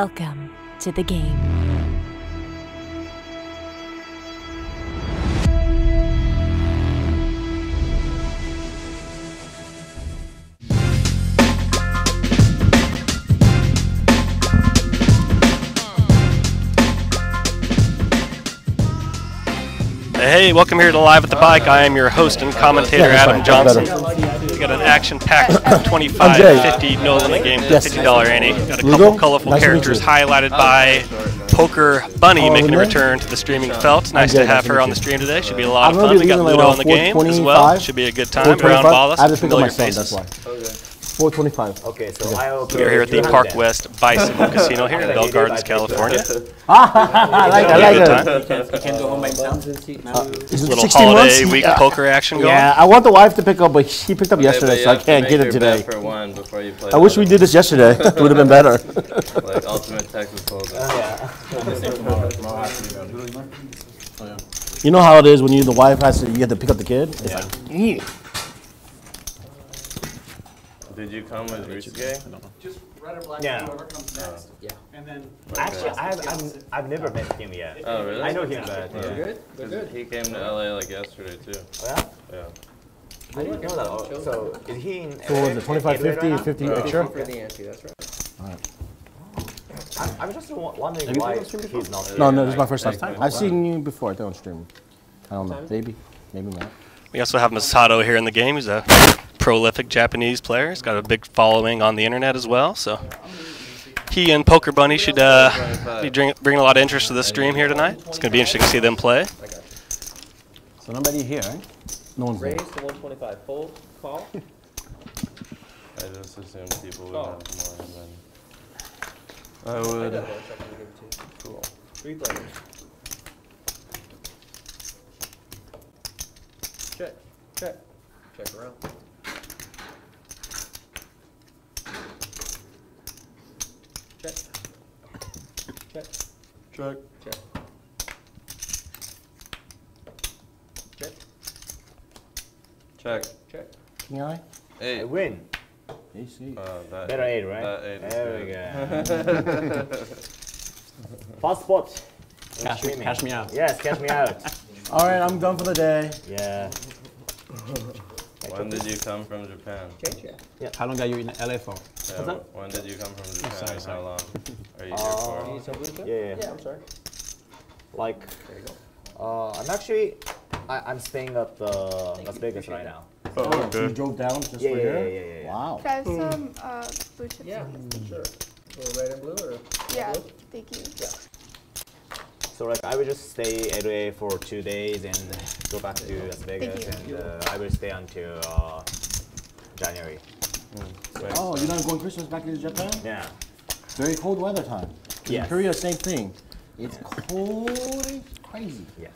Welcome to the game. Hey, welcome here to Live at the Bike. I am your host and commentator, Adam. Johnson. Action-packed 25, I'm Jay. 50 no limit game, Yes. $50 ante. Got a Ludo, couple colorful nice characters highlighted by Poker Bunny Oh, making a return to the streaming felt. Nice Jay, to have nice her on the stream today. Should be a lot of fun. We got leaving Ludo around on the game as well. Should be a good time. Brown 425. Ballas, I just picked up familiar my son, faces. That's why. 425. Okay, so I'll We are here at the Park West Bicycle Casino here in Bell Gardens, California. Ah, I like Have a I good like time. it. You can't go home by yourself. Uh, is it Little 16 holiday months? week Yeah. poker action going. Yeah, I want the wife to pick up, but he picked up yesterday, so I can't get it today. For one before you play I wish we did this yesterday. It would have been better. like ultimate Texas Hold'em. You know how it is when you the wife has to you have to pick up the kid. It's like, "Ew." Did you come with Risuke? Yeah. Yeah. Actually, I've, I've, I've never met him yet. Oh really? I know him, but Yeah. yeah. Good? They're 'Cause good. He came to LA like yesterday too. Oh, yeah? Yeah. I didn't know that. Oh, So is he in? So what was it 25, 50, 50 Uh, extra? For the ante, that's right. I'm, I'm just wa- wondering why he's not. No, here. no, this is my first time. Time? I've seen you before. I think on stream. I don't know. Maybe, maybe not. We also have Masato here in the game. He's a prolific Japanese player. He's got a big following on the internet as well. So he and Poker Bunny should uh, be bringing a lot of interest to the stream here tonight. It's going to be interesting to see them play. So nobody here, right? No one's there. Raise to 125. Full call. I just assumed people would Oh. have more than I would. Cool. Three players. Check. Check. Check around. Check. Check. Check. Check. Check. Check. Check. Can I? I Eight. win. AC. Uh, that Better eight, right? That eight is there we go. Fast spot. Cash me, cash me out. Yes, cash me out. All right, I'm done for the day. Yeah. When did you come from Japan? Change yeah. How long are you in LA for? Yeah, when did you come from Japan? sorry, sorry. How long are you here Uh, for? Need some blue chip? Yeah, yeah. Yeah, I'm sorry. Like, There you go. uh, I'm actually, I, I'm staying at the Las Vegas right now. Oh, so you drove down just Yeah, for yeah, here? yeah, yeah, yeah. Wow. Can I have some uh, blue chips? Yeah, sure. Little red and blue or? Yeah, blue? thank you. Yeah. So like, I will just stay LA for two days and go back to Las Vegas, and uh, I will stay until uh, January. Oh, you're not going Christmas back to Japan? Yeah. Very cold weather time. Yeah. Yes. Korea, same thing. It's cold, it's crazy. Yes.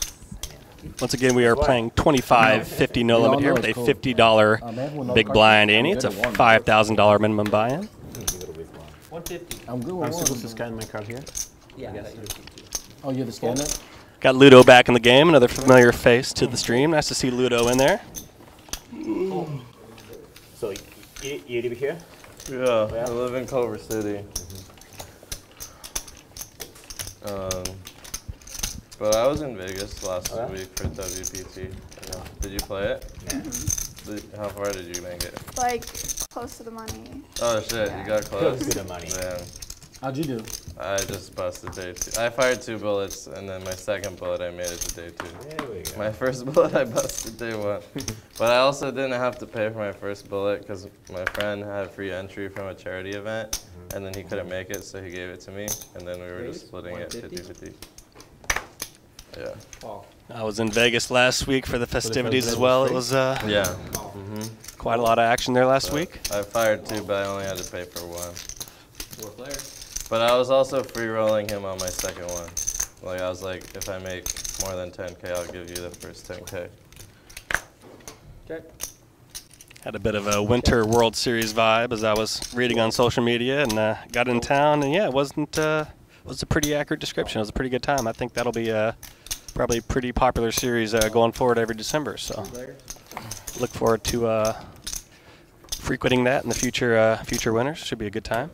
Once again, we are playing 25, 50 no limit here with a $50 Um, everyone knows big blind are ante. It's a $5,000 minimum buy-in. You go 150. I'm good I'm with supposed one. to scan my card here. Yeah, I got you. Oh, you have to scan it? Got Ludo back in the game, another familiar face to the stream. Nice to see Ludo in there. So you, you live here? Yeah, I live in Culver City. Um, but I was in Vegas last Oh, yeah? week for WPT. Yeah. Did you play it? Did- How far did you make it? Like close to the money. Oh shit, you got close. Close to the money. Man, How'd you do? I just busted day two. I fired two bullets, and then my second bullet I made it to day two. There we go. My first bullet I busted day one. but I also didn't have to pay for my first bullet because my friend had free entry from a charity event and then he couldn't make it, so he gave it to me. And then we were just splitting it 50 50. Yeah. Call. I was in Vegas last week for the festivities as well. It was uh, Yeah. Mhm. quite a lot of action there last week. I fired two, but I only had to pay for one. Four players. But I was also free rolling him on my second one. Like, I was like, if I make more than 10K, I'll give you the first 10K. Check. Had a bit of a winter World Series vibe as I was reading on social media and uh, got in town. And yeah, it wasn't uh, was a pretty accurate description. It was a pretty good time. I think that'll be uh, probably a pretty popular series uh, going forward every December. So look forward to uh, frequenting that in the future. Uh, future winners should be a good time.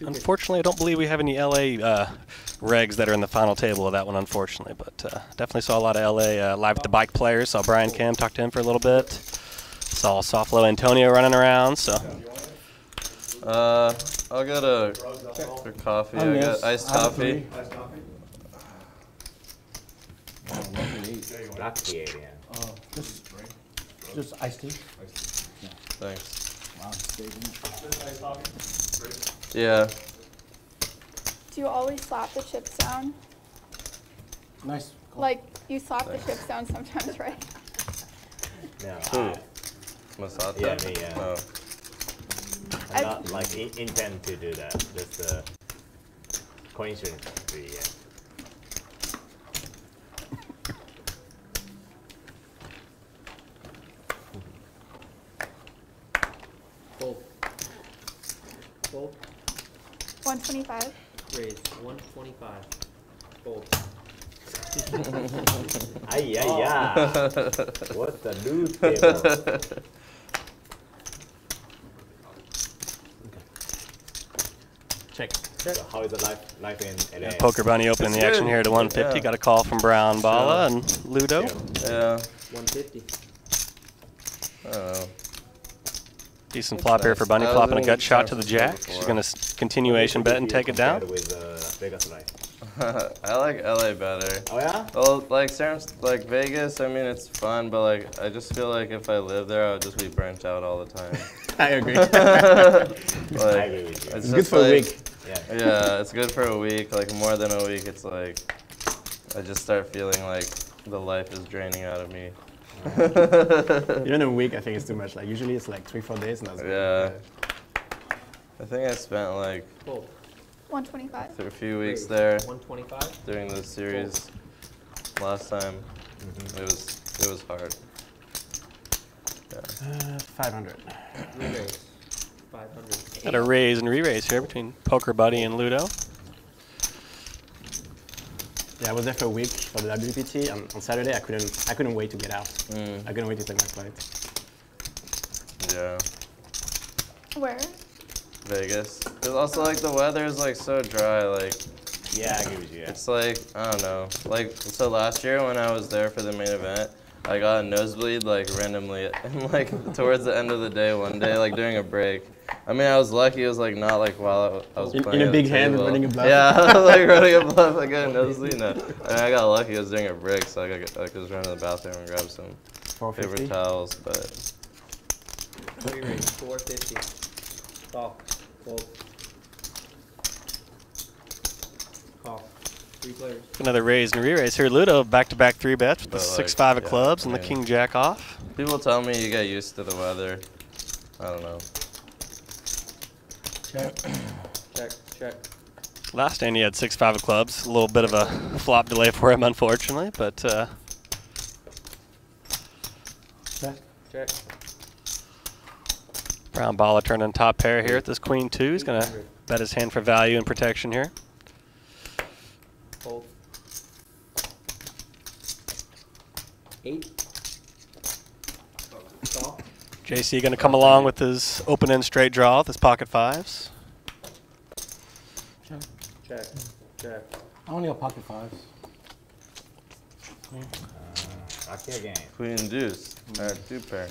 Unfortunately, I don't believe we have any LA uh, regs that are in the final table of that one, unfortunately. But uh, definitely saw a lot of LA uh, live at the bike players. Saw Brian Cam, talk to him for a little bit. Saw Softlow Antonio running around. So Uh, I'll get a for coffee. I got iced coffee. Black tea, yeah. Just, just iced tea. Thanks. Wow, steak, Yeah. Do you always slap the chips down? Nice. Cool. Like, you slap the chips down sometimes, right? No, Who? I, Masato? Yeah, me, yeah. Oh. I'm not like in, intend to do that. Just uh, coincidence, yeah. Fold. Fold. 125. Raise. 125. Fold. Ay, ay, oh. ay. what the loot table? Check. So how is the life life in LA? Poker Bunny opening It's the action good. here to 150. Yeah. Got a call from Brown Bala and Ludo. Yeah. 150. I don't know. Decent flop here for. Bunny, I was flopping a gut shot to the jack. Francisco She's going to continuation bet and take it down. With uh, Vegas. I like LA better. Oh yeah? Well, like San, like Vegas, I mean it's fun, but like I just feel like if I lived there, I would just be burnt out all the time. I agree. I agree with you. it's It's good just for a week. Yeah. Yeah, it's good for a week. Like more than a week, it's like I just start feeling like the life is draining out of me. Even a week, I think it's too much. Like usually it's like three, four days, and that's Yeah. I think I spent like Fold. 125. a few weeks Raise. there 125. during the series last time. It was it was hard. Uh, 500. Re-raise. 500. Got a raise and re-raise here between Poker Bunny and Ludo. Yeah, I was there for a week for the WPT, and on Saturday I couldn't, I couldn't wait to get out. Mm, I couldn't wait to take my flight. yeah. Where? Vegas. Cause also like the weather is like so dry. Like Yeah, I agree with you. Yeah. it's like I don't know. Like so last year when I was there for the main event, I got a nosebleed like randomly and like towards the end of the day one day like during a break. I mean I was lucky. It was like not like while I, I was In- in a big hand, table. running a bluff? Yeah, I was like running a bluff. I got a nosebleed. No, I, mean, I got lucky. It was during a break, so I could, I could just run to the bathroom and grab some paper towels. But Re-raise. 450. Call. Fold. Call. Three players. Another raise and re-raise here. Ludo back-to-back three bets with the like, six-five of yeah, clubs and the king jack off. people tell me you get used to the weather. I don't know. Check. Check. Check. Last hand he had six-five of clubs. A little bit of a flop delay for him, unfortunately, but uh, Check. Check. Brown Bala turning top pair here at this queen two. He's gonna bet his hand for value and protection here. Call. JC gonna come along with his open-end straight draw with his pocket fives. Check. Check. Check. I only got pocket fives. Lucky again. Queen deuce. Alright, two pair.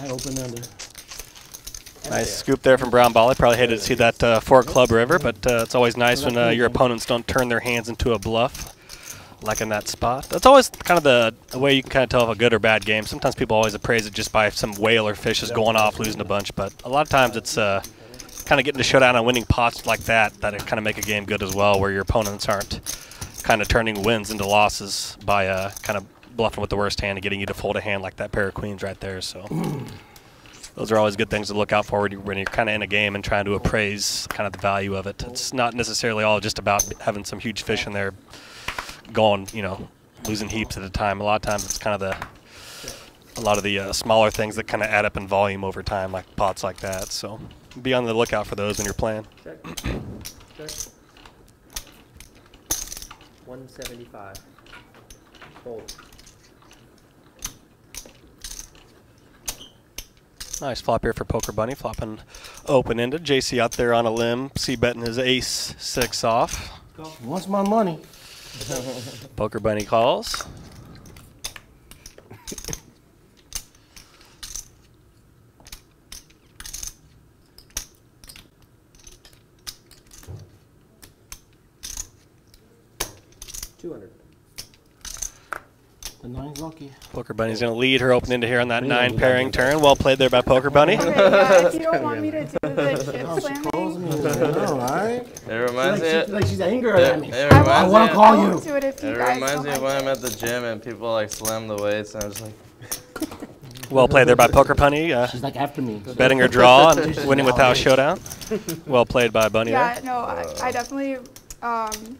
I open under. Nice scoop there from Brown Bala. Probably hated to see that uh, four club river, but uh, it's always nice when uh, your opponents don't turn their hands into a bluff, like in that spot. That's always kind of the, the way you can kind of tell if a good or bad game. Sometimes people always appraise it just by some whale or fish is going off, losing a bunch, but a lot of times it's uh, kind of getting to showdown and winning pots like that that kind of make a game good as well, where your opponents aren't kind of turning wins into losses by uh, kind of bluffing with the worst hand and getting you to fold a hand like that pair of queens right there. So those are always good things to look out for when you're kind of in a game and trying to appraise kind of the value of it. It's not necessarily all just about having some huge fish in there going, you know, losing heaps at a time. A lot of times it's kind of the a lot of the uh, smaller things that kind of add up in volume over time, like pots like that. So be on the lookout for those when you're playing. Check. Check. 175. Fold. Nice flop here for Poker Bunny, flopping open ended. JC out there on a limb, C betting his ace six off. She wants my money. Poker Bunny calls. Two hundred. The nine's lucky. Poker Bunny's going to lead her open into here on that nine pairing turn. Well played there by Poker Bunny. Okay, yeah, if you don't want me to do the chip Oh, know, right? It reminds Like, me. she, like she's angry It, at me. it I reminds won't, wanna call you. won't do it if you It guys reminds don't me of when it. I'm at the gym and people like slam the weights and I'm just like, Well played there by Poker Bunny. Uh, She's like after me. betting her draw and winning without showdown. Well played by Bunny Yeah, there. no, I, I definitely, um,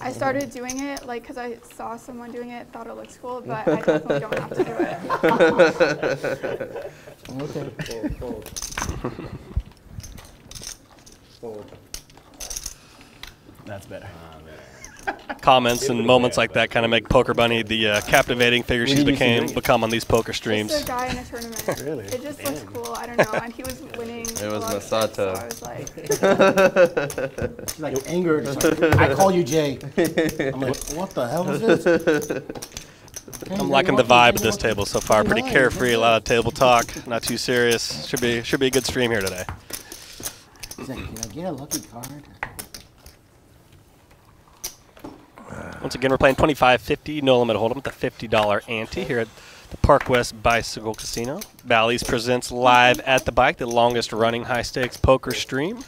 I started doing it like because I saw someone doing it, thought it looked cool, but I definitely don't have to do it. Okay. Fold. That's better. Comments and moments like that kind of make Poker Bunny the uh, captivating figure she's became become on these poker Just streams. a guy in a tournament. Really? It just looks cool. I don't know, and he was winning. It was lot of shit, so Masato. I was like, She's like angered. She's like, I call you Jay. I'm like, what the hell is this? I'm liking the vibe of this table so far. Pretty carefree, a lot of table talk, not too serious. Should be should be a good stream here today. He's like, can I get a lucky card? Once again, we're playing 25.50 no limit hold'em with the $50 ante here at the Park West Bicycle Casino. Bally's presents live at the bike, the longest running high stakes poker stream.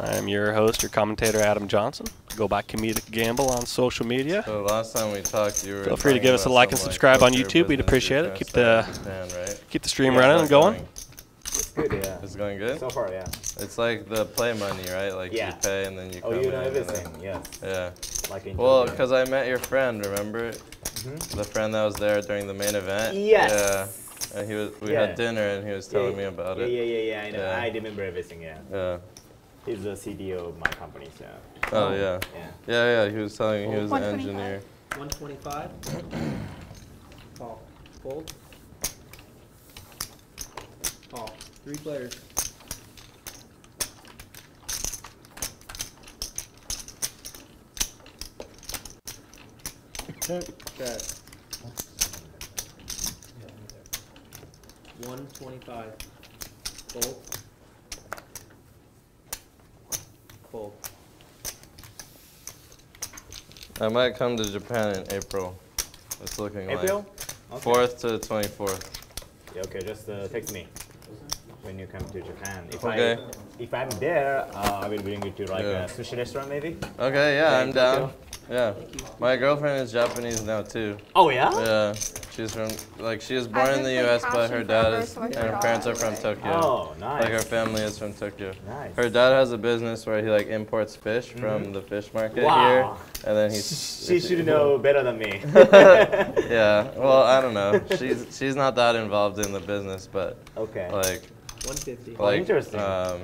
I'm your host, your commentator, Adam Johnson. Go by Comedic Gamble on social media. so last time we talked, you were. Feel free to give us a like and some, subscribe on YouTube. We'd appreciate it. Keep the- Japan, right? Keep the stream Yeah, running and that going. It's good, yeah. It's going good. So far, yeah. It's like the play money, right? Like Yeah. you pay and then you. Oh, come you in know and then- everything, yes. Yeah. Like in Well, because I met your friend, remember? Mhm. The friend that was there during the main event. Yes. Yeah. And he was. We Yeah. had dinner and he was telling me about yeah, it. Yeah, yeah, yeah, I know. Yeah. I remember everything, yeah. Yeah. He's the CDO of my company, so. Oh yeah. Yeah. Yeah, yeah. He was telling me he was an engineer. One twenty-five. Call. Fold. Call. Three players. Check. Check. One twenty-five. Fold. Fold. I might come to Japan in April. It's looking April? like Okay. fourth to twenty fourth. Yeah, okay, just uh, text me when you come to Japan. If Okay. I if I'm there, uh, I will bring you to like Yeah. a sushi restaurant maybe. Okay, yeah, I'm down. you. Yeah. My girlfriend is Japanese now too. Oh yeah? Yeah. She's from like she was born in the been US but her dad forever, is so and her parents are from. Tokyo. Oh, nice. Like her family is from Tokyo. Nice. Her dad has a business where he like imports fish from the fish market Wow. here, and then he's She should know better than me. Yeah, well, I don't know. She's she's not that involved in the business, but okay. like One fifty. Oh, like interesting. um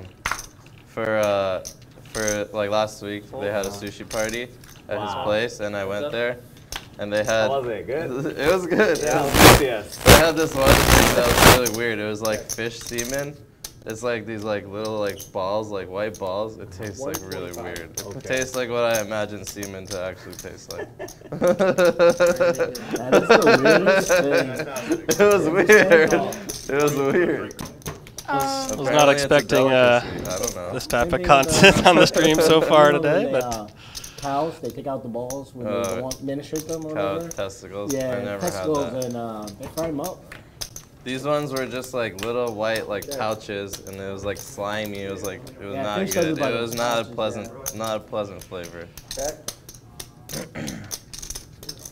for uh for like last week they had a sushi party at his place, and I went up? there, and they How had was it? Good? it was good. It Yeah, was- yes. They had this one thing that was really weird. It was like fish semen. It's like these like little like balls, like white balls. It tastes like really 125. weird. It tastes like what I imagine semen to actually taste like. That is the weirdest thing. it was weird. It was weird. Um, was not Apparently it's a expecting, uh. I don't know. This type Same of thing with, uh, content on the stream so far today, when but they, uh, cows, they take out the balls when Uh, they want to ministrate them or Cow whatever. testicles. Yeah, I never testicles had that. and uh, they fry them up. These ones were just like little white like Yeah. pouches, and it was like slimy. It was like it was Yeah, not good. it by It the was not a pouches, pleasant, not a pleasant flavor.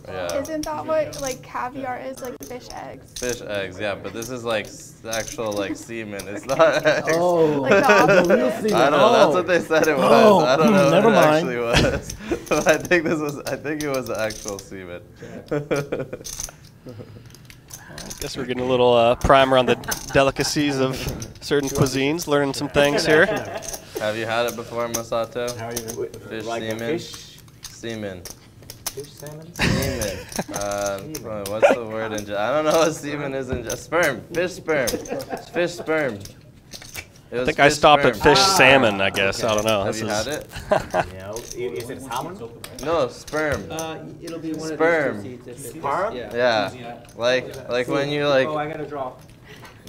Check. Yeah. Isn't that what like caviar is, like fish eggs? Fish eggs, yeah, but this is like actual like semen. It's not eggs. Oh, Like the opposite. real semen. I don't know. That's what they said it was. Oh, I don't know never what it actually was. but I think this was. I think it was the actual semen. I guess we're getting a little uh, primer on the delicacies of certain cuisines, learning some things here. Have you had it before, Masato? How are you? Fish like semen? fish, Semen. Fish salmon. Semen. Uh, what's the word in? I don't know what semen is in. Sperm. Fish sperm. Fish sperm. I think I fish stopped at sperm. fish salmon. I guess I don't know. Have This you is had it? You know, i- is it salmon? No, sperm. Uh, it'll be one Sperm. of these two seats. If it's, Sperm? Yeah. Yeah, like like when you like Oh, I gotta draw.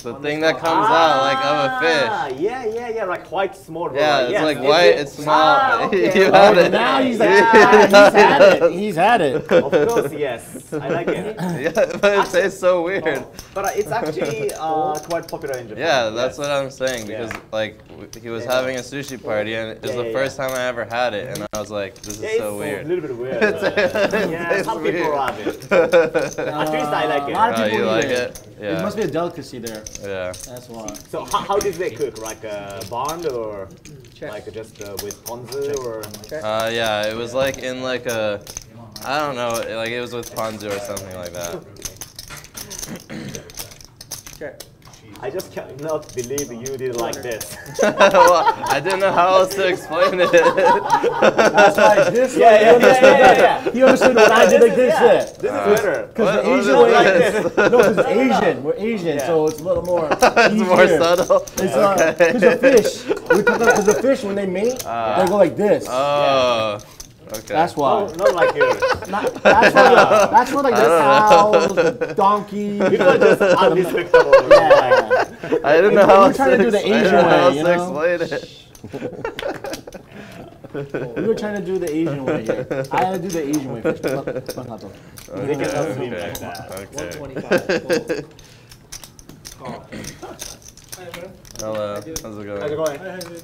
The thing that comes out like of a fish. Ah, Yeah, yeah, yeah, like quite small. Yeah, right? it's Yes, like white, it's small. Ah, okay. you Oh, had it. now he's like, Yeah. ah, he's had it. He's had it. Of course, yes. I like it. yeah, but it tastes so weird. But uh, it's actually uh, quite popular in Japan. Yeah, that's yes. what I'm saying because Yeah. like w- he was Yeah. having a sushi party and it was Yeah, the yeah, first yeah. time I ever had it and I was like, this is Yeah, it's so a little bit weird. It's- uh, yeah, tastes some people weird. love it. At least I like it. A lot of Oh, people you eat like it. it? It must be a delicacy there. Yeah. That's why. So how, how did they cook? Like uh, bond or Check. like just uh, with ponzu or? Uh, yeah, it was like in like a, I don't know, like it was with ponzu or something like that. Check. I just cannot believe you did like this. well, I didn't know how else to explain it. That's why this Yeah, way, yeah, you yeah, understood yeah, yeah. You understood what I did like this yeah, way. this is better. Because What- the Asian is way, this? no, because it's Asian. We're Asian, Yeah. so it's a little more. it's more subtle. It's uh, because the fish. We talk about because the fish when they mate, they go like this. Oh, okay. that's why. No, not like you. Not, that's for the, that's for like the cows, the donkeys. You are just unrespectable. Yeah. I didn't know We're how trying to do the Asian I didn't know how way, you know? explain it. We were trying to do the Asian way here. I had to do the Asian way first. The- They cannot Okay, swim okay, like that. okay. 125. Full. Call. Hello, uh, how's it How's it going? going?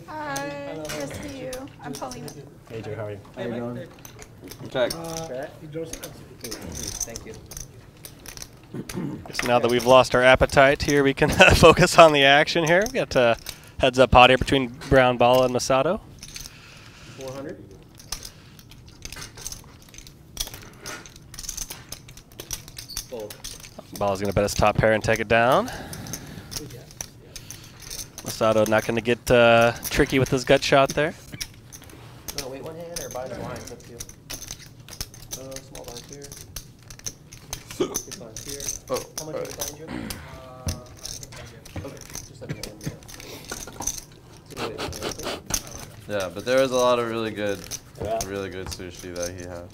Hi, nice to meet you. I'm Pauline. Hey, Joe, how are you? How are you doing? Check. Uh, Thank you. So now that we've lost our appetite here, we can uh, focus on the action here. We got a heads up pot here between Brown Ball and Masato. 400. Fold. Ball's going to bet his top pair and take it down. Masato not going to get uh, tricky with his gut shot there. No, wait one hand or buy the line. Up to you. Uh, small blind here. Big blind here. Oh, How much alright. are you buying, Joe? Okay, just let me know. See what it is. Yeah, but there was a lot of really good, Yeah. really good sushi that he had.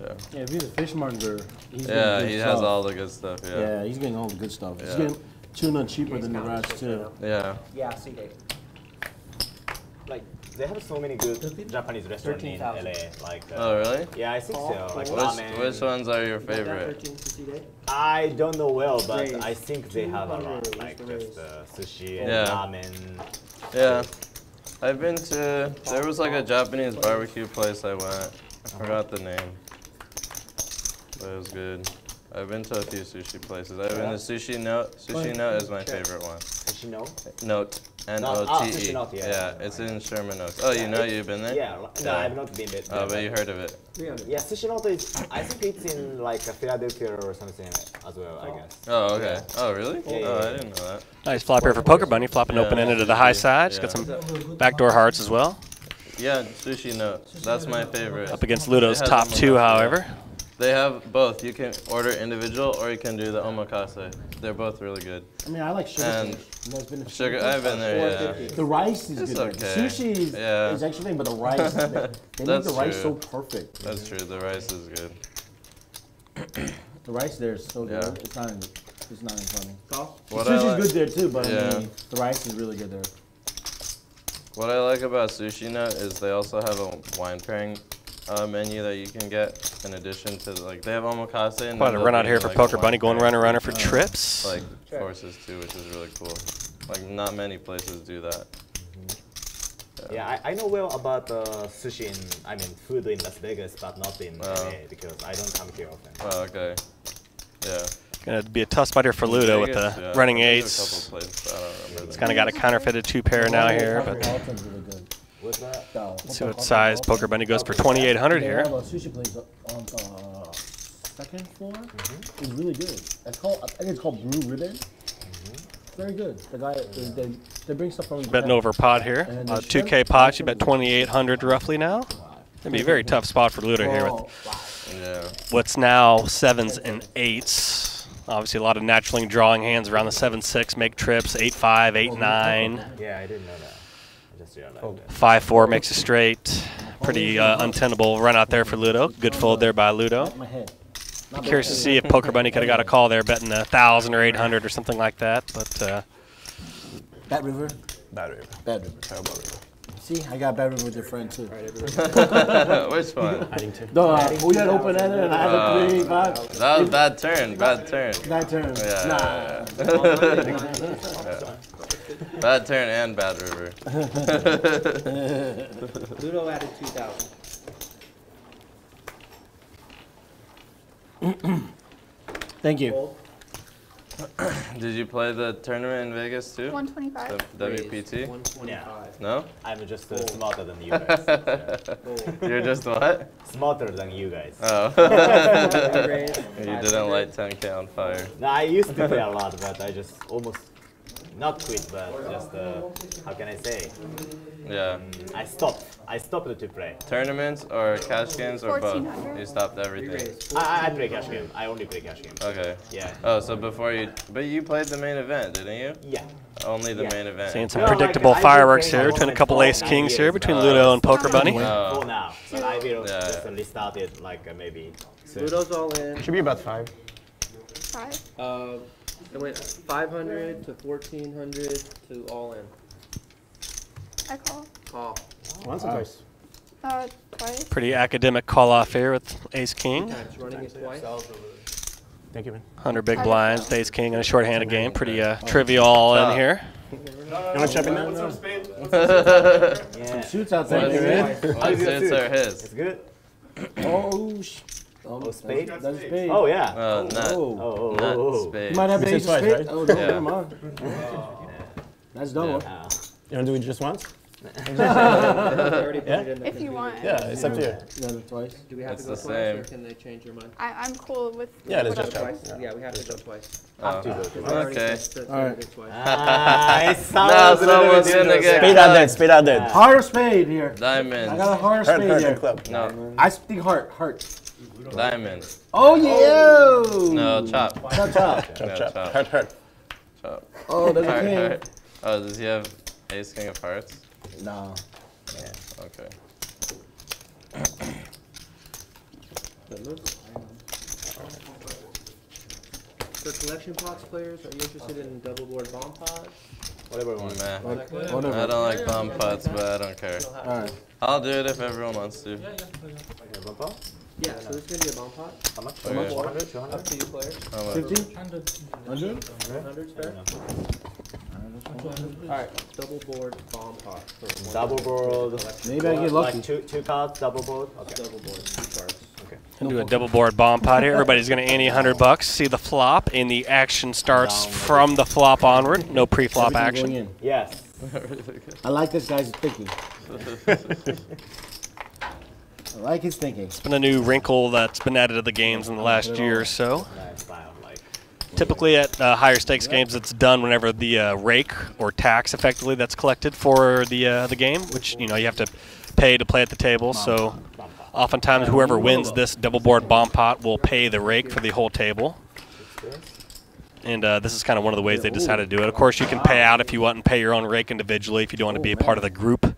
Yeah. Yeah, if he's a fishmonger, he's Yeah, good he has all the good stuff. Yeah. Yeah. he's getting all the good stuff. He's Yeah. Getting tuna cheaper than the rest too. Yeah. Yeah, see date. Like they have so many good Japanese restaurants in LA. Like. Uh, Oh, really? Yeah, I think so. Like Which, ramen. which ones are your favorite? 13 to see date. I don't know well, but Raise. I think they have a lot, 200 like the just raise. uh, sushi and Yeah. ramen. Yeah. I've been to, there was like a Japanese barbecue place I went. I forgot the name. But it was good. I've been to a few sushi places. I've been to Sushi Note. Sushi Note is my favorite one. Sushi no? Note. Note, O ah, Sushi E. Note, yeah. Yeah, it's in Sherman Oaks. Oh, you know you've been there? Yeah, no, I've not been there. Oh, but you heard of it. 300. Yeah, Sushi Noto is, I think it's in like a Philadelphia or something as well, I guess. Oh, okay. Oh, really? Yeah, yeah, Oh, I didn't know that. Nice flop here for Poker Bunny, flopping open ended to the high sushi, side. Just got some backdoor hearts as well. Yeah, Sushi Note. That's my favorite. Up against Ludo's top two, however. They have both. You can order individual or you can do the omakase. They're both really good. I mean, I like sugar. And fish. You guys been to Sugar. I've been there, yeah. The rice is It's good. okay. Sushi is, Yeah. is actually, but the rice, they, they make That's the rice so perfect. That's true. The rice is good. The rice there is so good. Yeah. It's not, even- it's not even funny. Call. What the I sushi's like- good there too, but I Yeah. mean, the rice is really good there. What I like about Sushi Note is they also have a wine pairing uh, menu that you can get in addition to like they have omakase and Quite then a they'll run out here for like, Poker Bunny, going pairing, runner runner for trips. like Check. courses too, which is really cool. Like not many places do that. Yeah, I, I know well about uh, sushi in, I mean, food in Las Vegas, but not in Oh. LA because I don't come here often. Oh, okay. Yeah. Gonna be a tough spot here for Ludo with the yeah. running There's eights. couple I don't It's kind of got a counterfeited two pair now here, but Cosmopolitan's. What's that? Let's see what size Poker Bunny goes for 2,800 here. have a sushi place on the second floor. It's really good. It's called, I think it's called Blue Ribbon. Very good. The guy, they, they, they bring stuff from Betting over pot here. Uh, 2K pot, you bet 2,800 roughly now. It'd be a very tough spot for Ludo here with Yeah. what's now sevens and eights. Obviously, a lot of naturally drawing hands around the 7 6 make trips. 8 5, 8 9. Yeah, I didn't know that. I just realized that. 5 4 makes a straight. Pretty uh, untenable run out there for Ludo. Good fold there by Ludo. My head. Not bad. Curious to see if Poker Bunny could have got a call there betting a 1,000 or 800 or something like that. But uh, Bad River. Bad river. Bad River. Terrible river. See, I got Bad River with your friend too. Which one? Paddington. No, uh, we had open ended and I had a three, five. That was bad turn. Bad turn. Bad turn. Yeah, Nah. Bad turn and bad river. Ludo added 2,000. Thank you. Did you play the tournament in Vegas too? 125. The WPT? 125. No? I'm just uh, smarter than you guys. You're just what? smarter than you guys. Oh. You didn't light 10k on fire. No, I used to play a lot, but I just almost not quit, but just uh, how can I say? Yeah. Mm, I stopped. I stopped to play. Tournaments or cash games or both? You stopped everything. I, I- I play cash game. I only play cash game. Okay. Yeah. Oh, so before you, but you played the main event, didn't you? Yeah. Only the Yeah. main event. seeing some No, predictable I've fireworks here between a couple ace nine kings here between now. Ludo and Poker Bunny. Oh. For now, but I will Yeah. just restart it like uh, maybe. Soon. Ludo's all in. Should be about five. Five. Uh, it went 500 to 1400 to all in. I call. Call. Once or twice. Uh, twice. Pretty academic call off here with ace king. Times running it twice. Thank you, man. 100 big blinds, ace king, and a short-handed game. Pretpretty uh, trivial in here. You want to chip in there? Yeah. Shoots out there. What man. What suits are It's his? good. Oh, sh- oh, Oh, spade? That's, that's spade. Oh yeah. Uh, not, Oh. Oh, oh, oh, oh. spade. You might have You an said ace of twice, spade. right? Oh, no, Yeah. never mind. That's double. Ah. You want to do it just once? I already put Yeah? it in the If you want. Yeah, it's up to you. You done it twice. Do we have It's to go twice, same. or can they change your mind? I, I'm cool with. Yeah, it is whatever. just Twice? Yeah. Yeah, we have to go twice. Oh, to go to I already Okay. said- said All right. it. Ah, it sounds Now someone's gonna get Spade out dead, spade out dead. Heart or spade here. Diamond. I got a Diamond. heart or spade heart, here. club. No, I think heart, heart. Diamond. Oh yeah. No, chop. Chop chop. Chop, Yeah, chop. chop. Heart, heart. Chop. Oh, there's a king. heart. Oh, does he have ace king of hearts? No. Yeah. Okay. For collection pots players, are you interested in double board bomb pods? Whatever you want. Meh. Like, I don't like bomb pots, but I don't care. All right. I'll do it if everyone wants to. Yeah, so this is gonna be a bomb pot. How much? Okay. 200? 200? Up to you, player. Fifty. Hundred. 100 spare. Alright, double board bomb pot. Double board. Maybe I get lucky. Like two, two cards, double board. Okay. Double board, two cards. And do a double board bomb pot here. Everybody's going to ante 100 bucks. See the flop, and the action starts from the flop onward. No pre-flop action. Yes. I like this guy's thinking. I like his thinking. It's been a new wrinkle that's been added to the games in the last year or so. Nice style. Like. Typically at uh, higher stakes games, it's done whenever the uh, rake or tax effectively that's collected for the uh, the game, which you know you have to pay to play at the table. So oftentimes whoever wins this double board bomb pot will pay the rake for the whole table. And uh, this is kind of one of the ways they decided to do it. Of course, you can pay out if you want and pay your own rake individually if you don't want to be a part of the group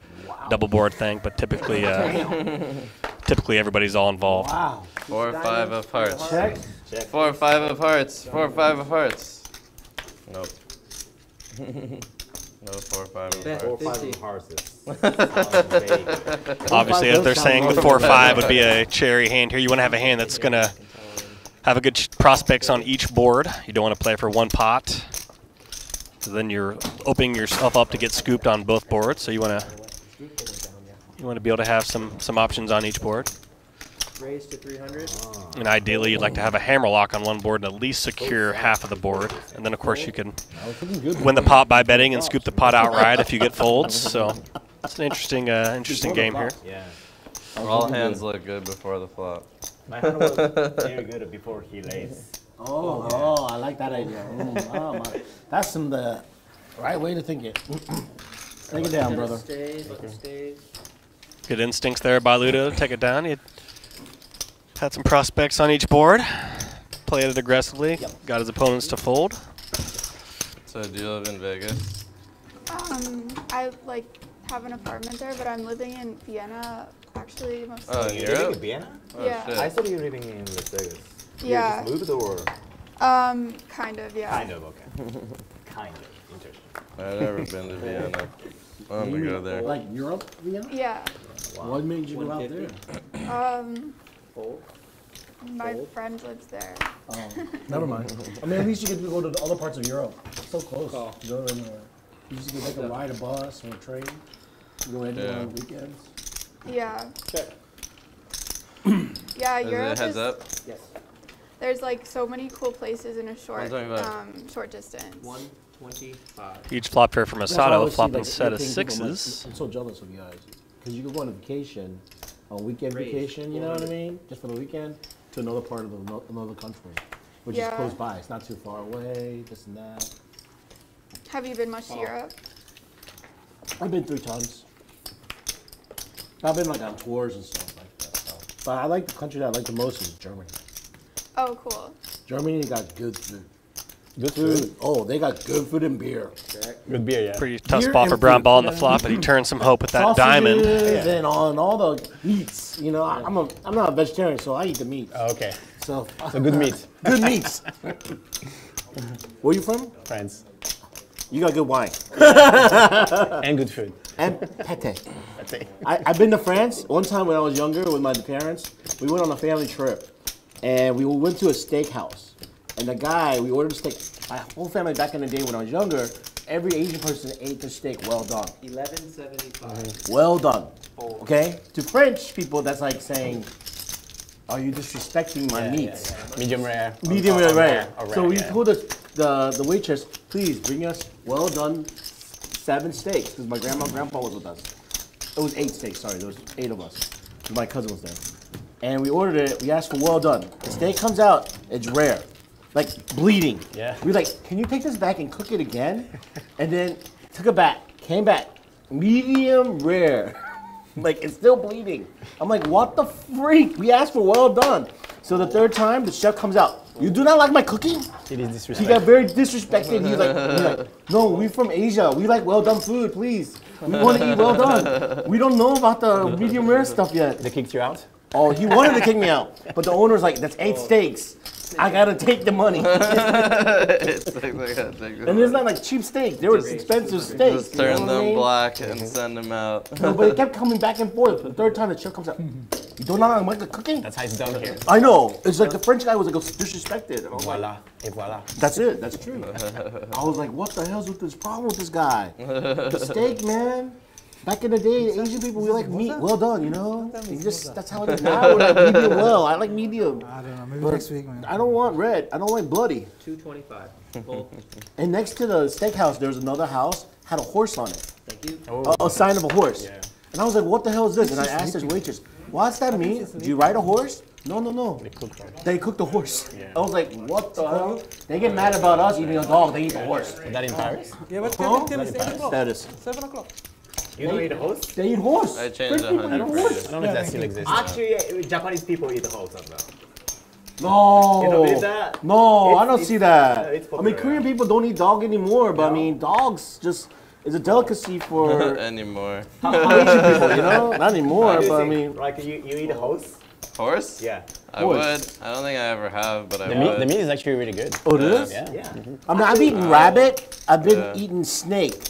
double board thing. But typically, uh, typically everybody's all involved. Wow. Four or five of hearts. Check. Four or five of hearts. Four or five of hearts. Nope. no four or five of Bet. Four, hearts. five of horses. Sounds vague. Obviously, if they're saying the four or five would be a cherry hand here, you want to have a hand that's going to have a good prospects on each board. You don't want to play for one pot. So then you're opening yourself up to get scooped on both boards. So you want to you want to be able to have some some options on each board. Raise to 300. And ideally, you'd like to have a hammer lock on one board and at least secure half of the board. And then, of course, you can I was thinking good. win the pot by betting and scoop the pot outright if you get folds. So it's an interesting uh, interesting game here. Yeah. All hands look good before the flop. My hand was very good before he lays. Oh, oh, I like that idea. Mm, oh, my. That's some the right way to think it. Take it down, brother. Stay, let. Good instincts there by Ludo. Take it down. He had some prospects on each board. played it aggressively, got his opponents to fold. So do you live in Vegas? Um, I like have an apartment there, but I'm living in Vienna actually most Oh, of in the You living in Vienna? Oh, Yeah. shit. I thought you were living in Las Vegas. You Yeah. just moved or Um, kind of, yeah. kind of okay. kind of interesting. I've never been to Vienna. I'm gonna go there. Like Europe, Vienna? Yeah. What made you go out there? Um, Fold. my Fold. friend lives there. Oh, never mind. I mean, at least you get to go to the other parts of Europe. It's so close. Call. You go anywhere. You just get like a ride a bus or a train. You go anywhere Yeah. on weekends. Yeah. Check. Yeah, Is Europe it heads is, up? Yes. there's like so many cool places in a short, um, short distance. One twenty-five. Each flop her from a That's why I Sato, always see, flopping like, set of European like, sixes. I'm so jealous of you guys. Because you can go on a vacation, a weekend Raise. vacation, you know what I mean? Just for the weekend, to another part of the, another country, which Yeah. is close by. It's not too far away, this and that. Have you been much to Oh. Europe? I've been three times. I've been like on tours and stuff like that. So. But I like the country that I like the most is Germany. Oh, cool. Germany got good food. Good Food. food. Oh, they got good food and beer. Check. Good beer, yeah. Pretty tough Beer spot for brown food, ball in the flop, but he turned some hope with that diamond. Sausages and on all the meats. You know, I- I'm a I'm not a vegetarian, so I eat the meat. Oh, okay. So So good meat, good meats. Where you from? France. You got good wine And good food. and pate. That's it. I, I've been to France one time when I was younger with my parents. We went on a family trip, and we went to a steakhouse. And the guy, we ordered a steak. My whole family back in the day when I was younger, every Asian person ate the steak well done. Eleven seventy-five. Well done. Okay? To French people, that's like saying, "Are you disrespecting my Yeah, meats?" yeah. Medium rare. Medium or- rare, or oh, rare. So we yeah. told the, the the waitress, please bring us well done seven steaks because my grandma and grandpa was with us. It was eight steaks. Sorry, there was eight of us. My cousin was there, and we ordered it. We asked for well done. The steak comes out, it's rare, like bleeding. Yeah. We like, can you take this back and cook it again? And then took it back, came back, medium rare. like it's still bleeding. I'm like, what the freak? We asked for well done. So the third time, the chef comes out. You do not like my cooking? It is He got very disrespected. He's like, he's like, no, we're from Asia. We like well done food, please. We want to eat well done. We don't know about the medium rare stuff yet. They kicked you out? Oh, he wanted to kick me out, but the owner's like, that's eight oh. steaks. I gotta take the money. it's like, like, I think And it's not like cheap steak. They were Just- expensive steaks. Just you know turn what I them mean? black and send them out. No, but it kept coming back and forth. The third time the chef comes out, you don't know how to make the cooking? That's how it's done here. I know. It's like the French guy was like disrespected. And I was like, Voila. Et voila. That's it. That's true. I was like, what the hell's with this problem with this guy? The steak, man. Back in the day, Asian people we like meat well done, you know. You just that's how it is now. We're like medium well. I like medium. I don't know. Maybe But next week, man. I don't want red. I don't like bloody. Two twenty-five. And next to the steakhouse, there's another house had a horse on it, Thank you. Oh. a, a sign of a horse. Yeah. And I was like, what the hell is this? And I asked this waitress, what's that mean? Do you ride a horse? No, no, no. They cooked right. They cooked the horse. Yeah. I was like, what the hell? They get mad about us eating a dog. They eat the horse. Was that in Paris? Yeah, but Huh? can you 7 o'clock? Status. 7 o'clock. You don't eat a host? They eat horse. I French changed a people hundred eat horse. I don't know if that still exists. Actually, yeah, Japanese people eat host as well. No. You don't believe that? No, I don't see that. uh, I mean. Korean people don't eat dog anymore, but I mean, dogs just is a delicacy for not Anymore. Asian people, you know? Not anymore, How but I mean, like you, you eat host? Horse? Horse? Yeah. I Horse. would. I don't think I ever have, but I The meat, would. the meat is actually really good. oh, it is? Yeah. Yeah. I mean, I've eaten rabbit, I've been Yeah. eating snake,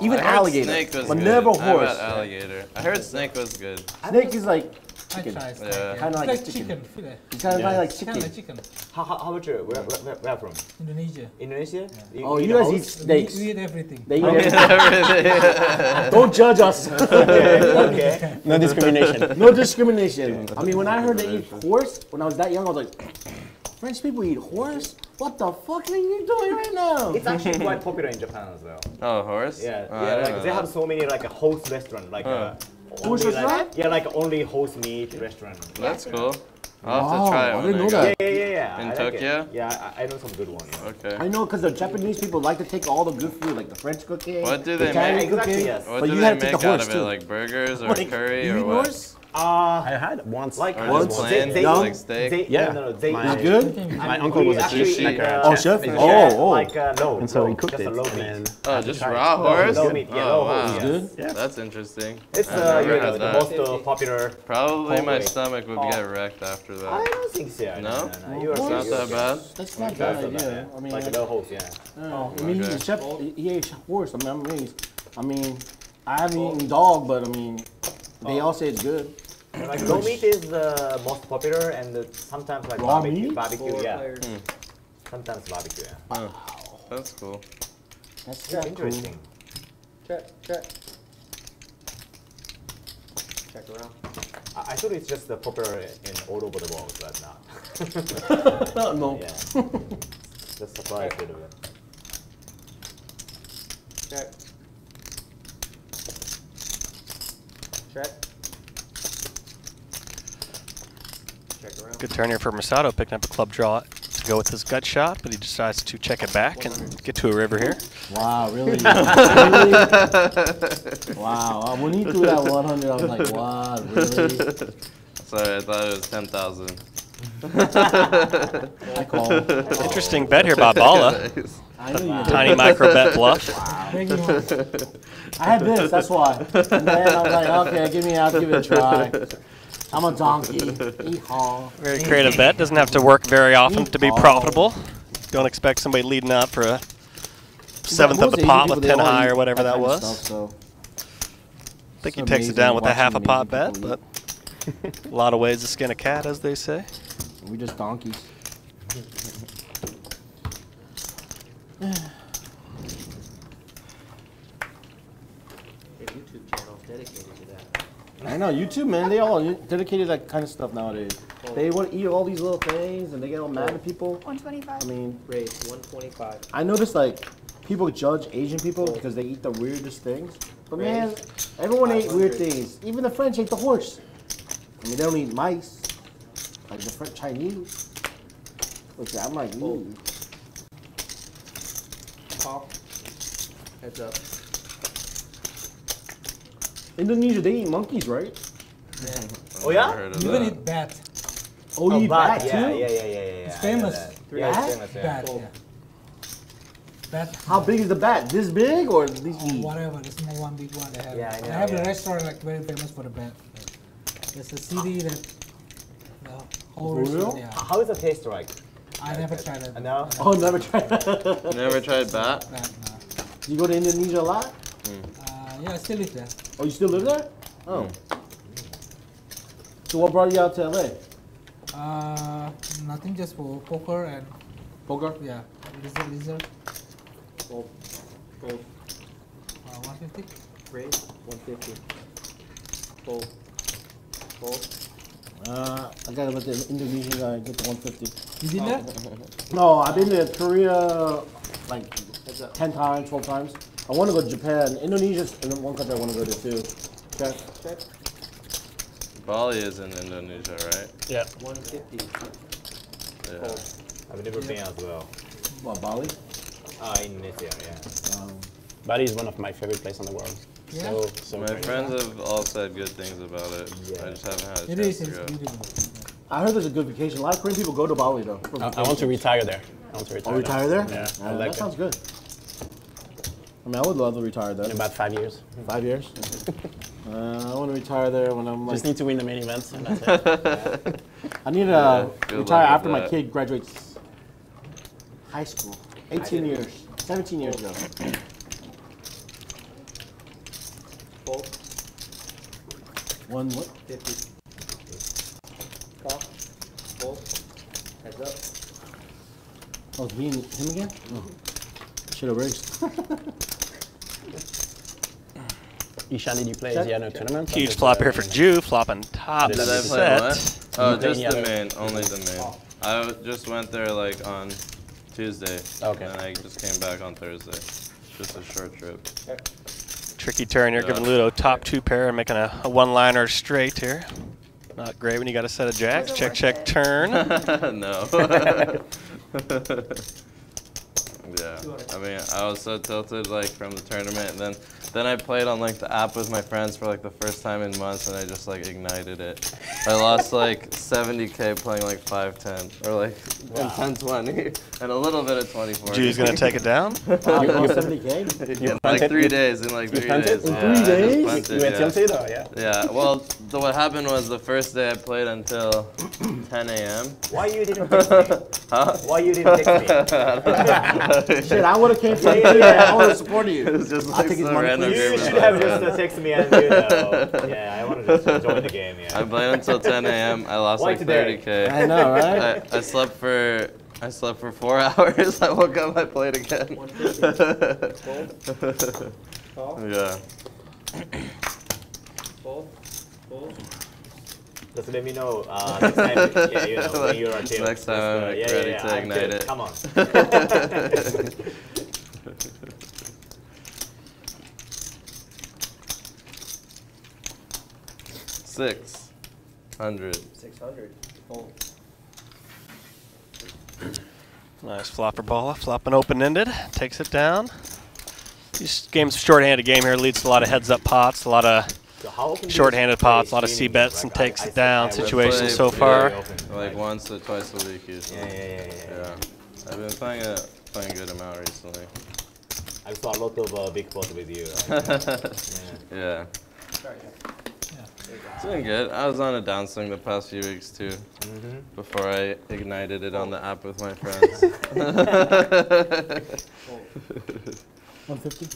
even alligator, Snake was but good. never I horse. alligator. I heard snake was good. Snake is like I chicken. try. Yeah. Yeah. Kinda like like chicken. chicken. Feel. It's kind of Yeah. like Kind of chicken. like chicken. How, how, how about you? Where, where, where from? Indonesia. Indonesia? Oh, you guys eat host? steaks. We eat everything. They eat everything. Don't judge us. Okay, okay. No discrimination. no discrimination. I mean, when I heard they eat horse, when I was that young, I was like, French people eat horse? What the fuck are you doing right now? It's actually quite popular in Japan as well. Oh, horse? Yeah, Oh, yeah. Like they have so many like a host restaurant, like uh, Horse only, like, restaurant? yeah, like only host meat restaurant. That's cool. I'll have Wow, to try it I didn't know that. Yeah, yeah, yeah. yeah. In I like it. Tokyo? Yeah, I, I know some good ones. Yeah. Okay. I know because the Japanese people like to take all the good food, like the French cooking. What do the they Italian make? Exactly, cooking, yes. What but do you they had to take make the out horse of it? too. Like burgers or Like, curry you or eat what? horse? Uh, I had it once. like Once? just They- they- like steak. they, Yeah. no, no, no, they, My- good? My uncle was a actually chef, like a uh, Oh, chef? Yeah. Oh, oh. Like uh, low, And so low, he cooked just it, a low and meat. then Oh, just raw horse? low meat, yeah, oh, low wow. horse, Good? Yeah. That's interesting. It's uh, you know, the most uh, popular. Probably my Wait. stomach would Oh. get wrecked after that. I don't think so. No? You are It's not that bad. That's not Not bad so idea. I mean, like like, the horse, yeah. uh, I mean, Okay. he's a chef. He, he ate horse. I mean, I'm amazed. I mean, I haven't eaten dog, but I mean, they all say it's good. Like low meat is the most popular, and uh, sometimes like Raw barbecue, meat? barbecue, Four yeah. players. Sometimes barbecue, yeah. Oh, that's cool. That's Yeah, not interesting. Check, check. Check around. I, I thought it's just uh, popular in all over the world, but not. Cool. no. Yeah. just surprised a little bit. Check. Check. Check around. Good turn here for Masato, picking up a club draw to go with his gut shot, but he decides to check it back and get to a river here. Wow, really? really? Wow. Uh, When he threw that 100, I was like, wow, really? Sorry, I thought it was 10,000. I. Interesting bet here by Bala. I knew you. Tiny micro bet bluff. I had this, that's why. And then I was like, okay, give me, I'll give it a try. I'm a donkey. Yeehaw. Very creative bet. Doesn't have to work very often to be profitable. Don't expect somebody leading out for a seventh of the pot with 10 high or whatever that was. stuff, so. I think he takes it down with a half a pot bet, but a lot of ways to skin a cat, as they say. We just donkeys. Your YouTube channel is dedicated to that. I know YouTube, man. They all dedicated that kind of stuff nowadays. They want to eat all these little things, and they get all mad at people. 125. I mean, Raise 125. I noticed like people judge Asian people because they eat the weirdest things. But man, everyone ate weird things. Even the French ate the horse. I mean, they don't eat mice like the French Chinese. Which I'm like, ooh. Call. Heads up. Indonesia, they eat monkeys, right? Oh yeah? Never Even eat bat. Oh, you eat bat, bat yeah, too? yeah, yeah, yeah, yeah, yeah. It's famous. that. Three Yeah, it's Bat? famous, yeah. Bat, yeah. Bat. How big is the bat? This big or these or eat? whatever, the small one, big one they have. Yeah, I they have yeah. a restaurant like very famous for the bat. There's a city that the whole For restaurant. real? Yeah, How is the taste like? I never tried it. No? Oh, never tried. Never tried bat? Bat, no. you go to Indonesia a lot? Uh, yeah, I still live there. Oh, you still live there? Oh. So what brought you out to LA? Uh, nothing, just for poker and Poker? yeah, lizard, lizard. Fold. Fold. Uh, 150. Raise 150. Fold. Fold. Uh, I gotta let the Indonesian guy get the 150. You did that? No, I've been to Korea like 10 times, 12 times. I want to go to Japan. Indonesia's in one country I want to go to too. Okay. Check. Bali is in Indonesia, right? Yeah. 150. Yeah. Fold. I've never been as well. What, Bali? Ah, Indonesia, yeah. Um, Bali is one of my favorite places in the world. Yeah. So, so My great. friends have all said good things about it. Yeah. I just haven't had a It chance is. to It's go. beautiful. I heard there's a good vacation. A lot of Korean people go to Bali though. I, I want to retire there. I want to retire. Oh, retire there? Yeah, Uh, I like that it. sounds good. I mean, I would love to retire there. In about five years. Five years? uh, I want to retire there when I'm like. Just need to win the main events, and that's it. I need to Yeah, retire after with my kid graduates high school. 18 years. 17 years ago. Fold. One what? 50. Call. Fold. Heads up. Oh, it's me and him again? Oh. Should have raised. Ishan, did you play Check. Asiano tournament? Huge flop uh, here for Jude, flopping top Did Did I play set. Oh, play just the main, only the main. I just went there like on Tuesday. Okay. And I just came back on Thursday. Just a short trip. Tricky turn here, giving Yeah. Ludo top two pair and making a, a one-liner straight here. Not great when you got a set of jacks. Check, check, turn. no. Yeah, I mean, I was so tilted like from the tournament, and then then I played on like the app with my friends for like the first time in months, and I just like ignited it. I lost like 70k playing like 510 or like and 1020 and a little bit of 24. Judy's gonna take it down. Wow, you lost 70K? in like three you- days. In like three punted? days. In yeah, three I days? punted, You went yeah. tilted or yeah? Yeah, well, the, what happened was the first day I played until 10 a.m. Why you didn't text me? Huh? Why you didn't text me? Shit, I would have came to you. I would have supported you. It was just I'll like take his some money, random. You should have just texted me and you know. Yeah, I want to just join the game. I Yeah. played until 10 a.m. I lost Why like today? 30k. I know, right? I, I slept for I slept for four hours. I woke up, I played again. Yeah. Fold. Fold. Just let me know uh, next time. Yeah, you know when you're on team. Next time uh, I'm yeah, ready yeah, to yeah, I'm ignite good. it. Come on. Six hundred. 600. Fold. Nice flopper ball, flopping open ended, takes it down. This games short-handed game here leads to a lot of heads-up pots, a lot of So how often do you short-handed pots, a lot of streaming? c-bets and takes it down I situations so far. Like like- once or twice a week usually. Yeah, yeah, yeah, yeah. yeah. Yeah. I've been playing a playing a good amount recently. I saw a lot of uh, big pots with you. Like, yeah. Yeah. It's been good. I was on a downswing the past few weeks too. Mm-hmm. Before I ignited it on the app with my friends. 150?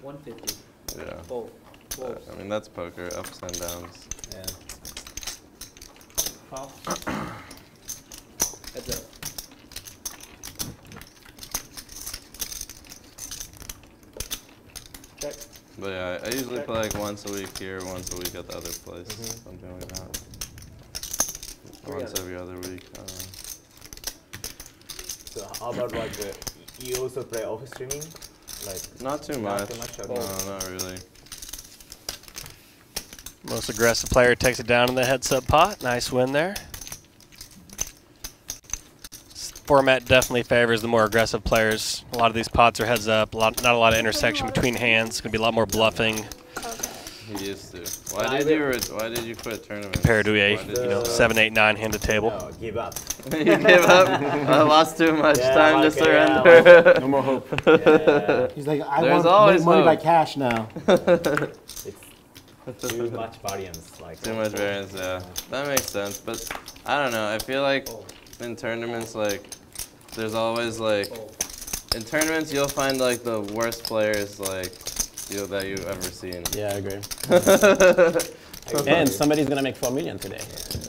150. yeah. Fold. Fold. I mean that's poker, ups and downs. yeah. Call. Heads up. Check. But yeah, I usually play like once a week here, once a week at the other place, something like that. Once every other week. Uh, So how about like uh, you also play office streaming? Like not too Not much. too much, no, okay. not really. Most aggressive player takes it down in the heads-up pot. Nice win there. This format definitely favors the more aggressive players. A lot of these pots are heads up. A lot, not a lot of intersection between hands. Going to be a lot more bluffing Okay. He used to. Why did you? why did you quit tournaments? compared to a you know stop? seven, eight, nine handed table. no, give up. you gave up. I lost too much Yeah, time like, to yeah, surrender. No more hope. Yeah, He's like, I There's want to always make money by cash now. it's too much variance. Like Too much variance, yeah. That makes sense. But I don't know. I feel like oh. In tournaments, like, there's always like, in tournaments you'll find like the worst players like you that you've ever seen. Yeah, I agree. And somebody's gonna make four million today.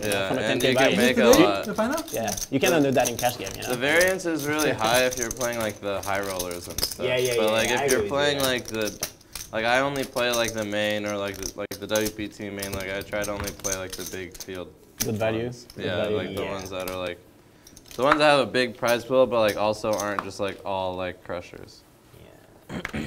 Yeah, From a and 10K you buy. can make a lot. the final? Yeah, you cannot do that in cash game, you The variance is really high if you're playing like the high rollers and stuff. Yeah, yeah, But yeah, like I if agree you're with you, playing yeah. like the, like I only play like the main or like the like the WPT main. Like I try to only play like the big field. Good value. ones. Good Yeah, value. like the Yeah. ones that are like, the ones that have a big prize pool, but like also aren't just like all like crushers. Yeah.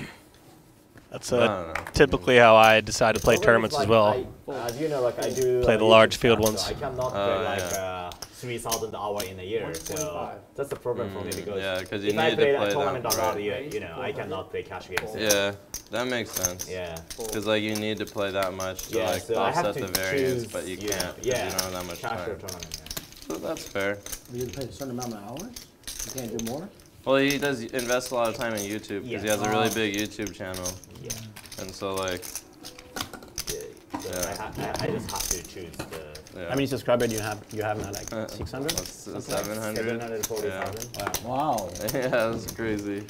That's I uh, typically how I decide to play Problem is, tournaments as well. I, as you know, like I do Play uh, the large field ones. So I cannot Oh, play like yeah. uh, three thousand hour in a year. So that's the problem for me Mm, because you if I need to play play a them, tournament right. year, you know, I cannot play cash games. Yeah, that makes sense. Yeah. Because like you need to play that much to Yeah, like so I have offset to the variance, choose, but you can't. Yeah, You don't have that much cash or time. Tournament. Yeah. So that's fair. Are You play a certain amount of hours? You can't do more? Well, he does invest a lot of time in YouTube because he has a really big YouTube channel, Yeah. and so like, yeah. Yeah. I, ha- I, I just have to choose the yeah. How many subscribers do you have? You have now like Uh, 600? What's seven hundred? 740,000. Wow. Yeah, that's crazy.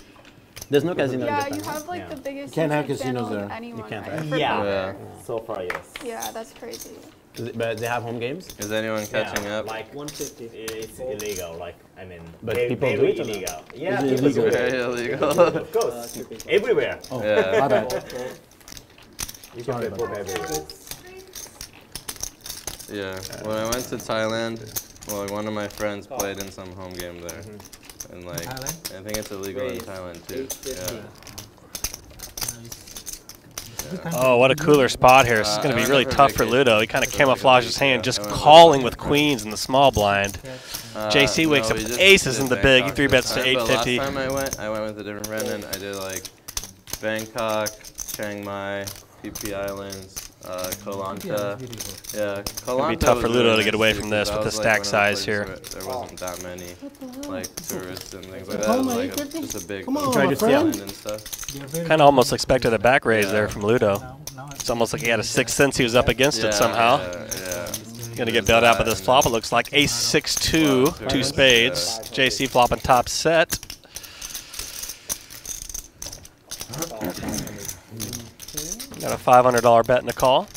There's no casino Yeah, you have like Yeah. the biggest Can't have casinos there. anyone, can't, right? right? Yeah. Yeah. So far, yes. Yeah, that's crazy. Is it- But they have home games? Is anyone catching yeah, up? Like 150. it's illegal. Like I mean, But very, people do very it or not? illegal. Yeah, Is it people illegal? Very it. illegal. Of Uh, course, two people. everywhere. Oh, Yeah. my bad. Fold, fold. You can Sorry play about everywhere. yeah. When I went to Thailand, well, like, one of my friends played in some home game there, and like, Thailand? I think it's illegal in Thailand too. Yeah. Nice. This time Oh, what a cooler spot here. This is Uh, going to be really tough for. Ludo. He kind of Remember camouflaged his hand, just calling with queens in the small blind. Uh, JC wakes no, up with aces in the big. He three bets to time, but 850. Last time I went, I went with a different friend I did like Bangkok, Chiang Mai, Phi Phi Islands, uh, Koh Yeah, Lanta. it's beautiful. Yeah, Koh It'd be tough for Ludo to get away from this with the was, like, stack one of the size here. There wasn't that many like tourists and things like that. It was like a, just a big Come on, like, my friend. and stuff. Kind of almost expected a back raise there from Ludo. now, now It's almost like he had a sixth sense he was up against Yeah, it somehow. Yeah, yeah. Gonna get There's bailed out by this flop. It looks like ace six two, Wow, two spades. JC flopping top set. Got a five hundred dollar bet in the call.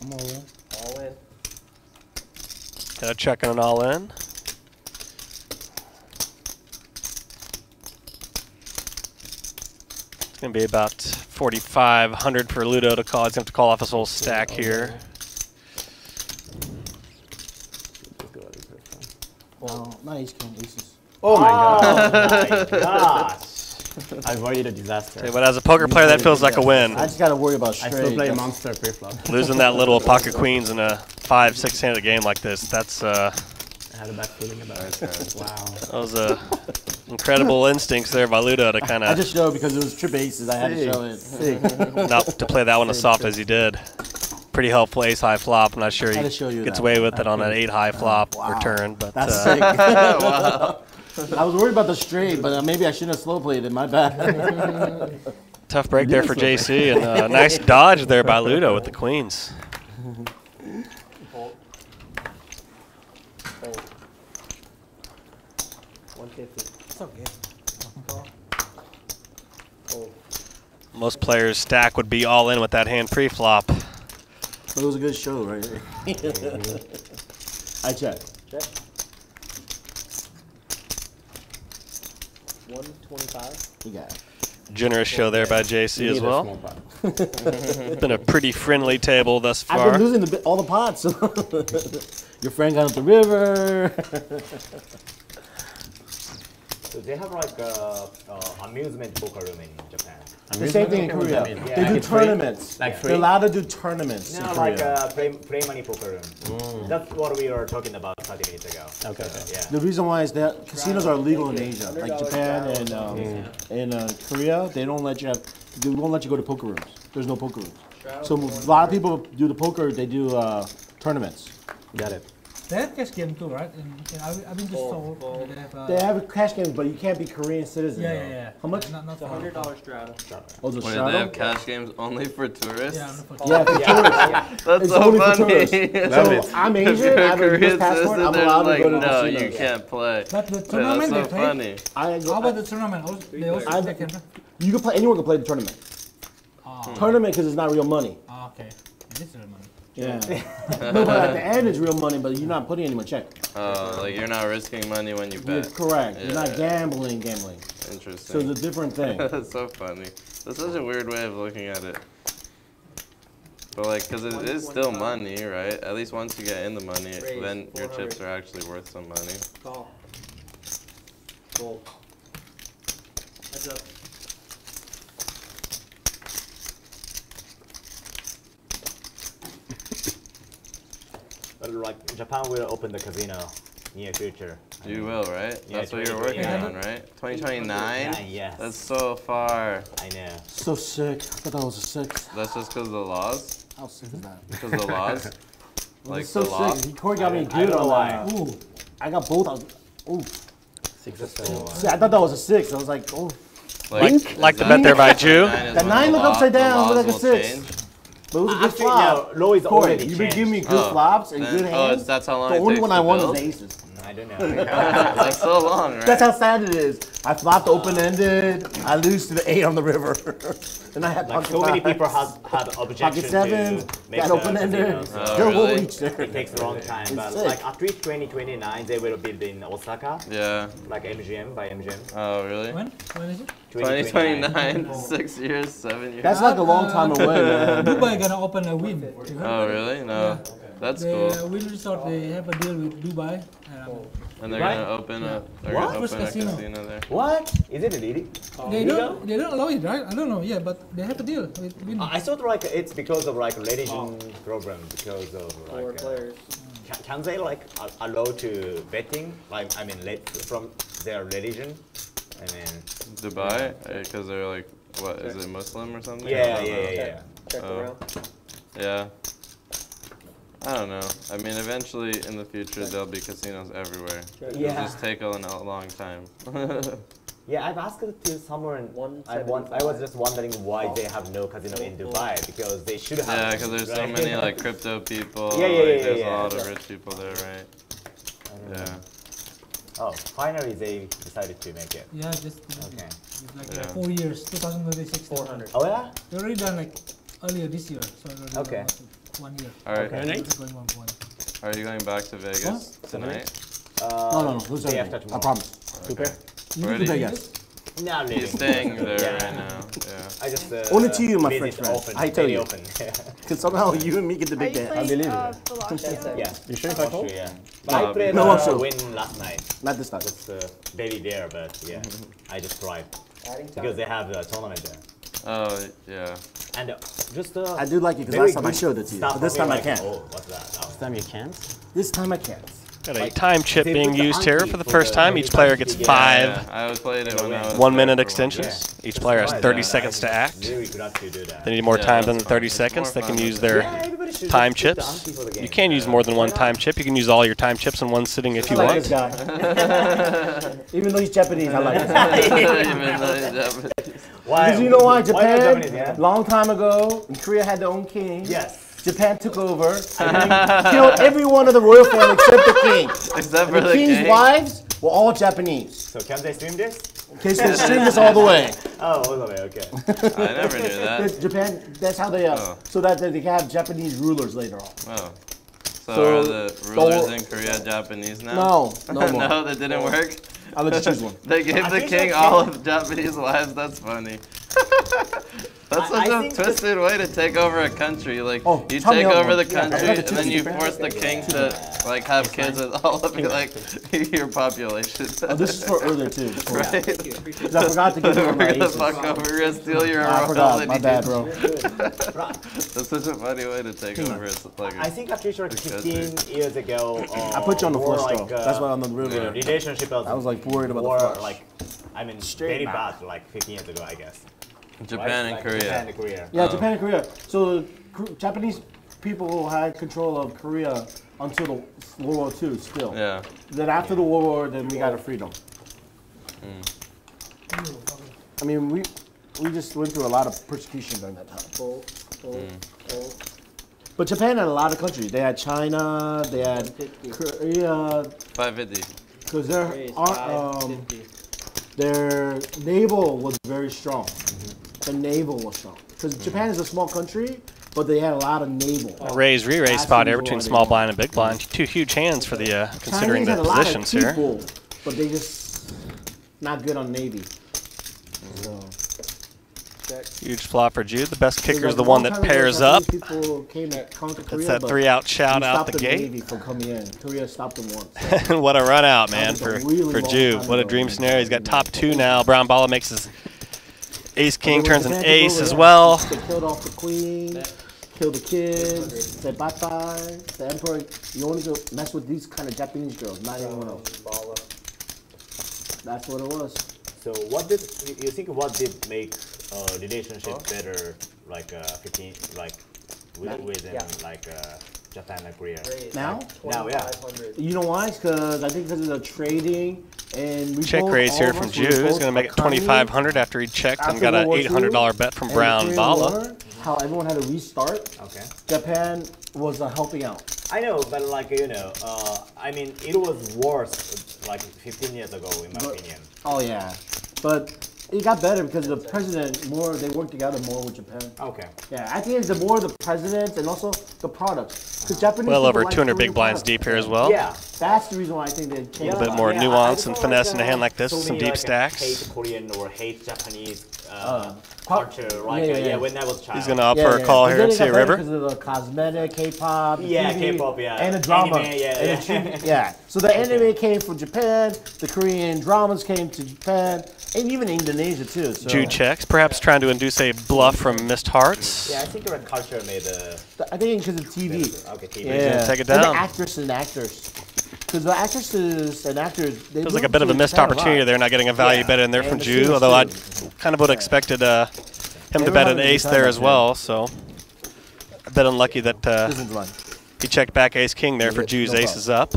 I'm all in. All in. Got a check and an all in. It's gonna be about forty five hundred for Ludo to call. He's gonna have to call off his whole stack here. No, not ace king, aces. Oh my god. my gosh. I avoided a disaster. Okay, but as a poker player, that feels like a win. I just gotta worry about straight. I straight. still play That's- monster pre-flop. Losing that little pocket queens in a five, six-handed game like this, that's uh, I had a bad feeling about it. Wow. that was a incredible instincts there by Ludo to kind of. I just know because it was trip aces. I had to show it. not to play that one as soft as he did. Pretty helpful ace high flop. I'm not sure he to show you gets that. away with it on an eight high flop Wow. return, but That's uh, sick. I was worried about the straight, but uh, maybe I shouldn't have slow played it. My bad. tough break there for JC and uh, nice dodge there by Ludo with the queens. Fold. Fold. 150. It's okay. Call. Fold. Most players' stack would be all in with that hand pre-flop. It was a good show, right? I check. Check. 125. You got it. Generous show there by JC as well. it's Been a pretty friendly table thus far. I've been losing the, all the pots. Your friend got up the river. So they have like a, uh, amusement poker room in Japan. The same thing in Korea. I mean, They Yeah. do Like free? tournaments. Like They're allowed to do tournaments in No, Korea. like uh, play, play money poker room. That's what we were talking about 30 minutes ago. Okay, okay. Yeah. The reason why is that casinos are legal in Asia, like Japan and um, in uh, Korea. They don't let you have, they won't let you go to poker rooms. There's no poker rooms. So a lot of people do the poker. They do uh, tournaments. Got it. They have cash game too, right? In, in, I've, I've been just told fold. they have. Uh, They have cash games, but you can't be Korean citizen. yeah, though. yeah, yeah. How much? Not, not It's a hundred dollar strata. Oh, the Wait, they have cash games only for tourists? Yeah, not for Yeah, for Yeah, tourists. yeah. That's It's so only for funny. tourists. So it. I'm Asian. I have a Korean US passport. citizen, I'm they're allowed like, to go to no, casinos. you can't play. But the Wait, tournament that's they so play. funny. I go, How about the tournament? Also, they also I- take it. you can play. Anyone can play the tournament. Oh, Tournament because it's not real money. oh, okay. This is the money. Yeah. no, but at the end it's real money, but you're not putting any check. Oh, like you're not risking money when you You're bet. correct. You're not gambling, gambling, Interesting. So it's a different thing. That's so funny. That's such a weird way of looking at it. But like, cause it is still money, right? At least once you get in the money, Raise, then your chips are actually worth some money. Call. Fold. Heads up. Like Japan will open the casino near future. You will, right? Yeah, That's what you're working 2029. on, right? 2029? Yeah, yes. That's so far. I know. So sick. I thought that was a six. That's just because of the laws? How sick is that? Because of the laws? like so the law? sick. He Corey got me I good on why. that. Ooh, I got both. I was, ooh. Six or seven. See, I thought that was a six. I was like, oh. Like, Like, like the bet there by Jude. nine is nine the look upside down, look laws like a six. change? But it was a good Actually, flop. no, law is Corey, already you've been giving me good Oh. flops and Then- good oh, hands. it's- that's how long the it only one I won build? was aces. I don't know. That's so long, right? That's how sad it is. I flopped open ended. I lose to the eight on the river. and I had like pocket so many people have had objection pocket sevens, to make got open ended. Oh, They won't really? reach there. It takes a long time, It's but sick. like at least 2029 they will build in Osaka, Yeah. like MGM by MGM. Oh, really? When? When is it? 2029, six years, seven years. That's like a long time away, man. Dubai gonna open a Wynn. Oh, really? No. That's the cool. Wynn Resort, they have a deal with Dubai. Um, And they're Right? gonna open a they're What? gonna First open a casino. casino there. What? Is it really? they legal? don't, they don't allow it, right? I don't know. Yeah, but they have a deal with Wynn. I thought like it's because of like religion program because of Four like. Uh, players. can, can they like allow to betting like I mean from their religion? I mean. Dubai, because they're like, what is it Muslim or something? Yeah, yeah, know. yeah, yeah. Check Oh. around. Yeah. I don't know. I mean, eventually in the future there'll be casinos everywhere. It'll just take a, a long time. Yeah, I've asked it to someone. I, want, I was just wondering why they have no casino in oh. Dubai because they should have. yeah, because there's so many like crypto people. Yeah, yeah, like, yeah, yeah, There's yeah. a lot of rich people there, right? Yeah. Oh, finally they decided to make it. Yeah, just Okay. it's like Yeah. four years, 2026. 400. Oh yeah. They already done like earlier this year, so already Okay. Almost one year. All right. Okay. It's going on one. Are you going back to Vegas tonight? Uh, No, no, no. Those day are after I promise. Okay. You Already? can do Vegas. Not really. He's staying there Yeah. right now. Yeah. I just uh, Only to you, my made French it friend. Open, I tell you. Open. Because somehow you and me get the big you dance. playing uh, Bellagio? yeah. You sure if I told? Yeah. But I Uh, played no, uh, also- win last night. Not this time. Just uh, barely there, but yeah, I just tried because they have a tournament there. Oh yeah. And uh, just uh, I do like it because last time I showed it to you. But this time I like, can't. Oh, what's that? That was- Time you can't. This time I can't. Got a Like, time chip being used here for the first time. Each player gets five Yeah, I played it when I was one there minute for extensions. Each player has 30 yeah, seconds to act. Very glad to do that. They need more Yeah, time than the 30 fine. Seconds. They can use their Yeah, time just put the chips. The. You can use more than one time chip. You can use all your time chips in one sitting if you I like want. this guy. Even though he's Japanese, I like this guy. Even though it's Japanese. Why? Because you know why? Why Japan, not Japanese, yeah? long time ago, Korea had their own king. Yes. Japan took over and then killed every one of the royal family except the king. Except for And the the king's king. wives were all Japanese. So can they stream this? Okay, so stream this all the way. Oh, all the way. Okay. I never knew that. Japan, that's how they, uh, Oh. so that they can have Japanese rulers later on. Oh. So, So, are the rulers don't- in Korea Japanese now? No, no more. no, that didn't work. I'll let you choose one. They gave I the king all of Japanese lives. That's funny. That's I- such I a think that- twisted way to take over a country. Like Oh, you take over the country love to and then you force the king to like have kids with all of like your population. Oh, this is for earlier too. for- right. Because I forgot to give you We're my gonna aces. fuck over. We're gonna steal your I forgot. My bad, bro. That's such a funny way to take over. It's like I think I'm pretty sure like country. 15 years ago. Uh, I put you on the war, flush like, though. uh, That's why on the the river. relationship was, I was like worried about the war, flush. like, I mean, Straight very back. bad, like 15 years ago, I guess. Japan Right? and Like, Korea. Japan and Korea. Yeah, Oh. Japan and Korea. So K- Japanese people had control of Korea until the World War II still. Yeah. Then after the World War, then we got a freedom. Hmm. I mean, we we just went through a lot of persecution during that time. Full, full, full. But Japan had a lot of countries. They had China, they had Korea, 550. because their Raise ar- uh, um, five, um, their naval was very strong. Mm-hmm. The naval was strong because Japan is a small country, but they had a lot of naval. Raise re-raise spot here between small blind and big blind. Two huge hands for the uh, considering Chinese the a positions of here. but they just not good on navy. So, Huge flop for Jude. The best kicker is the one that pairs up. Japanese People came to Korea, It's that three out shout out the gate. Navy from coming in. Korea stopped them once. what a run out, man, for, for Jude. What a dream scenario. He's got top two now. Brown Balla makes his ace king, turns an ace as well. They killed off the queen, killed the kids, said bye bye. The emperor, you only go mess with these kind of Japanese girls, not anyone else. Bala. That's what it was. So what did you you think? What did make uh, relationship better? Like uh, 15, like with, with them, Yeah. like uh, Japan and Korea. Raise. Now? Now, yeah. You know why? Because I think because of the trading and we Check both- raise here from us were He's going to make it 2500 after he checked and got an World War II $800 bet from Brown Korean Balla. War, How everyone had to restart. Okay. Japan was uh, helping out. I know, but like you know, uh, I mean, it was worse like 15 years ago, in my But- opinion. Oh yeah, but it got better because the president more they worked together more with Japan. Okay. Yeah, I think it's the more the presidents and also the products. Because Japanese Well people over like 200 Korean big blinds products. deep here as well. Yeah. That's the reason why I think they changed. little bit more Yeah, I- I nuance don't and like, finesse in a hand like this so some deep like, stacks. Hate Korean or hate Japanese uh, Qual- culture, like yeah, uh, yeah, yeah, yeah. when I was child. He's gonna opt for a call But here then and see a river. Because of the cosmetic, K-pop, Yeah, TV, K-pop, yeah. and the drama. Anime, yeah, yeah. the TV yeah. So the anime came from Japan. The Korean dramas came to Japan, and even Indonesia too. So Jude checks, perhaps trying to induce a bluff from Missed Hearts. Yeah, I think like culture made the. I think because of TV. Okay, TV. Yeah. take it And down. the actresses and actors. Because the actresses and actors, they Feels like a bit of a missed opportunity there, not getting a value Yeah. bet in there And from the Jude, although I kind of would have expected uh, him to bet an ace there as well, so. A bit unlucky that uh, he checked back ace king there for Jude's no aces up.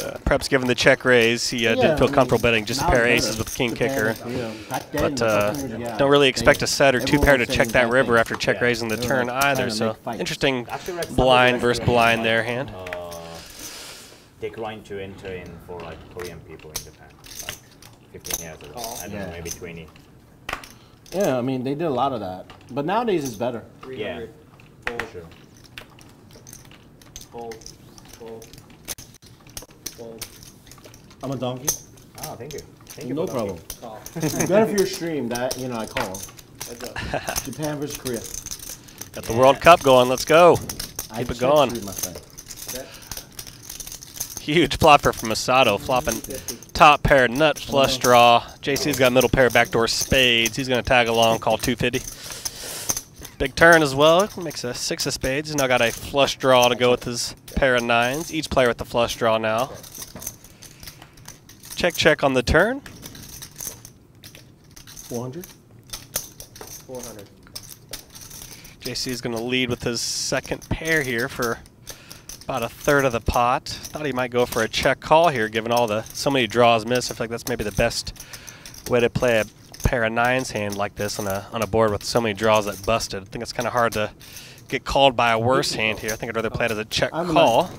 Uh, perhaps given the check raise, he uh, Yeah, did feel comfortable betting just a pair of aces better. with king kicker. you know, back then, But uh, don't really expect a set or two pair to check that river after check Yeah. raising the turn either. So interesting Actually, like, some blind versus blind there like, hand. Uh, decline to enter in for like Korean people in Japan, like 15 years ago. I don't know, Yeah. maybe 20. Yeah, I mean they did a lot of that, but nowadays it's better. Yeah. Fold. Sure. Fold. Fold. Fold. I'm a donkey. Oh, thank you. Thank you. No for problem. Call. better for your stream that you know I call Heads up. Japan versus Korea. Got the World Cup going. Let's go. I Keep it going. my friend. Huge flopper from Masato, flopping top pair nut flush draw. JC's got middle pair backdoor spades. He's going to tag along, call 250. Big turn as well. Makes a six of spades. He's now got a flush draw to go with his pair of nines. Each player with the flush draw now. Check, check on the turn. 400. 400. JC is going to lead with his second pair here for about a third of the pot. Thought he might go for a check call here, given all the so many draws missed. I feel like that's maybe the best way to play a pair of nines hand like this on a on a board with so many draws that busted. I think it's kind of hard to get called by a worse hand here. I think I'd rather play it as a check I'm a call.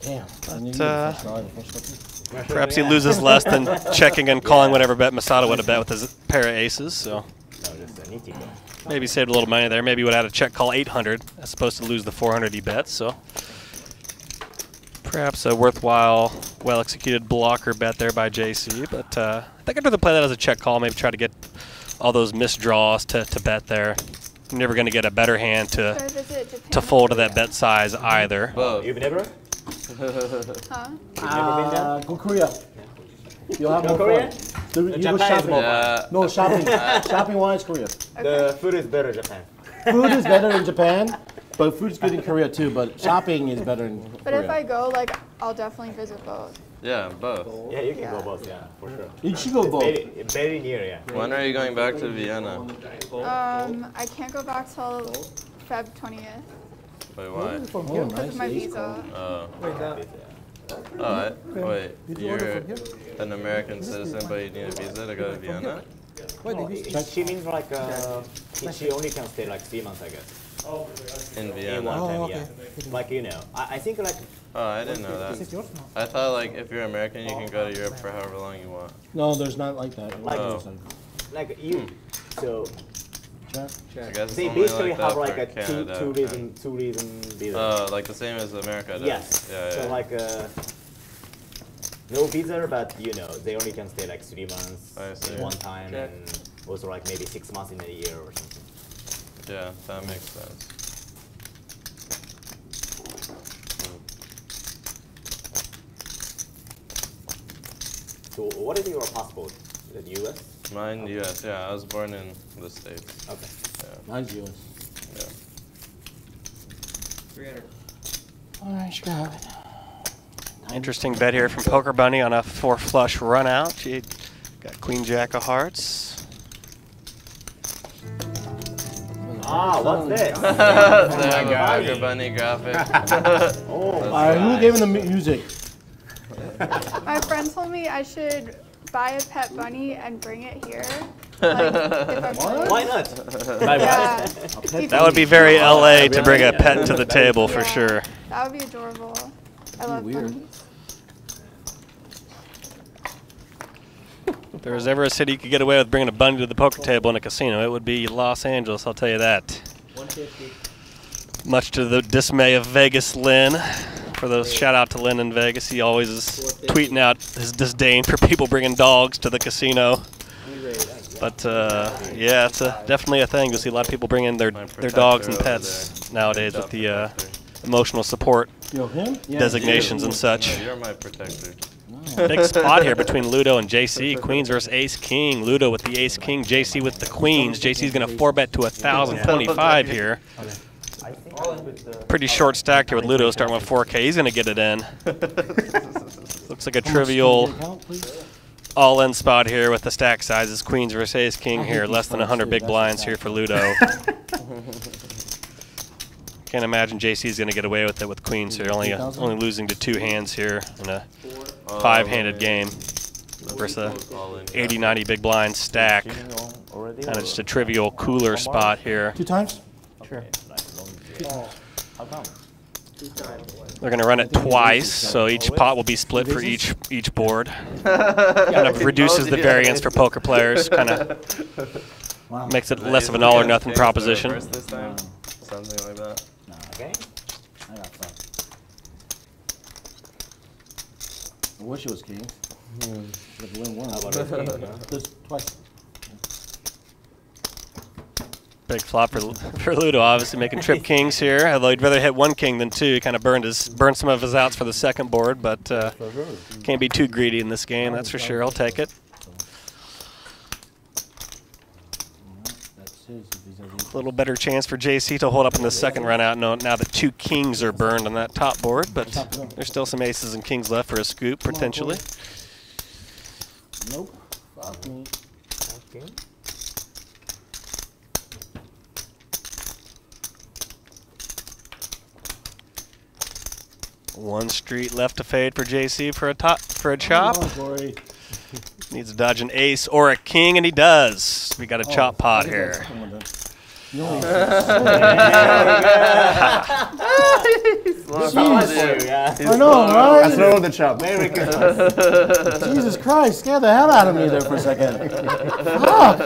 Damn. I knew you But, uh, the first dog, the first one. Perhaps he loses less than checking and calling whatever bet Masato would have bet with his pair of aces. So No, just a nitty go. maybe saved a little money there. Maybe would have had a check call 800 as opposed to lose the 400 he bets. So perhaps a worthwhile, well executed blocker bet there by JC. But uh, I think I'd rather play that as a check call. Maybe try to get all those missed draws to, to bet there. You're never going to get a better hand to to fold to that bet size either. Both. You've never? Huh? You've never been there? Uh, go Korea. You'll have Go more Korea? fun. The, you Japan is shopping. more Yeah. No shopping. shopping wise, Korea. The food is better in Japan. Food is better in Japan, but food's good in Korea too. But shopping is better in Korea. But Korea. if I go, like, I'll definitely visit both. Yeah, both. Yeah, you can Yeah. go both, yeah, for sure. you should go both. Very, very near, yeah. When are you going back to Vienna? Um, I can't go back till Feb 20th Wait, why? Oh, because nice. of my visa. Oh. Wait, now, Oh, I, wait. Did you you're an American citizen, but you need a visa to go to Vienna? Why No, did you she means like, uh, she- she only can stay like three months, I guess. In In Vienna. one time, Oh, yeah. Like, you know, I, I think like, Oh, I didn't know Is it that. yours now? I thought like if you're American, you can go to Europe for however long you want. No, there's not like that. Like- Oh. like you, so I guess it's they basically like have like a two, Canada. two okay. reason, two reason visa. Oh, like the same as America does. Yes. Yeah, So yeah. like uh, no visa, but you know they only can stay like three months I one time, and also like maybe six months in a year or something. Yeah, that makes sense. So what is your passport? Is it U.S.? Mine, U.S. Yeah, I was born in the states. Okay. Mine's yours. Yeah. 300. All right, you have. Interesting bet here from Poker Bunny on a four flush run out. She got Queen Jack of Hearts. Ah, what's this? they have a God. Poker Bunny graphic. oh, All right, who gave him the music? My friend told me I should buy a pet bunny and bring it here. Like, if I'm playing. why not? Yeah. That would be very LA to bring a pet to the table for sure. That would be adorable. I love Weird. bunnies. If there was ever a city you could get away with bringing a bunny to the poker table in a casino, it would be Los Angeles, I'll tell you that. 150. Much to the dismay of Vegas Lynn. for the shout out to Lynn in Vegas. He always is tweeting out his disdain for people bringing dogs to the casino. But uh, yeah, it's a, definitely a thing. You'll see a lot of people bringing their their dogs and pets nowadays with the uh, emotional support Yo, him? Yeah. designations and such. You're my protector. Big spot here between Ludo and JC. Queens versus Ace King. Ludo with the Ace King. JC with the Queens. JC's going to four bet to a thousand twenty-five here. Pretty short stack here with Ludo starting with 4K. He's going to get it in. Looks like a trivial all-in spot here with the stack sizes. Queens versus Ace King here. Less than 100 big blinds here for Ludo. Can't imagine JC's going to get away with it with Queens here. Only only losing to two hands here in a five-handed game versus a 80, 90 big blind stack. Kind of just a trivial cooler spot here. Two times? Sure. They're going to run it twice, so each pot will be split for each each board. Kind of reduces the variance for poker players. Kind of makes it less of an all or nothing proposition. Reverse this time? Something like that. Okay. I got some. I wish it was king. Like win one. Just twice. Big flop for for Ludo, obviously making trip kings here. Although he'd rather hit one king than two. He kind of burned his burned some of his outs for the second board, but uh, can't be too greedy in this game. That's for sure. I'll take it. That's his. If he's has A little better chance for JC to hold up in the second run out now, now that two kings are burned on that top board, but there's still some aces and kings left for a scoop potentially. Nope. Fuck me. Okay. One street left to fade for JC for a top for a chop. On, Needs to dodge an ace or a king, and he does. We got a chop pot here. Come on, then. You only- yeah. I know, right? I Throw the chop. Merry Christmas. Jesus Christ, scared the hell out of me there for a second. Fuck.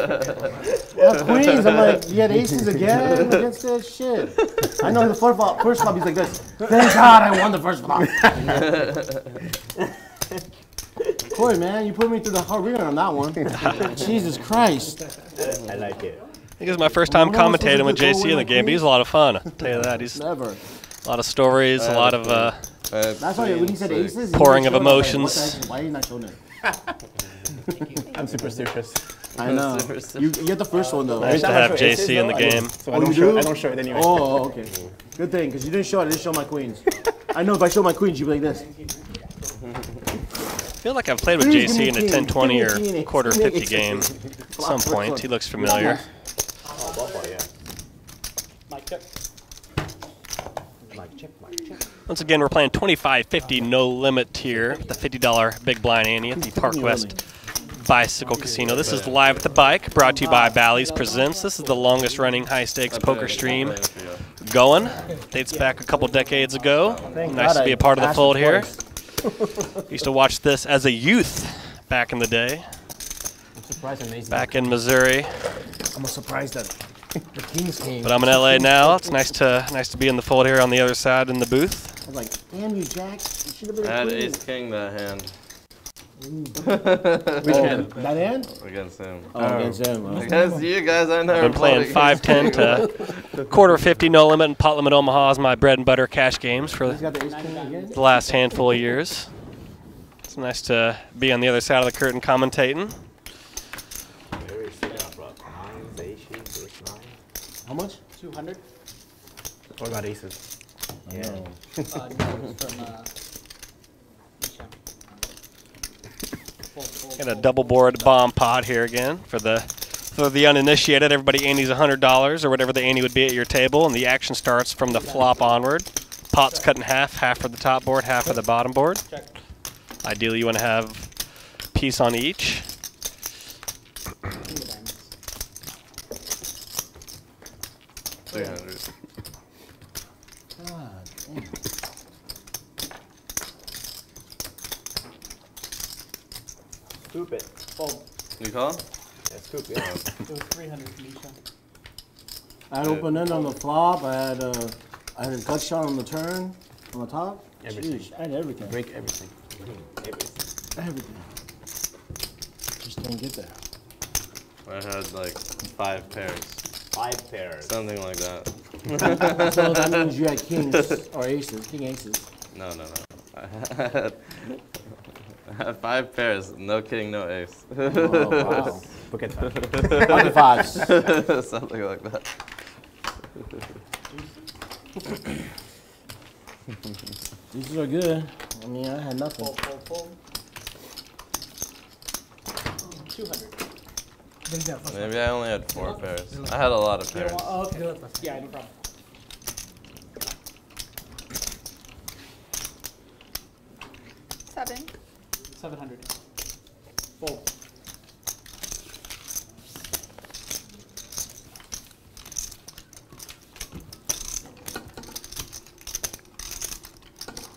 Yeah, queens, I'm like, you had aces again against that shit. I know the first flop, first flop, he's like this. Thank God I won the first flop. Corey, man, you put me through the hard ringer on that one. Jesus Christ. I like it. I think it's my first time Well, we're not supposed commentating with JC in the game, but he's a lot of fun. I'll tell you that. He's Never. a lot of stories, a lot of uh, Uh, That's why when he said aces, Pouring of show. I was like, emotions. what the heck? Why are you not showing it? I'm superstitious. I know. You, you get the first one though. nice to have JC in the game. So I Oh, don't you show do? I don't show it anyway. Oh, okay. Good thing, because you didn't show it. I didn't show my queens. I know if I show my queens, you'd be like this. I feel like I've played with JC in a king, 10 20 or quarter 50 game at some point. He looks familiar. Once again, we're playing 25 50 no limit here. The $50 Big Blind Ante at the Park West Bicycle Casino. This is Live at the Bike, brought to you by Bally's Presents. This is the longest running high stakes poker stream going. Dates back a couple decades ago. Nice to be a part of the fold here. Twice. Used to watch this as a youth back in the day, I'm surprised and amazed. back in Missouri. I'm surprised that the kings came. But I'm in LA now. It's nice to nice to be in the fold here on the other side in the booth. I was like, damn you, Jack. You should have been I a had queen. ace king that hand Which oh. hand? That hand? against him. Oh, against him. huh? Against you guys, I never Been playing 510 to quarter 50 no limit and pot limit Omaha is my bread and butter cash games for the ace king again. the last handful of years. It's nice to be on the other side of the curtain commentating. Very sick, bro. Nines, aces, ace nine. How much? 200. What about aces? Yeah. Oh, Uh, no, it's from, uh, Isha. Full- full- Got a double board bomb pot here again for the for the uninitiated. Everybody antes hundred dollars or whatever the Andy would be at your table, and the action starts from the flop onward. Pot's cut in half, half for the top board, half for the bottom board. Ideally, you want to have piece on each. King of diamonds. 300. God damn. Scoop it. Fold. You call? Yeah, scoop it. Oh. It was 300 from Isha. I had open end on the flop. I had a, I had a gut shot on the turn, on the top. Everything. Jeez, I had everything. Break everything. Everything. Everything. Just didn't get there. I had like five pairs, Five pairs. something like that. So that means you had kings or aces, king aces. No, no, no. I had five pairs. No kidding, no ace. Oh, wow. Look at that. Pocket fives. something like that. These are good. I mean, I had nothing. Fold, fold, fold. 200. Then you got first Maybe I only had four pairs. I had a lot of pairs. oh, okay. Do it first. Yeah, no problem. Seven. 700. Fold.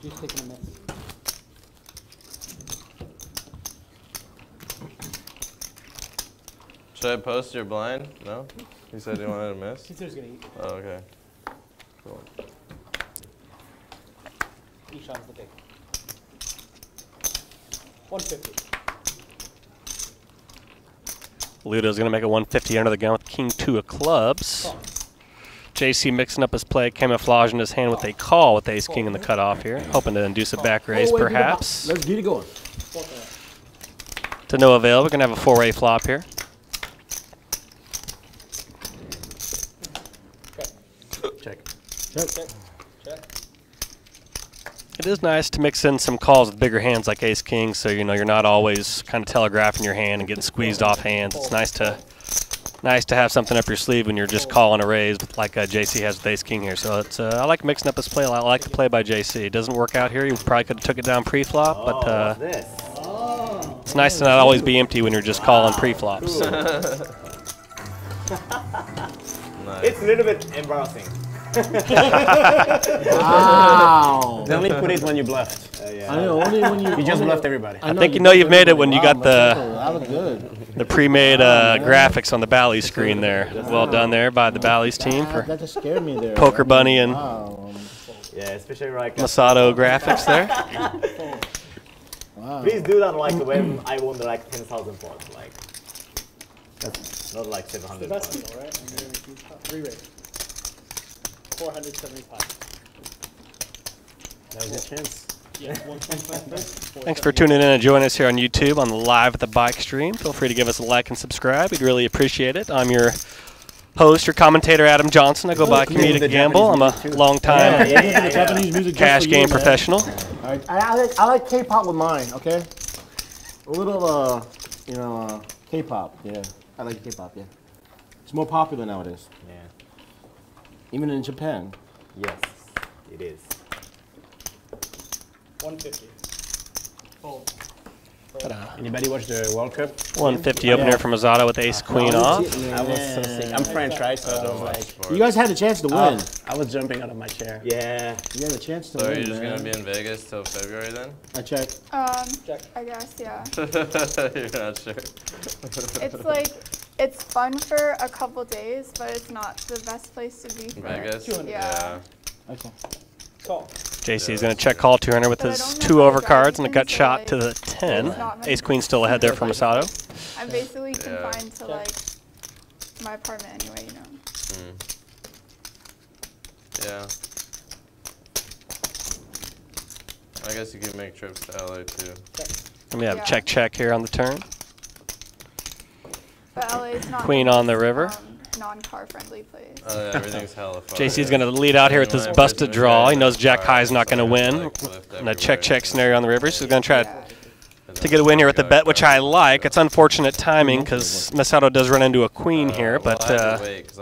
Just taking a miss. Should I post your blind? No? You said you wanted to miss? Consider's gonna eat. Oh, okay. Cool. Ishan's the big. 150. Ludo's going to make a 150 under the gun with king two of clubs. Call. JC mixing up his play, camouflaging his hand with a call with ace king in the cutoff here, hoping to induce a back raise Oh, wait, we got- perhaps. Let's get it going. To no avail, we're going to have a four-way flop here. Check. Check. Check. Check. It is nice to mix in some calls with bigger hands like ace king, so you know you're not always kind of telegraphing your hand and getting squeezed off hands. It's nice to nice to have something up your sleeve when you're just calling a raise, like uh, JC has with ace king here. So it's uh, I like mixing up his play. I like the play by JC. It doesn't work out here. You probably could have took it down pre-flop, but oh, uh, it's nice to not always be empty when you're just calling pre-flops. Nice. It's a little bit embarrassing. Wow. They only put it when you bluffed. Uh, yeah. I know, only when you. You just only- bluffed everybody. I, think you know you've made it when you got the- good. The pre-made uh, graphics on the Bally's screen there. Well done there by the Bally's team for that just scared me there. Poker Bunny and- Wow. Yeah, especially like. uh, Masato graphics there. wow. Please do that like when I won the like 10,000 points. Like. That's not like The 700 points. people, right? And then if you three raise. 475. That was a chance. Yeah, Thanks for tuning in and joining us here on YouTube on the Live at the Bike stream. Feel free to give us a like and subscribe. We'd really appreciate it. I'm your host, your commentator, Adam Johnson. I go by the Comedic Gamble. I'm a Japanese music too. long-time Yeah, yeah, yeah, Japanese music just cash for you, game man. professional. I, I like I like K-pop with mine. Okay, a little uh, you know, uh, K-pop. Yeah, I like K-pop. Yeah, it's more popular nowadays, Yeah. Even in Japan. Yes, it is. 150. Fold. Anybody watch the World Cup? 150 opener from Masato with ace queen off. I was so sick. I'm French, right? So I was like, You guys had a chance to win. oh, I was jumping out of my chair. Yeah. You had a chance to So are win, you just man. gonna be in Vegas till February then? I checked. Um, Check. I guess, yeah. You're not sure. It's like, it's fun for a couple days, but it's not the best place to be for. Vegas? 200. Yeah. Okay. Call. JC is going to check call 200 with his two how over cards and a drive gut shot like, to the 10. it's not meant Ace queen be still ahead there for Masato. I'm basically Yeah. confined to like my apartment anyway, you know. Yeah. I guess you can make trips to LA too. And we have Yeah. check check here on the turn. But LA not Queen on the river. Um, non-car friendly place. Oh yeah, everything's hella fun. JC's going to lead out here with this busted draw. He knows Jack High is not going to win. In a check check scenario on the river, so he's going to try to yeah. To get a win here with the bet, which I like. It's unfortunate timing because Masato does run into a queen here, but uh,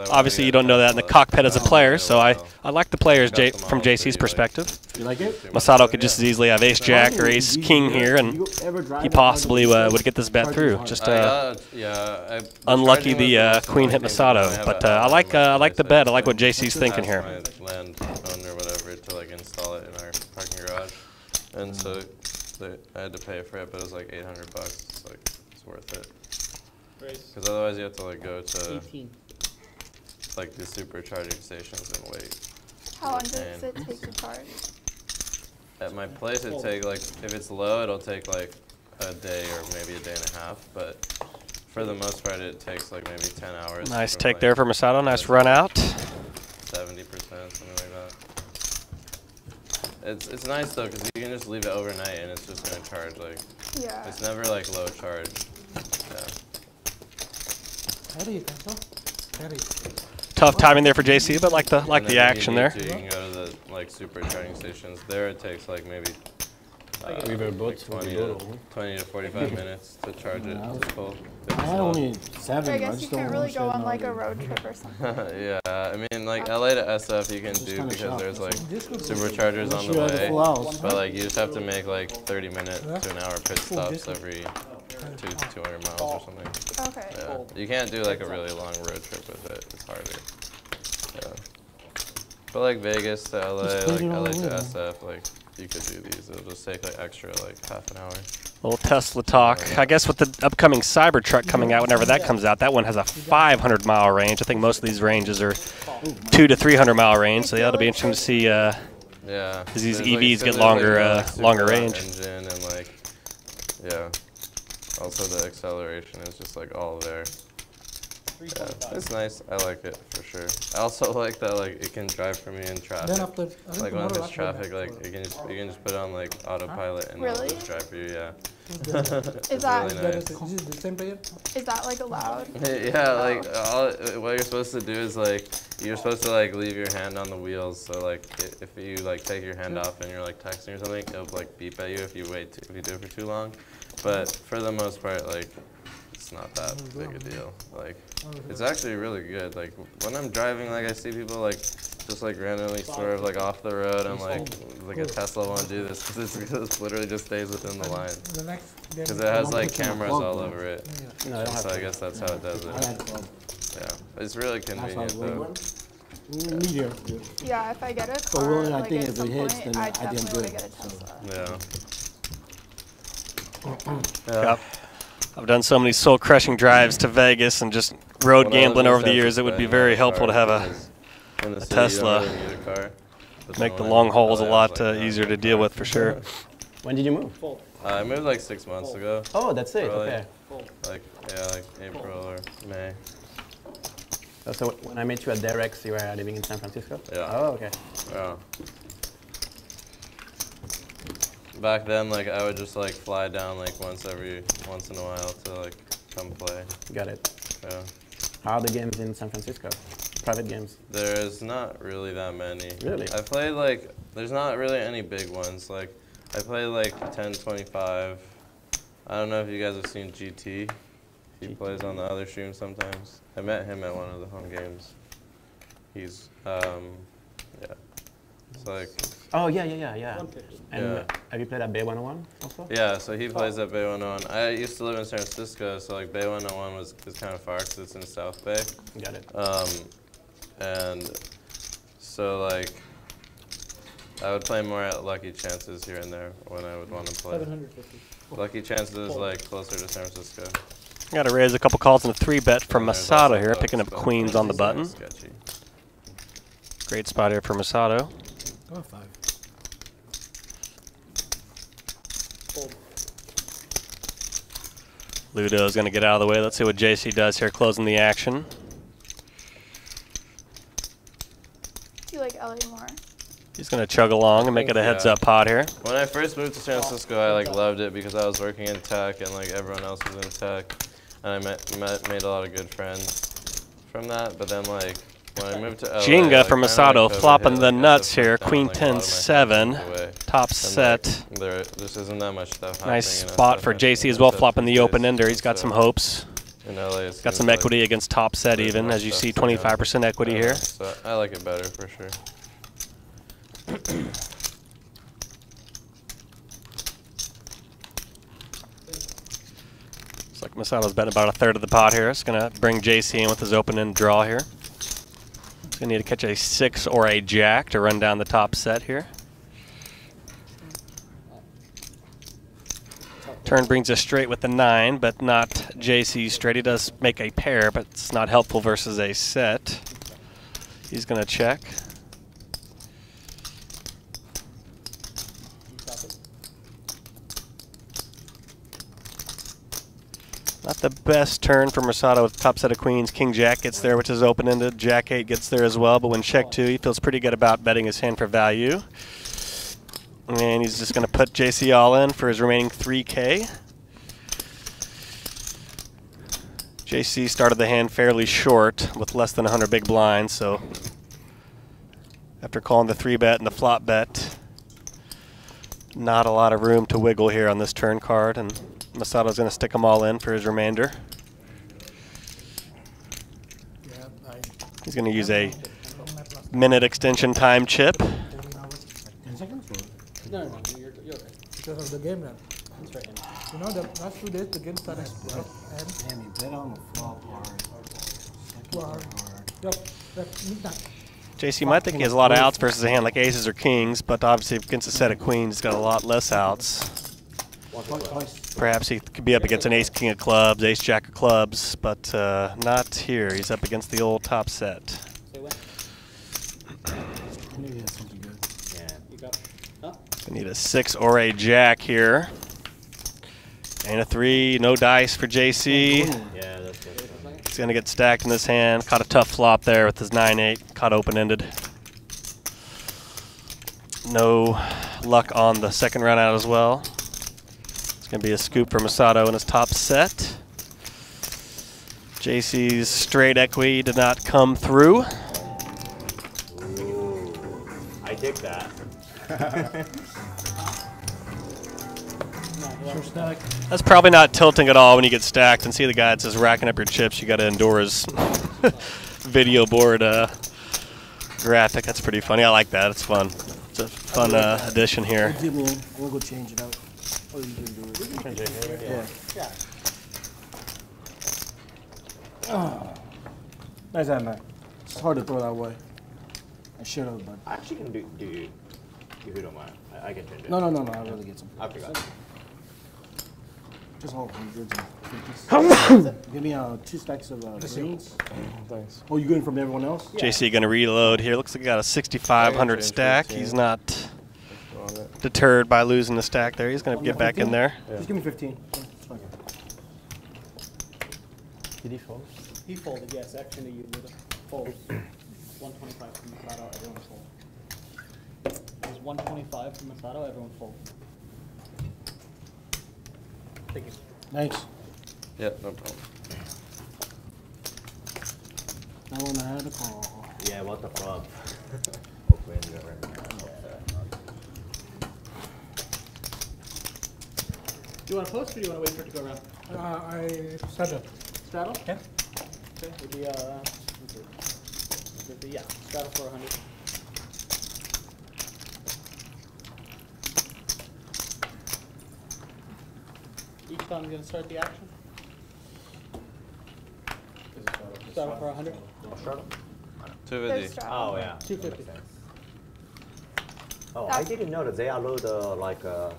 obviously you don't know that in the cockpit as a player. So I, I like the players J- from JC's perspective. You like it? Masato could just as easily have ace jack or ace king here, and You ever drive he possibly uh, would get this bet through. Just uh, got, yeah, I was unlucky the uh, queen hit things, but Masato. But uh, I like uh, I like the bet. I like what JC's thinking here. land owner or whatever to like install it in our parking garage, and so they, I had to pay for it, but it was like 800 bucks. It's like it's worth it because otherwise you have to like go to 18. like the supercharging stations and wait. How long does it take to charge? at my place it take like if it's low it'll take like a day or maybe a day and a half, but for the most part it takes like maybe 10 hours. Nice take like, there for Masato. Nice run out. 70%, something like that. It's it's nice though because you can just leave it overnight and it's just gonna charge like Yeah. it's never like low charge. Yeah. Carry, Kanto. Tough timing there for JC, but like the like And the then if you action there. to, you can go to the like super charging stations. There it takes like maybe uh, Riverboat like to 20 Riverboat. to 20 to 45 minutes to charge it to full. I had only seven. I guess just you can't really go on like a road trip or something. yeah, I mean like LA to SF you can do because shocked. there's like This could be- superchargers on the you have a way, but like you just have to make like 30 minute Yeah. to an hour pit stops every two 200 miles or something. Okay. Yeah, you can't do like a really long road trip with it. It's harder. Yeah. But like Vegas to LA, like put it on LA to. SF, like you could do these. It'll just take like extra like half an hour. A Little Tesla talk. I guess with the upcoming Cybertruck coming out, whenever that comes out, that one has a 500 mile range. I think most of these ranges are two to 300 mile range, so yeah, it'll be interesting to see. Uh, Yeah. 'Cause these there's, like- EVs so get longer, no, uh, like, longer range. Engine and like, yeah. Also the acceleration is just like all there. Yeah, it's nice. I like it for sure. I also like that like it can drive for me in traffic. Then after, I think like when tomorrow there's after traffic, like you can just you can just put it on like autopilot and it'll just drive for you. Yeah. Is It's that- really nice. is, is same player? Is that like allowed? yeah, like all, what you're supposed to do is like you're supposed to like leave your hand on the wheels. So like if you like take your hand off and you're like texting or something, it'll like beep at you if you wait too, if you do it for too long. But for the most part, like it's not that big a deal. Like it's actually really good. Like when I'm driving, like I see people like just like randomly swerve like off the road. I'm like like a Tesla won't do this because it's, it's literally just stays within the line. The next. game Because it has like put you in a cameras all over it. No, I don't have So I guess that's how it does it. Yeah, it's really That's why I convenient though. waiting. Mm, Meteor. Yeah, if I get a But car, really, I like think at if some it hits, point, then I I did definitely want to good, get a Tesla. Yeah. Yep. I've done so many soul crushing drives to Vegas and just road When gambling over the years. It would be very helpful to have a in the a city, Tesla. really car. Make the long hauls a lot like, uh, easier to deal with for sure. When did you move? Uh, I moved like six months ago. Oh, that's it. Really? Okay. Like yeah, like April or May. Oh, so when I met you at Derek's, you were living in San Francisco. Yeah. Oh, okay. Yeah. Back then, like I would just like fly down like once every once in a while to like come play. Got it. Yeah. How are the games in San Francisco? Private games. There's not really that many. Really? I played like there's not really any big ones. Like I played like 1025. I don't know if you guys have seen GT. He GT. plays on the other stream sometimes. I met him at one of the home games. He's um. It's like Oh yeah, yeah, yeah, yeah. And Yeah. have you played at Bay 101 also? yeah, so he plays at Bay 101. I used to live in San Francisco, so like Bay 101 was is kind of far because it's in South Bay. Got it. Um, and so like, I would play more at Lucky Chances here and there when I would want to play. 750. Lucky Chances is like closer to San Francisco. Got to raise a couple calls in a three bet from And Masato here, picking up queens on the button. Sketchy. Great spot here for Masato. Go five. Ludo's going to get out of the way. Let's see what JC does here, closing the action. Do you like LA more? He's going to chug along and make it a heads-up pot here. When I first moved to San Francisco, I like loved it because I was working in tech and like everyone else was in tech, and I met, met made a lot of good friends from that. But then like when I moved to LA, Jenga from Masato flopping the nuts here. Queen like, 10 of my friends 7. Top set. Like, isn't that much stuff happening. Nice spot for JC as well, flopping the open ender. He's got some uh, hopes. In LA, Got some equity against top set even, as you see 25% equity here. I like it better for sure. Looks like Masato's betting about a third of the pot here. It's going to bring JC in with his open end draw here. Going to need to catch a six or a jack to run down the top set here. Turn brings us straight with the nine, but not JC straight. He does make a pair, but it's not helpful versus a set. He's going to check. The best turn for Masato with top set of queens. King Jack gets there, which is open ended. Jack 8 gets there as well, but when check 2, he feels pretty good about betting his hand for value. And he's just going to put JC all in for his remaining 3K. JC started the hand fairly short with less than 100 big blinds, so after calling the 3 bet and the flop bet, not a lot of room to wiggle here on this turn card, and Masato's going to stick them all in for his remainder. He's going to use a minute extension time chip. ten seconds or? No, no, no, you're, you're okay. Because of the game then. It's right in. You know, the last two days the game started rough and Damn, you bet on the flop hard. Well. Yep, at midnight. JC might think he has a lot of outs versus a hand like aces or kings, but obviously against a set of queens, he's got a lot less outs. Perhaps he could be up against an ace king of clubs, ace jack of clubs, but uh, not here. He's up against the old top set. I need a six or a jack here. And a three, no dice for JC. He's going to get stacked in this hand. Caught a tough flop there with his 9-8. Caught open-ended. No luck on the second run out as well. It's going to be a scoop for Masato in his top set. JC's straight equi did not come through. Ooh, I take that. Sure stack. That's probably not tilting at all when you get stacked and see the guy that says racking up your chips. You got to endure his video board uh, graphic. That's pretty funny. I like that. It's fun. It's a fun uh, addition here. We'll, we'll, we'll go change it out. Oh, you can do it. Change it here. Yeah. Yeah. Ah. Nice hand, man. It's hard to throw that way. I should have, but. I actually can do, do you, if you don't mind. I, I can change it. No, no, no, no. I'd rather get some. I forgot. Just all hundreds and fifties. Give me uh, two stacks of uh, greens. Thanks. Oh, you getting from everyone else? JC going to reload here. Looks like he got a 6,500 stack. He's not On it. Deterred by losing the stack there. He's going to get back in there. Just give me 15. Okay. Did he fold? He folded, yes, actually you did fold. One twenty-five from Masato, everyone fold. It was one twenty-five from Masato, everyone fold. Thank you. Thanks. Yep, no problem. That one I had a call. Yeah, what the fuck? Open the Do you want to post or do you want to wait for it to go around? Uh, I started. Straddle? Yeah. Okay, would be, uh, what's it? Would be, yeah, straddle for a hundred. Each time I'm gonna start the action. Straddle for a hundred. Two There's fifty. straddle. Oh, yeah. 250. Oh, I didn't know that they allow the, like, uh.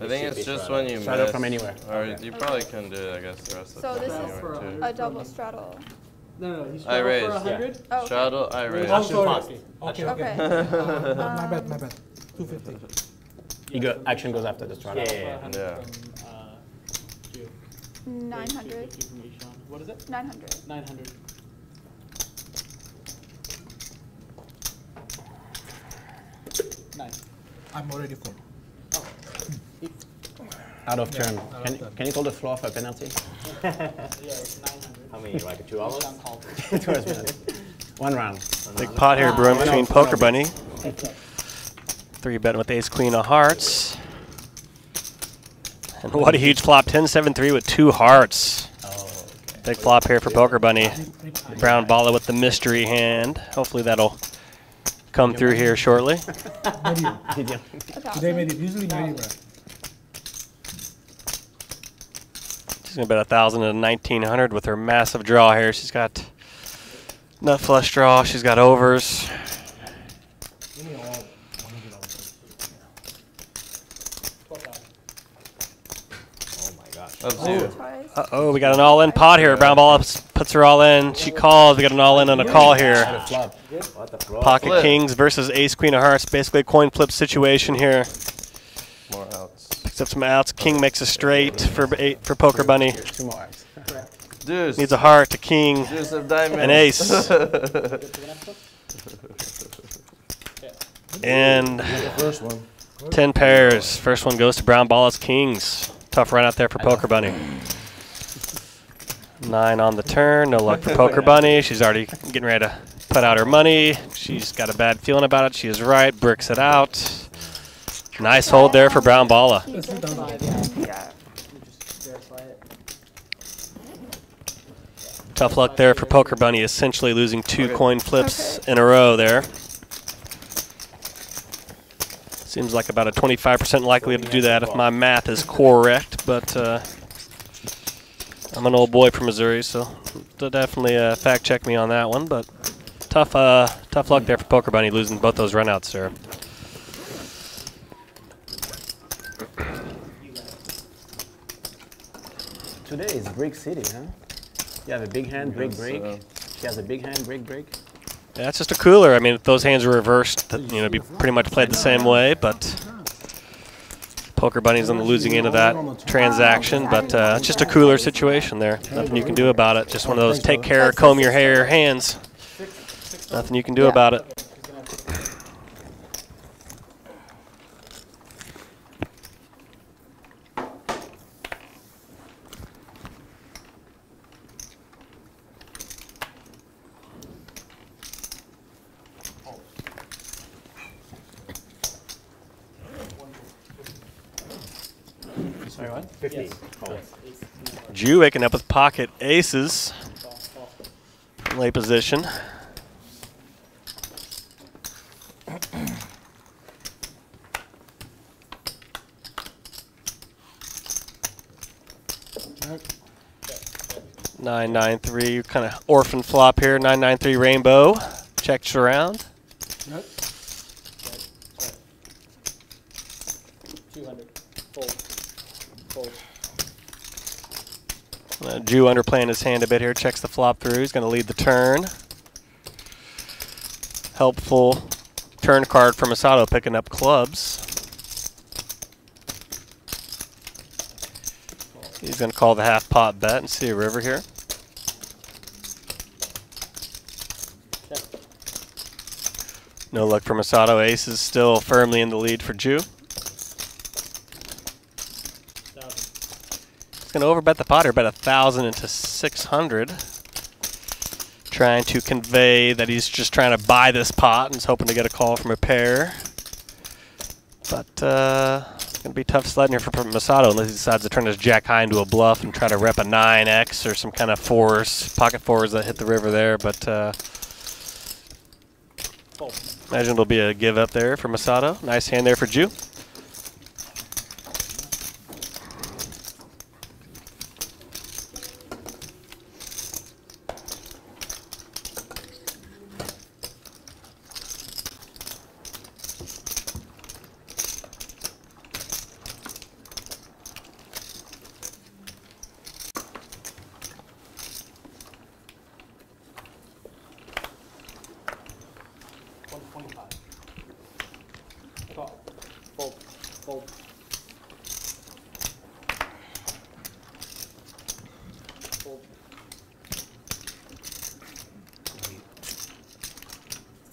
I think it's just when you Straddle miss. from anywhere. Or Okay. you probably can do it, I guess, the rest of So the this time is anywhere, too. A double straddle. No, no, no, he's I straddle for raised. a hundred. Oh, okay. Straddle, I raise. Oh, Action sorry. Okay, Okay. okay. Uh, my bad, my bad. Two fifty. He go, action goes after the straddle. Yeah. For a hundred Yeah. from, uh, Gio. 900. 250 from Ishan. What is it? 900. Nine hundred. Nine. I'm already full. Out of turn. out of Can, turn. can you call the floor for a penalty? Yeah, it's nine hundred. How many, like, two hours? Two hours penalty. One round. Big pot here brewing between Poker Bunny. Three betting with ace queen of hearts. And what a huge flop. 10-7-3 with two hearts. Oh, Big flop here for Poker Bunny. Brown baller with the mystery hand. Hopefully that'll come through here shortly. Medium. Did you? A Today thousand. medium. Usually medium. rare. She's gonna bet a thousand and nineteen hundred with her massive draw here. She's got nut flush draw. She's got overs. Oh Give me all. I'm gonna get all this. Twelve thousand. Oh my gosh. That's you. Twice. Uh oh, we got an all-in pot here. Brown ball ups, puts her all in. She calls. We got an all-in and a call here. Flop. What the fuck? Pocket Flip. kings versus ace queen of hearts. Basically a coin flip situation here. More outs. Picks Picks up some outs. King makes a straight for eight for Poker Bunny. Two more outs. Deuce. Needs a heart to King. Deuce of diamonds. An ace. Get to the next one? Yeah. And First one. 10 pairs. First one goes to Brown Ball as Kings. Tough run out there for Poker Bunny. Nine on the turn. No luck for Poker Bunny. She's already getting ready to put out her money. She's got a bad feeling about it. She is right. Bricks it out. Nice hold there for Brown Balla. This is done. Five, yeah. Yeah. Let me just verify it. Tough luck there for Poker Bunny, essentially losing two coin flips in a row there. Seems like about a 25% likelihood to do that if my math is correct, but uh, I'm an old boy from Missouri, so they'll definitely uh, fact check me on that one. But tough, uh, tough luck there for Poker Bunny losing both those runouts there. Today is break city, huh? You have a big hand, break, guess break. so. She has a big hand, break, break. Yeah, it's just a cooler. I mean, if those hands were reversed, that, you know, it'd be pretty much played the same way. But Poker Bunny's on the losing end of that transaction. But uh, it's just a cooler situation there. Nothing you can do about it. Just one of those take care, comb your hair hands. Nothing you can do about it. 50. Yes. Yes. Ace, two, five. Jude waking up with pocket aces. Call, call. Lay position. Nine nine three, kind of orphan flop here. Nine nine three rainbow. Checks around. Nope. Two hundred. Fold. Fold. Uh, Jude underplaying his hand a bit here. Checks the flop through. He's going to lead the turn. Helpful turn card for Masato picking up clubs. He's going to call the half pot bet and see a river here. No luck for Masato. Ace is still firmly in the lead for Jude. Going to overbet the pot here, bet a thousand into 600. Trying to convey that he's just trying to buy this pot and is hoping to get a call from a pair. But uh, it's going to be tough sledding here for Masato unless he decides to turn his jack high into a bluff and try to rep a 9x or some kind of fours, pocket fours that hit the river there. But uh, imagine it'll be a give up there for Masato. Nice hand there for Jude. One twenty-five. Call. Fold. Fold. Fold.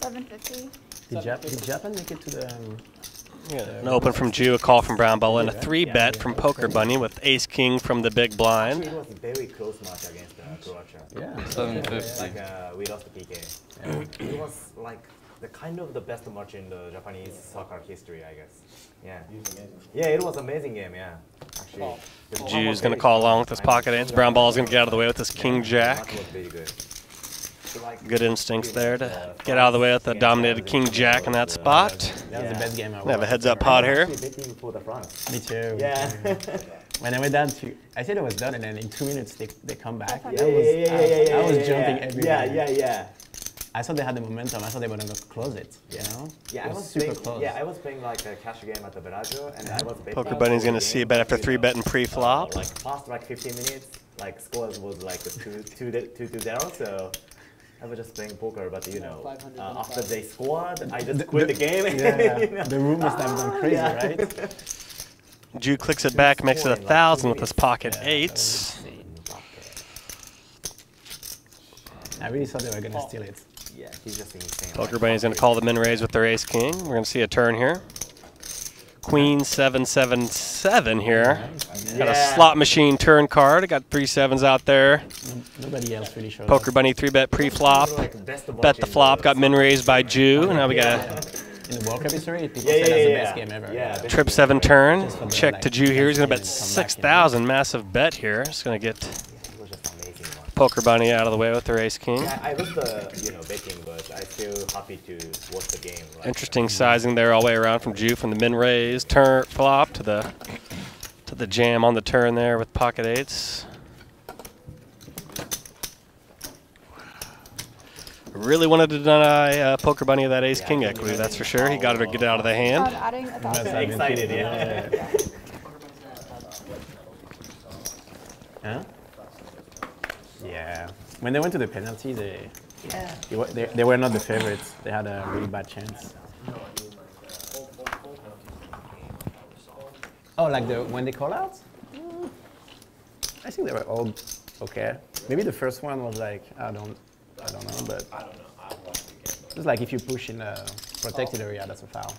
Seven fifty. Did, Jap- did Japan make it to the? Um, Yeah, an open from Jude, a call from Brown Ball, and a three bet from Poker Bunny with Ace King from the big blind. It was a very close match against uh, Croatia. yeah. 750. Like uh, we lost the PK. it was like the kind of the best match in the Japanese soccer history, I guess. Yeah. Yeah, it was amazing game. Yeah. Actually. Call. the Jude's going to call along with his pocket eights. Brown Ball's going to get out of the way with his King Jack. That was very good. So, like, Good instincts there to get out of the way with the dominated King Jack in that spot. That was the best game I We have a heads up pot here. Actually betting for the France. Me too. Yeah. When I went down to, I said it was done, and then in two minutes they, they come back. Yeah, Yeah, I yeah, yeah, yeah, yeah, yeah, I was yeah, jumping yeah. everywhere. Yeah, yeah, yeah. I thought they had the momentum. I thought they were gonna close it. You Yeah. know? Yeah, it I was, was super playing, close. Yeah, I was playing like a cash game at the Bellagio, and I was betting Poker for Bunny's going to see a bet after three know. betting pre-flop. Uh, like past like 15 minutes, like scores was like a two, two, two, two to zero. So I was just playing poker, but you know, uh, after they scored, I just quit the, game. Yeah, you know? the room must have gone crazy, Yeah. right? Jude clicks it back, makes it a thousand with his pocket eights. I really thought they were gonna steal it. Yeah, he's just insane. Poker Bunny's going to call the min raise with their ace king. We're going to see a turn here. Queen seven seven seven here. Got a slot machine turn card. I got three sevens out there. Nobody else really showed Poker up. Bunny three bet pre flop. Like best Bet the flop. Got min raised by Jude. Now we got a In the World Cup history, people Yeah, say yeah, the best yeah. game ever. Yeah, trip seven turn. Just for the, Check to like, Jude here. He's going to bet come back, you know. six thousand. Massive bet here. Just going to get It was just amazing one. Poker Bunny out of the way with their ace king. I, I was the you know betting, but I still happy to watch the game. Like, Interesting sizing there all the way around from Jude from the min raise turn flop to the to the jam on the turn there with pocket eights. Really wanted to deny uh, Poker Bunny of that ace king equity, that's for sure. He got it to get out of the hand. adding a. That's Excited, yeah. Huh? Yeah. When they went to the penalty, they, they, they, they were not the favorites. They had a really bad chance. Oh, like the when they call out? Mm, I think they were all okay. Maybe the first one was like I don't, I don't know, but it's like if you push in a protected area, that's a foul.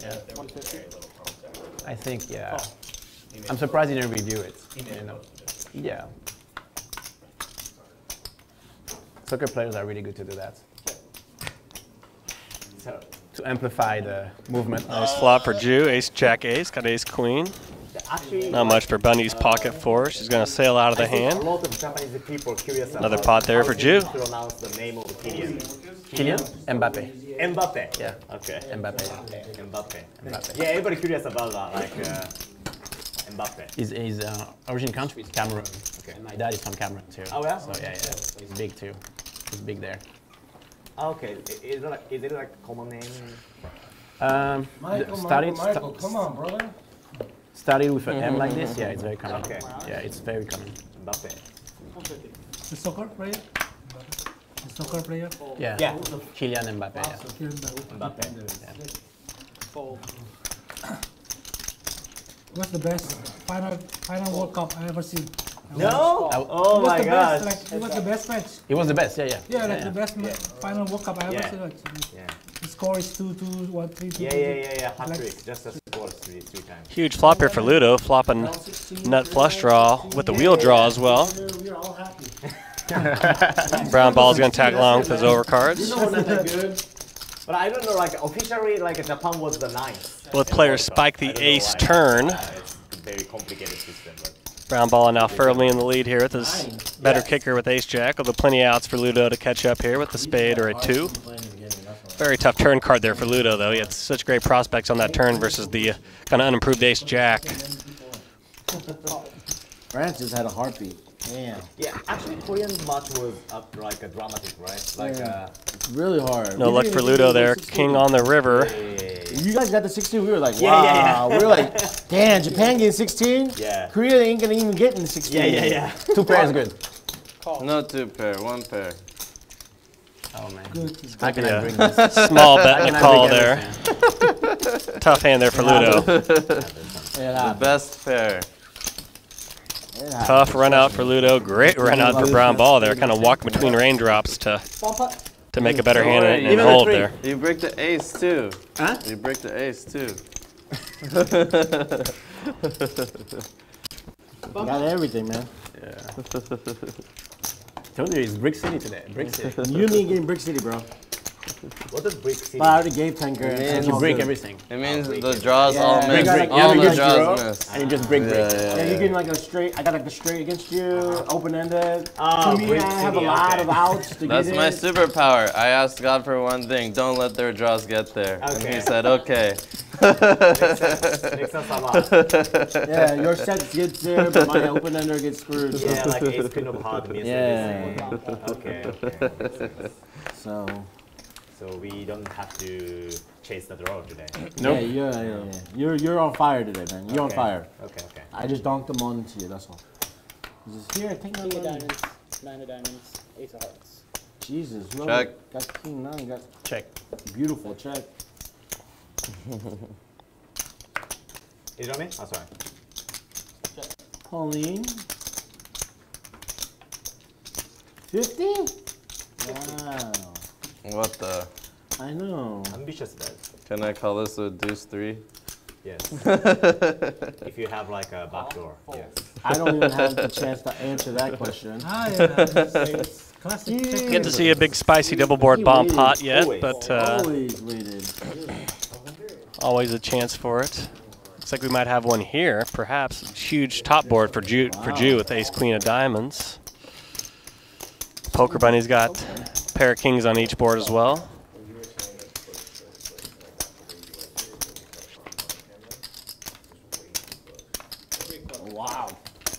Yeah. I think yeah. I'm surprised he didn't review it. You know. Yeah. Soccer players are really good to do that. So, to amplify the movement. Nice flop for Jude, ace jack ace, got ace queen. Actually, Not much for Bunny's pocket four. She's gonna sail out of the I think hand. A lot of Japanese people are curious Another about pot there how for to Jude. pronounce the name of Kylian. Kylian Mbappe. Mbappe. Yeah. Okay. Mbappe. yeah. Mbappe. Mbappe. Yeah, everybody curious about that, like uh, Mbappe. His, his uh, origin country is Cameroon. Okay. And my dad is from Cameroon too. Oh, yeah? So yeah, yeah. He's big too. He's big there. Ah, okay. Is it like is it like common name? Um, Michael, started, Michael, Michael, sta- come on, brother. started with an M like this. Yeah, it's very common. Okay. Yeah, it's very common. Mbappe. The soccer player. The soccer player. Yeah. Yeah. Kylian Mbappe. Yeah. Here in the- Mbappe. Fold. What's the best final final World Cup I ever seen? No. I- Oh It was my the gosh. best, like, it was the best match. It was the best. Yeah, yeah. Yeah, like the best ma- final World Cup I ever Yeah. seen. Like, Yeah. the score is two, two, one, three, two. Yeah, two, yeah, two. yeah, yeah. Hat Like- trick. Just a score three, three times. Huge flop here for Ludo, flopping nut flush draw with the wheel draw as well. We're, we're all happy. Brown ball's gonna tag along with his overcards. No, not that good. But I don't know, like officially, like Japan was the ninth. Both players spike the I don't know ace turn. Uh, it's a very complicated system, but Brown ball now firmly in the lead here with his better kicker with ace jack. Although plenty of outs for Ludo to catch up here with the spade or a two. Very tough turn card there for Ludo though. He had such great prospects on that turn versus the uh, kind of unimproved ace jack. Francis had a heartbeat. Damn. yeah, actually Korean match was up like a dramatic, right? Like uh, really hard. No luck for Ludo there. King on the river. You guys got the 16. We were like, Yeah, wow. yeah, yeah. We were like, damn, Japan getting 16. Yeah. Korea ain't gonna even get in the 16. yeah, yeah, yeah. Two pairs good. Call. No two pair, one pair. Oh man. Good. How can I bring this? Small bet How and can a I call there. Tough hand there for Ludo. It The best pair. It happened. Tough run out for Ludo. Great run out for Brown Ball there. Kind of walking between raindrops to to make a better hand and, and hold there. You break the ace too. Huh? You break the ace too. Got everything, man. Told you it's Brick City today. Brick City. You need getting Brick City, bro. What does Brick City? But I already gave 10 grand. Man, It's You all break everything. It means the draws all Yeah. miss. Brick, brick. You All a the good draws draw, miss. and you just break brick. Yeah, yeah, Yeah, yeah. you're getting like a straight. I got like the straight against you, uh-huh. open ended. Oh, ah, to me, Brick I have a lot okay. of outs to get. That's get my in. superpower. I asked God for one thing: don't let their draws get there. And he said, "Okay." Makes sense a lot. Yeah, your set gets there, but my open ender gets screwed. Yeah, like ace queen of heart miss Yeah. Okay, okay. So, So we don't have to chase the draw today. yeah, yeah, uh, yeah, yeah. You're you're on fire today, man. You're on fire. Okay, okay. I just donked them on to you. That's all. Just here, take my King of money. diamonds, nine of diamonds, ace of hearts. Jesus, whoever Check. got king nine, got Check. beautiful check. Is it on me? Oh, sorry. Pauline. 50? Wow. What the? I know. Ambitious bet. Can I call this a deuce three? Yes. if you have like a backdoor. Yes. I don't even have the chance to answer that question. Ah, yeah, that's- classic. Yeah. Get to see a big spicy double board bomb Waited. pot yet, Always. but uh, Always waited. always a chance for it. Looks like we might have one here, perhaps. Huge top board for Jude for Jude with Ace Queen of Diamonds. Poker Bunny's got pair of kings on each board as well. Wow.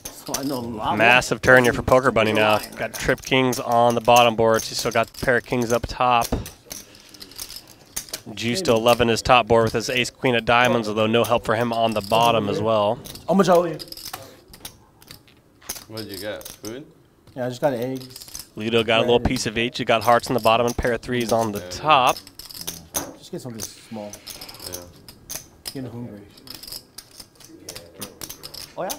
So I know a lot. Massive turn here for Poker Bunny now. Got trip kings on the bottom board. She's still got pair of kings up top. Jude still loving his top board with his ace queen of diamonds, although no help for him on the bottom as well. How much I owe you? What'd you get? Food? Yeah, I just got eggs. Ludo got a little piece of each. You got hearts on the bottom and pair of threes on the top. Just get something small. Yeah. Getting hungry. Oh yeah.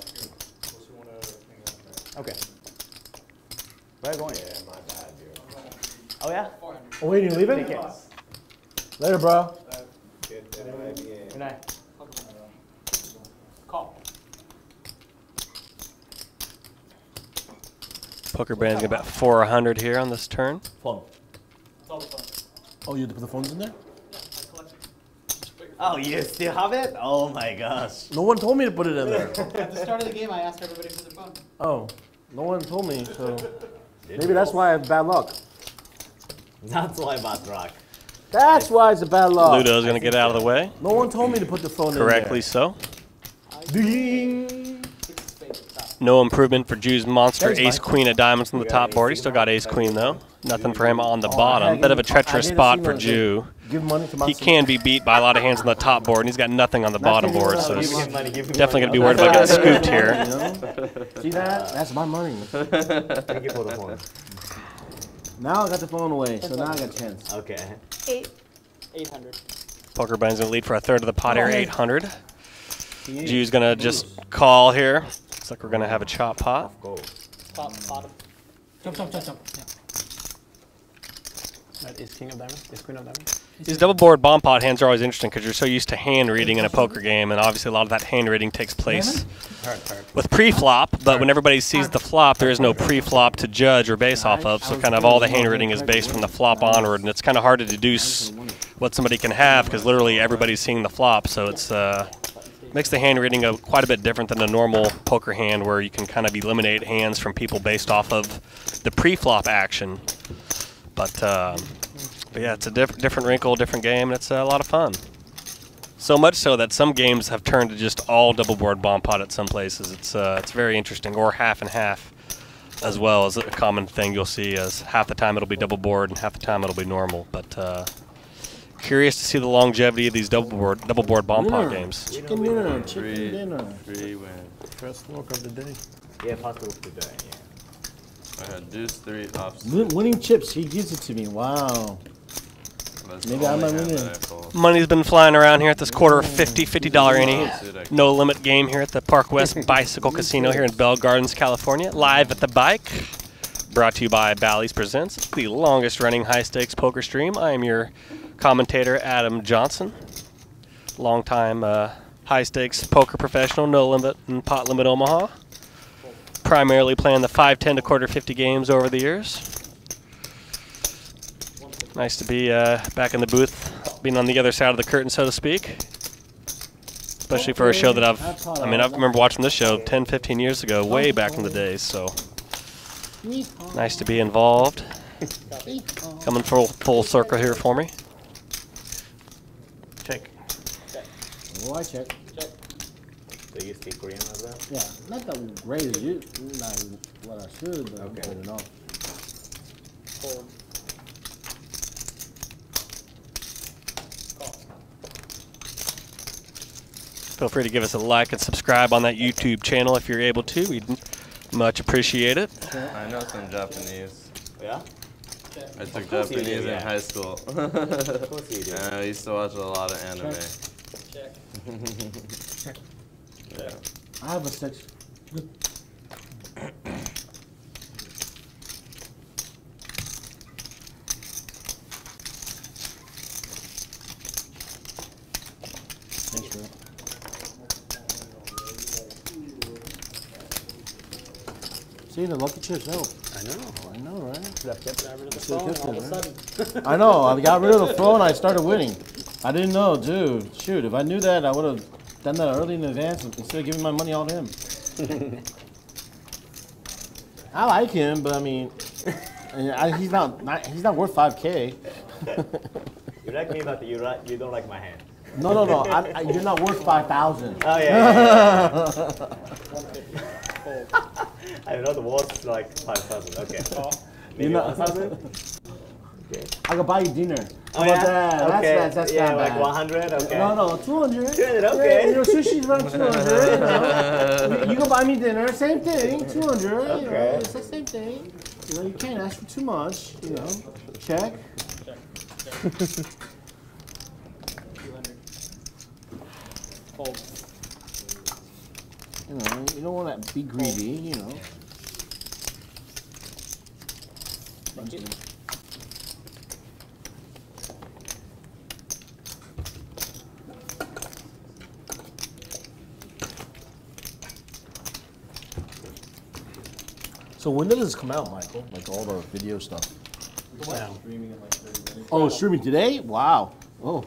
Okay. Where are you going? Oh yeah. Oh, wait, you leaving? Later, bro. Good night. Poker Bunny's got about 400 here on this turn. Phone. Oh, you had to put the phones in there? Oh, you still have it? Oh my gosh. No one told me to put it in there. At the start of the game, I asked everybody for their phone. Oh, no one told me, so maybe that's why I have bad luck. That's why I'm bad luck. That's why it's a bad luck. Ludo's going to get out of the way. No one told me to put the phone Correctly so. in there. Ding. Six of spades, top. No improvement for Jude's monster. Ace Queen of Diamonds on the top board. He still got Ace Queen though. Nothing for him on the Oh, bottom. had Bit of a treacherous spot for Jude. Give money to my He can be beat by a lot of hands on the top board, and he's got nothing on the bottom board, so he's give him money, give him definitely going to be worried about getting scooped here. See that? That's my money. Thank you for the phone. Now I got the phone away, so now I got a chance. Okay. Eight. 800. Poker Bunny's going to lead for a third of the pot here, Oh. 800. Jude's going to just call here. Looks like we're going to have a chop pot. Go. Top, bottom. Jump, jump, jump, jump. Yeah. That is king of diamonds. Is queen of diamonds. These double board bomb pot hands are always interesting because you're so used to hand reading in a poker game, and obviously a lot of that hand reading takes place Hard, hard. with pre-flop. But when everybody sees the flop, there is no pre-flop to judge or base off of. So kind of all the hand reading is based from the flop onward, and it's kind of hard to deduce what somebody can have because literally everybody's seeing the flop. So it's uh, makes the hand reading a, quite a bit different than a normal poker hand where you can kind of eliminate hands from people based off of the pre-flop action. But, um, but yeah, it's a diff- different wrinkle, different game, and it's a lot of fun. So much so that some games have turned to just all double board bomb pot at some places. It's uh, it's very interesting, or half and half, as well as a common thing you'll see. As half the time it'll be double board and half the time it'll be normal. But uh, curious to see the longevity of these double board double board bomb pot games. Chicken dinner, chicken Three, dinner. three win. First smoke of the day. Yeah, fast look today. Yeah. I had deuce three off. Win- Winning chips, he gives it to me. Wow. That's Maybe I'm only a hand winner. that I pulled. Money's been flying around here at this quarter of 50 $50 ante. No limit game here at the Park West Bicycle Casino here in Bell Gardens, California. Live at the bike. Brought to you by Bally's Presents, the longest running high stakes poker stream. I am your commentator, Adam Johnson. Longtime uh, high stakes poker professional, no limit and pot limit Omaha. Primarily playing the 5, 10 to quarter 50 games over the years. Nice to be uh, back in the booth, being on the other side of the curtain, so to speak. Especially for a show that I've, I mean, I remember watching this show 10, 15 years ago, way back in the days, so nice to be involved. Coming full, full circle here for me. Oh, I check. Do you speak Korean as well? Yeah, not that great as you, not what I should, but Okay. okay. good enough. Fold. Feel free to give us a like and subscribe on that YouTube channel if you're able to. We'd much appreciate it. I know some Japanese. Yeah? I took course you do, Japanese in yeah. high school. Of course you do. and I used to watch a lot of anime. Check. Yeah. I have a six. Thanks, bro. See, the lucky chips help. I know. I know, right? Should have kept. Got rid of the phone, all of a sudden. I know. I got rid of the phone. I started winning. I didn't know, dude. Shoot, if I knew that, I would have done that early in advance instead of giving my money all to him. I like him, but I mean, I, he's not, not he's not worth five k. You like me, but you like you don't like my hand. No, no, no. I, I, you're not worth five thousand. Oh yeah. yeah, yeah, I'm not worth like five thousand. Okay. Maybe You're not- thousand. Okay. I could buy you dinner. How Oh about yeah. that? Uh, that's, okay. that's, that's yeah, not like bad. 100. Okay. No, no, 200. 200, Yeah, okay. you know, sushi's around 200. You, know. You- you can buy me dinner, same thing, 200. You know, Okay. it's the same thing. You know, you can't ask for too much. You know, check. Two hundred. Fold. You know, you don't want to be greedy. You know. So when does this come out, Michael? Like all the video stuff? Yeah. Oh, streaming today? Wow. Oh.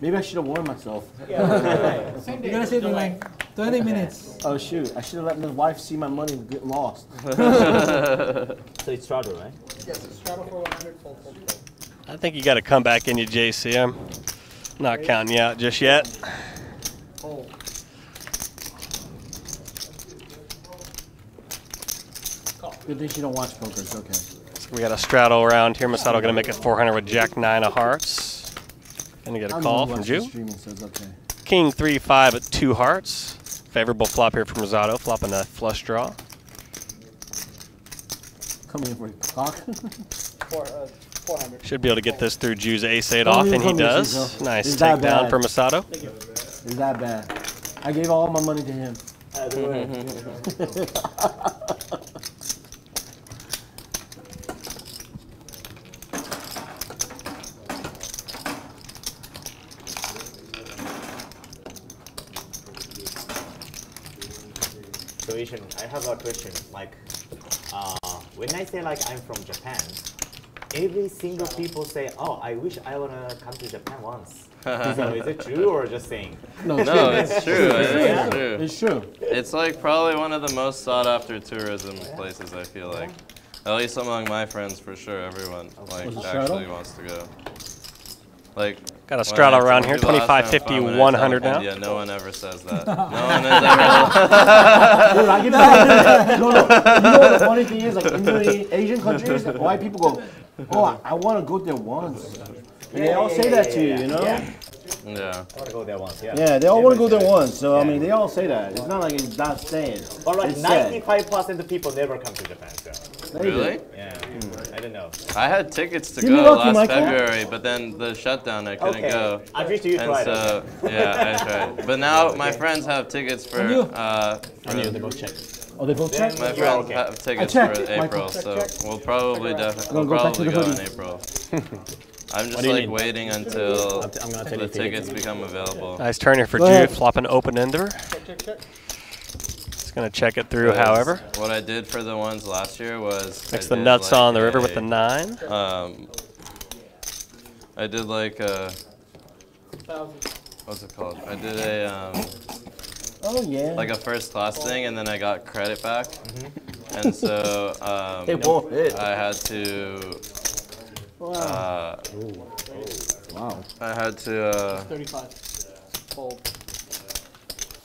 Maybe I should have warned myself. You're gonna sit in like 20 minutes. Oh shoot! I should have let my wife see my money get lost. So it's straddle, right? Yes, straddle for one hundred, fold, fold, fold. I think you got to come back in, your JCM. Not counting you out just yet. Fold. Good thing she don't watch poker. It's okay. So we got a straddle around here. Masato going to make it 400 with Jack 9 of hearts. And you get a I'm call from who watches Jude. So okay. King 3 5 at 2 hearts. Favorable flop here from Masato, flopping a flush draw. Coming in for a cock. Four, uh, four hundred. Should be able to get this through Jude's ace 8 Oh, off, and he does. Chico. Nice Is that takedown for Masato. Is that bad? I gave all my money to him. Do it. So Ishan, I have a question. Like, uh, when I say like I'm from Japan, every single people say, "Oh, I wish I wanna come to Japan once." so is it true or just saying? No, No, it's true. I think it's true. It's true. It's like probably one of the most sought after tourism places. I feel like, at least among my friends, for sure. Everyone like actually wants to go. Like Got a straddle I- around here, people 25, me 50, if I'm from, and I 100 now. Yeah, no one ever says that. No one has ever. Dude, I get that. no, no. You know what the funny thing is? Like in the Asian countries, white people go, "Oh, I, I want to go there once." And they all say that to you, you know? Yeah. yeah. I wanna go there once. Yeah. Yeah, they all want to go there once. So I mean, they all say that. It's not like it's not saying. But like 95% of people never come to Japan. So Really? yeah, I don't know. I had tickets to Give me go lucky, last Michael. February, but then the shutdown, I couldn't Okay. go. At least you And tried. so, okay. yeah, I tried. But now my friends have tickets for. And you? Uh, I need to for go check. Oh, they both checked? my Yeah, friends okay. have tickets for it, April, Michael. so Check, check. we'll probably definitely we'll Gonna go back to probably the go in hoodie. April. I'm just like need? waiting until I'm t- I'm the tickets. tickets become available. Nice turn here for Go Jude, ahead. flopping open ender. Check, check, check. It's going to check it through, Because however. what I did for the ones last year was Mix I the nuts like, on the river with a, the 9. Um, I did like a Thousand. what's it called? I did a um, Oh yeah. like a first class thing, and then I got credit back, and so um, it won't hit. I had to. Wow. Uh, wow. I had to. Uh, Thirty-five. Fold.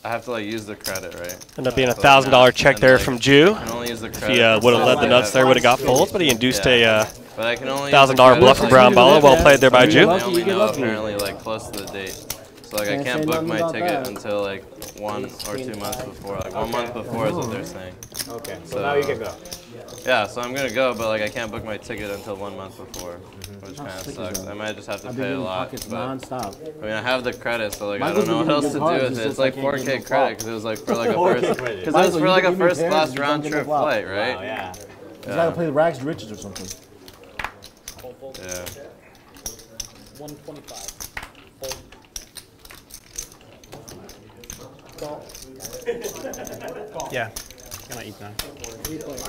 I have to like use the credit, right? Ended up being a $1,000 check there like, from Jude. I can only use the If he uh, would have led the nuts there, would have got fold, but he induced a uh, But I can only use $1,000 bluff from Brown Baller. Well played there by Jude. get I lucky, only you know apparently like close to the date. So like I Can't can't book my ticket until like one or two months before. Like one month before is what they're saying. Okay, so, So- now you can go. Yeah, so I'm gonna go, but like I can't book my ticket until one month before, Mm-hmm. which kind of sucks. that? I might just have to I've pay been a in lot. pockets But nonstop. I mean, I have the credit, so like Michael's I don't know what giving else to me do cards, with it's it. just It's like I can't 4K him credit because it was like for like a 4K first, credit. because it Michael, was for you like a can give me first pairs, class you don't round get trip the flop. flight, right? Oh yeah. You gotta play the rags to riches or something. Fold, fold. Yeah. One twenty-five. Fold. Call. Yeah. Can I eat now. Three players.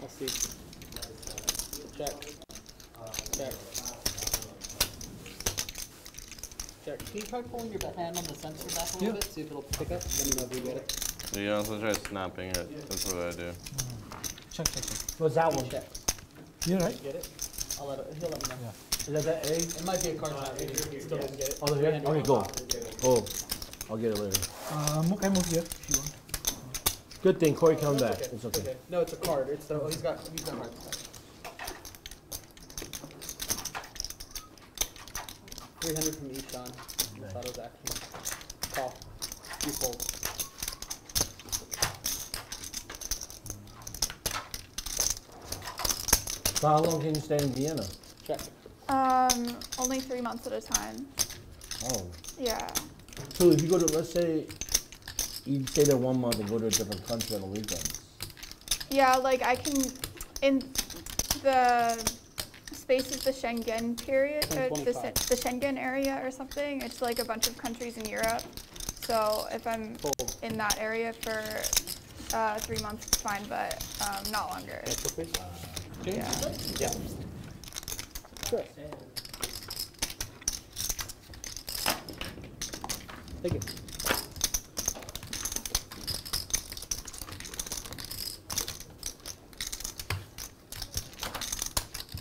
Let's see. Check. Check. Check. Can you try pulling your hand on the sensor back a little Yeah. bit? See if it'll pick up. Let me know if you get it. You can also try snapping it. That's what I do. Check, check, check. What's that one? Check. You right? Get it? I'll let it, he'll let me know. Yeah. Is that A? It might be a card trap. He still get it. Oh, here? Okay, go. Oh, I'll get it later. Uh, move, I move here if you want. Good thing Corey come back. It's okay. Okay. No, it's a card. It's the, oh, he's got, he's got cards. Three hundred from each on. Masato's action. Call. You fold. So how long can you stay in Vienna? Check. Um, only three months at a time. Oh. Yeah. So if you go to, let's say, you stay there one month and go to a different country on the weekends. Yeah, like I can, in the space of the Schengen period, uh, the, the Schengen area or something, it's like a bunch of countries in Europe. So if I'm Fold. in that area for uh, three months, it's fine, but um, not longer. Cancel, please. Yeah. Yeah. Sure. Thank you.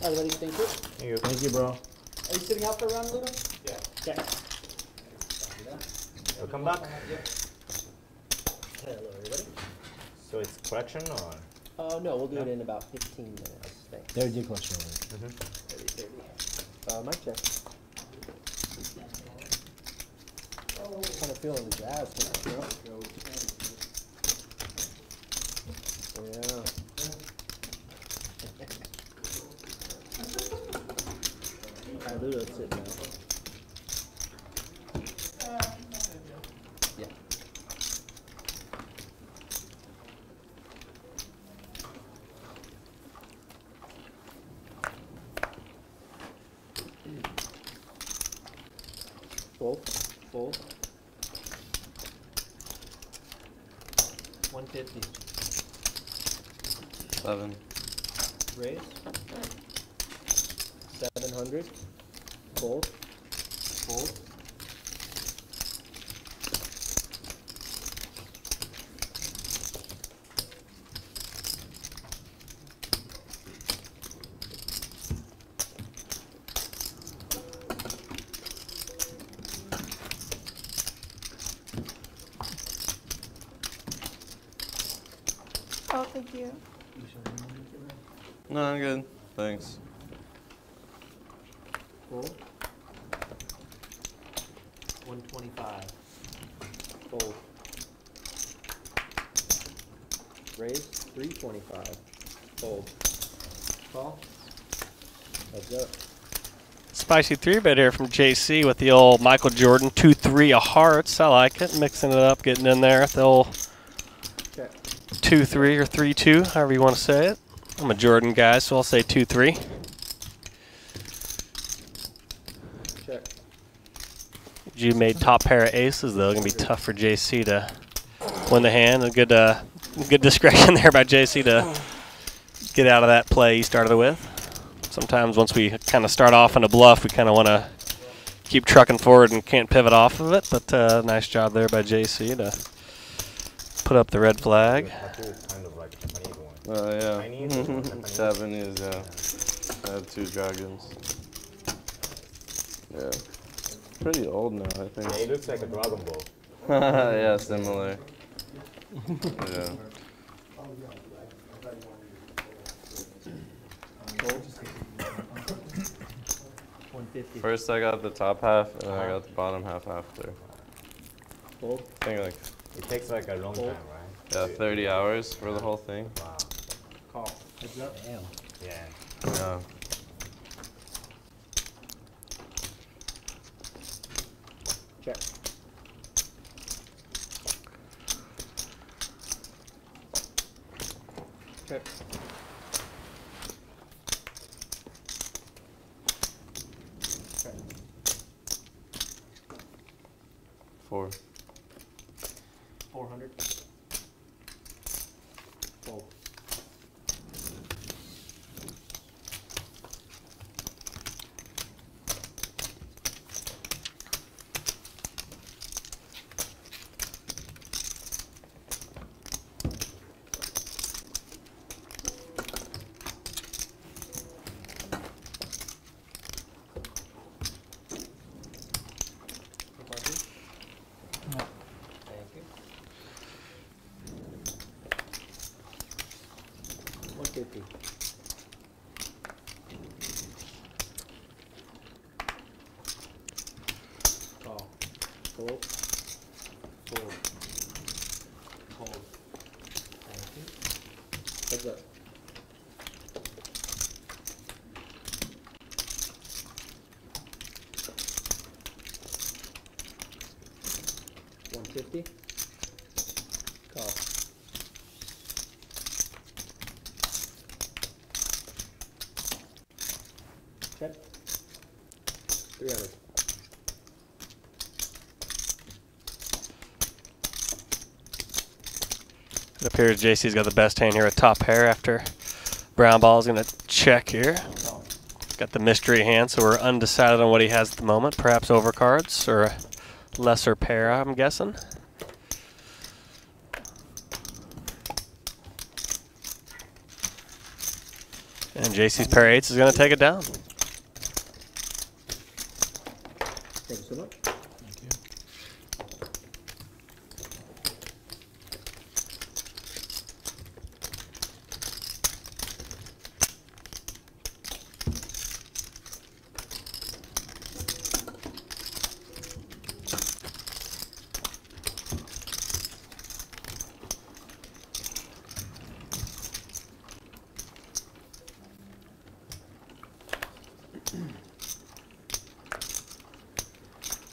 Everybody, thank you. Thank you. Thank you, bro. Are you sitting out for a round, Ludo? Yeah. Okay. Welcome back. Hello, everybody. So it's collection or? Uh, no, we'll do it in about fifteen minutes. Thanks. There did question. Thirty, thirty. Uh, mic check. Kind of feeling the jazz tonight? Yeah. I do that's it now. Yeah. Fold, fold. One fifty. Seven. Raise. Seven hundred. Fold. Fold. Oh, thank you. No, I'm good. Thanks. Fold. One twenty-five. Fold. Raise, three twenty-five. Fold. Call. Heads up. Spicy three bet here from JC with the old Michael Jordan two three of hearts. I like it, mixing it up, getting in there. The old Check. two three or three two, however you want to say it. I'm a Jordan guy, so I'll say two three. Check. You made top pair of aces though. Gonna be tough for JC to win the hand. A good, uh, good discretion there by JC to get out of that play he started with. Sometimes once we kind of start off in a bluff, we kind of want to keep trucking forward and can't pivot off of it. But uh, nice job there by JC to put up the red flag. Tattoo is kind of like Uh, Japanese one. Oh Chinese or yeah. Japanese? Japanese, yeah. I have two dragons. Yeah. Pretty old now, I Yeah, it think. looks like a Dragon Ball. yeah, similar. yeah. First I got the top half, and then I got the bottom half after. Fold. I think like It takes like a long time, right? yeah, 30 hours for the whole thing. Wow. Heads up. Damn. Yeah. Yeah. Check. Check. Check. Four hundred. Fold. One fifty. Call. Fold. Fold. Fold. Thank you. Heads up. One fifty. Call. Check. Three hundred. It appears JC's got the best hand here at top pair after brown ball's gonna check here. Got the mystery hand, so we're undecided on what he has at the moment. Perhaps overcards or a lesser pair, I'm guessing. And JC's pair eights is gonna take it down. Thank you so much. Thank you.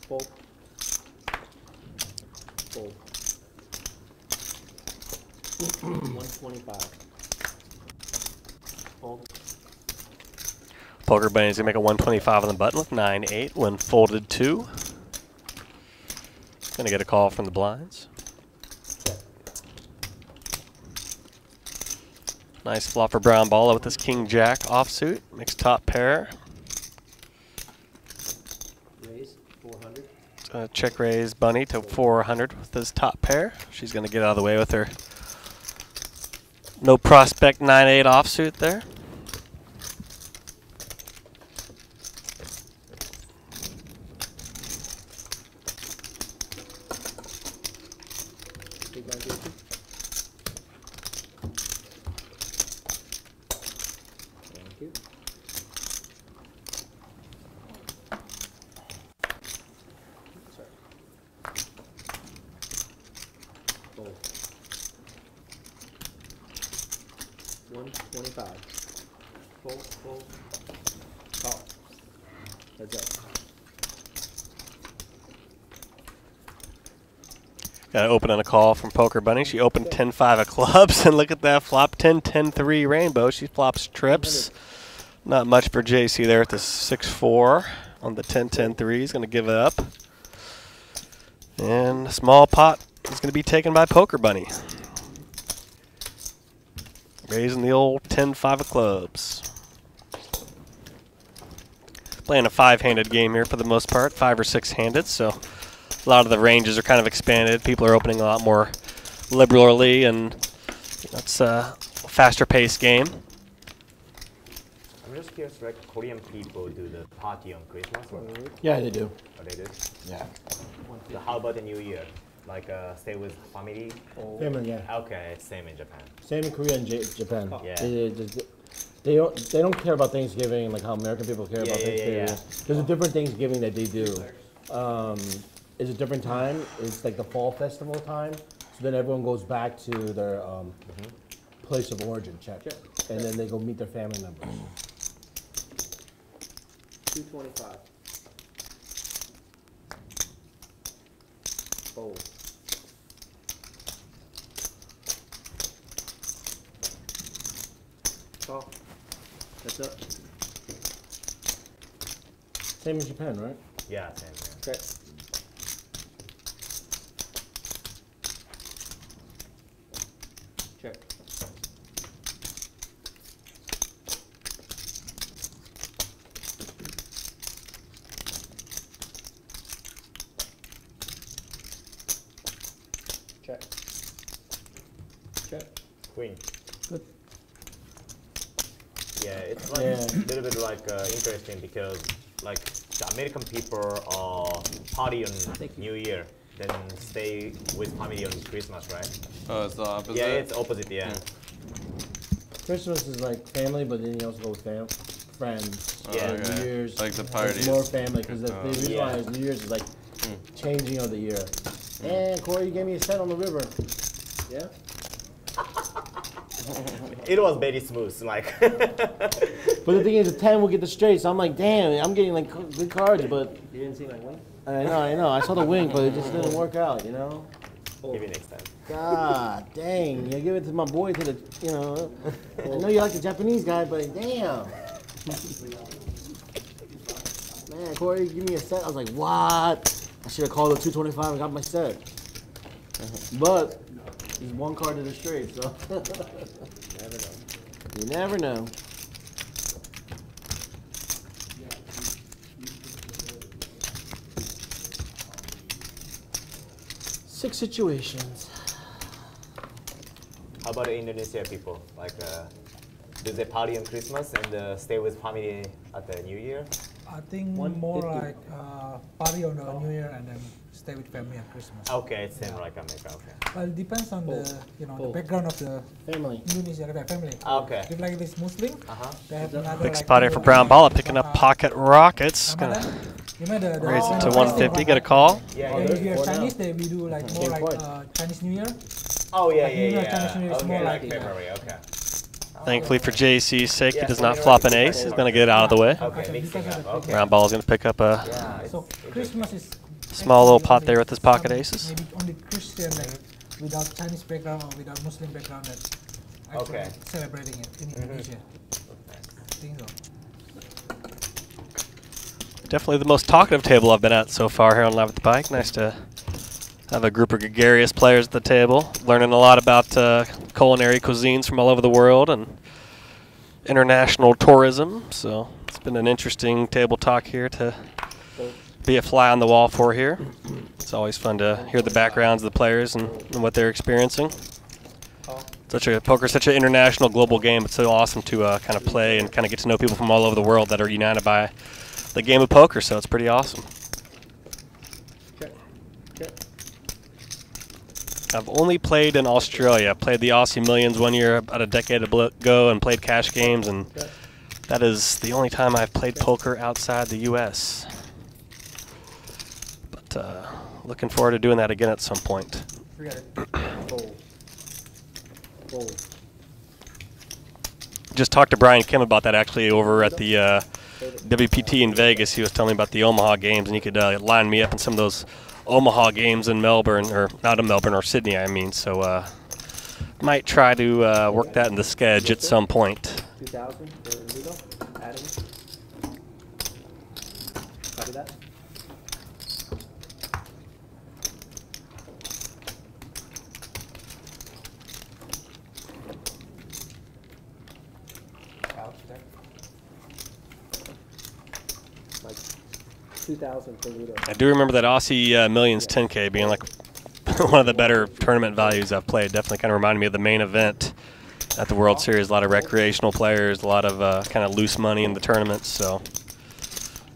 Fold. Fold. One twenty-five. Fold. Poker Bunny's gonna make a 125 on the button with 9-8 when folded two. Gonna get a call from the blinds. Nice flopper brown ball with this king jack offsuit. Makes top pair. Raise, four hundred. Uh, check raise Bunny to 400 with his top pair. She's gonna get out of the way with her no prospect 9-8 offsuit there. JC. Thank you. Sorry. Fold, fold. Call. Heads up. Got to open on a call from Poker Bunny. She opened 10-5 of clubs, and look at that flop 10-10-3 rainbow. She flops trips. Not much for JC there at the 6-4 on the 10-10-3. He's going to give it up. And a small pot is going to be taken by Poker Bunny. Raising the old 10-5 of clubs. Playing a five-handed game here for the most part, five or six-handed, so a lot of the ranges are kind of expanded. People are opening a lot more liberally, and it's a faster paced game. I'm just curious, like Korean people do the party on Christmas or? Yeah, they do. Oh, they do? Yeah. So how about the New Year? Like uh, stay with family? Same in, yeah. Okay, same in Japan. Same in Korea and J- Japan. Yeah. They, they, they, they don't they don't care about Thanksgiving like how American people care Yeah, about yeah, yeah, Thanksgiving. yeah. There's a different Thanksgiving that they do. Um, it's a different time. It's like the fall festival time. So then everyone goes back to their um, place of origin, check, and then they go meet their family members. Two twenty-five. Oh. Call. That's up. Same as Japan, right? Yeah, same. yeah. Okay. Check. Check. Check. Queen. Good. Yeah, it's like Yeah. a little bit like uh, interesting because like the American people uh, party on New Year, then stay with family on Christmas, right? Oh, it's the opposite. Yeah, it's opposite. Yeah. Christmas is like family, but then you also go with fam, friends. Oh, Yeah. Okay. New Year's Like the is parties. more family because the, Oh. reason Yeah. why is New Year's is like Hmm. changing of the year. And Corey, you gave me a set on the river. Yeah? It was very smooth, like. But the thing is, the ten will get the straight. So I'm like, damn, I'm getting like good cards, but You didn't see my wing? I know, I know. I saw the wing, but it just didn't work out. You know. Maybe next time. God dang, you give it to my boy to the, you know. I know you like the Japanese guy, but damn. Man, Corey, give me a set. I was like, what? I should have called the 225 and got my set. But there's one card to the straight, so Never know. you never know. Six situations. How about the Indonesia people? Like, uh, do they party on Christmas and uh, stay with family at the New Year? I think One more like uh, party on the New Year and then stay with family on Christmas. Okay, it's same like America. Okay. Well, it depends on the you know the background of the Family. Indonesia family. Okay. If like this Muslim, Uh huh. they have another Big like, spot here for Brown Ball, picking up pocket rockets. Gonna You know the, the raise it to 150. Get a call. Yeah. Oh, yeah. If you're Chinese, they we do like more like uh, Chinese New Year. Oh yeah, Like, yeah, you know, yeah. Chinese New Year is Okay, more like like, February. Okay. Thankfully for JC's sake, he does not flop an ace. He's going to get it out of the way. Okay, Okay, mixing because up. of the Okay. Brown Ball's going to pick up a Yeah. So Christmas is Small little pot there with his pocket aces. Maybe only Christian like without Chinese background or without Muslim background that actually Okay. celebrating it in Indonesia. I so. Definitely the most talkative table I've been at so far here on Live at the Bike. Nice to have a group of gregarious players at the table, learning a lot about uh, culinary cuisines from all over the world and international tourism. So it's been an interesting table talk here to be a fly on the wall for here. It's always fun to hear the backgrounds of the players and, and what they're experiencing. Such a poker, such an international, global game. It's so awesome to uh, kind of play and kind of get to know people from all over the world that are united by the game of poker. So it's pretty awesome. I've only played in Australia. I played the Aussie Millions one year about a decade ago and played cash games, and that is the only time I've played poker outside the U.S. But uh, looking forward to doing that again at some point. Forget it. Fold. Fold. Just talked to Brian Kim about that actually over at the uh, WPT in Vegas. He was telling me about the Omaha games, and he could uh, line me up in some of those Omaha games in Melbourne, or not in Melbourne or Sydney, I mean. So uh, might try to uh, work that in the sketch at some point. 2000 for Ludo. Adam. Copy that. Ouch there. Like 2000 for Ludo. I do remember that Aussie uh, Millions 10K being like one of the better tournament values I've played. Definitely kind of reminded me of the main event at the World Series. A lot of recreational players, a lot of uh, kind of loose money in the tournaments. So,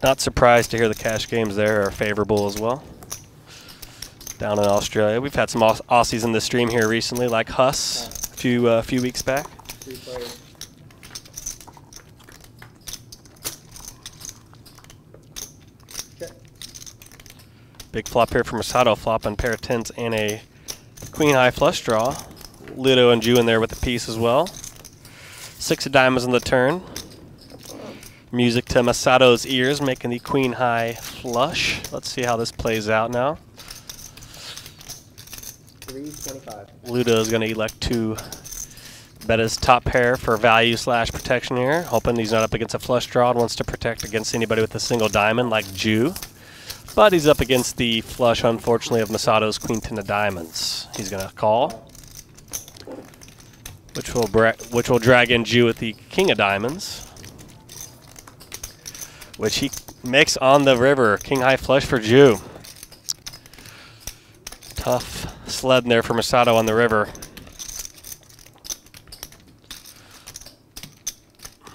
not surprised to hear the cash games there are favorable as well. Down in Australia, we've had some Aus- Aussies in the stream here recently, like Huss a few uh, few weeks back. Big flop here for Masato, flopping pair of tens and a queen high flush draw. Ludo and Jude in there with the piece as well. Six of diamonds on the turn. Music to Masato's ears, making the queen high flush. Let's see how this plays out now. Ludo is going to elect to bet his top pair for value slash protection here, hoping he's not up against a flush draw and wants to protect against anybody with a single diamond like Jude. But he's up against the flush, unfortunately, of Masato's queen ten of diamonds. He's going to call, which will which will drag in Jude with the king of diamonds, which he makes on the river. King high flush for Jude. Tough sledding there for Masato on the river.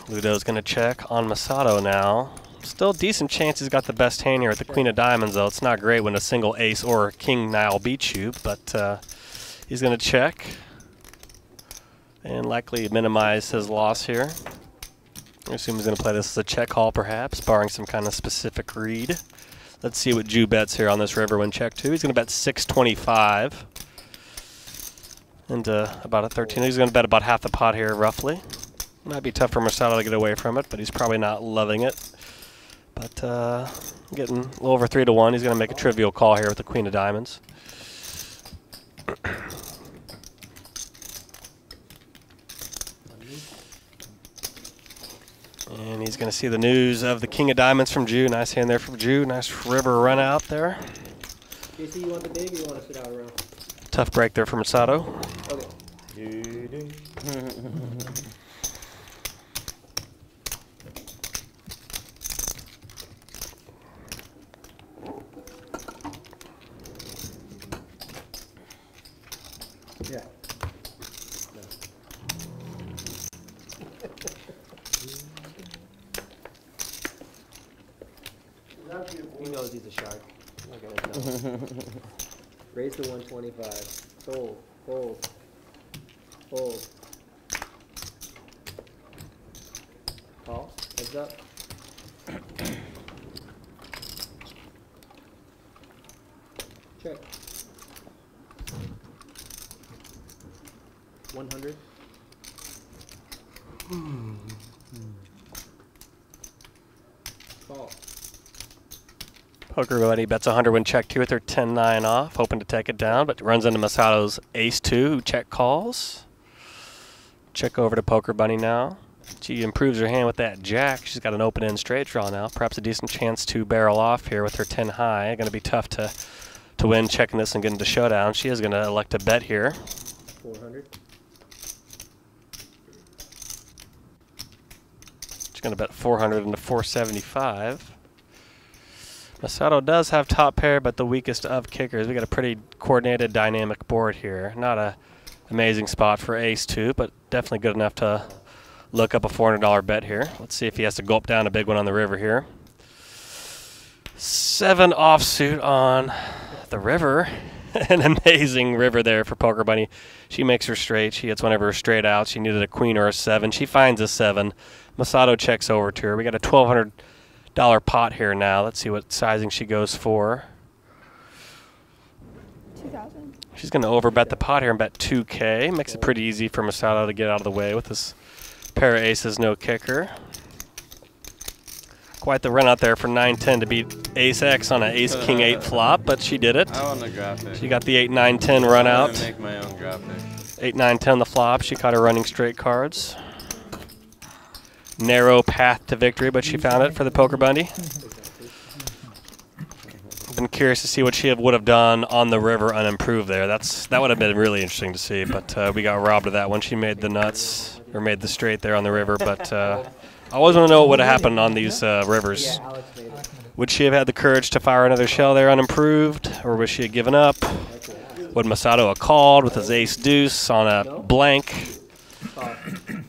Ludo's going to check on Masato now. Still decent chance he's got the best hand here at the Queen of Diamonds, though. It's not great when a single ace or King Nile beats you, but uh, he's going to check and likely minimize his loss here. I assume he's going to play this as a check call, perhaps, barring some kind of specific read. Let's see what Jude bets here on this river when check two. He's going to bet 625 and uh, about a 13. He's going to bet about half the pot here, roughly. Might be tough for Masato to get away from it, but he's probably not loving it. But uh, getting a little over three to one. He's going to make a trivial call here with the Queen of Diamonds. And he's going to see the news of the King of Diamonds from Jude. Nice hand there from Jude. Nice river run out there. JC, you want the big or you want to sit out around? Tough break there from Masato. Okay. Yeah. He knows he's a shark. Look at his nose. Raise to 125. Fold, fold, fold. Call, heads up. Check. 100. Call. Poker Bunny bets 100 when check two with her 10 9 off, hoping to take it down, but runs into Masato's ace two, who check calls. Check over to Poker Bunny now. She improves her hand with that jack. She's got an open end straight draw now. Perhaps a decent chance to barrel off here with her 10 high. Going to be tough to, to win checking this and get into showdown. She is going to elect a bet here. 400. She's going to bet 400 into 475. Masato does have top pair, but the weakest of kickers. We got a pretty coordinated, dynamic board here. Not a amazing spot for ace two, but definitely good enough to look up a $400 bet here. Let's see if he has to gulp down a big one on the river here. Seven offsuit on the river. An amazing river there for Poker Bunny. She makes her straight. She hits one of her straight out. She needed a queen or a seven. She finds a seven. Masato checks over to her. We got a twelve hundred dollar pot here now. Let's see what sizing she goes for. 2,000. She's going to overbet the pot here and bet 2K. Makes it pretty easy for Masato to get out of the way with this pair of aces, no kicker. Quite the run out there for 9-10 to beat Ace X on an Ace King 8 flop, but she did it. I want a graphic. She got the 8 9 10 run I out. wanna make my own graphic. 8 9 10 the flop. She caught her running straight cards. Narrow path to victory, but she found it for the Poker Bunny. Been curious to see what she would have done on the river unimproved there. That's that would have been really interesting to see, but uh, we got robbed of that when she made the nuts or made the straight there on the river. But uh, I always want to know what would have happened on these uh, rivers. Would she have had the courage to fire another shell there unimproved, or would she have given up? Would Masato have called with his ace deuce on a blank?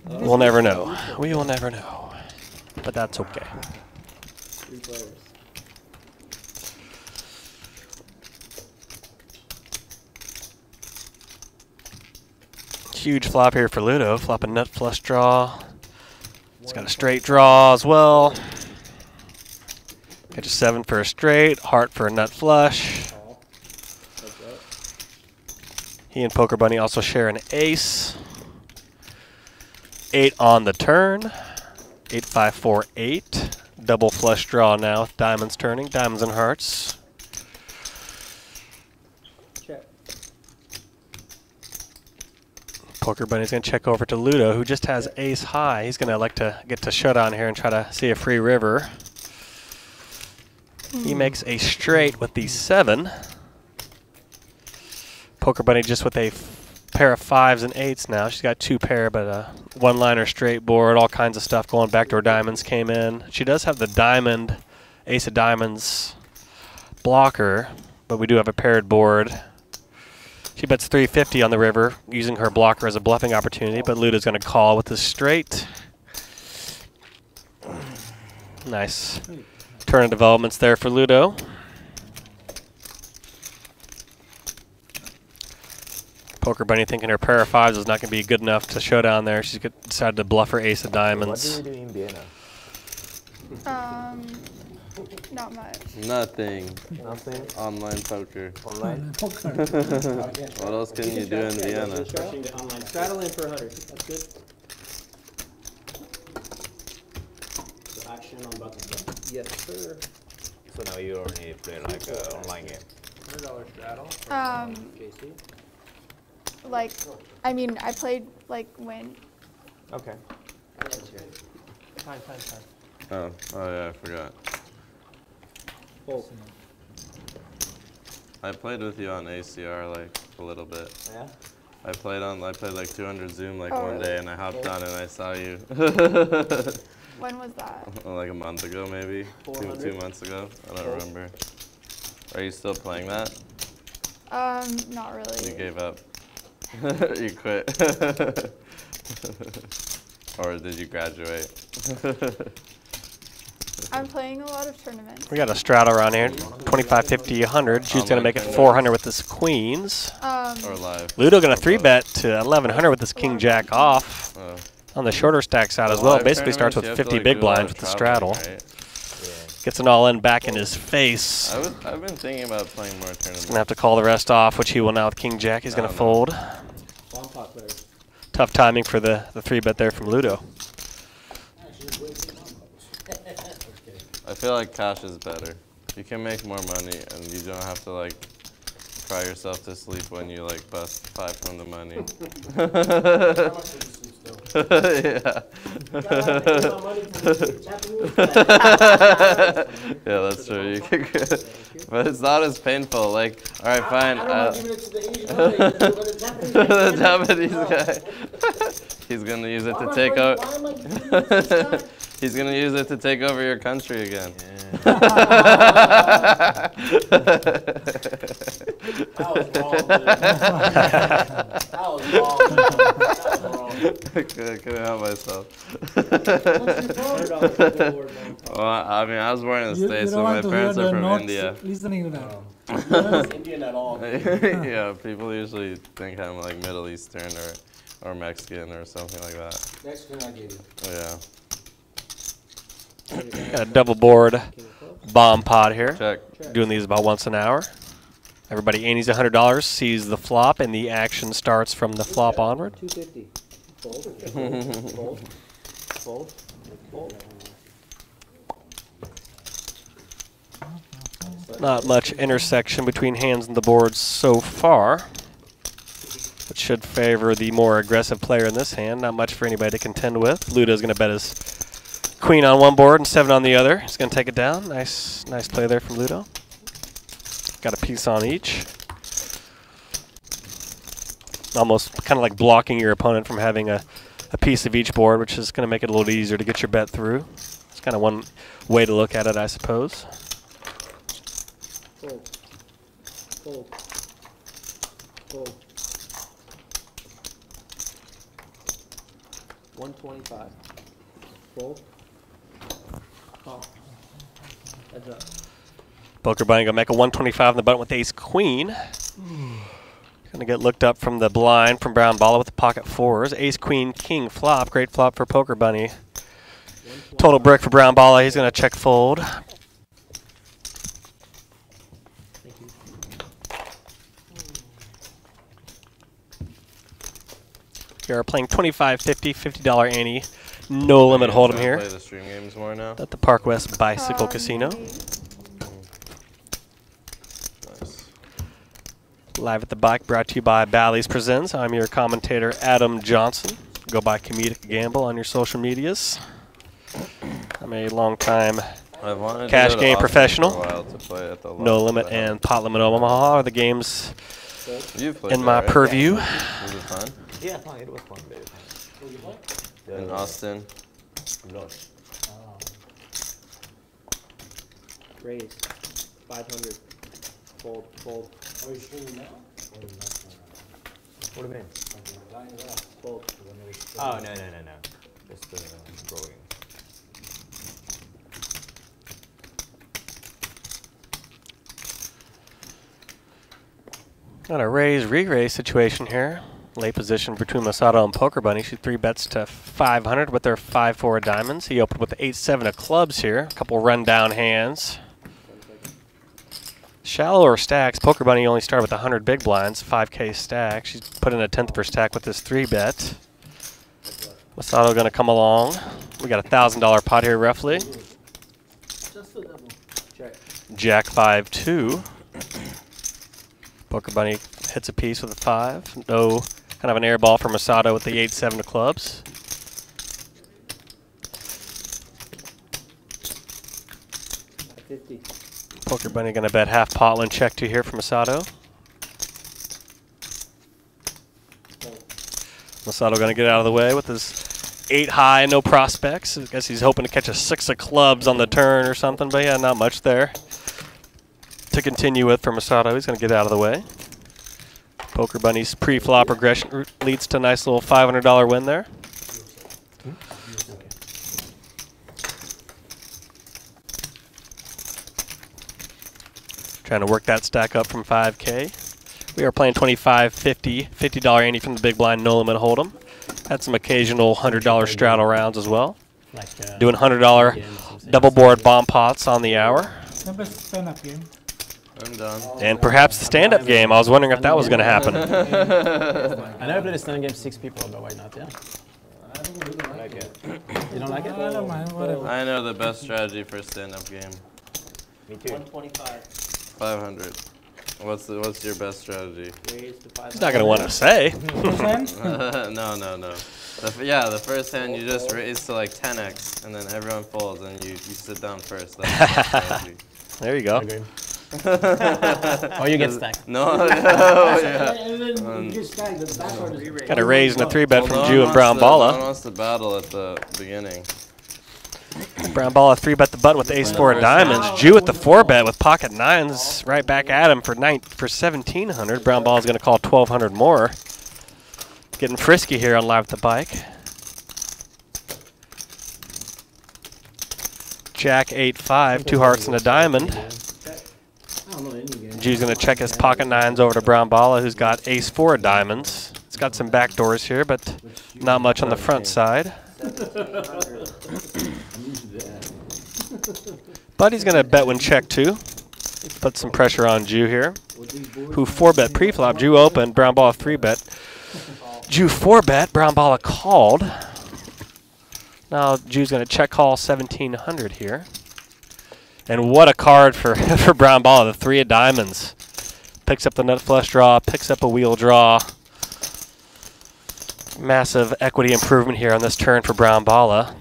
We'll never know. We will never know. But that's okay. Huge flop here for Ludo. Flop a nut flush draw. It's got a straight draw as well. Catch a seven for a straight, heart for a nut flush. He and Poker Bunny also share an ace. Eight on the turn. Eight, five, four, eight. Double flush draw now with diamonds turning. Diamonds and hearts. Check. Poker Bunny's going to check over to Ludo, who just has ace high. He's going to like to get to shut on here and try to see a free river. He hmm. makes a straight with the seven. Poker Bunny just with a pair of fives and eights now. She's got two pair, but a one-liner straight board, all kinds of stuff going. Backdoor diamonds came in. She does have the diamond, ace of diamonds blocker, but we do have a paired board. She bets 350 on the river, using her blocker as a bluffing opportunity, but Ludo's going to call with the straight. Nice turn of developments there for Ludo. Poker Bunny thinking her pair of fives is not going to be good enough to show down there. She's decided to bluff her ace of diamonds. What do diamonds. you do in Vienna? Um, not much. Nothing. Nothing. Online poker. Online. Poker. What else can you do in Vienna? Online. Straddle in for a hundred. That's good. So action on buttons. Yes, sir. So now you only play like uh, online game. Hundred dollar straddle. Um, JC. Like, I mean, I played like when. Okay. Fine, fine, fine. Oh, oh yeah, I forgot. Fold. I played with you on ACR like a little bit. Yeah. I played on, I played like 200 Zoom like Oh, one really? day, and I hopped on and I saw you. When was that? like a month ago, maybe two, two months ago. I don't Fold. remember. Are you still playing that? Um, not really. You gave up. you quit. or did you graduate? I'm playing a lot of tournaments. We got a straddle around here 25, 50, 100. She's going to make it 400 with this queens. Um, or live? Ludo going Or to 3-bet to 1100 with this king jack off Oh. on the shorter stack side as well. Basically starts with tournaments, you have 50 like, big do a lot blinds with the straddle. right? Yeah. Gets an all in back in his face. I was, I've been thinking about playing more tournaments. Gonna have to call the rest off, which he will now with king jack. He's gonna no. fold. Bomb pot. Tough timing for the, the three bet there from Ludo. I feel like cash is better. You can make more money, and you don't have to like cry yourself to sleep when you like bust five from the money. yeah. yeah, that's true. You can, but it's not as painful. Like, all right, fine. Uh, the Japanese guy. He's gonna use it to take over. He's gonna use it to take over your country again. I couldn't help myself. Hundred dollars for the board, bomb pot. well, I mean, I was born in the You, you States, don't so my want to hear parents are the from notes India. listening to that. It's Indian at all. yeah, people usually think I'm like Middle Eastern or, or Mexican or something like that. Mexican, one I gave you. Yeah. Got a double board bomb pot here. Check. Doing these about once an hour. Everybody antes $100, sees the flop, and the action starts from the flop onward. Two fifty. Fold. Fold. Fold. Fold. Not much intersection between hands and the boards so far. It should favor the more aggressive player in this hand. Not much for anybody to contend with. Ludo's going to bet his queen on one board and seven on the other. He's going to take it down. Nice, nice play there from Ludo. Got a piece on each. Almost kind of like blocking your opponent from having a, a piece of each board, which is going to make it a little easier to get your bet through. It's kind of one way to look at it, I suppose. Fold. Fold. Fold. One twenty-five. Fold. Call. Heads up. Poker Bunny gonna make a 125 on the button with ace queen. Hmm. Going to get looked up from the blind from Brown Balla with the pocket fours. Ace, queen, king, flop. Great flop for Poker Bunny. Total brick for Brown Balla. He's going to check fold. We are playing 25 50 $50 ante, No limit hold'em here. Play the stream games more now. At the Park West Bicycle. Oh, Casino. Live at the Bike, brought to you by Bally's Presents. I'm your commentator, Adam Johnson. Go by Comedic Gamble on your social medias. I'm a longtime cash game professional. No Limit level. and Pot Limit Omaha are the games in my right? purview. Was it fun? Yeah, fine. it was fun, babe. In Austin. No. Raised 500. Fold, fold. Are you now? What do you mean? Oh, no, no, no, no. Just the uh. Got a raise re-raise situation here. Late position between Masato and Poker Bunny. She three bets to 500 with their five four diamonds. He opened with eight seven of clubs here. A couple rundown hands. Shallower stacks. Poker Bunny only started with 100 big blinds, 5K stack. She's put in a tenth per stack with this three bet. Masato going to come along. We got a thousand dollar pot here roughly. Jack 5 2. Poker Bunny hits a piece with a 5. No, kind of an air ball for Masato with the 8 7 of clubs. Fifty. Poker Bunny going to bet half pot and check to here from Masato. Masato going to get out of the way with his 8 high, no prospects. I guess he's hoping to catch a 6 of clubs on the turn or something, but yeah, not much there. To continue with for Masato, he's going to get out of the way. Poker Bunny's pre-flop regression leads to a nice little $500 win there. Trying to work that stack up from 5K. We are playing 25, 50, $50 ante from the big blind, no limit hold'em. Had some occasional $100 straddle rounds as well. Uh, Doing $100 double board bomb pots on the hour. Simple stand-up game. I'm done. And perhaps the stand-up game. I was wondering if that was going to happen. I never played a stand up game six people, but why not? Yeah. Like it. You don't like it? I don't mind, whatever. I know the best strategy for a stand-up game. Me too. One twenty-five. 500. What's the, what's your best strategy? Raise to. He's not going to want to say. Percent? no, no, no. The, f- yeah, the first hand you just raise to like 10x, and then everyone folds, and you, you sit down first. That's the best. There you go. oh, you get stacked. No, no, yeah. And then you just stack the backward is Got a raise and a three bet Well, from no Jude and wants Brown to- No one Balla. wants to battle at the beginning. Brown ball Balla three bet the button with ace four of diamonds. Jude at the four bet with pocket nines right back at him for nine for 1700. Brown ball is going to call 1200 more. Getting frisky here on live at the bike. Jack eight five, two hearts and a diamond. I don't know any game. Jude's going to check his pocket nines over to Brown Balla, who's got ace four of diamonds. It's got some back doors here, but not much on the front side. But he's going to bet when check two. Put some pressure on Jude here, who four bet pre-flop. Jude opened, Brown Ball three bet. Jude four bet, Brown Ball called. Now Jude's going to check call 1700 here. And what a card for, for Brown Ball, the three of diamonds. Picks up the nut flush draw, picks up a wheel draw. Massive equity improvement here on this turn for Brown Balla.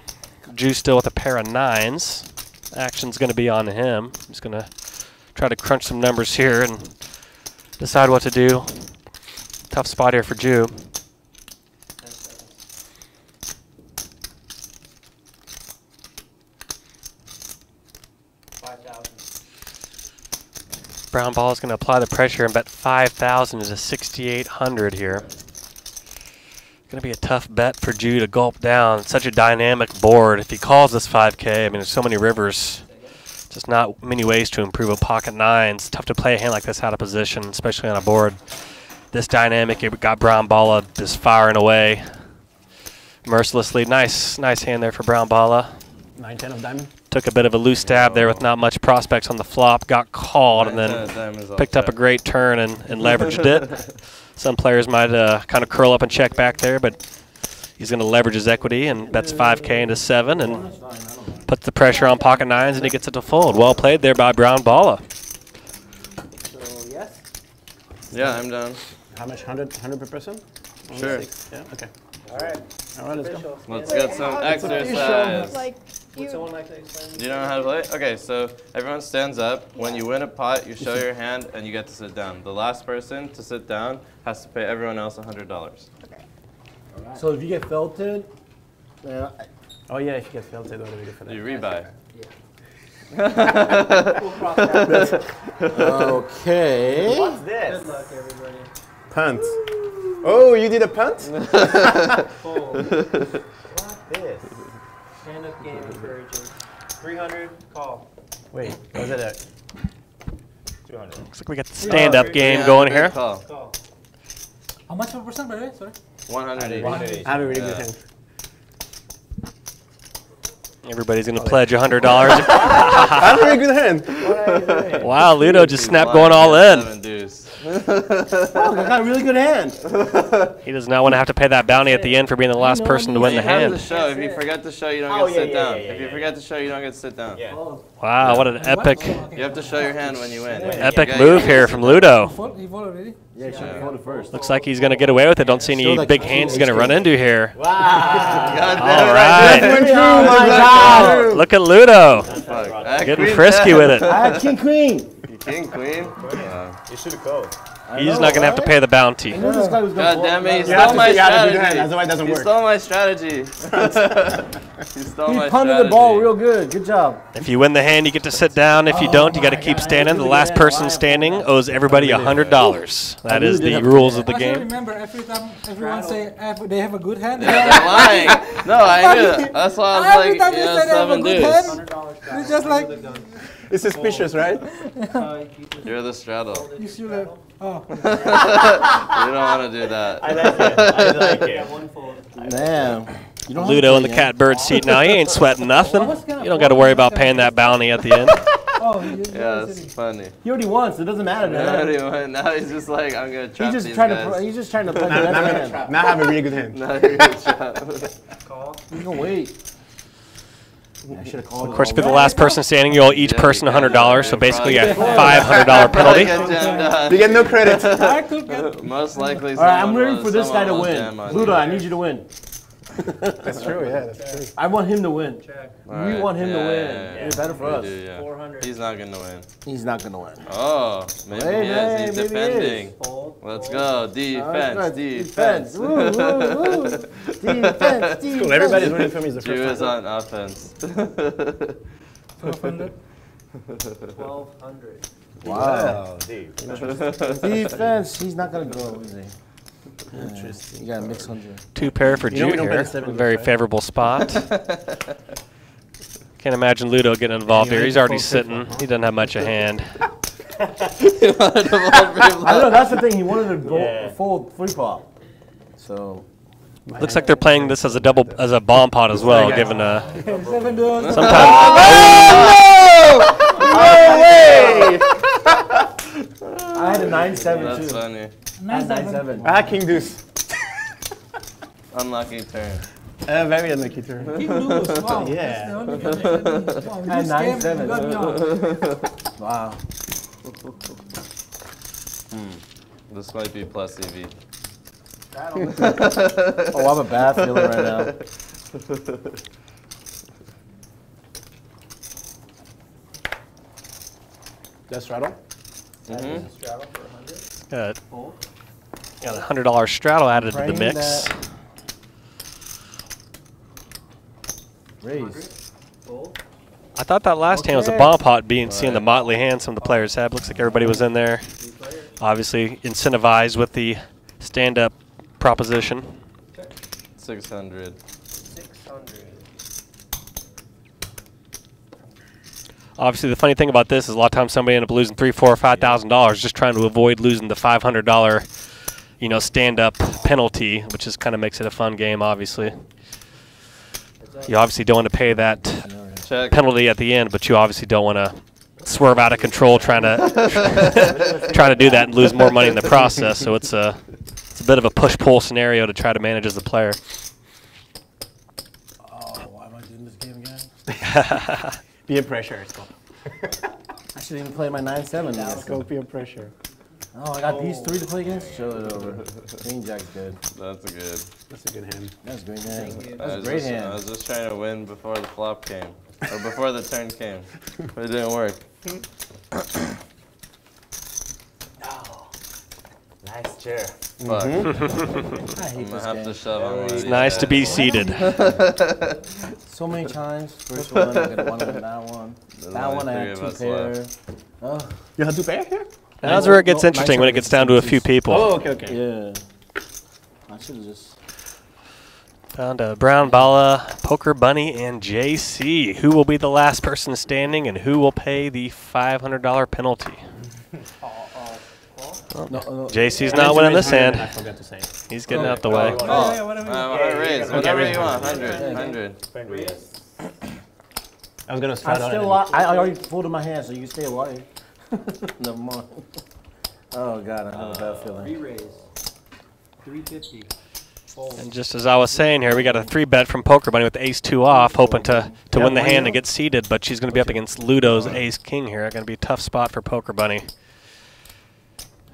Jude still with a pair of nines. Action's going to be on him. He's going to try to crunch some numbers here and decide what to do. Tough spot here for Jude. Brown Ball is going to apply the pressure and bet 5,000 to 6,800 here. Going to be a tough bet for Jude to gulp down. It's such a dynamic board. If he calls this 5K, I mean, there's so many rivers. Just not many ways to improve a pocket nine. It's tough to play a hand like this out of position, especially on a board this dynamic. It got Brown Balla just firing away mercilessly. Nice, nice hand there for Brown Balla. Nine ten of diamond. Took a bit of a loose stab there with not much prospects on the flop. Got called and then ten of diamonds all picked up a great turn and, and leveraged it. Some players might uh, kind of curl up and check back there, but he's going to leverage his equity and bets 5K into seven and puts the pressure on pocket nines and he gets it to fold. Well played there by Brown Balla. So, yes? Yeah, I'm down. How much? 100, 100 per person? Sure. six? Yeah, okay. All right. All right, let's go. Let's Stand get some How- exercise. Like Would you. someone like to explain? Do you know how to play? Okay, so everyone stands up. When you win a pot, you show your hand and you get to sit down. The last person to sit down has to pay everyone else $100. Okay. So if you get felted, uh, Oh yeah, if you get felted, what do we do for that? You rebuy. We'll okay. What's this? Good luck, everybody. Punt. Oh, you did a punt? Fold. What's this? Stand-up game encouraging. 300, call. Wait, was it a? 200. Looks like we got the stand-up Yeah, game Yeah, going here. Call. Call. How much of a percent, by the way? Sorry. 180. I have a really good hand. Everybody's going to pledge $100. I have a really good hand. wow, Ludo just snapped going all against in. Seven. Oh, I got a really good hand. He does not want to have to pay that bounty at the end for being the last person to win the You have to hand. show. If you forget to show, you don't Oh, get to yeah, sit yeah, down. yeah, yeah, if you forget to show, you don't get to sit down. Yeah. Oh, Wow, what an epic. You have to show your hand when you win. If epic forget, move here from get to sit Ludo. Fold, already? Yeah, you should first. Looks like he's going to get away with it. Don't see any like big hands he's going to run into here. Wow. God All damn it, right. I did it. Oh. Look at Ludo. Getting frisky with it. I had king queen. King, queen. Wow. You should have called. He's know, not going to have to pay the bounty. I knew this guy was gonna God damn it, he stole my say you have a strategy. otherwise it doesn't He stole my strategy. he stole He my punted the ball real good. Good job. If you win the hand, you get to sit down. If you oh don't, you got to keep standing. The last person standing owes everybody $100. That is the rules of the I game. remember every time everyone say they have a good hand. They're lying. No, I knew that. That's why I was Every like, time they yeah, say they have a seven good hand, it's just like It's suspicious, right? You keep it You're the straddle. you should have. Oh, you don't want to do that. I like it. I like it. Damn. You don't Ludo in the catbird seat now. He ain't sweating nothing. You don't got to worry about paying that bounty at the end. oh, you, you Yeah, said it's funny. He already won, so it doesn't matter. Yeah, man. anyway, now he's just like, I'm gonna trap He's just these trying to. guys. Pro, he's just trying to play the Now, now, next I'm hand. now have a really good hand. Now you're gonna trap. Call. He's gonna wait. I should have called. Of course, for the last person standing, you owe each Yeah, person you $100, so basically a $500 penalty. Get jammed out. You get no credit. I could get. Most likely. All right, I'm someone rooting for this guy to someone will jam win. Ludo, I need you to win. That's true, yeah, that's true. I want him to win. Check. We right, want him to win. yeah, yeah, It's better for We us. do, yeah. 400. He's not gonna win. He's not gonna win. Oh, maybe Hey, he is. hey, He's maybe he is. defending. Fold. Let's fold. go. Defense. Alright, Defense. Woo, woo, woo. Defense. Defense. Cool, everybody's winning for me the Drew first is time. on offense. 1200. 1200. Wow. Deep. Defense. He's not gonna go, is he? Interesting. You got a mix hundred. Two pair for You know we Drew don't pay here. A very right? favorable spot. Can't imagine Ludo getting involved here. He's already Fold sitting. He doesn't have much of a hand. I know. That's the thing. He wanted to go Yeah. full free pop. So Looks like they're playing this as a double, as a bomb pot as well, given a Seven dollars. sometimes. Oh, I had a nine seven That's too. funny. I had Nine nine seven. seven. I had King Deuce. Unlucky turn. A very unlucky turn. King lose. Wow. Yeah. That's the only thing. Wow, At this nine game, seven. you got me on. Wow. Hmm. This might be plus EV. Oh, I have a bad feeling right now. Just rattle. Mm-hmm. Straddle for 100. Got, got a hundred dollar straddle added to the mix. that- Raise. I thought that last hand was a bomb pot, being seeing the motley hand some of the players had. Looks like everybody was in there. Obviously incentivized with the stand-up proposition. 600. 600. Obviously, the funny thing about this is a lot of times somebody end up losing three, four, or five thousand dollars just trying to avoid losing the five hundred dollar, you know, stand-up penalty, which is kind of makes it a fun game. Obviously, you obviously don't want to pay that Check. penalty at the end, but you obviously don't want to swerve out of control trying to trying to do that and lose more money in the process. So it's a It's a bit of a push-pull scenario to try to manage as a player. Oh, why am I doing this game again? Peer pressure. It's called. I should even play my 9-7. It's against called him. peer pressure. Oh, I got these three to play against? Show it over. King Jack's good. That's a good. That's a good hand. That's a great hand. I That's a great just, I was just trying to win before the flop came, or before the turn came, but it didn't work. Nice chair. Fuck. Mm-hmm. I hate I'm this gonna have game. to shove on one of It's these nice to guys. be seated. So many times. First one, I got one with that one. There's That only one, I three had of two us pair. left. Oh, You have two pair here? And that's where it gets No, interesting when it gets down to a few people. Oh, okay, okay. yeah. I should have just. Down to Brown Balla, Poker Bunny, and JC. Who will be the last person standing, and who will pay the $500 penalty? No, no. JC's I not winning this hand. I forgot to say. He's getting out the way. Oh, uh, whatever raise, Okay, whatever raise you want, 100, 100. I was gonna I'm start out. still and- alive. I, I already folded my hand, so you can stay alive. Never mind. Oh, God, I have a bad feeling. Re-raise. Three fifty. And just as I was saying here, we got a three bet from Poker Bunny with ace two off, hoping to, to Yeah, win the hand and get seated, but she's going to be up against Ludo's ace king here. Going to be a tough spot for Poker Bunny.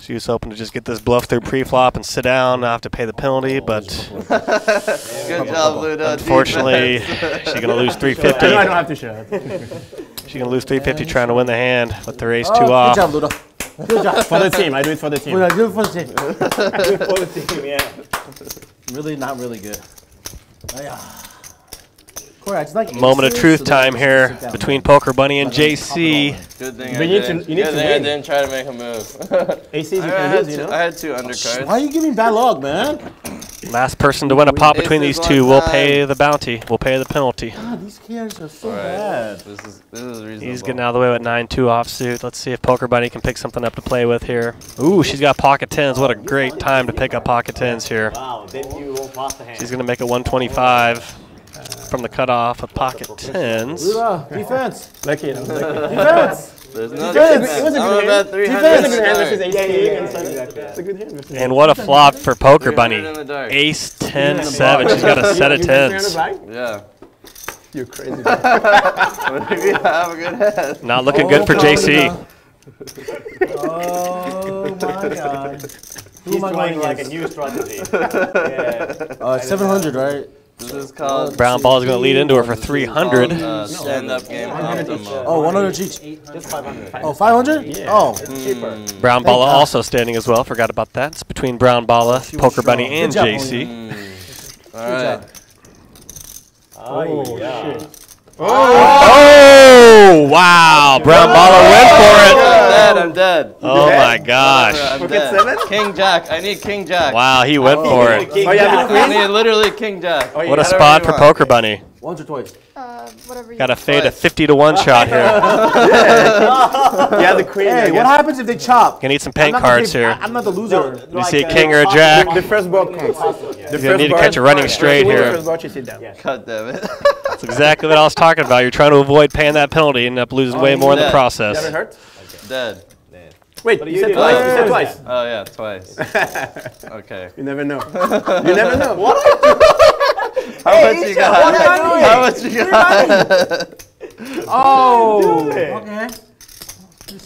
She was hoping to just get this bluff through pre-flop and sit down, not have to pay the penalty, oh, but Good job, Ludo. unfortunately, she's going to lose 350. know I don't have to show. She's going to lose 350 trying to win the hand with their ace Oh, two good job, Ludo. Good job. For the team, I do it for the team. We're good for the team. For the team, yeah. Really, not really good. Oh, yeah. Corey, it's like Moment of truth so time here sit down. between Poker Bunny and Let them pop it all JC. Good thing But I you need to- didn't, you need good to thing I win. didn't try to make a move. ACs you I, can had lose, you two, know? I had two undercards. Why are you giving bad luck, man? Last person to win a pot between these two will pay the bounty, will pay the penalty. God, these cards are so All right, bad. this is this is reasonable. He's getting out of the way with 9-2 offsuit. Let's see if Poker Bunny can pick something up to play with here. Ooh, she's got pocket tens. What a great time to pick up pocket tens here. Wow, then you won't pass the hand. She's going to make a 125 from the cutoff of pocket tens. Ludo, defense. Lucky. Lucky. Defense. There's no Defense. defense. It was a I'm good hand. 300 It was a good hand start. versus ace Yeah, yeah, king yeah, and yeah, exactly. It's a good hand versus And what a flop for Poker Bunny. 300 in the dark. Ace 10 7. She's got a set of You can turn tens. it? Yeah. You're crazy. Maybe I have a good hand. Not looking good for JC. Oh my God. Who He's am I going like a new strategy. yeah. Uh, 700, right? This is called. Brown ball is going to lead into her for 300. called, Uh, stand-up game. Oh, 100 each. Just 500. Oh, 500? Yeah. Oh, Cheaper. Brown Thank Balla also standing as well. Forgot about that. It's between Brown Balla, Poker Bunny, and job, JC. Mm. All right. Oh, yeah. Oh, oh wow. Brown Balla went for it. I'm it. dead. I'm dead. Oh, my gosh. I'm dead. King Jack. I need King Jack. Wow, he went for it. King Oh, yeah, Jack. I need literally King Jack. What a spot for. Poker Bunny. Once or twice. Uh, whatever you Got a fade of Twice. 50 to 1 shot here. Yeah, the queen. Hey, what happens if they chop? Gonna need some paint not the cards here. I- I'm not the loser. You see a king or a jack. The first board counts. The He's gonna need to catch a running straight When you win here. The first board, sit down. God damn it. That's exactly what I was talking about. You're trying to avoid paying that penalty and end up losing way more in the dead. You ever process. hurt? dead. Wait, you you said twice. You said Oh. twice. Oh yeah, twice. Okay. You never know. You never know. How much you got? How much you got? Oh, okay.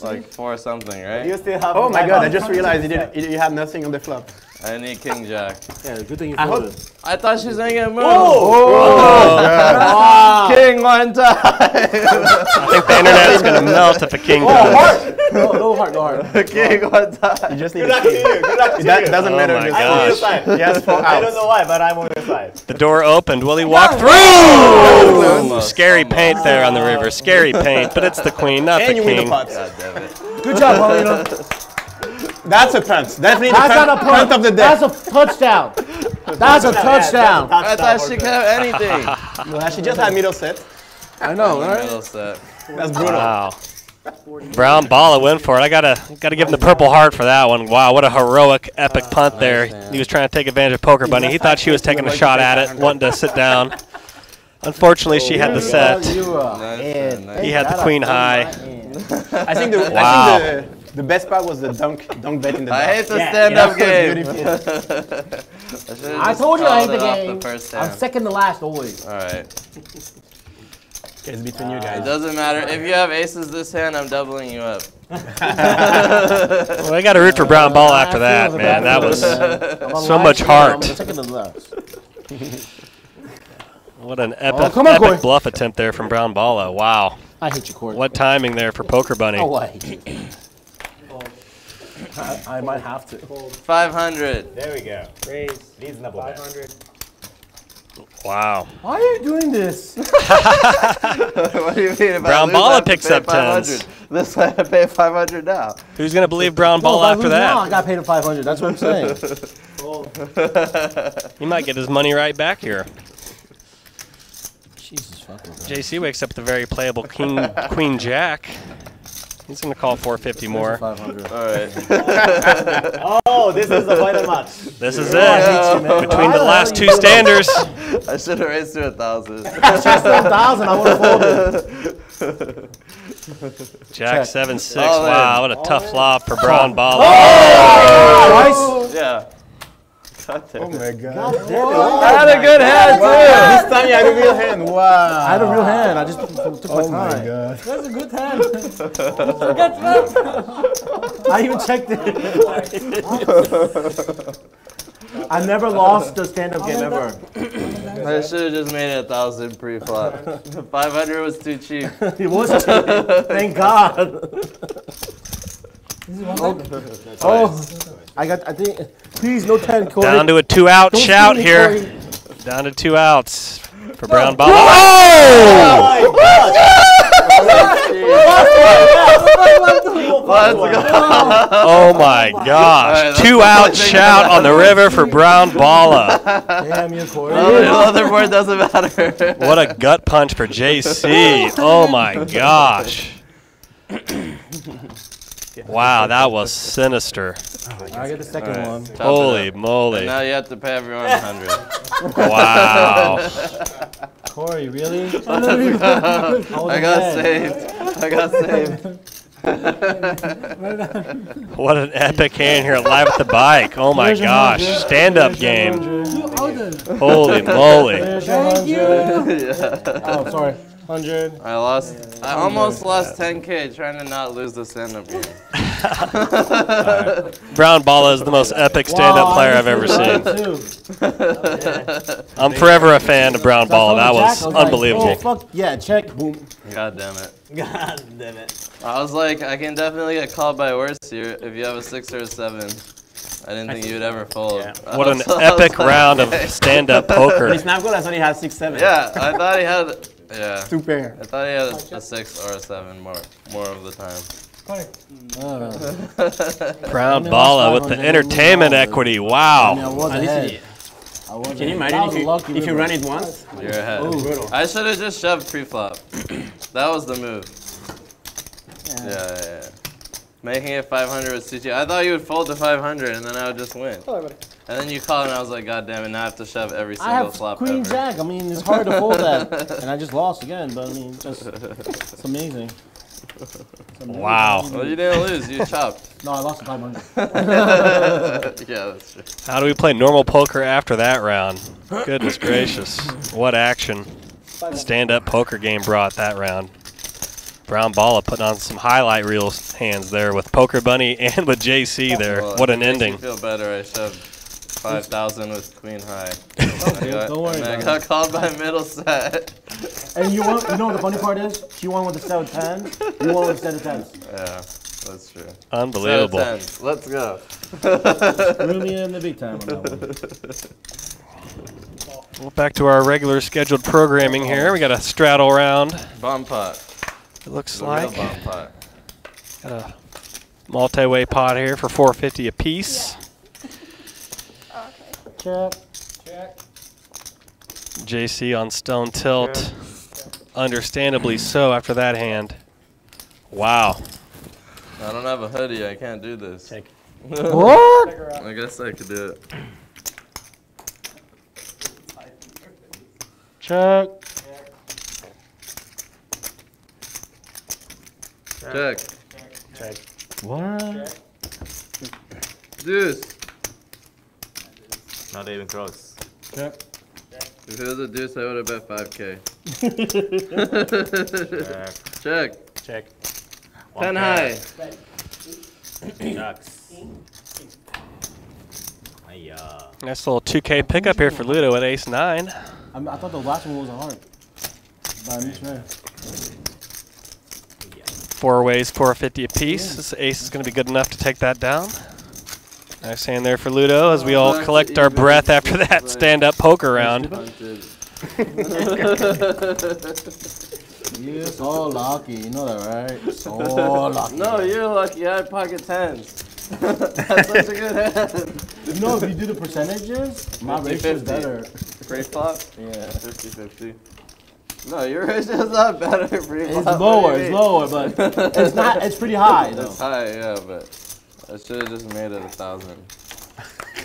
like four something, right? You still have Oh my god, I just realized you didn't. You you had nothing on the flop. I need King Jack. Yeah, good thing you I folded. I thought she was gonna get moved. Oh! Wow. Oh, king one time. I think the internet is gonna melt if a king oh, does. No, no heart, no heart. King one You just need Good luck to to you. Good luck to That you. doesn't Oh matter. my just- I'm on your gosh. side. He has I don't know why, but I'm on your side. The door opened. Will he walk through? Almost, Scary almost. paint there on the river. Scary paint, but it's the queen, not the And you win the king. pots. God damn it. Good job, Paulina. That's a punt. Definitely the That's punt, not a punt of the day. That's a touchdown. That's a touchdown. I thought she could have anything. Well, she just had middle set. I know, right? Middle set. That's brutal. Wow. Brown ball went for it. I gotta gotta give him the purple heart for that one. Wow, what a heroic, epic punt there. He was trying to take advantage of Poker Bunny. He thought she was taking a shot at it, wanting to sit down. Unfortunately, she had the set. Uh, Nice. He had the queen high. in my hand. I think the Wow. I think the The best part was the dunk dunk bet in the I dark. hate the Yeah, stand-up yeah. game. I, I told you I hate the game. The first I'm second to last always. All right. It's between you guys. It guys. doesn't matter if you have aces this hand. I'm doubling you up. Well, I got to root for brown ball I after that, man. bad That was man. I'm on so much heart. I'm the second to last. what an oh, epic, Oh, come on, epic Corey. bluff attempt there from Brown Balla. Wow. I hate you, Corey. What timing there for Poker Bunny. Oh, I hate you. I, I might have to. 500. There we go. Raise. Reasonable. bet. 500. Wow. Why are you doing this? what do you mean? If Brown I lose, Balla picks pay up tens. 500. This way I pay 500 now. Who's going to believe Brown Well, Ball if I after lose now, I got paid a 500. That's what I'm saying. He might get his money right back here. Jesus fucking Christ. JC wakes up the very playable King Queen Jack. He's going to call 450 more. 500. All right. Oh, this is the final match. This is I it. hate you, man. Between the last two do standers. I should have raised to a thousand. Just 1,000, I would have folded. Jack Check. 7 6. All in. Wow, what a tough oh, flop for Brown oh. Ball. Twice? yeah. God damn Oh my god. Oh I had a good hand too. This time you had a real hand. Wow. I had a real hand. I just took my Oh my time. god. That's a good hand. Forget that. I even checked it. I never lost a stand-up game ever. I should have just made it a thousand pre-flop. 500 was too cheap. It was cheap. Thank God. Oh. oh, I got. I think. Please, no ten. Corey. Down to a two out Don't shout here. Corey. Down to two outs for Brown Ball. Oh! Let's go. Oh my gosh. Two out shout on the river for Brown Balla. Damn you, Corey. Oh, the other board doesn't matter. What a gut punch for JC. Oh my gosh. Wow, that was sinister. I get the second Alright. one. Top Holy up. moly. Now you have to pay everyone 100. Wow. Corey, really? I got saved. I got saved. What an epic hand here Live at the Bike. Oh my gosh. Stand up game. Holy moly. There's your hundred. Oh, sorry. Hundred. I lost. I almost lost 10k trying to not lose the stand-up game. Brown Balla is the most epic stand up player I've ever seen. I'm forever a fan of Brown Balla. That was unbelievable. Oh, fuck. Yeah, check. Boom. God damn it. God damn it. I was like, I can definitely get called by worse here if you have a six or a seven. I didn't think you'd ever fold. I What an was- epic round of stand up poker. His snap goal has only had six seven. Yeah, I thought he had. Yeah. Two pair. I thought he had a six or a seven more more of the time. Brown I Balla with the entertainment dollars. equity. I mean, I Wow. was ahead. I was Can you ahead. imagine if you, if you run it once? You're ahead. Ooh. I should have just shoved pre-flop. that was the move. Yeah, yeah, yeah. Making it 500 was too cheap. I thought you would fold to 500 and then I would just win. And then you called and I was like, God damn it, now I have to shove every I single have flop Queen ever. Jack. I mean, it's hard to fold that, and I just lost again. But I mean, just it's amazing. It's amazing. Wow. Well, you didn't lose. You chopped. No, I lost 500. yeah, that's true. How do we play normal poker after that round? Goodness gracious. What action. Stand up poker game brought that round. Brown Balla putting on some highlight reel hands there with Poker Bunny and with JC there. Well, What an ending. You feel better. I shoved 5,000 with Queen High. I got, don't worry and I got called by middle set. and you want, you know what the funny part is? She won with a set of tens. You won with the set of tens. Yeah, that's true. Unbelievable. Set of tens. Let's go. Really in the big time on that one. Well, back to our regular scheduled programming here. We got a straddle round. Bomb pot. It looks The real like bomb pot. got a multi-way pot here for 450 a apiece. Check. Check. JC on stone tilt. Understandably so after that hand. Wow. I don't have a hoodie. I can't do this. Check. What? I guess I could do it. Check. Check. Check. What? Deuce. Not even close. Check. If it was a deuce, I would have bet 5k. Check. Check. Check. One Ten pair. high. Jacks. Hiya. Nice little 2K pickup here for Ludo at ace nine. I, mean, I thought the last one was a heart. But I misread. Four ways, 450 apiece. This ace is going to be good enough to take that down. Nice hand there for Ludo as we all collect our breath after that stand-up poker round. You're so lucky, you know that, right? So lucky. No, you're lucky. I had pocket tens. That's such a good hand. You know, if you do the percentages, my ratio is better. Pre-flop? Yeah. 50 50. No, your ratio's not better pre-flop. It's lower, it's lower, but it's not. It's pretty high though. It's high, yeah, but I should have just made it a thousand.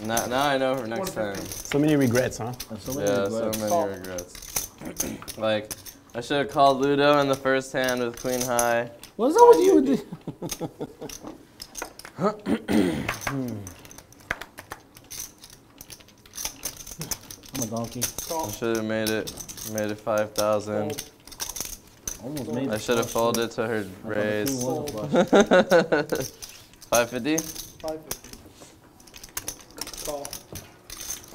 Now, now I know for next time. So many regrets, huh? So many Yeah, so regrets. many regrets. like, I should have called Ludo in the first hand with Queen High. What's up with you? with I'm a donkey. I should have made it, made it 5,000. Almost made I should have folded to her I thought the raise. king was a flush. 550? Five fifty. Call.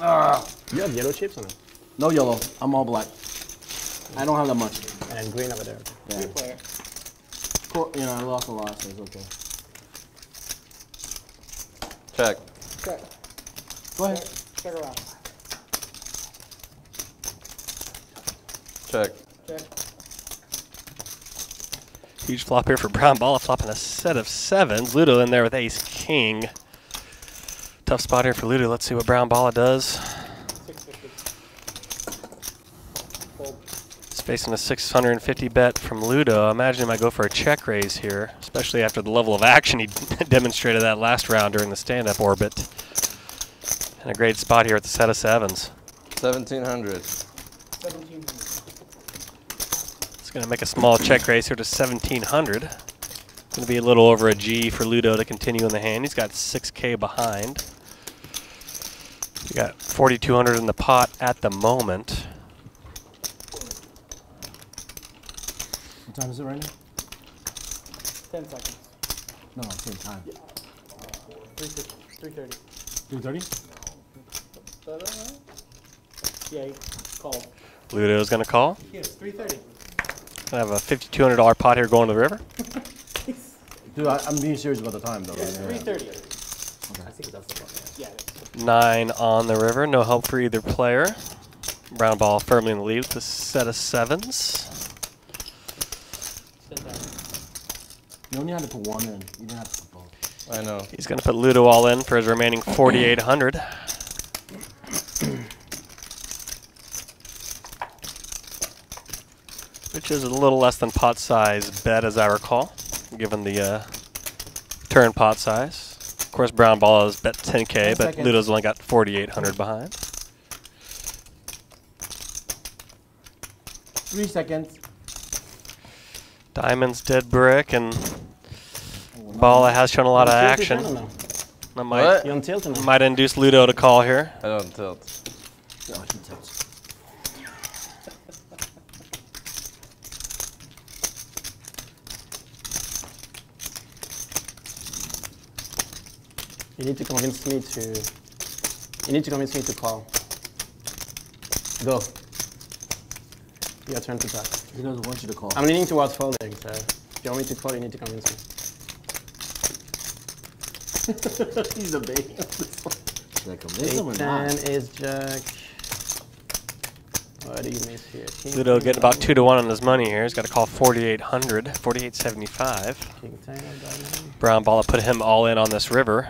Ah. You have yellow chips on it? No yellow. I'm all black. I don't have that much. And green over there. Yeah. Good player. Cool. You know, I lost a lot, so it's okay. Check. Check. Go ahead. Check around. Check. Check. Huge flop here for Brown Ball, flopping a set of sevens. Ludo in there with ace king. Tough spot here for Ludo. Let's see what Brown Ball does. Six fifty. Fold. He's facing a 650 bet from Ludo. I imagine he might go for a check raise here, especially after the level of action he demonstrated that last round during the stand-up orbit. And a great spot here at the set of sevens. 1700. Seventeen hundred. It's going to make a small check raise here to 1700. Going to be a little over a G for Ludo to continue in the hand. He's got 6K behind. You got 4,200 in the pot at the moment. What time is it right now? Ten seconds. No, same time. Three fifty. Three thirty. Three thirty. Is that all right? Yeah, he called. Ludo's going to call. Yes, three thirty. I have a $5,200 pot here going to the river. Dude, I, I'm being serious about the time though. Yes, Yeah. three thirty. I think that's the one. Yeah. it is. Nine on the river. No help for either player. Brown ball firmly in the lead with a set of sevens. You only had to put one in. You didn't have to put both. I know. He's going to put Ludo all in for his remaining 4,800. Which is a little less than pot size bet, as I recall, given the uh, turn pot size. Of course, Brown Ball has bet 10k, Ten but seconds. Ludo's only got 4,800 behind. Three seconds. Diamonds, dead brick, and Balla has shown a lot of You on tilt action. this hand or no? That might, What? You on tilt might induce Ludo to call here. I don't tilt. Oh, he tilts. You need to convince me to. You need to convince me to call. Go. Your turn to talk. He doesn't want you to call. I'm leaning towards folding, so if you want me to call, you need to convince me. He's a baby. Should I convince him or not? ten, ace jack. What do you miss here? King, Ludo queen, getting about two to one on his money here. He's got to call 4,800, 4,875. King, ten. Brown Balla put him all in on this river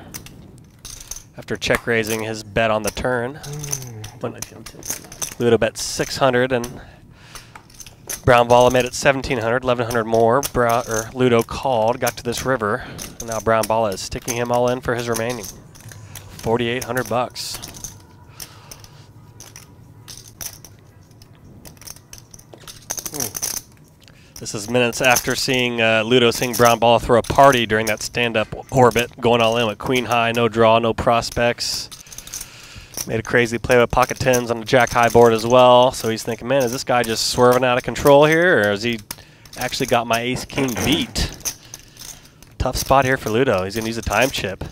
after check raising his bet on the turn. Mm. Don't know if you're on tilt or not. Ludo bet 600 and Brown Balla made it 1,700, 1,100 more. Brown, or Ludo called, got to this river, and now Brown Balla is sticking him all in for his remaining 4,800 bucks. This is minutes after seeing uh, Ludo sing Brown Ball throw a party during that stand-up orbit, going all in with Queen High, no draw, no prospects. Made a crazy play with pocket tens on the Jack High board as well. So he's thinking, man, is this guy just swerving out of control here, or has he actually got my Ace King beat? Tough spot here for Ludo. He's gonna use a time chip.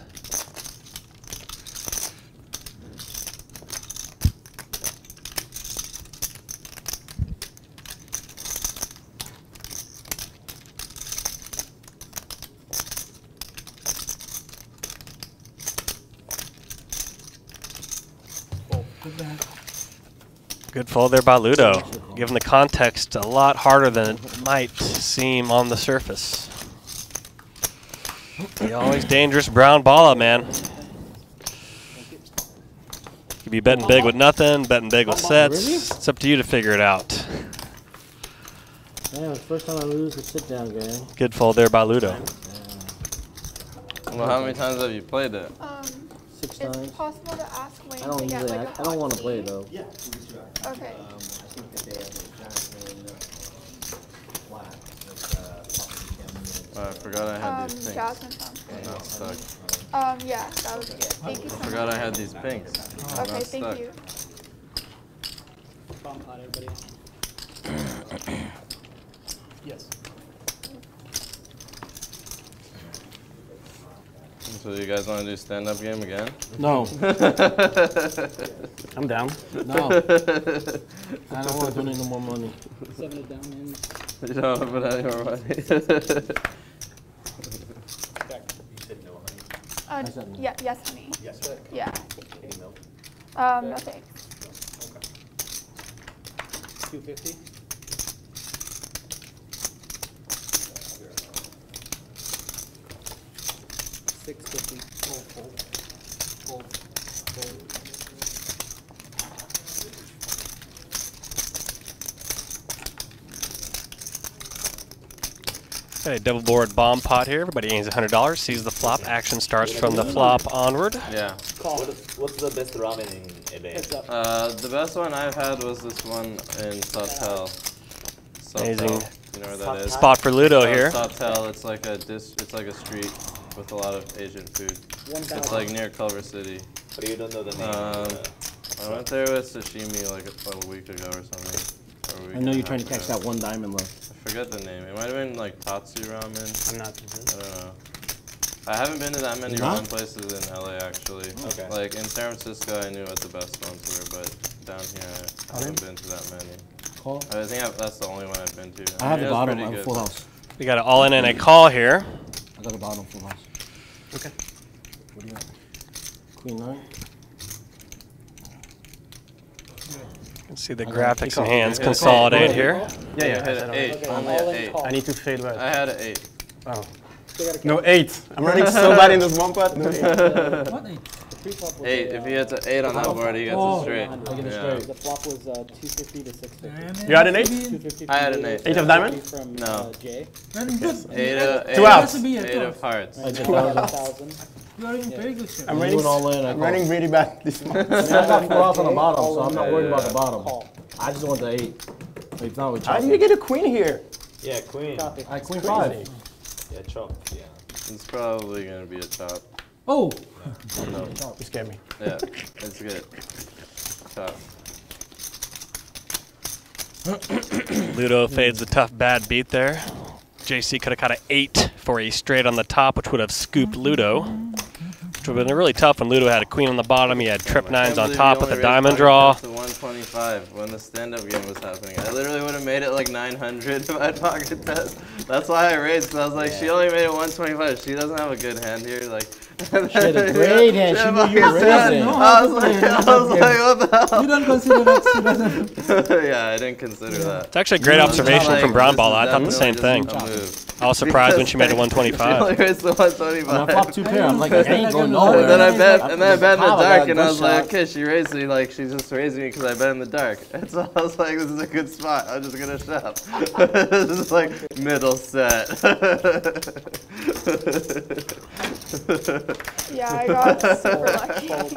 Good back. Good fold there by Ludo. Given the context, a lot harder than it might seem on the surface. The always dangerous brown ball, man. Could be betting big with nothing, betting big with sets. It's up to you to figure it out. Yeah, it's the first time I lose a sit down game. Good fold there by Ludo. Well, how many times have you played it? Um, Six it's times. possible to ask Wayne I don't to get usually. like I, a I don't want to play tea. though. Okay. Oh, I forgot I had Um, these pinks. Jasmine sounds. I'm not stuck. Um, yeah, that would be good. Thank you so I much. forgot I had these pinks. I'm Okay, thank stuck. you. Bomb pot, everybody. Yes. So you guys want to do stand-up game again? No, I'm down. no. I don't want to donate no more money. Seven it down in. you don't want to put any more money. Uh, said no. yeah, yes, honey. Yes. Yeah. Um, no thanks. Two fifty. Six fifty. Fold. Okay, double board bomb pot here. Everybody gains $100. Sees the flop. Action starts from the flop onward. yeah. What is, what's the best ramen in LA? Heads up. Uh, the best one I've had was this one in Sawtelle. Amazing. You know where that is? Spot for Ludo here. Sawtelle. It's like a dis. It's like a street with a lot of Asian food. One It's like near Culver City. But you don't know the name. Um, uh, I went there with sashimi like a, a week ago or something. or I know you're trying to catch that one diamond left. I forget the name. It might have been like Tatsu Ramen. I'm not. I don't know. I haven't been to that many You're ramen places in LA actually. Okay. Like in San Francisco, I knew what the best ones were, but down here, I haven't been to that many. Call. I think I've, that's the only one I've been to. I have mean, the bottom. pretty I have a full house. We got it all in and a call here. I got the bottom full house. Okay. What do you got? Queen nine. You can see the graphics kick and hands Yeah, consolidate here. Yeah, I yeah. had an eight. Okay, Only all an in eight. I need to fade, but I had an eight. oh. They gotta no eight. I'm running so bad in this one pot. No eight. What? Eight? The pre-flop was Eight. If he gets an eight on that board, he gets Oh, a straight. I get a Yeah. The flop was uh, two fifty to six fifty. You had an eight? Two it. fifty. I had an eight. Eight of diamond? From No. uh, Jay. Very good. Eight of, eight Two outs. Has to be a Eight of hearts. I just Five got thousand. You are in very good shape. I'm I'm running. doing all in. I I'm running really bad this month. I got four outs on the bottom, so I'm not worried about the bottom. I just want the eight. If not, with How do you get a queen here? yeah, queen. Copy. I queen five. Yeah, chop. Yeah. It's probably gonna be a chop. Oh, No. Chop. You scared me. Yeah, it's good. Chop. Ludo fades the tough bad beat there. JC could have caught an eight for a straight on the top, which would have scooped Ludo. Which would have been really tough when Ludo had a queen on the bottom. He had trip nines on top with a diamond my draw. To 125 when the stand-up game was happening. I literally would have made it like 900 if I'd pocket test. That's why I raised. 'cause I was like, she only made it 125. She doesn't have a good hand here. Like, She had a great hand. She knew you were Yeah, raising. I was like, I was like, what the you don't consider that she doesn't. yeah, I didn't consider that. It's actually a great No, it's observation like from Brown Ball. I thought the same thing. Just a move. I was surprised when she made it She only 125. raised the And I 125. flopped two pair. I'm like, I ain't going And nowhere. then I bet, and then I bet in the Wow, I got dark, and I good was like, okay, she raised me, like she's just raising me because I bet in the dark. And so I was like, this is a good spot. I'm just gonna shove. this is like middle set. Yeah, I got super lucky.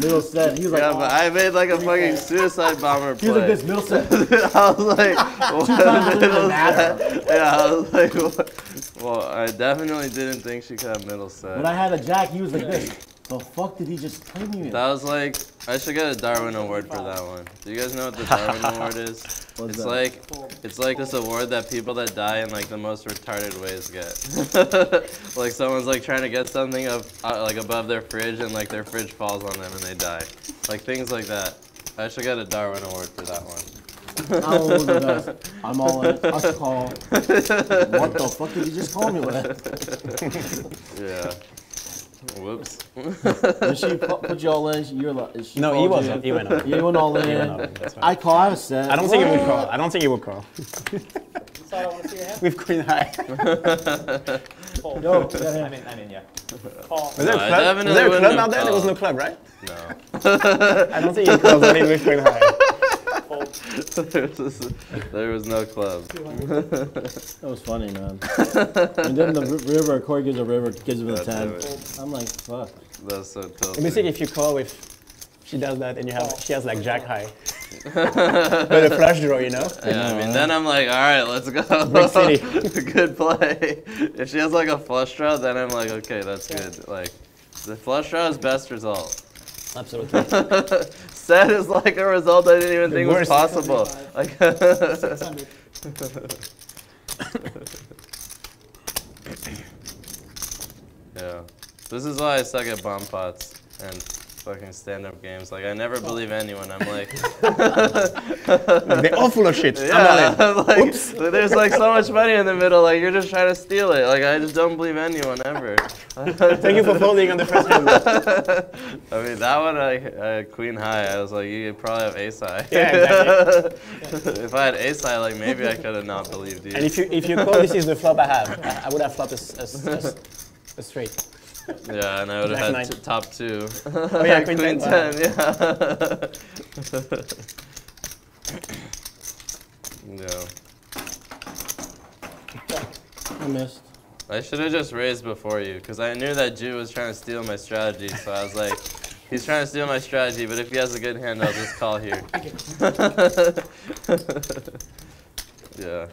Middle set. He was like, yeah, oh. but I made like a oh, fucking suicide bomber he was like this. Middle set. I was like, what? middle set? Yeah, I was like, what? well, I definitely didn't think she could have middle set. When I had a jack, he was like this. The fuck did he just play me with? That was like, I should get a Darwin Award for that one. Do you guys know what the Darwin Award is? What's it's that? like, it's like this award that people that die in like the most retarded ways get. like someone's like trying to get something up, uh, like above their fridge and like their fridge falls on them and they die. Like things like that. I should get a Darwin Award for that one. I don't know the best. I'm all in. Us call. What the fuck did you just call me with? Yeah. Whoops. When she pu- put you all in, you're like. She No, he wasn't. You. He went up. You went all in. He went up. I call. I have a set. I don't think he would call. I don't think he would call. So I want to see your hand. With queen high. Fold. Yo, got I him. mean, I mean, yeah. Call. Was there No, I a club? Was there a club out there? There was no club, right? No. I don't think he calls only with queen high. There, was, there was no club. That was funny, man. and then the river, Corey gives a river, gives him a 10. I'm like, fuck. That's so tough Let me see tilting. if you call with. She does that and you have. She has like jack high. but a flush draw, you know. Yeah, I mean, then I'm like, all right, let's go. Big city. good play. If she has like a flush draw, then I'm like, okay, that's good. Like, the flush draw is best result. Absolutely. Set is like a result I didn't even The think was possible. Like, yeah. This is why I suck at bomb pots and fucking stand-up games. Like, I never believe anyone. I'm like, They're all full of shit. I'm yeah, I'm like, there's like so much money in the middle. Like, you're just trying to steal it. Like, I just don't believe anyone ever. Thank you for folding on the first hand. I mean, that one, I, I had queen high. I was like, you could probably have ace high. Yeah, exactly. if I had ace high, like maybe I could have not believed you. And if you if you call this is the flop I have, I, I would have flopped a straight. Yeah, and I would have had t- top two. Oh yeah, queen, queen ten. ten, yeah. yeah. I missed. I should have just raised before you, because I knew that Jew was trying to steal my strategy, so I was like, he's trying to steal my strategy, but if he has a good hand, I'll just call here. yeah.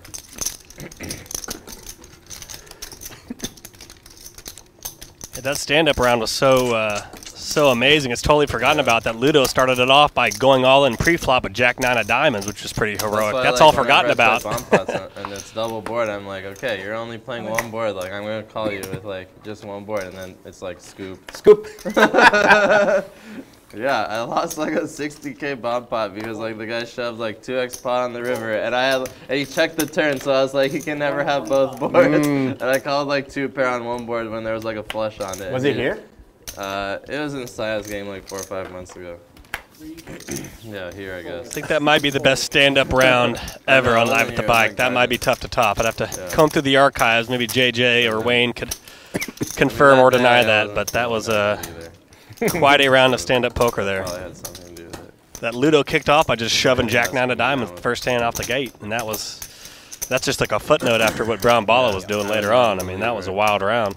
That stand-up round was so uh, so amazing. It's totally forgotten about that. Ludo started it off by going all in pre-flop with Jack Nine of Diamonds, which was pretty heroic. why I That's like all forgotten about. bomb pots and- and it's double board. I'm like, okay, you're only playing one board. Like, I'm gonna call you with like just one board, and then it's like scoop. Scoop. Yeah, I lost like a 60k bomb pot because like the guy shoved like 2x pot on the river, and I had and he checked the turn, so I was like, he can never have both boards. Mm. And I called like two pair on one board when there was like a flush on it. Was it here? Uh, it was in Saya's game like four or five months ago. yeah, here I guess. I think that might be the best stand-up round ever on Live at the Bike. That might be tough to top. I'd have to Yeah. comb through the archives. Maybe JJ or Wayne could confirm or That day deny I that, but that was uh, either. Quite a round of stand-up poker there. Probably had something to do with it. That Ludo kicked off by just shoving Yeah, Jack Nine of Diamonds first hand off the gate, and that was that's just like a footnote after what Brown Balla was doing later on. I mean, that was a wild round.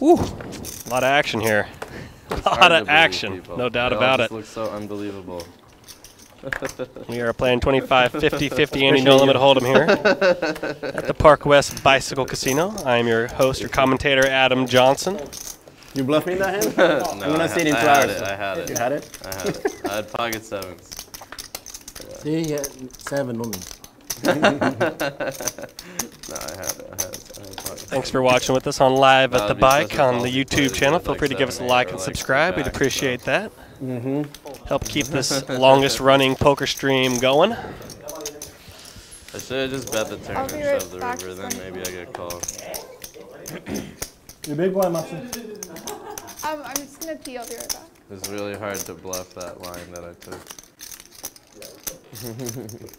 Woo, a lot of action here. A lot of action, people. no doubt They about it. looks so unbelievable. We are playing 25, 50, 50 ante No Limit Hold'em here at the Park West Bicycle Casino. I am your host, your commentator, Adam Johnson. You bluff me in that hand? no, I'm gonna I see it ha- in I two had it. I had it. You had it? I had it. I had pocket sevens. See, he had seven women. No, I had it. I had it. I had pocket Thanks for watching with us on Live at the would Bike on the YouTube channel. Feel like free to give us a like and like subscribe. We'd back, appreciate so. that. Mm-hmm. Help keep this longest running poker stream going. I should have just bet the turn I'll and be the river, then maybe I get called. You big boy, Matsu. Um, I'm just gonna pee. I'll be right back. It's really hard to bluff that line that I took.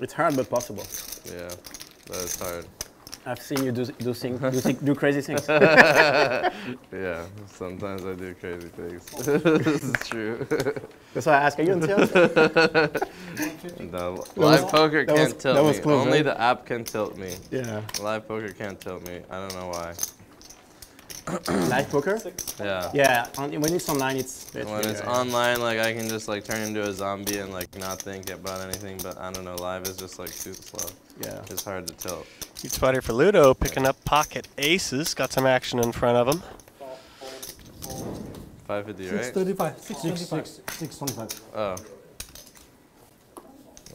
It's hard but possible. Yeah, that is hard. I've seen you do do, thing, do, thing, do crazy things. Yeah, sometimes I do crazy things. this is true. That's why I ask, are you on tilt? no, live poker can't tilt me. close, Only right? the app can tilt me. yeah. Live poker can't tilt me. I don't know why. Live poker? Yeah. Yeah, on, when it's online, it's. it's When really it's hard. online, like I can just like turn into a zombie and like not think about anything. But I don't know, live is just like super slow. Yeah. It's hard to tilt. Huge spot for Ludo, picking up pocket aces. Got some action in front of him. 550, Six right? thirty-five, six Six, twenty-five. six, six twenty-five. Oh.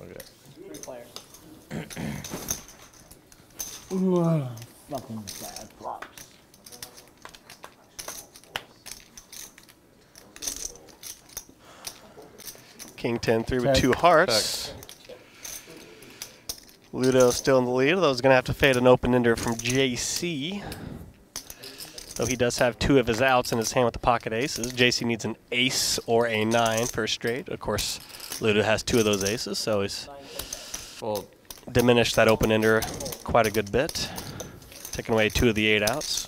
Okay. Three players. Uh, fucking bad props. King 10 3 with two hearts. Ludo still in the lead, although he's going to have to fade an open ender from JC. Though he does have two of his outs in his hand with the pocket aces. JC needs an ace or a nine for a straight. Of course, Ludo has two of those aces, so he's Well, diminished that open ender quite a good bit. Taking away two of the eight outs.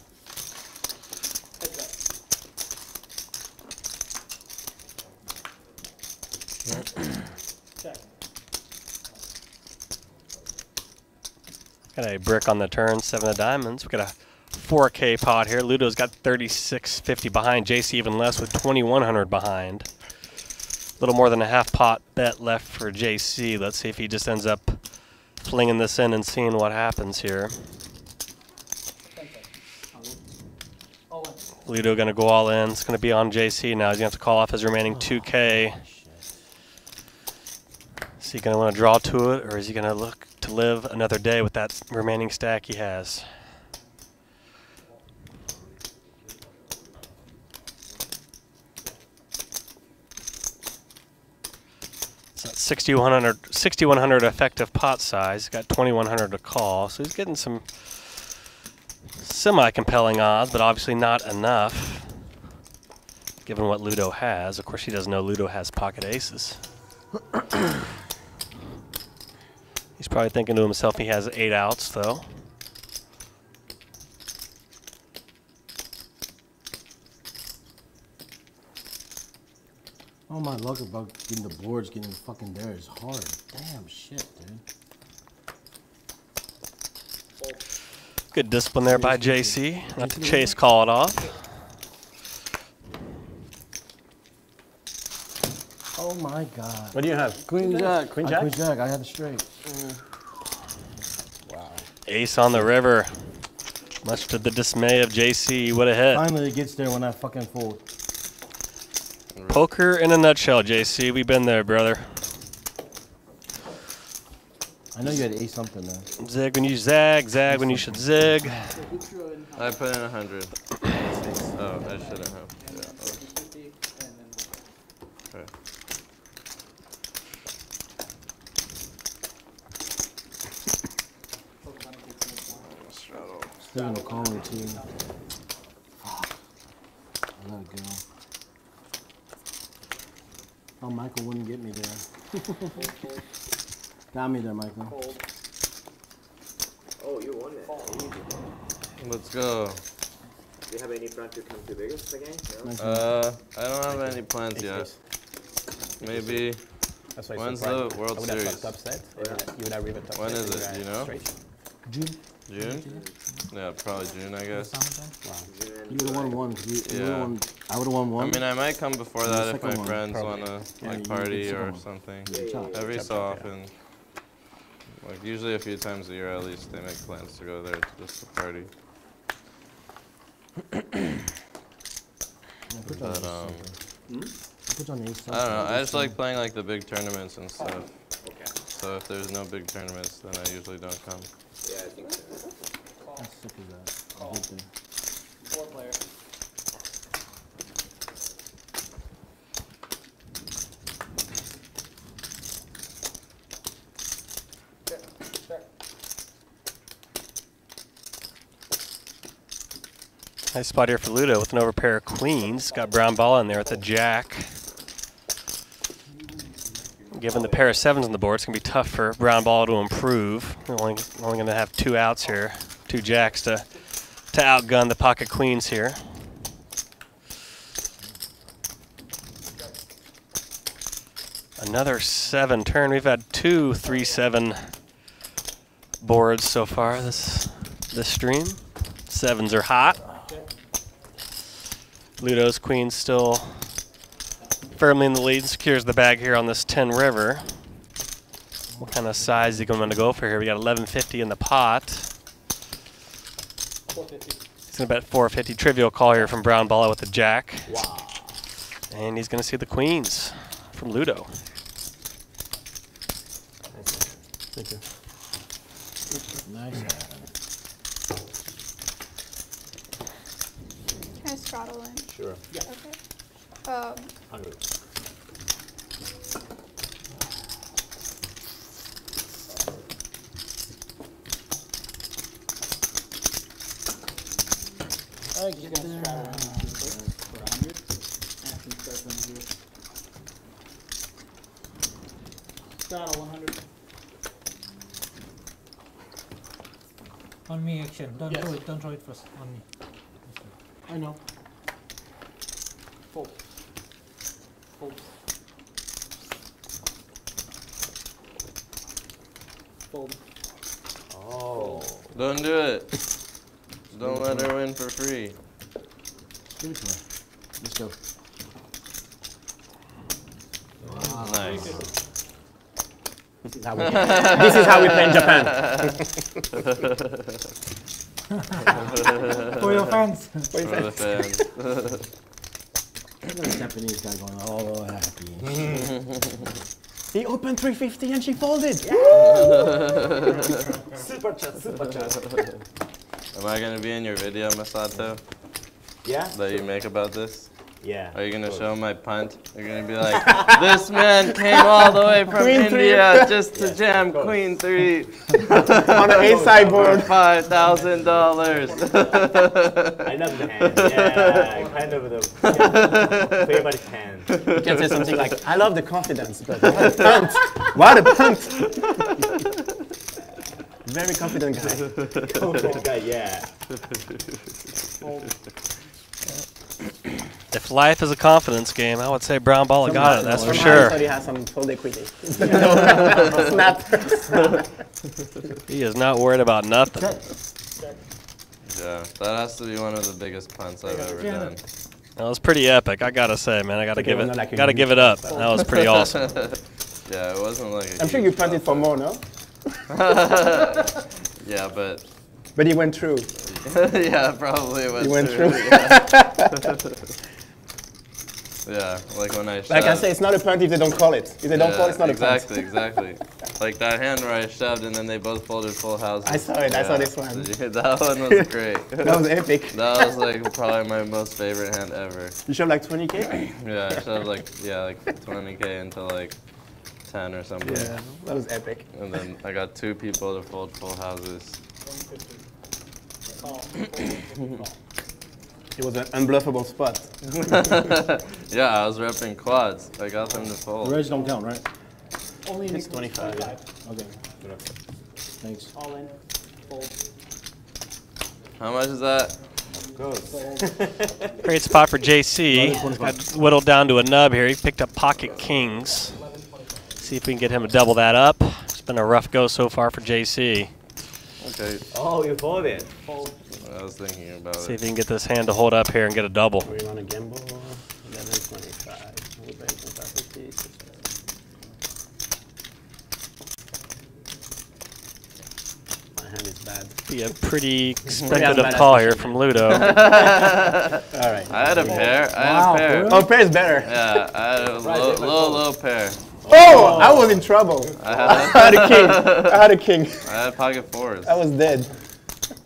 Got a brick on the turn, seven of diamonds. We got a 4K pot here. Ludo's got 3650 behind. JC even less with 2100 behind. A little more than a half pot bet left for JC. Let's see if he just ends up flinging this in and seeing what happens here. Ludo gonna go all in. It's gonna be on JC now. He's gonna have to call off his remaining 2K. Is he gonna want to draw to it, or is he gonna look to live another day with that remaining stack he has? So that's 6100, 6100 effective pot size. He's got 2100 to call, so he's getting some semi-compelling odds, but obviously not enough, given what Ludo has. Of course, he doesn't know Ludo has pocket aces. He's probably thinking to himself he has eight outs, though. Oh my luck about getting the boards getting fucking there is hard. Damn shit, dude. Good discipline there by JC. Not to chase call it off. Oh my god. What do you have? Queen Jack. Queen Uh, Jack? Queen Jack. I have a straight. Wow. Ace on the river. Much to the dismay of JC, what a hit. Finally, it gets there when I fucking fold. Poker in a nutshell, JC. We've been there, brother. I know you had ace something there. Zig when you zag, zag when you should zig. I put in a hundred. Oh, I shouldn't have. Yeah. Fifty, and then oh, Okay. focus on it, keep it in. Still gonna call me too. Fuck. I let it go. Oh, Michael wouldn't get me there. Got me there, Michael. Oh, you won it. Let's go. Do you have any plan to come to Vegas again? No? Uh, I don't have any plans yet. Maybe. That's why When's so the. World I would have Series? thought top set. and You would have river top When set, is it? you Do you know? straight. June, June? Yeah, probably June, I guess. Wow. you would have won one. You, you Yeah. would've won, I would have won one. I mean, I might come before And that if my one, friends wanna Yeah, like you party or some. something. Chop. Every so often. Like usually a few times a year at least, they make plans to go there just to party. Yeah, put you But um, something. Put you on ace I don't know. I just like playing like the big tournaments and stuff. Okay. So if there's no big tournaments, then I usually don't come. Yeah, I think so. How sick is that? I hate that. Four player. Check, check. Nice spot here for Ludo with an overpair of queens. Got brown ball in there with a jack. Given the pair of sevens on the board, it's going to be tough for brown ball to improve. We're only, only going to have two outs here, two jacks to, to outgun the pocket queens here. Another seven turn. We've had two three seven boards so far this this stream. Sevens are hot. Ludo's queen still firmly in the lead, secures the bag here on this 10 river. What kind of size is he going to go for here? We got 1150 in the pot. Four fifty. He's going to bet 450. Trivial call here from Brown Balla with the jack. Wow. And he's going to see the queens from Ludo. Thank you. Nice. Can I straddle in? Sure. Okay. Um, 100. I think he's gonna straddle in for a hundred. On. Straddle one hundred. On me, action. Don't Yes. throw it. Don't throw it first. On me. I know. Fold. Fold. Fold. Oh. Don't do it. Don't let her win for free. Give it to her. Let's go. Nice. This is how we, this is how we play in Japan. For your fans. For the fans. Look at the Japanese guy going all happy. He opened 350 and she folded. Super chat, super chat. Am I gonna be in your video, Masato, Yeah? that you make about this? Yeah. Are you gonna show my punt? You're gonna be like, this man came all the way from Queen three." India just to Yes, jam. Queen three On the A side board. five thousand dollars. I love the hand. Yeah, kind of the yeah, favorite hand. You can say something like, I love the confidence, but what a punt. What a punt. Very confident guy. Confident guy, yeah. If life is a confidence game, I would say Brown Balla got it, that's for sure. He thought he had some fold equity. Snap. He is not worried about nothing. yeah, that has to be one of the biggest punts I've ever done. That was pretty epic, I gotta say, man. I gotta Okay, give it, like gotta give it up. That was pretty awesome. Yeah, it wasn't like. a I'm sure you huge punted for more, no? Yeah, but But he went through. yeah, probably went, went through. through. Yeah. yeah, like when I Like I say, it's not a punt if they don't call it. If they don't yeah, call, it's not exactly, a punt. Exactly, exactly. Like that hand where I shoved and then they both folded full houses. I saw it, I saw this one. that one was great. That was epic. That was like probably my most favorite hand ever. You shoved like 20k? Yeah, I shoved like yeah like 20k into like 10 or something. Yeah, that was epic. And then I got two people to fold full houses. Call. Fold. Call. It was an unbluffable spot. yeah, I was repping quads. I got them to The fold. reds don't count, right? Only in It's equals 25, yeah. Okay. Thanks. All in. Fold. How much is that? Fold. Great spot for JC. Got whittled down to a nub here. He picked up pocket kings. See if we can get him to double that up. It's been a rough go so far for JC. Okay, Oh, you folded. Fold. I was thinking about See it. if he can get this hand to hold up here and get a double. We want to gamble 1125. We bet 2550. My hand is bad. Be a pretty bad speculative call here from. Ludo. All right. I had a pair. I had Wow, a pair. Oh, pair is better. Yeah, I had a low, low, low pair. Oh, I oh. was in trouble. I I had, had a king. I had a king. I had pocket fours. I was dead.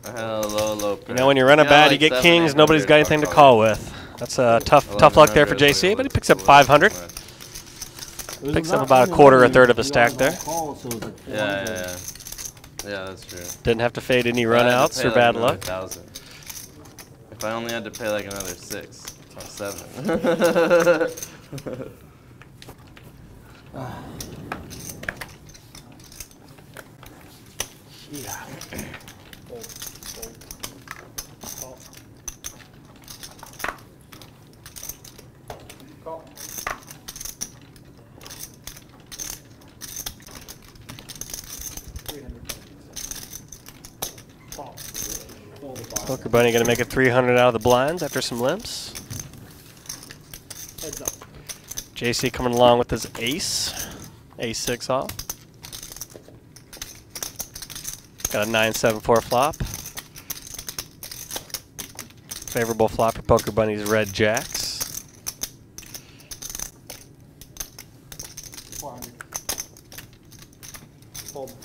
I had a low, low pair. You know, when you run a bad, like you get kings. Nobody's got anything to call with. That's a tough, tough luck there for 1100 JC, but he picks up 500. worth. It was Picks up about a quarter or a third of a stack there. called, so it was like Yeah, yeah, yeah. Yeah, that's true. Didn't have to fade any I had to runouts or like bad another luck. Thousand. If I only had to pay like another six or seven. Call. Call. Three hundred. Call. Poker Bunny to make it 300 out of the blinds after some limps. Heads up. JC coming along with his ace. Ace six off. Got a nine seven four flop. Favorable flop for Poker Bunny's red jacks.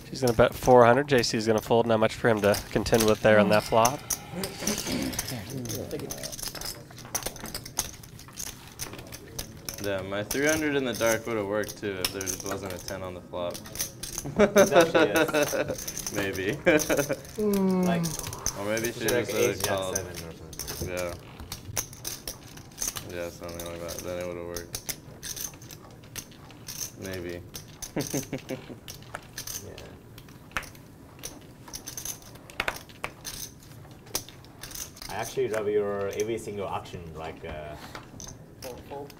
She's gonna bet 400. JC's gonna fold. Not much for him to contend with there on that flop. Take it. Yeah, my 300 in the dark would have worked too if there just wasn't a 10 on the flop. actually maybe. Like, or maybe she should like just ace called. seven or something. Yeah. Yeah, something like that. Then it would have worked. Maybe. Yeah. I actually love your every single action, like uh, Fold, fold.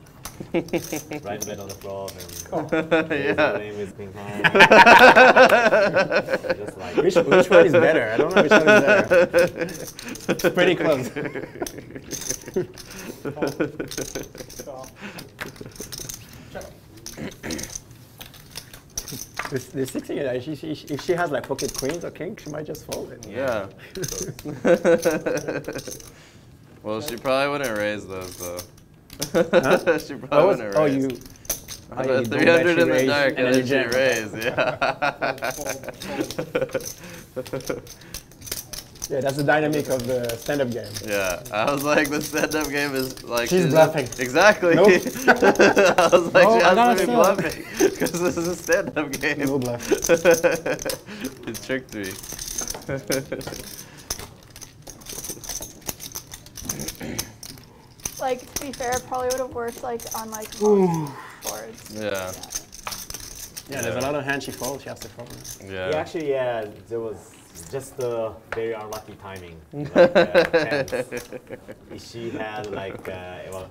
right bet on the flop and yeah. name is ping pong. Just like Which, which one is better? I don't know which one is better. It's pretty close. Call. Check. The, the 16 is she, she, if she has like pocket queens or king, she might just fold it. Yeah. well, she probably wouldn't raise those though. she probably Oh, wouldn't oh, you. I oh, bet 300 in the dark and you then she raised, yeah. Yeah, that's the dynamic of the stand-up game. yeah, I was like, the stand-up game is like. She's bluffing. Exactly. Nope. I was like, No, she I has gotta to be say- bluffing because this is a stand-up game. No bluff. it tricked me. Like to be fair, it probably would have worked like on like boards. yeah. Yeah, there's a lot of hands she folds, she has to fold. Yeah. Yeah, actually, yeah, there was just a very unlucky timing. Like, uh, she had like, uh, well,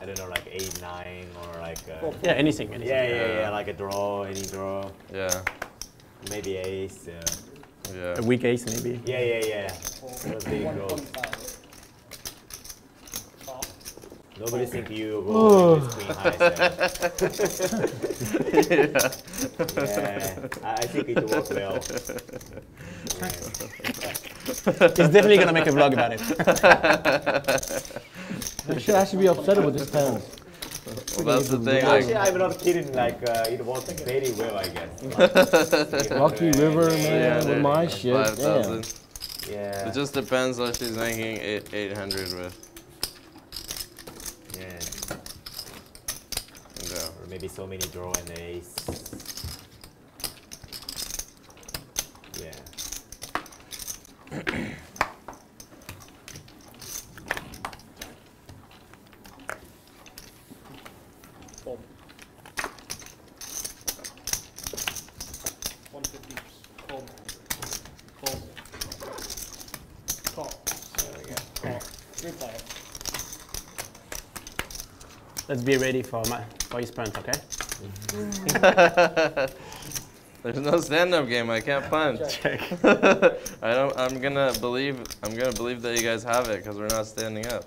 I don't know, like eight, nine, or like, uh, Yeah, anything, anything. yeah, yeah, yeah, Yeah. like a draw, any draw, Yeah. maybe ace. Yeah, Yeah. A weak ace, maybe. yeah, yeah. yeah. Fold. It was very One close. twenty-five. Call. Nobody think you will win queen high seven. yeah. Yeah, I, I think it worked well. He's definitely gonna make a vlog about it. You should actually be upset with this pen. Well, that's the thing. Actually, Like, I'm not kidding. Like, uh, it worked very well, I guess. Like, Lucky River, man, with my shit. Damn. 5,000. Yeah. It just depends what she's making eight, 800 with. yeah. Yeah. Or maybe so many draw and ace. Yeah. Fold. One fifty. Fold. Fold. Call. There we go. Call. Three five. Let's be ready for my for his punt, okay? There's no stand-up game. I can't punch. Check. I don't. I'm gonna believe. I'm gonna believe that you guys have it because we're not standing up.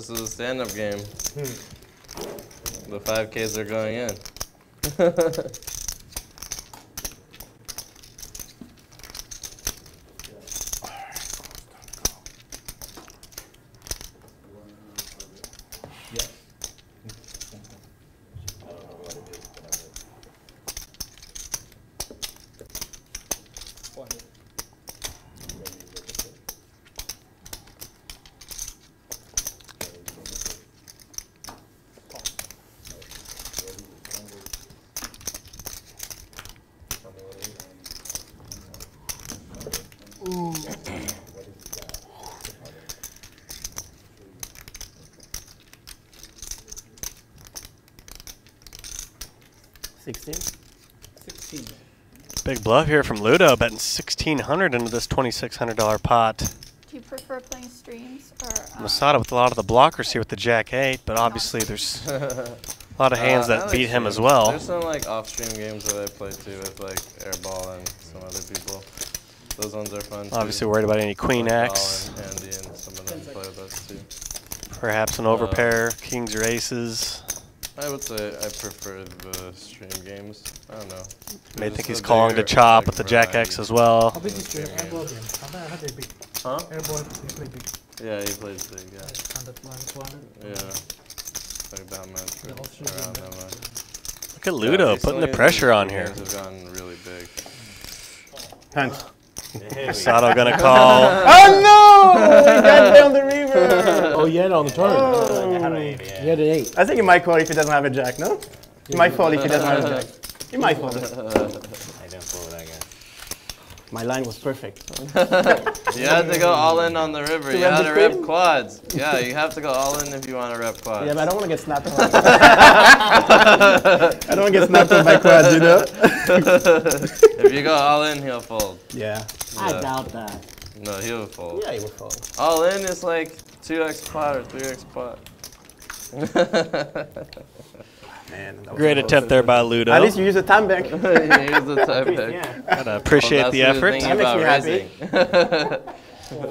This is a stand-up game, hmm. the 5Ks are going in. Four hundred. Call. Sixteen. Sixteen. Big bluff here from Ludo, betting 1600 into this $2,600 pot. Do you prefer playing streams or? Um, Masato with a lot of the blockers here with the Jack 8, but obviously there's a lot of hands Uh, that like beat him as well. There's some like off-stream games that I play too with like Airball and some other people. Those ones are fun. Obviously too. worried about any Queen Like X, Colin, Andy, and some of them play with us too. perhaps an Uh, overpair, kings or aces. I would say I prefer the stream games. I. May think he's calling to chop with the Jack X as well. How big is your airball game? How, big- they big? Huh? Airball, they play big. Yeah, he plays big. Yeah. Like 100, 200? Yeah. Like that much. Yeah, or offshore around that much. Look at Ludo putting the pressure on here. games have gotten really big. Thanks. Masato gonna call. Oh no! he got down the river. Oh, yeah, on the turn. I oh. had an eight, yeah. Had an eight. I think he might call if he doesn't have a jack, no? He might fall if he doesn't have a jack. He might fall. I didn't follow that guy. My line was perfect. You had to go all in on the river. To You rep had the to rep queen? quads. Yeah, you have to go all in if you want to rep quads. Yeah, but I don't want to get snapped on. I don't want to get snapped on by quads, you know? if you go all in, he'll fold. Yeah. I Yeah. doubt that. No, he'll fold. Yeah, he will fold. All in is like 2x quad or 3x quad. Man, that was Great close. attempt there by Ludo. At least you use a time bank. He's the type pick. Yeah. Gotta appreciate Well, the effort. thing That makes me happy. raising.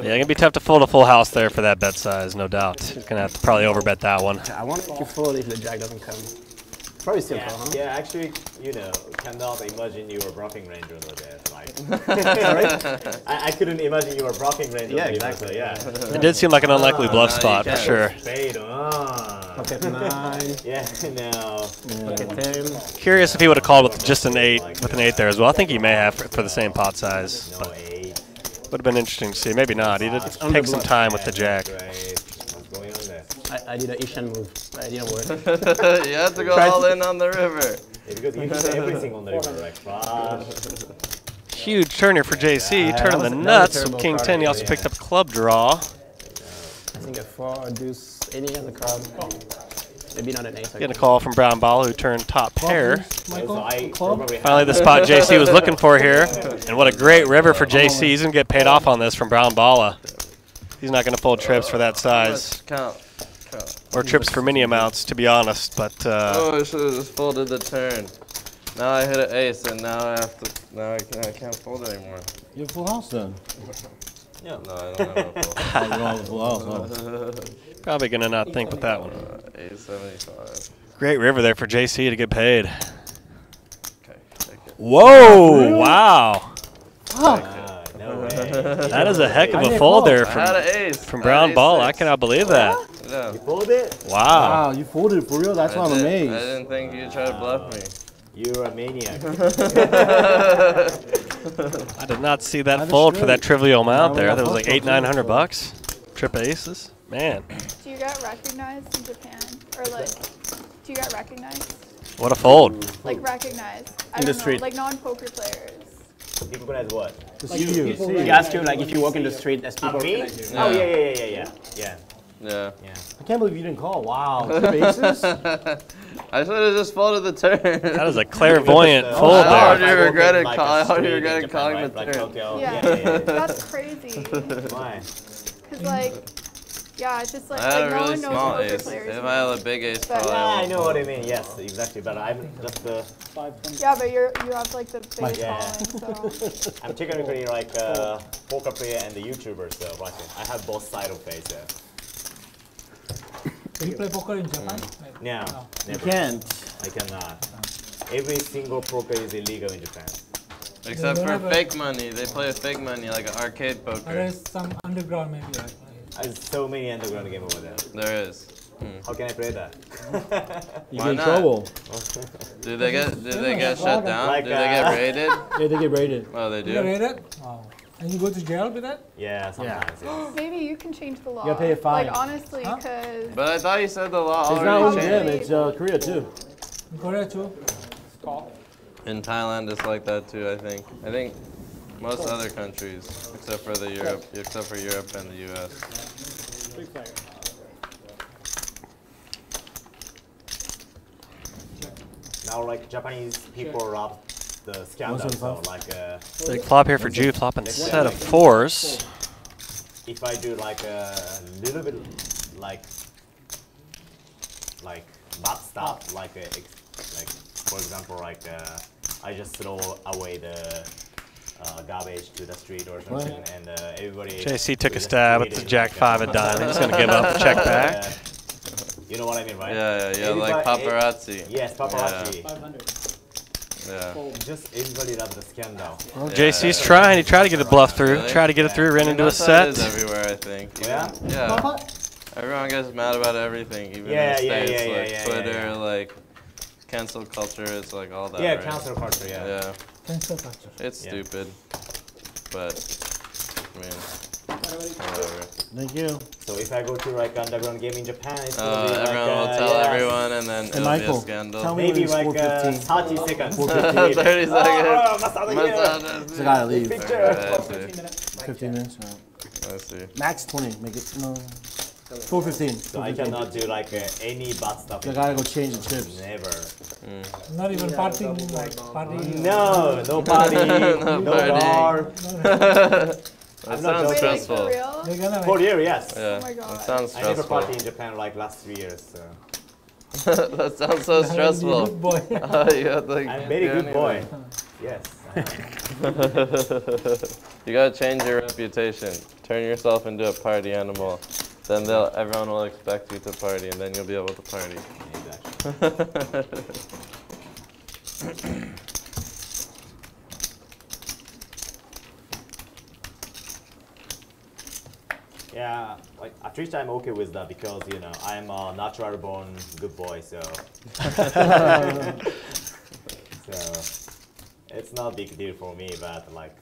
Yeah, gonna be tough to fold a full house there for that bet size, no doubt. He's gonna have to probably overbet that one. I want to fold if the jack doesn't come. Probably still Yeah, call, huh? yeah, actually, you know, cannot imagine you were blocking range over there. Like, I, I couldn't imagine you were blocking range Yeah, exactly, there. Yeah. It did seem like an unlikely ah, bluff spot for can. sure. Spade on. Pocket nine, Yeah, no. pocket ten. Curious if he would have called with just an eight, with an eight there as well. I think he may have for, for the same pot size. No But eight. would have been interesting to see. Maybe not. He did ah, take some time with the jack. Great. What's going on there? I, I did a Ishan move, but it didn't work. you have to go all in on the river. Yeah, because you hit everything on the river, like flush. Huge turn here for JC, Yeah, turning that the was a- that was a nuts with King 10. He also Yeah. picked up club draw. I think a four, a deuce, any other card. Maybe not an ace. Getting a call from Brown Ball, who turned top pair. Michael, So I club? probably Finally, the spot JC was looking for here. And what a great river for JC. He's going to get paid off on this from Brown Balla. He's not going to fold trips for that size. Count. Count. Or trips for many amounts, to be honest. But uh, Oh, I should have just folded the turn. Now I hit an ace, and now I have to. Now I can't, I can't fold anymore. You have full house then. Yeah. No, I don't have a fold. you don't have a full house, huh? probably going to not think with that one. Uh, Ace 75. Great river there for JC to get paid. Okay, take it. Whoa! Wow. No way. That is a heck of a fold there from, from Brown Ball. I cannot believe that. Yeah. Fold it? Wow. Wow, you folded it for real? That's why I, I'm did, I didn't think you'd try to bluff me. You're a maniac. I did not see that That is fold for that trivial amount Why there. I That was like for eight, zero nine hundred fold? bucks. Trip aces. Man, Do you get recognized in Japan, or like, do you get recognized? what a fold. Like recognized? I In the don't street. know, like non-poker players. Recognize what? To see you. He asked you, like, if you walk in the street, as people me? recognize you. Oh, yeah, yeah, yeah, yeah, yeah. Yeah, Yeah. yeah. I can't believe you didn't call. Wow. Trip aces? I should have just folded the turn. That was a clairvoyant Uh, fold I there. already regretted like call- I a already street in regretted Japan, calling right? the Like turn. Tokyo. Yeah. Yeah, yeah, yeah. That's crazy. Why? Cause like, yeah, it's just like, I had like a no really one knows small poker ace. players. If I had a big ace, But- probably Yeah, I know what I mean. Yes, exactly. But I'm just the. Five twenty. Yeah, but you're you have like the biggest Yeah. following, so I'm technically like a poker player and the YouTuber, so watching. I have both sides of face. So. Can you play poker in Japan? Mm. Like, No, no. You never. can't. I cannot. Every single poker is illegal in Japan. Except for fake money. They play with fake money, like an arcade poker. there's some underground maybe, right? Like, There's so many underground game over there. There is. How can I play that? You Why get in not? trouble. Do they get? Do they get shut down? Like, Do they get raided? Yeah, they get raided. Oh, they do. you get raided? Wow. And you go to jail with that? Yeah, sometimes. yes. maybe you can change the law. You gotta pay a fine. Like honestly, Huh? because But I thought you said the law It's not already only changed. them, it's uh, Korea too. In Korea too? Call. In Thailand, it's like that too. I think. I think. Most other countries, except for the Europe, except for Europe and the U.S. Big fire. Now, like Japanese people love the scandal, so like uh, Big flop here for Jude, flopping set of fours. if I do like a little bit like like bad stuff, like uh, ex- like for example, like uh, I just throw away the uh, garbage to the street or something, and uh, everybody. JC took a stab treat at the jack like a- five of diamonds. He's gonna give up the check back. Uh, you know what I mean, right? Yeah, yeah, yeah, like Everybody- paparazzi. Yes, paparazzi. 500. Yeah. Just everybody loves the scandal. JC's trying. He tried to get a bluff through. Really? Tried to get it through. Ran I mean, into a that's how it set. is everywhere, I think. Yeah? Yeah. Everyone gets mad about everything, even Yeah, in the States, yeah, yeah, like yeah, yeah, Twitter, yeah. like cancel culture, it's like all that. Yeah, right? cancel culture. Yeah. Yeah, Cancel culture. It's Yeah. stupid, but I mean, whatever. Thank you. So if I go to like underground game in Japan, it's gonna Uh, be like everyone will uh, tell yeah, everyone, and then it'll Michael, be a scandal. tell me- Maybe It's like uh, 4:15. 30 seconds. 4:15. 30 Oh, seconds. Masato here. Masato's So I gotta leave. Picture. Okay, I see. 15 minutes. 15 minutes. All right. I see. Max 20. Make it no. 415. So I cannot do like uh, any bad stuff. I gotta go change the chips. Never. Not even partying, like party. No, no party, No no, party. bar. That I'm sounds joking. Wait, like, for stressful. real? For make, year, yes. Yeah, Oh my God. that sounds I never party in Japan like last three years. So. that sounds so stressful. Good stressful. boy. Oh, you have to, like, I'm very do good boy. Yes. you gotta change your reputation. Turn yourself into a party animal. Then they'll everyone will expect you to party, and then you'll be able to party. Exactly. Yeah, like at least I'm okay with that because you know I'm a natural born good boy, so so it's not a big deal for me. But like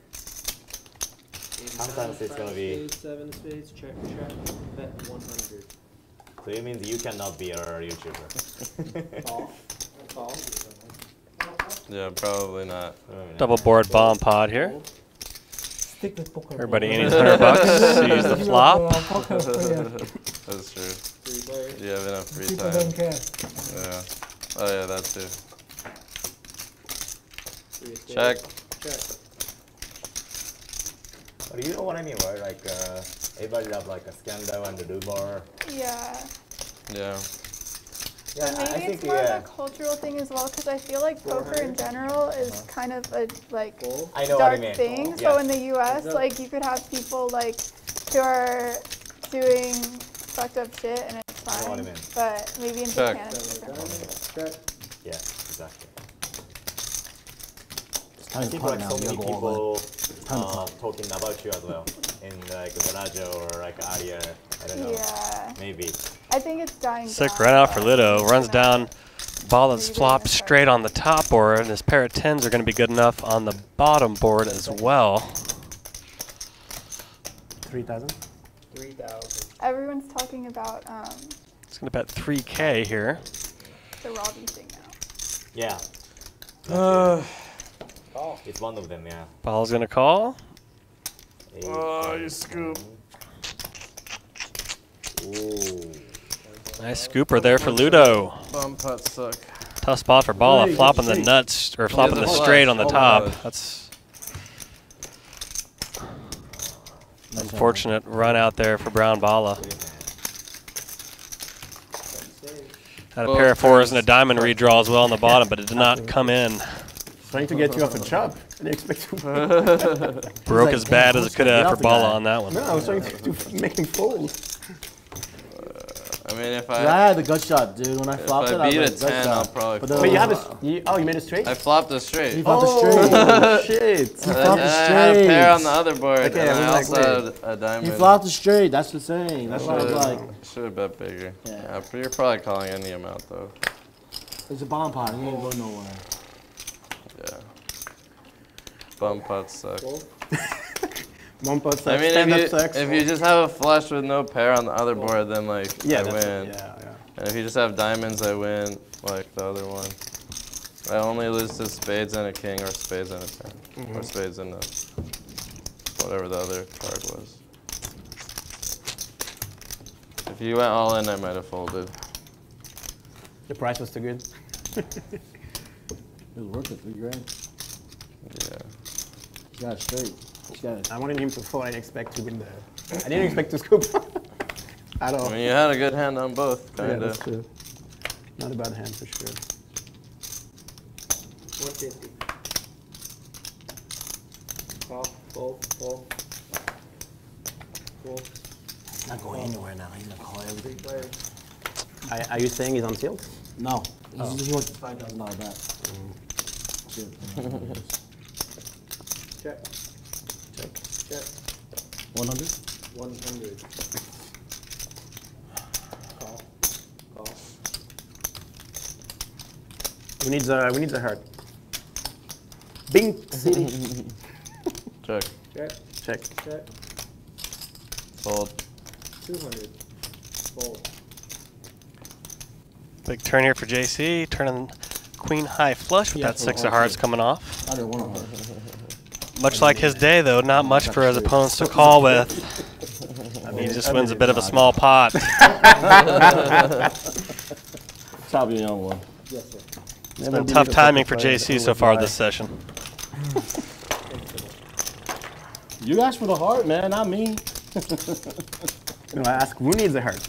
Sometimes it's gonna be- Spades, seven spades, check, check, bet one hundred. so it means you cannot be a YouTuber. Call. Call. Yeah, probably not. Double board bomb pot here. Stick with poker. Everybody in his hundred bucks. Use the flop. Poker player. That's true. Three players. You have enough free People time. Yeah. Oh yeah, that too. Three of spades. Check. Check. But you know what I mean, right? Like uh, everybody loves like a scandal and the do bar. Yeah. Yeah. Yeah, But I- I maybe think it's more yeah. of a cultural thing as well, because I feel like poker in general is kind of a like I know what I dark mean. thing. Yeah. So in the U.S., up. like you could have people like who are doing fucked up shit and it's I know what I fine. mean. But maybe in Japan it's Seven different. of diamonds. Check. Yeah, exactly. It's I time to think like now. so many go people time to uh, talking about you as well in like the radio or like earlier. I don't know. Yeah. Maybe. I think it's dying Sick down, run out for but, Ludo. Runs down. Ball is Maybe flopped straight on the top board, and his pair of tens are going to be good enough on the bottom board as well. 3,000. Three thousand. Everyone's talking about um, He's going to bet 3K here. the Robbie thing now. Yeah. Uh, Call. It's one of them. Yeah. Ball's going to call. Eight, Oh, seven, you scoop. Ooh. Nice scooper there for Ludo. bomb pots suck. Tough spot for Balla, Hey, flopping the straight. nuts, or flopping the the straight on the top. flush. That's unfortunate run out there for Brown Balla. Had a Both pair of fours and a diamond redraw as well on the bottom, but it did not come in. Trying to get you off a chop. And you expect to. Broke like, as bad as it could have for off the Balla guy? on that one. no, I was trying to, to make him fold. I mean, if I I had the gut shot, dude. When I if flopped it, I I beat a was like, gut 10, I'll probably. But fold. Wait, you have a. s- You, oh, you made a straight? I flopped oh, a straight. You straight. flopped a Oh, straight. shit! You And flopped I a had a pair on the other board, Okay, and I I was like, had a diamond. You flopped a straight. That's the saying. That's what I was like, should have bet bigger. Yeah. Yeah, but you're probably calling any amount though. it's a bomb pot. It ain't going nowhere. Yeah. Bomb pots suck. Fold. One pot I mean, stand up if you, sex. if you just have a flush with no pair on the other board, then like yeah, I win. It. Yeah, yeah. And if you just have diamonds, I win, like the other one. I only lose to spades and a king, or spades and a 10 Mm-hmm. or spades and a whatever the other card was. If you went all in, I might have folded. The price was too good. It was worth it, three grand. Yeah. You got it straight. You got it. I wanted him to fold and expect to win the. I didn't expect to scoop at all. I mean, you had a good hand on both, Yeah, kind that's of. true. Not a bad hand for sure. One fifty. Call, fold, fold. Fold, Not going anywhere now. He's gonna call everything. players. Are, are you saying he's on tilt? No. He's he oh. wants five thousand dollar bet. Shit. Check, Check. check, One hundred. one hundred. Call, call. We need the we need the heart. Bing City. Check. Check, Check. check, Fold. two hundred. Fold. Big turn here for JC. Turning queen high flush with Yeah, that six of hearts coming off. I didn't want to. Much like his day, though, not much for his opponents to call with. I He just wins a bit of a small pot. Probably a young one. It's been tough timing for JC so far this session. You asked for the heart, man, not me. No, I ask who needs a heart.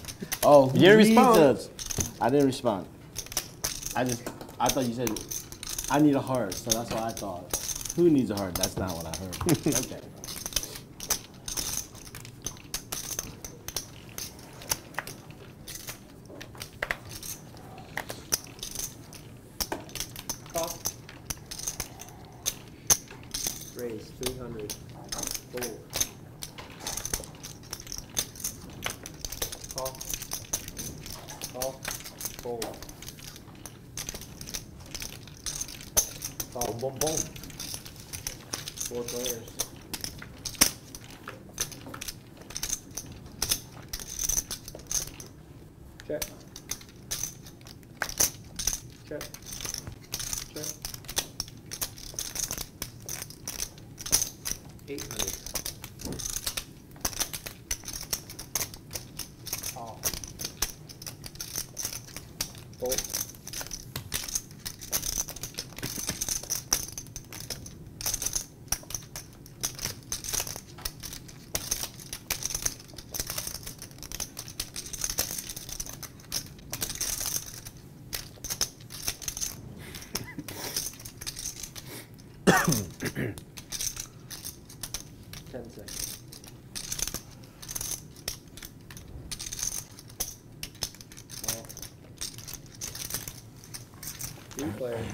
Oh, who You didn't respond. us? I didn't respond. I just, I thought you said, I need a heart, so that's what I thought. Who needs a heart? That's not what I heard. okay. Call. Raise, three hundred. Fold. Call. Call, fold. Call, boom, boom. Four players. Check. Check. Check. Eight hundred. Call. Fold. Ten seconds. Call. Three players.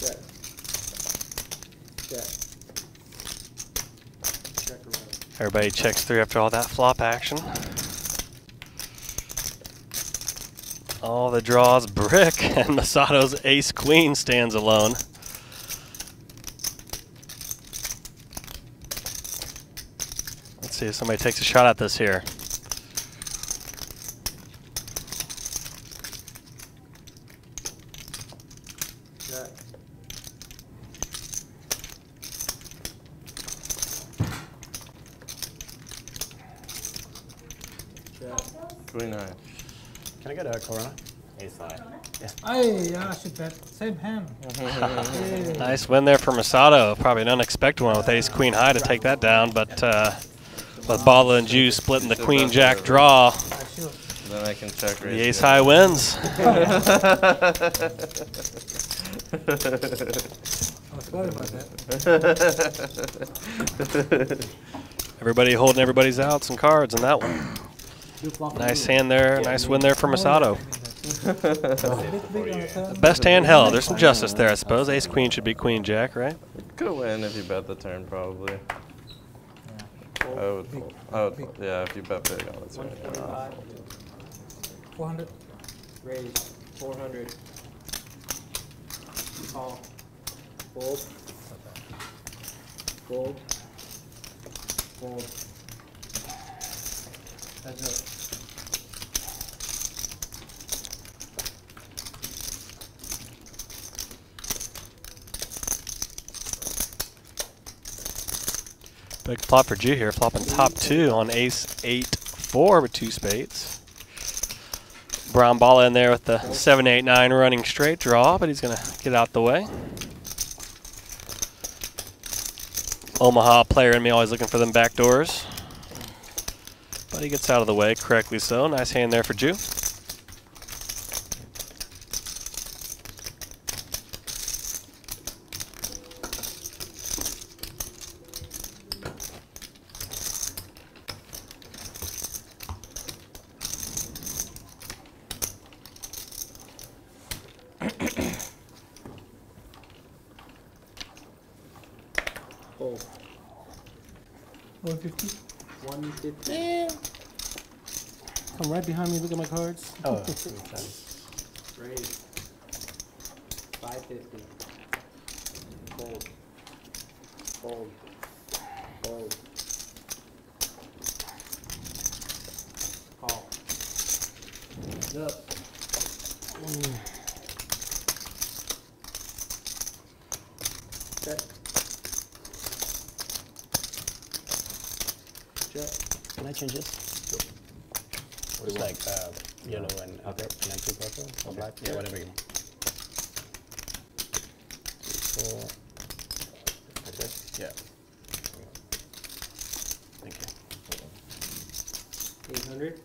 Check. Check. Check around. Everybody checks through after all that flop action. All the draws brick, and Masato's ace queen stands alone. Let's see if somebody takes a shot at this here. Check. Check. Queen high. Can I get a Corona? Ace high. Hey, yeah, shit, bet. Same hand. Nice win there for Masato. Probably an unexpected one with ace queen high to take that down, but uh, with Balla and Jude splitting the queen jack draw, Then I can check raise. the ace high wins. I was worried about that. Everybody holding everybody's outs and cards in that one. Nice hand there. Nice win there for Masato. Big, big on the turn. Best hand held. There's some justice there, I suppose. Ace queen should be queen jack, right? Could win if you bet the turn, probably. I would fold. I would fold. Yeah, if you bet big on the turn. One yeah, I'll twenty-five. fold. Four hundred. Raise, four hundred. Call. Fold. Fold. Fold. Heads up. Flop for Jude here, flopping top two on ace eight four with two spades. Brown ball in there with the seven eight nine running straight draw, but he's gonna get out the way. Omaha player in me always looking for them back doors. But he gets out of the way correctly so. Nice hand there for Jude. Fold. One fifty. One fifty. Come right behind me. Look at my cards. Oh, makes sense. Raise. Five fifty. Fold. Fold. Fold. Call. Up. Check. Check. Can I change this? It's like uh, yellow and okay. and then two purple or black. Yeah, whatever you want. Four. Like this? Yeah. Thank you. Eight hundred.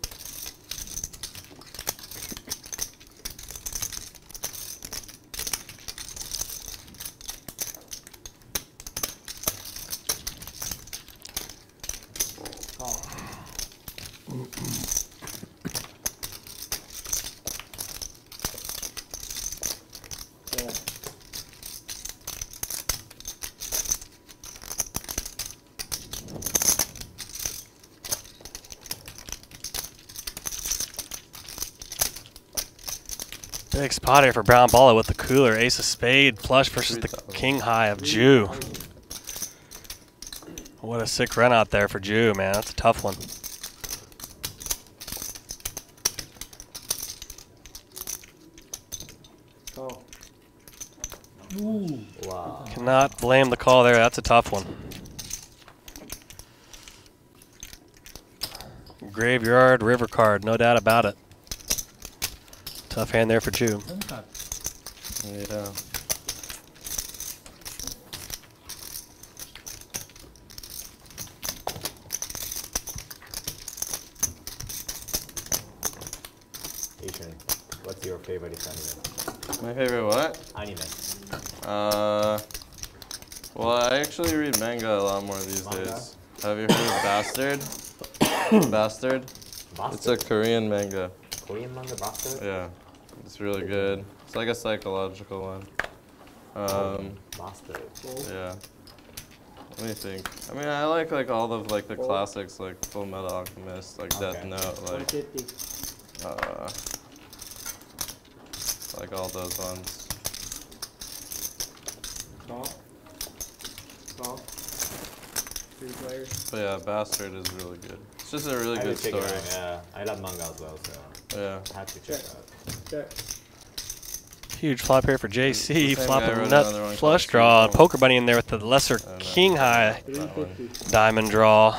Call. Yeah. Big spot here for Brown Balla with the cooler. Ace of spade flush versus the king high of Jude. What a sick run out there for Jude, man. That's a tough one. Ooh. Wow. Cannot blame the call there. That's a tough one. Graveyard river card, no doubt about it. Tough hand there for Jude. Seven card. Yeah. Asian, what's your favorite anime? My favorite what? Anime. Uh, well, I actually read manga a lot more these Manga? days. Have you heard of Bastard? Bastard? It's a Korean manga. Korean manga Bastard? Yeah, it's really good. It's like a psychological one. Um, Bastard. yeah. Let me think. I mean, I like like all of like the classics, like Full Metal Alchemist, like Death Note, One like fifty. uh, like all those ones. Call. Call. Three players. But yeah, Bastard is really good. It's just a really I good story. it out. Yeah, I love manga as well, so Yeah. I have to check it out. Check. Huge flop here for JC. Same guy Flopping nut flush draw. Sequel. Poker bunny in there with the lesser I don't know. king high Three That one. fifty. diamond draw.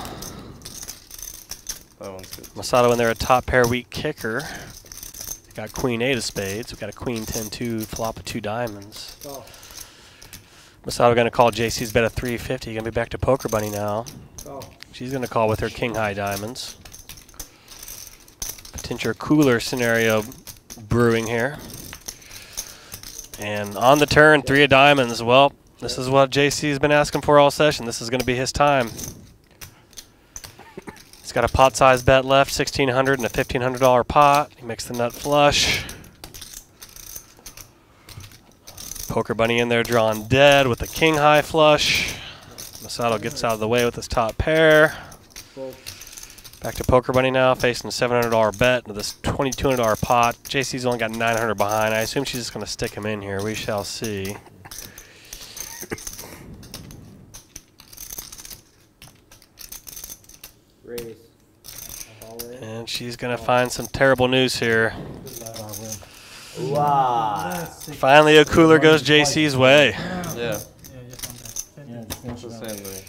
That one's good. Masato in there, a top pair weak kicker. Got queen eight of spades. We got a queen 10 2 flop of two diamonds. Call. Masato gonna call JC's bet of 350. Gonna be back to poker bunny now. Call. She's gonna call with her king high diamonds. Potential cooler scenario brewing here. And on the turn, three of diamonds. Well, this is what JC's been asking for all session. This is gonna be his time. He's got a pot size bet left, 1600 and a $1,500 pot. He makes the nut flush. Poker bunny in there drawn dead with a king high flush. Masato gets out of the way with his top pair. Fold. Back to Poker Bunny now, facing a $700 bet into this $2,200 pot. JC's only got 900 behind. I assume she's just going to stick him in here. We shall see. Raise. And she's gonna find some terrible news here. Wow. Finally, a cooler goes JC's way. Yeah, Yeah, just one there. Yeah, just it's finish the it up. same thing.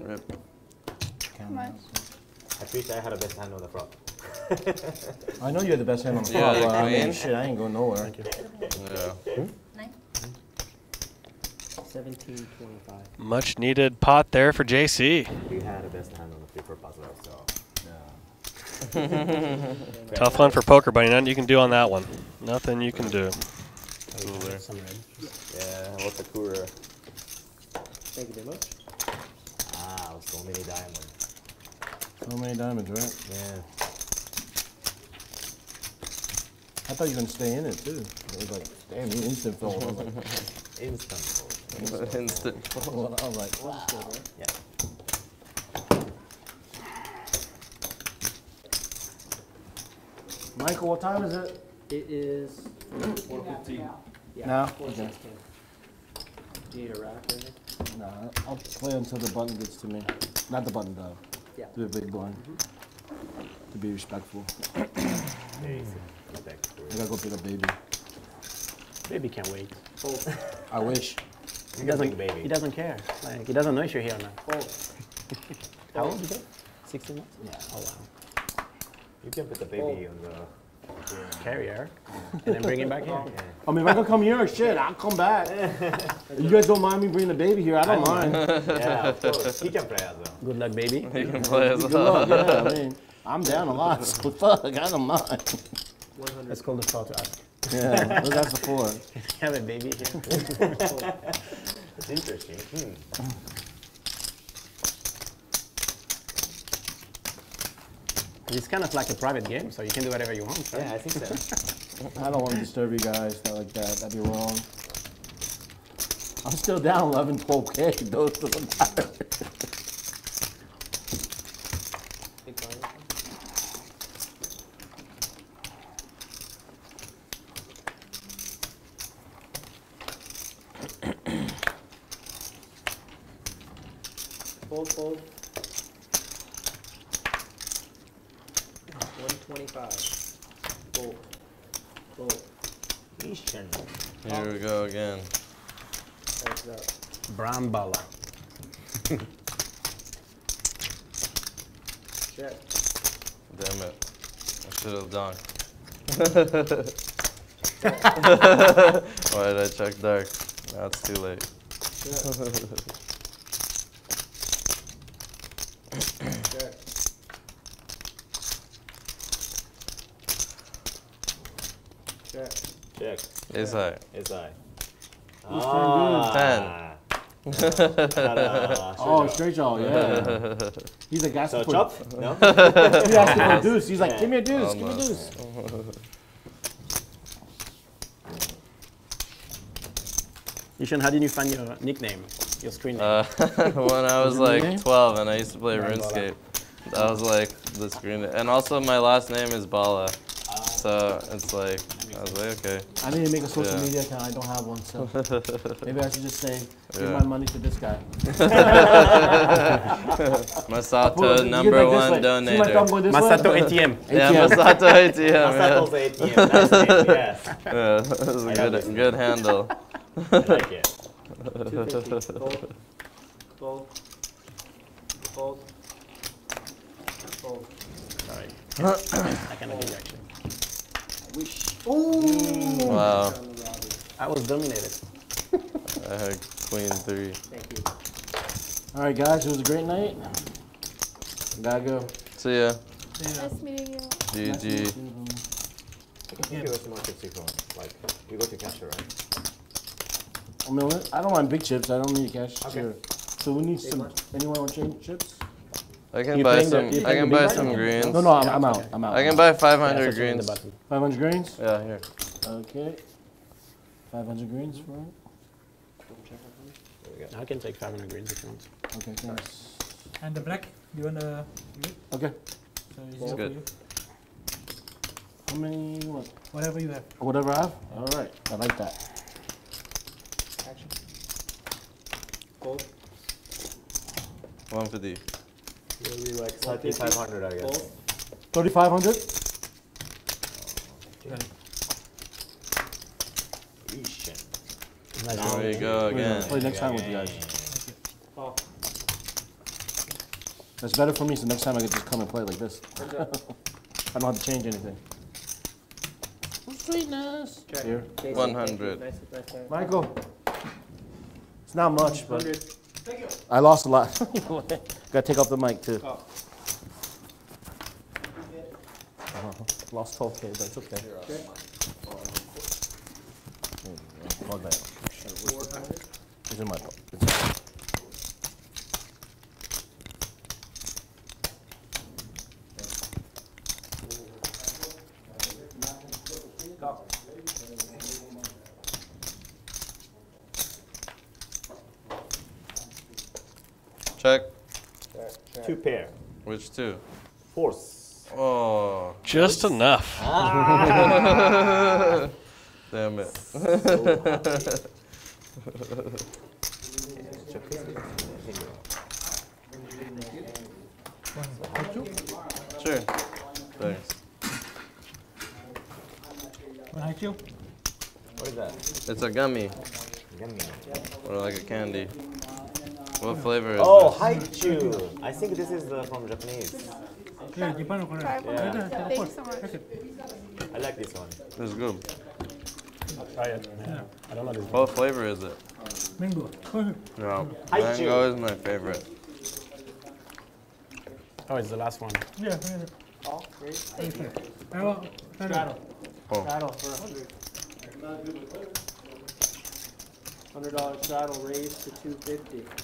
Rip. How much? I wish I had a best hand on the flop. I know you're the best hand on the Yeah, flop. but I mean, shit, I ain't going nowhere. Yeah. Seventeen twenty-five. Much needed pot there for JC. We had a best hand on the flipper puzzle, so. Tough one for poker, buddy. Nothing you can do on that one. Nothing you can do. Cooler. Yeah, what's a cooler? Thank you very much. Ah, so many diamonds. So many diamonds, right? Yeah. I thought you were gonna stay in it too. It was like, damn, you instant fold. I was like, Instant. Instant. well, I was like, wow. Yeah. Michael, what time is it? It is four fifteen. Yeah. Now? Four Okay. sixteen. Do you need a rack or anything? Nah, I'll play until the button gets to me. Not the button, though. Yeah. The big blind. To be respectful. Respect I gotta go pick up baby. Baby can't wait. Fold. I wish. He Big doesn't, baby. he doesn't care. Like, he doesn't know if you're here or not. Fold. Oh. How old is he? 16 months? Yeah. Oh, wow. You can put the baby on the. Carrier. And then bring him back here. I mean, if I can come here, shit, I'll come back. you guys don't mind me bringing the baby here? I don't mind. yeah, of course. He can play as well. Good luck, baby. You can play as Good well. luck, yeah. I mean, I'm down a lot, so fuck, I don't mind. One hundred. Let's call the call to ask. Yeah, what that's the for. Have a baby here. It's interesting. Hmm. It's kind of like a private game, so you can do whatever you want. Right? Yeah, I think so. I don't want to disturb you guys, not like that. That'd be wrong. I'm still down 11, 12K. Those doesn't matter. Big blind. Fold, fold. One twenty-five. Fold. Fold. Eastern. Here we go again. Heads up. Brown Balla. Check. Damn it. I should have done. Why did I check dark? Now it's too late. Check. Check. Check. Is I. Is I. Ten. Ah. Ta-da. Oh, straight jaw, yeah. He's like, asking So for, chop? No? He's asking for a deuce. He's like, give me a deuce, give me a deuce. Yishan, how did you find your nickname, your screen name? Uh, when I was like name? 12 and I used to play Bala. RuneScape, that was like the screen. name. And also my last name is Bhalla, so it's like I was like okay. I need to make a social Yeah. media account. I don't have one, so maybe I should just say, give Yeah. my money to this guy. Masato Well, number like one this way. See donator. going this Masato way? ATM. Yeah, Masato ATM. Masato's Yeah, ATM. Nice name. Yes. yeah that was a I good, good handle. I. Sorry. I cannot give you actually. Wow, On the I was dominated. I had queen three. Thank you. All right, guys, it was a great night. Gotta go. See ya. Nice meeting you. GG. Give us more tips if you want. Like, you go to cashier, right? I mean, I don't want big chips. I don't need cash. Okay. Sure. So we need Big some. one? Anyone want change chips? I can buy playing the- some. I can buy some blind? greens. No, no, I'm, I'm out. I'm out. I can buy 500 Yeah, so it's on the greens. 500 greens. Yeah, here. Okay. 500 greens for it. I can take 500 greens if you want. Okay, thanks. And the black, you wanna, Okay. so it's It's for good. you. How many? What? Whatever you have. Whatever I have. All right. I like that. Fold. 150. It'll be like 3,500, I guess. 3,500? Eesh. There you go again. Play next time with you guys. Oh, That's better for me, so next time I can just come and play like this. I don't have to change anything. Sweetness. Here. 100. Nice, nice, nice. Michael. It's not much, but 100. I lost a lot. Gotta take off the mic too. Oh. Uh-huh. Lost 12K, but it's okay. Plug that. It's in my Two pair. Which two? Force. Oh. Just enough. Ah. Damn it. sure. Thanks. What Hi-Chew? What is that? It's a gummy Yummy. or like a candy. What flavor is Oh, this? Hi-Chew. I think this is uh, from Japanese. Yeah. Thank you so much. I like this one. This is good. I'll try it. Yeah. I don't know this What flavor is it? Mango. No, mango is my favorite. Oh, it's the last one. Yeah. All, oh, great. Thank you. Straddle. Oh. For 100 $100 saddle raised to 250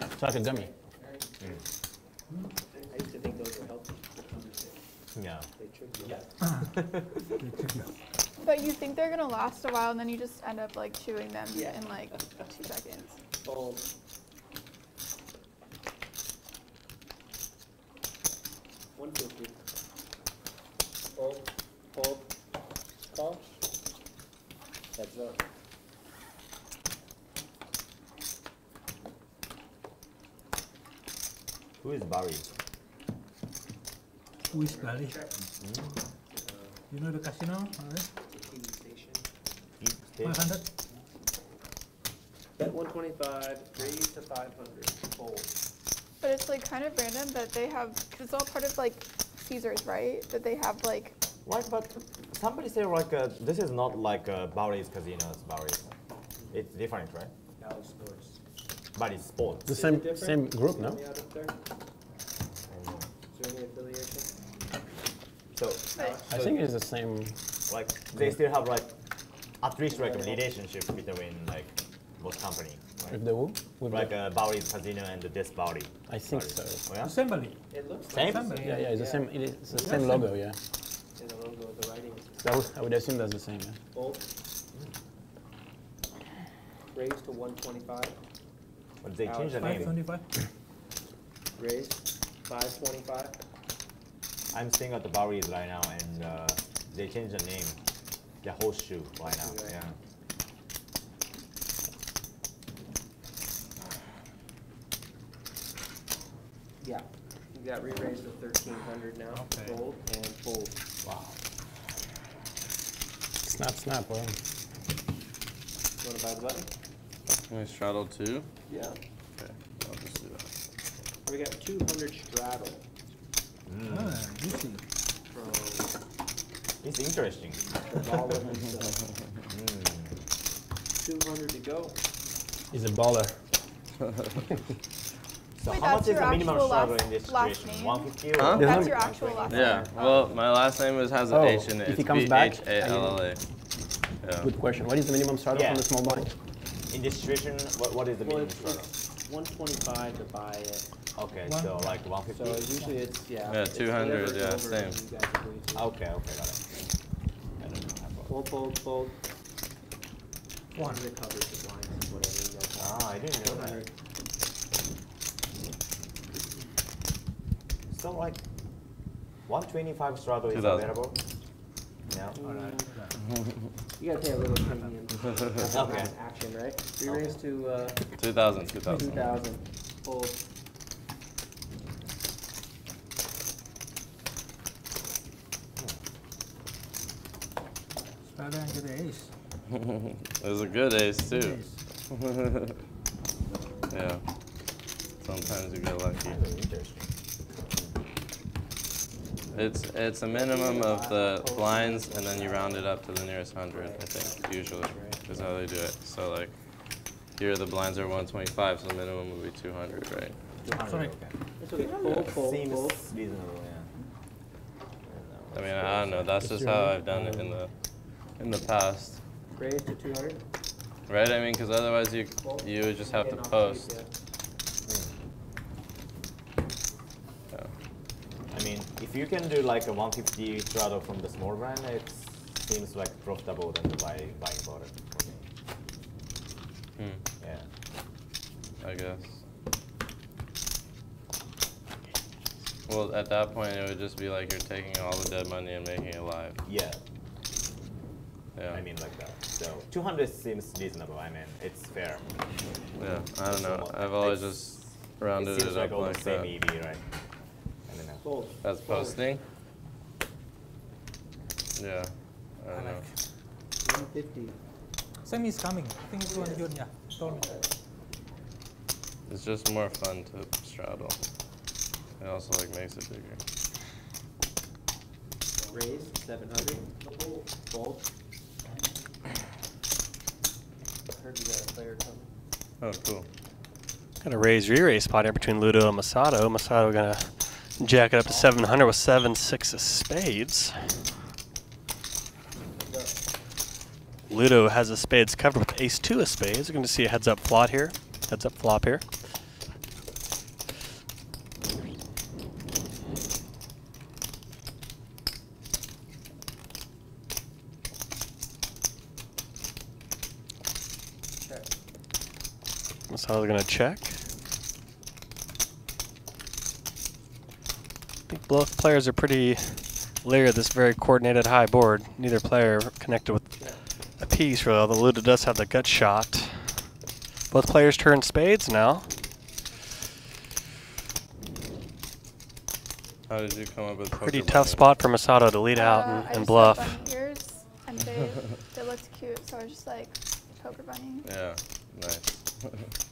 It's like a gummy. I used to think those were healthy. Yeah. Ah. They trick you. But you think they're gonna last a while, and then you just end up like chewing them Yeah. in like two seconds. Fold. One fifty. Fold, fold, call. Heads up. Who is Barry? Who is Bally? You know the casino? Alright. Eat Five steak. Bet one twenty-five, raise to five hundred. Fold. But it's like kind of random that they have. Cause it's all part of like Caesars, right? That they have like. Like, but somebody say like uh, this is not like uh, Barry's casinos. Barry's. It's different, right? Now sports but it's spawned. The same same group, no? So uh, I think it's the same. Like they still have like at least like a relationship between like both company. Right? If they will, With like uh, Bally casino and the this Bally. I think Bauri. so. Oh, yeah? Assembly. It looks same. Like assembly. Yeah, yeah, it's yeah. the same. It is the yeah. same logo, yeah. yeah. the logo, the writing. That would, I would assume that's the same. Yeah. Bolt. Raised to 125. Did they change the name? 575? Raise, 525. I'm staying at the Bowery's right now, and uh, they changed the name, the Horseshoe right now. Yeah. Yeah. You got re-raised to 1300 now, okay. and fold. Wow. Snap, snap, bro. Want to buy the button? Nice straddle two. Yeah. Okay, I'll just do that. We got two hundred straddle Ah, easy. from It's interesting. the dollar himself. Two hundred to go. he's a baller. So Wait, how that's much is your the minimum actual struggle last- in this last situation? name? 150 or Huh? That's your actual last name. Yeah. Well, my last name is has an Oh, H in it. if It's he comes back, B H A L L A. Yeah. Good question. What is the minimum starter Yeah. from the small blind? In this situation? What, what is the Well, minimum it's- struggle? one twenty-five to buy it. Okay, One- so like one So usually it's, yeah. Yeah, it's 200, yeah, same. You guys agree to. Okay, okay, got it. I don't know. how about- Fold, fold, fold. One. It covers the blinds, whatever you guys want. Ah, I didn't know that. So like, one twenty-five straddle is 2000. available. No. You gotta pay a little premium. That's Okay. Action, right? Three raise to, uh, 2000, two 2000. thousand. Fold. Straddle and get the ace. it was a good ace too. Ace. yeah. Sometimes you get lucky. Kind of interesting. It's it's a minimum of the blinds, and then you round it up to the nearest hundred. I think usually is how they do it. So like here the blinds are 125, so the minimum would be 200, right? 200, Sorry. okay. It's okay. Fold, fold, Seems reasonable, yeah. I mean I don't know. That's just how I've done it in the in the past, Raise to two hundred. right? I mean, because otherwise you you would just have to post. Yeah. I mean, if you can do like a 150 straddle from the small brand, it seems like profitable than to buy buying product for me. Hmm, Yeah. I guess. Well, at that point, it would just be like you're taking all the dead money and making it live. Yeah. Yeah. I mean like that. So 200 seems reasonable. I mean, it's fair. Yeah, I don't know. I've always It's- just rounded it it like up like the same that. EV, right? I don't know. That's posting? Yeah, I I don't know. like. One fifty. Semi is coming. I think it's going good. Yeah, told me. It's just more fun to straddle. It also like makes it bigger. Raise, seven hundred. Fold. Heard you got a player coming. Oh, cool. Got a raise re-raise spot here between Ludo and Masato. Masato gonna jack it up to 700 with seven six of spades. Ludo has the spades covered with ace two of spades. We're going to see a heads up flop here. Heads up flop here. Check. Masato's going to check. I think both players are pretty layered this very coordinated high board. Neither player connected with a piece really, although Ludo does have the gut shot. Both players turn spades now. How did you come up with Pretty tough bunny? spot for Masato to lead out Uh, and, and bluff. bunny ears, and they, they looked cute, so I was just like, poker bunny. Yeah, nice.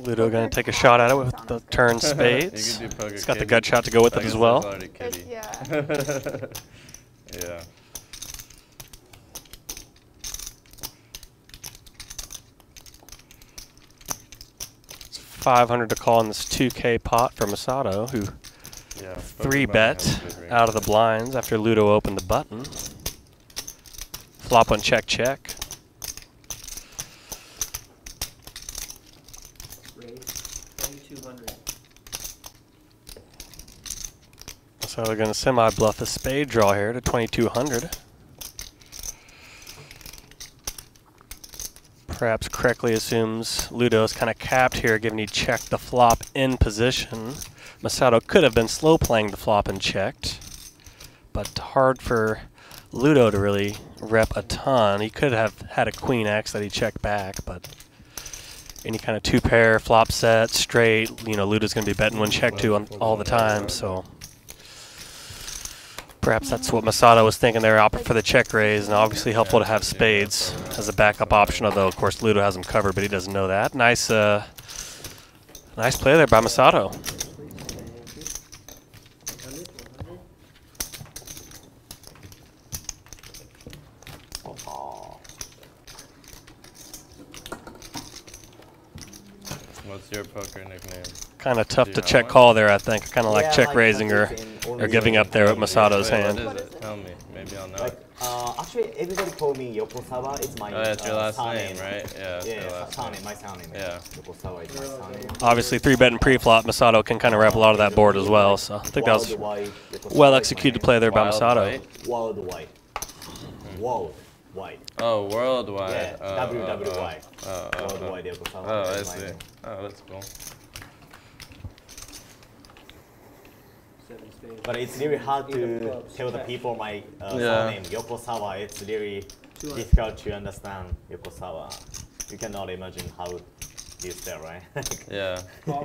Ludo going to take a shot at it with the turn spades. could do poker It's got the kitty. gut shot to go with I it as well. already There's- kitty. yeah. yeah. It's 500 to call in this 2K pot for Masato, who Yeah. three bunny bet has a good range. out of the blinds after Ludo opened the button. Flop on check check. Raise, twenty-two hundred. So we're going to semi bluff a spade draw here to 2200. Perhaps correctly assumes Ludo's kind of capped here, given he checked the flop in position. Masato could have been slow playing the flop and checked, but hard for Ludo to really rep a ton. He could have had a queen X that he checked back, but any kind of two pair flop set straight, you know, Ludo's going to be betting one check two on, all the time, so. Perhaps that's what Masato was thinking there, opted for the check raise, and obviously helpful to have spades as a backup option, although of course Ludo has him covered, but he doesn't know that. Nice uh, nice play there by Masato. Please, thank you. Hundred, one hundred. What's your poker nickname? Kind of tough to check one? call there, I think. Kind of like check like raising or, countries in or only giving up there at Wait, Masato's Wait, hand. What What is is it? it? Tell me. Maybe I'll know. Like, uh, actually, everybody call me Yokosawa. It's my Oh, that's your uh, last surname. name, right? Yeah, that's Yeah, your yeah, last name. my surname. Yeah. Yokosawa is my surname. Obviously, three bet and pre-flop, Masato can kind of wrap a lot of that board as well. So I think that was well executed name. play there by Wild Masato. White? Worldwide. Worldwide. Oh, worldwide. Yeah, Oh, W oh, W oh. Oh, oh, Worldwide oh. Yokosawa. Oh, I see. Oh, that's cool. Seven spades. But it's really hard to tell the people my uh, Yeah. surname Yokosawa. It's really Two hundred. difficult to understand Yokosawa. You cannot imagine how you spell, right? Yeah. Call.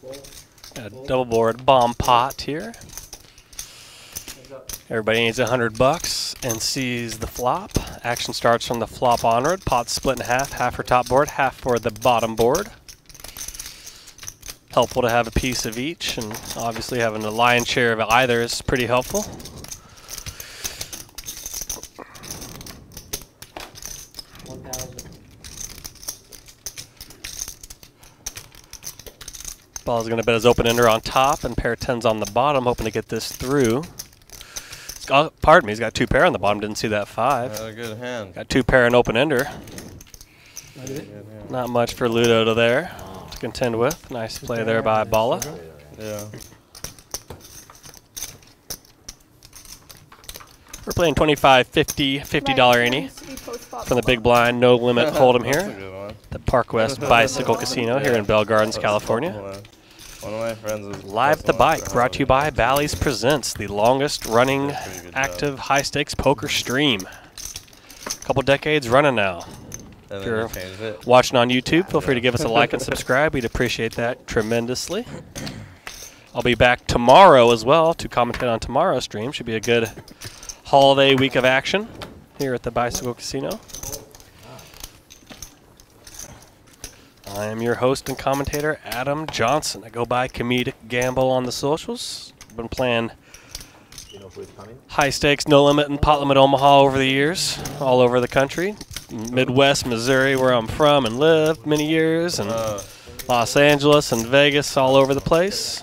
Fold. Got a double board bomb pot here. Everybody needs a hundred bucks and sees the flop. Action starts from the flop onward. Pot split in half, half for top board, half for the bottom board. Helpful to have a piece of each, and obviously having a lion's share of either is pretty helpful. Thousand. Ball's going to bet his open ender on top and pair tens on the bottom, hoping to get this through. He's pardon me, he's got two pair on the bottom. Didn't see that five. Uh, good hand. Got two pair and open ender. Not much for Ludo to there to contend with. Nice play there by Balla. Yeah. We're playing 25 50 $50 Right, any needs to be post-flop from the big blind, no limit hold'em here. The Park West Bicycle Casino here in Bell Gardens, California. One of my friends was Live at the bike, brought to you by Bally's Presents, the longest running Did a job. active high stakes poker stream. A Couple decades running now. And then Sure. they changed it. Watching on YouTube, feel free to give us a like and subscribe. We'd appreciate that tremendously. I'll be back tomorrow as well to commentate on tomorrow's stream. Should be a good holiday week of action here at the Bicycle Casino. I am your host and commentator, Adam Johnson. I go by Comedic Gamble on the socials. Been playing you know who is coming? high stakes, no limit, and pot limit Omaha over the years, all over the country. Midwest Missouri, where I'm from and lived many years, and Uh, Los Angeles and Vegas, all over the place.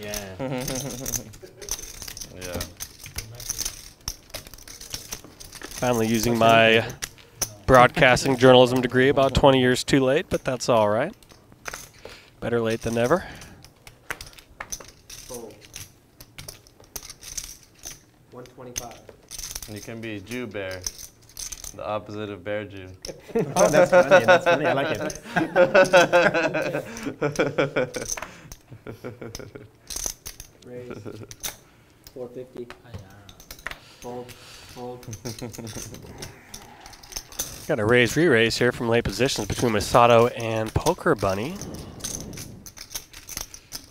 Yeah. yeah. Finally using my broadcasting journalism degree about 20 years too late, but that's all right. Better late than never. Fold. One twenty-five. You can be Jew bear, the opposite of bear Jew. Oh, that's funny. That's funny. I like it. Raise. Four fifty. Fold. Fold. Got a raise re-raise here from late positions between Masato and Poker Bunny.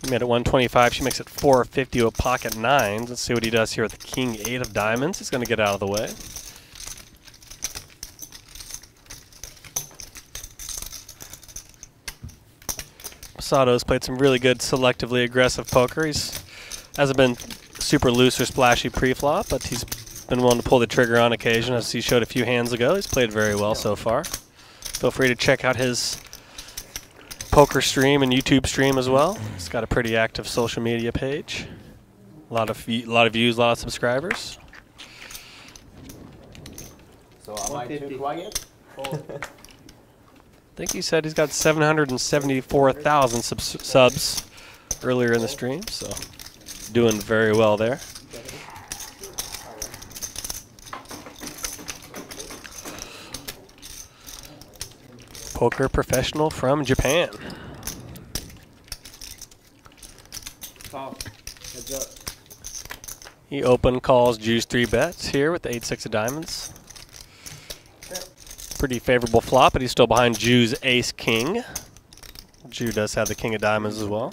He made it 125. She makes it 450 with pocket nines. Let's see what he does here with the king eight of diamonds. He's going to get out of the way. Masato's played some really good selectively aggressive poker. He's hasn't been super loose or splashy pre-flop, but he's been willing to pull the trigger on occasion, as he showed a few hands ago. He's played very well so far. Feel free to check out his poker stream and YouTube stream as well. He's got a pretty active social media page. A lot of view- lot of views, a lot of subscribers. So am I too 150. quiet? I think he said he's got 774,000 subs, subs earlier in the stream, so doing very well there. Poker professional from Japan. Call. Heads up. He open calls Jude's three bets here with the 8 6 of diamonds. Pretty favorable flop, but he's still behind Jude's ace king. Jew does have the king of diamonds as well.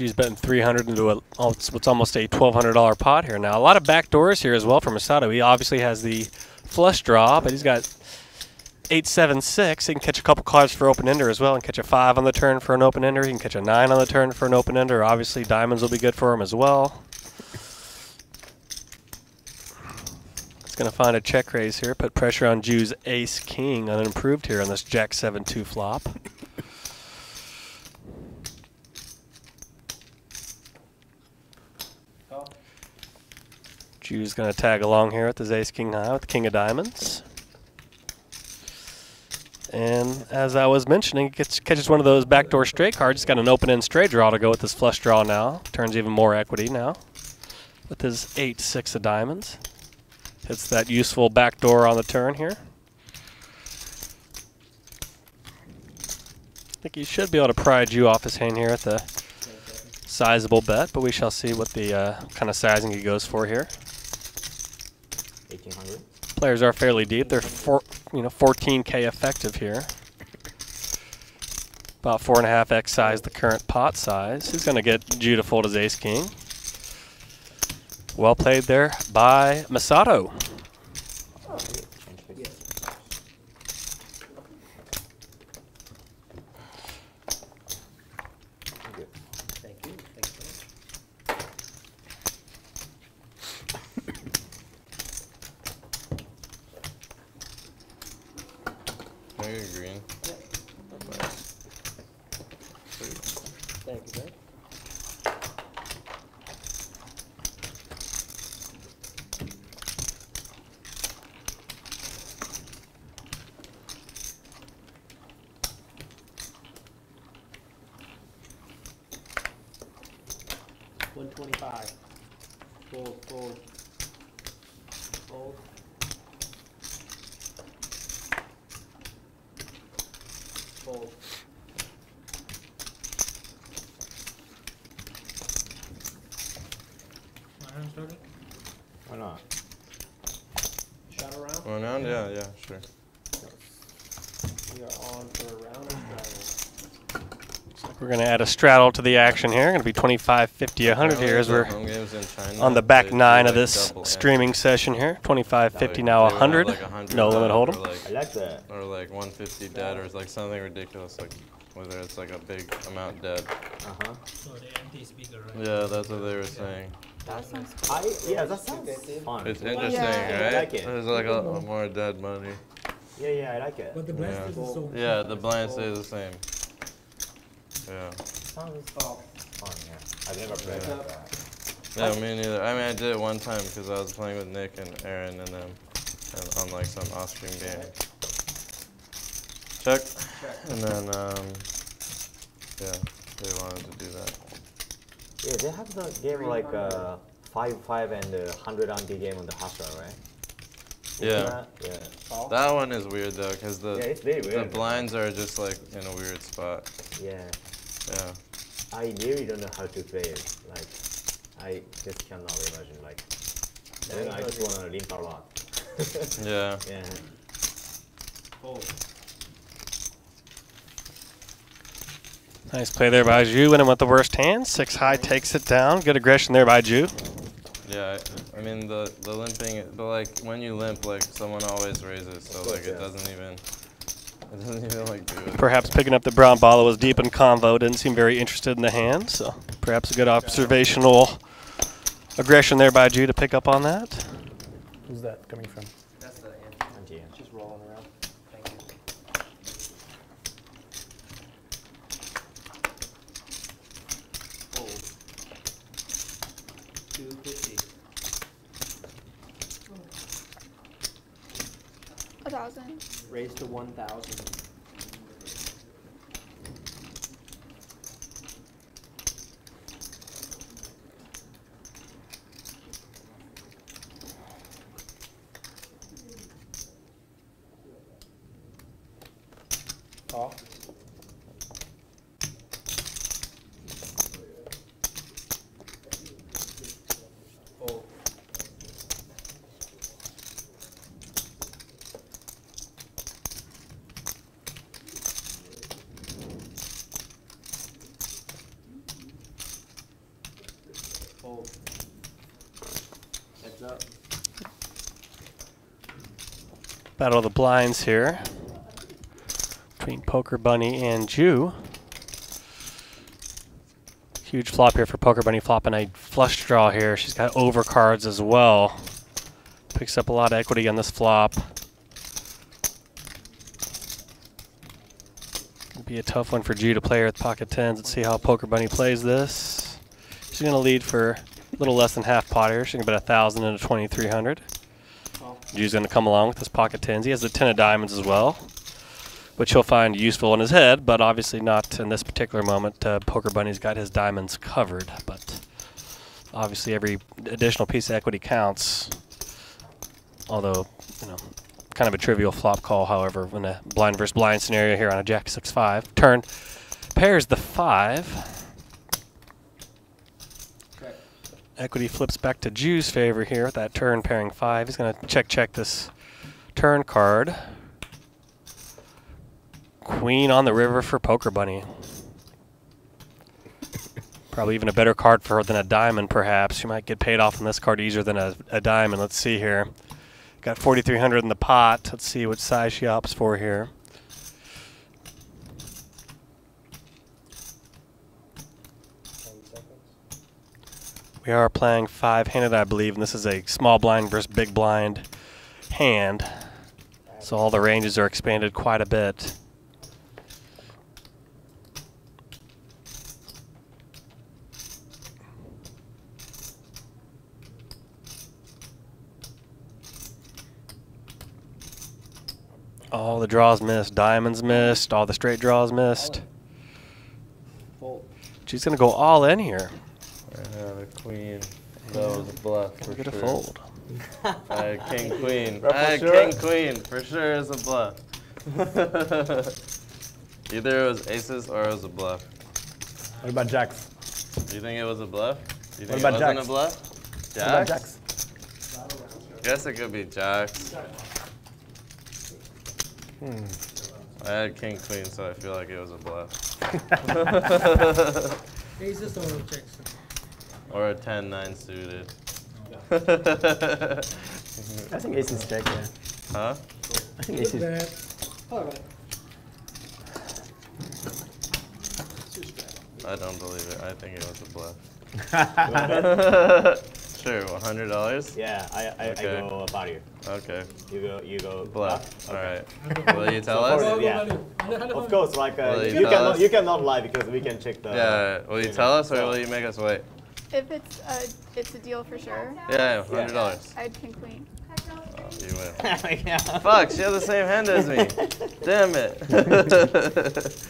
He's betting 300 into a, oh, it's- what's almost a $1,200 pot here now. A lot of back doors here as well for Masato. He obviously has the flush draw, but he's got 876. He can catch a couple cards for open ender as well and catch a 5 on the turn for an open ender. He can catch a 9 on the turn for an open ender. Obviously, diamonds will be good for him as well. He's going to find a check raise here, put pressure on Jude's ace king unimproved here on this jack 7 2 flop. Jude's going to tag along here with his ace king high with the king of diamonds. And as I was mentioning, gets, catches one of those backdoor straight cards. He's got an open end straight draw to go with his flush draw now. Turns even more equity now with his 8 6 of diamonds. Hits that useful backdoor on the turn here. I think he should be able to pry you off his hand here at the sizable bet, but we shall see what the uh, kind of sizing he goes for here. 1800. Players are fairly deep. They're four, you know, 14k effective here. About four and a half x size the current pot size. He's going to get Jude to fold his ace king. Well played there by Masato. Oh, Thank you. Thanks, man. Get green? Thank you, man. One twenty-five. Fold, fold. Fold. Fold. Why not? Shot around. One round? Yeah, yeah, sure. We are on for a round of straddle. We're going to add a straddle to the action here. Going to be 25, 50, 100 here as we're Home games in China, on the back nine of this streaming session here. 25, 50, now They would have, 100. No limit dead, hold'em. Or like, I like that. or like 150 dead, or like something ridiculous, like whether it's like a big amount dead. Uh huh. So the ante is bigger, right? Yeah, that's what they were saying. That sounds I yeah, that sounds fun. It's interesting, Yeah. right? I like it. There's like a, a more dead money. Yeah, yeah, I like it. But the blind Yeah. is so. Yeah, the blind stays the same. Yeah. Sounds fun. Yeah. I've never played Yeah. that. Yeah, me neither. I mean, I did it one time because I was playing with Nick and Aaron and them and on like some off-stream game. Check. And then, um, yeah, they wanted to do that. Yeah, they have the game like uh, five five and uh, hundred ante game on the Hashra, right? Isn't Yeah. that- Yeah. That one is weird though, because the Yeah, it's very the weird. blinds are just like in a weird spot. Yeah. Yeah. I really don't know how to play it. Like, I just cannot imagine. Like, I don't know. I just wanna limp a lot. Yeah. Yeah. Nice play there by Jude. Winning with the worst hand. Six high mm-hmm. takes it down. Good aggression there by Jude. Yeah, I I mean the the limping, but like when you limp, like someone always raises, so like it doesn't even, it doesn't even like do it. Perhaps picking up the brown ball was deep in convo. Didn't seem very interested in the hand. So perhaps a good observational aggression there by Jude to pick up on that. Who's that coming from? Ante, yeah. Just rolling around. Thank you. Fold. Two fifty. A thousand. Raise to one thousand. Battle of the blinds here between Poker Bunny and Jude. Huge flop here for Poker Bunny, flopping a flush draw here. She's got overcards as well. Picks up a lot of equity on this flop. It'll be a tough one for Jude to play here with pocket tens. Let's see how Poker Bunny plays this. She's going to lead for a little less than half pot here. She's going to bet a thousand into 2300. Jude's going to come along with his pocket tens. He has a ten of diamonds as well, which he'll find useful in his head, but obviously not in this particular moment. Uh, Poker Bunny's got his diamonds covered, but obviously every additional piece of equity counts. Although, you know, kind of a trivial flop call, however, in a blind versus blind scenario here on a Jack 6-5. Turn pairs the 5. Equity flips back to Jude's favor here with that turn pairing 5. He's going to check check this turn card. Queen on the river for Poker Bunny. Probably even a better card for her than a diamond, perhaps. She might get paid off on this card easier than a, a diamond. Let's see here. Got 4,300 in the pot. Let's see what size she opts for here. We are playing five-handed, I believe, and this is a small blind versus big blind hand. So all the ranges are expanded quite a bit. All the draws missed. Diamonds missed. All the straight draws missed. She's going to go all in here. I have a queen. That was a bluff for Get a sure. fold. I had king queen. For I had king queen. For sure it's a bluff. Either it was aces or it was a bluff. What about jacks? Do you think it was a bluff? Do you What about it wasn't jacks? a bluff? What about Jacks? jacks? Guess it could be jacks. Hmm. I had king queen, so I feel like it was a bluff. Aces or checks? Or a 10-9 suited. I think ace is check, yeah. huh? I think ace is Bet. Alright. I don't believe it. I think it was a bluff. sure, $100? Yeah, I, I, Okay. I go about you. Okay. You go, you go Bluff. All Okay. right. Will you tell us? yeah. Of course, like uh, you you tell cannot us? you cannot lie because we can check the. Yeah. Will you you tell know, us or will you make us wait? If it's a, it's a deal for sure. Yeah, hundred dollars. I'd king queen. Oh, you win. yeah. Fuck, she had the same hand as me. Damn it.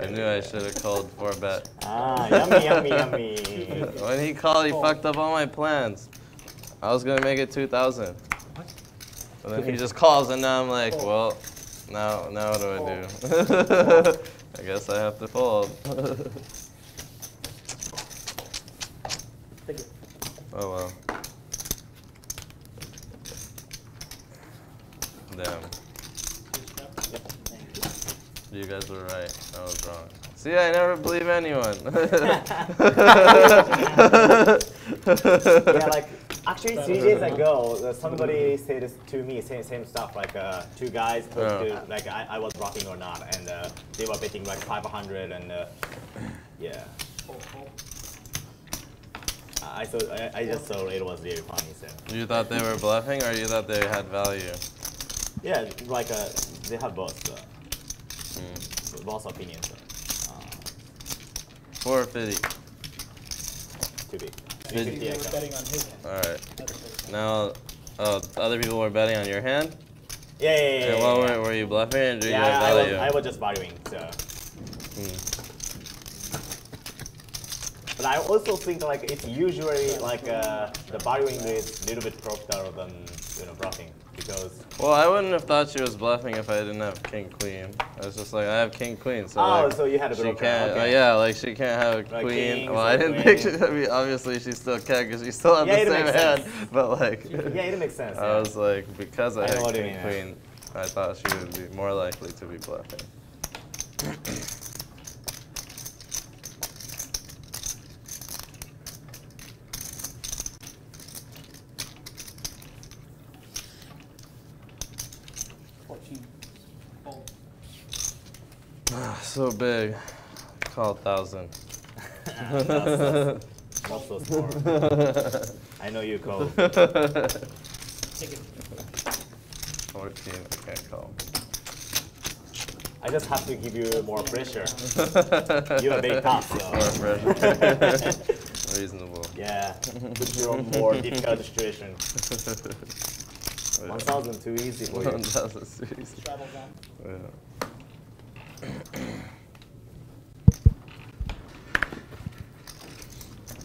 I knew I should have called for a bet. Ah, yummy, yummy, yummy. When he called, he fucked up all my plans. I was gonna make it 2,000. What? And then he just calls, and now I'm like, well, now, now what do I do? I guess I have to fold. Oh well. Damn. You guys were right. I was wrong. See, I never believe anyone. yeah, like actually three days ago, uh, somebody said this to me, same same stuff. Like uh, two guys talked Yeah. to like I, I was rocking or not, and uh, they were betting like 500, and uh, yeah. I thought I, I just thought it was really funny. So You thought they were bluffing, or you thought they had value? yeah, like uh, they have both, uh, Mm. both opinions. Uh, 450. too big. Did- 350 You I were count. betting on his hand. All right. Now, oh, other people were betting on your hand. Yeah, yeah, yeah. yeah, and yeah, what yeah. were, were you bluffing, or did Yeah, you have I, I was. I was just valuing. So. Hmm. But I also think like it's usually like uh, the valuing is a little bit profitable than you know bluffing because Well, I wouldn't have thought she was bluffing if I didn't have king queen. I was just like, I have king queen, so Oh, like, so you had a she can't. okay. uh, yeah, like she can't have a Like queen. kings well, I didn't think. She, queen. I mean, obviously she still can because she still had Yeah, the same hand. sense. But like, yeah, it makes sense. I yeah. was like, because I, I had king queen, I thought she would be more likely to be bluffing. So big. Call a thousand. Not so smart. I know you call. 14, I can't call. I just have to give you more pressure. You're a big top, More pressure. Reasonable. Yeah, put you on more difficult situation. 1,000 too easy for you. 1,000 series. Travel down. Yeah.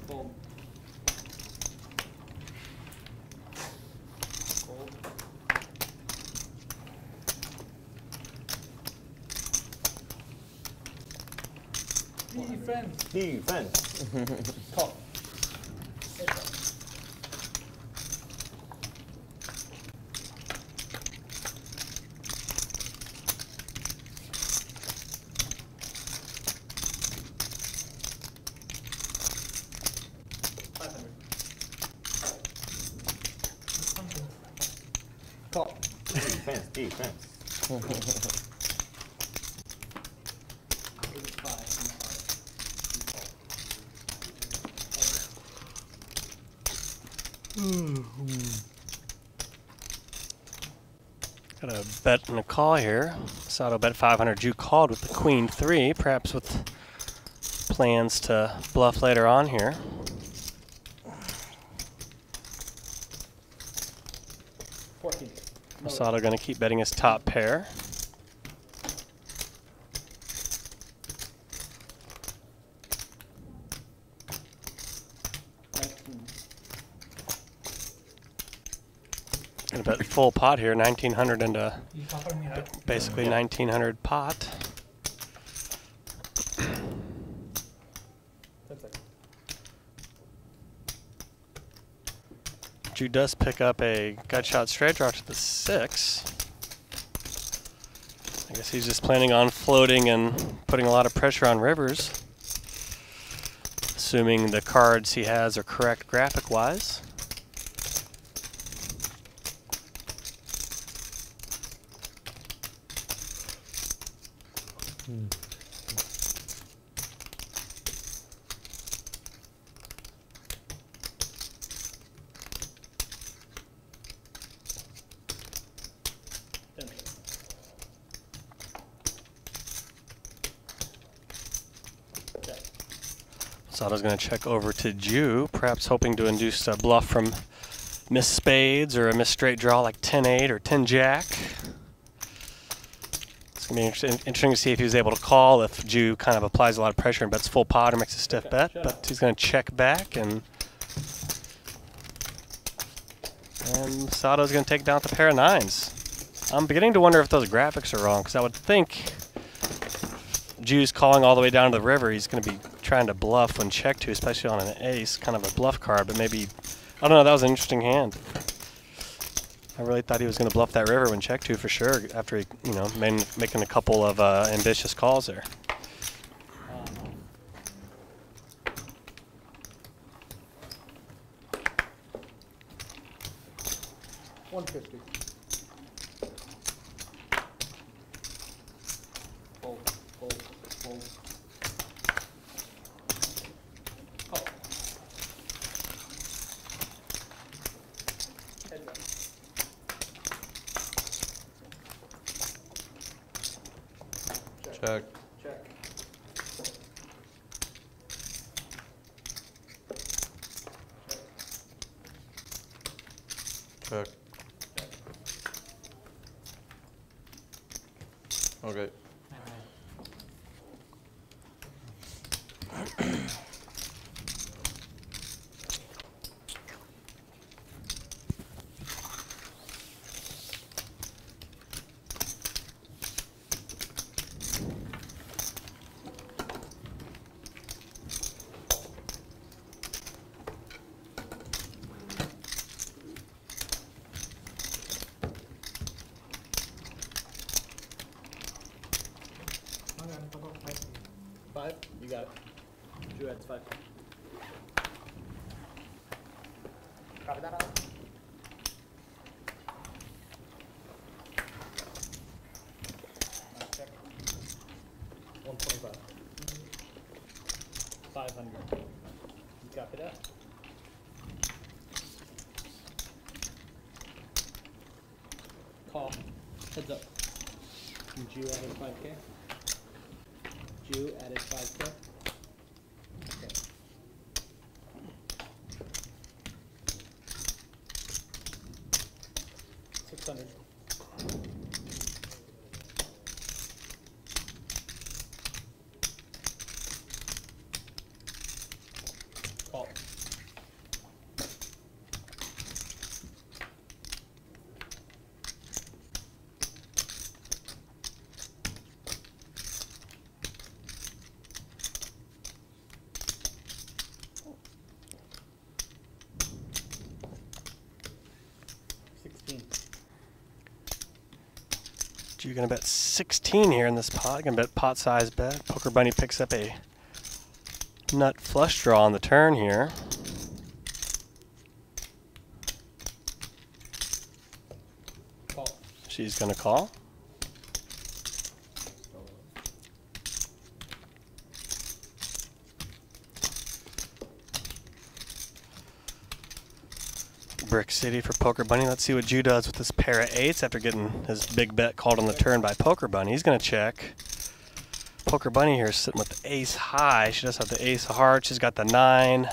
Fold. Fold. Defense. Defense. Call. Five hundred. Call. Defense, defense. Eight is five. I'm sorry. Hmm. Got a bet and a call here. Sato bet 500. Jude called with the queen three, perhaps with plans to bluff later on here. Fourteen. No. Sato going to keep betting his top pair. To bet full pot here, 1900 into You offer me right? basically 1900 pot. Does pick up a gut shot straight draw to the six. I guess he's just planning on floating and putting a lot of pressure on Rivers. Assuming the cards he has are correct graphic going to check over to Jude, perhaps hoping to induce a bluff from Miss Spades or a Miss Straight Draw like 10-8 or 10-Jack. It's going to be interesting, interesting to see if he's able to call, if Jude kind of applies a lot of pressure and bets full pot or makes a stiff bet, but he's going to check back and and Sato's going to take down the pair of nines. I'm beginning to wonder if those graphics are wrong, because I would think Jude's calling all the way down to the river. He's going to be trying to bluff when check to, especially on an ace, kind of a bluff card. But maybe, I don't know. That was an interesting hand. I really thought he was going to bluff that river when check to for sure. After he, you know, made, making a couple of uh, ambitious calls there. You're gonna bet 16 here in this pot. Gonna bet pot size bet. Poker Bunny picks up a nut flush draw on the turn here. Call. She's gonna call. Brick City for Poker Bunny. Let's see what Jude does with this pair of eights after getting his big bet called on the turn by Poker Bunny. He's gonna check. Poker Bunny here is sitting with the ace high. She does have the ace of hearts. She's got the nine,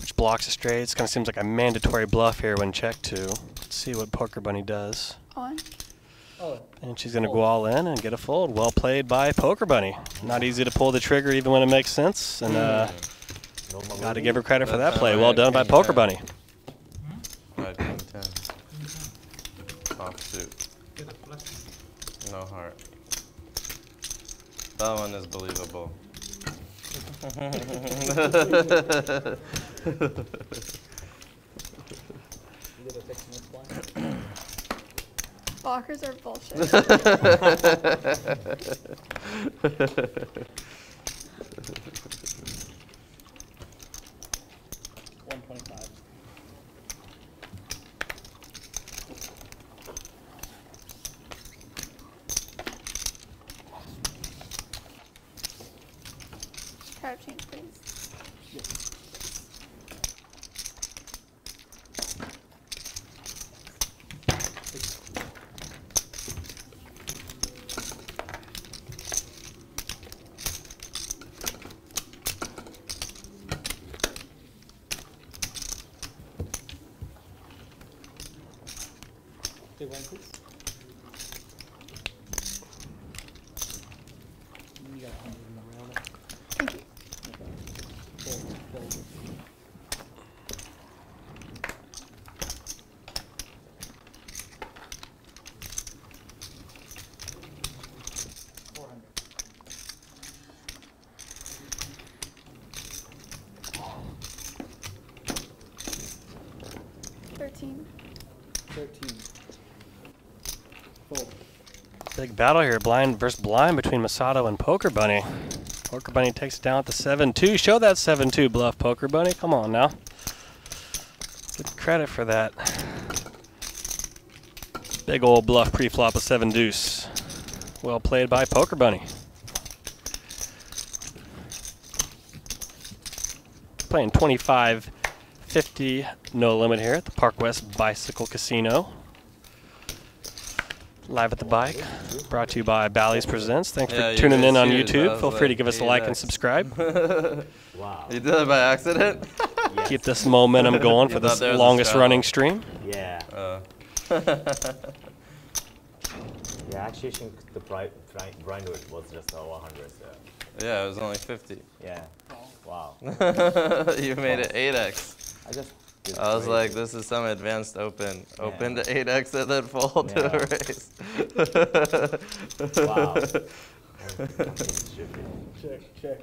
which blocks the straights. Kind of seems like a mandatory bluff here when check to. Let's see what Poker Bunny does. On. And she's going to go all in and get a fold. Well played by Poker Bunny. Not easy to pull the trigger even when it makes sense. And uh, got to give her credit for that play. Well done by Poker. Bunny. Alright, king ten. Offsuit. No heart. That one is believable. you did a fix and explain. Blockers are bullshit. One twenty-five. Card change, please. Two one, please. You got a hundred in the round. Thank you. Fold, fold. Four hundred. Thirteen. Thirteen. Fold. Battle here. Blind versus blind between Masato and Poker Bunny. Poker Bunny takes it down at the 7 2. Show that 7 2 bluff, Poker Bunny. Come on now. Get credit for that. Big old bluff pre flop of 7 deuce. Well played by Poker Bunny. Playing 25 50 no limit here at the Park West Bicycle Casino. Live at the bike, brought to you by Bally's Presents. Thanks Yeah, for you tuning in on YouTube. Feel free to give us a like and subscribe. Wow. You did it by accident? Yes. Keep this momentum going for You this there was a longest running stream. Yeah. Uh, Yeah, actually, I think the pri- pri- grind rate was just uh, 100. So. yeah, it was only 50. Yeah. Wow. you made it 8x. I just. I was crazy. like, this is some advanced open. Open Yeah. to 8x and then fold to Yeah. a raise. Wow. Check, check.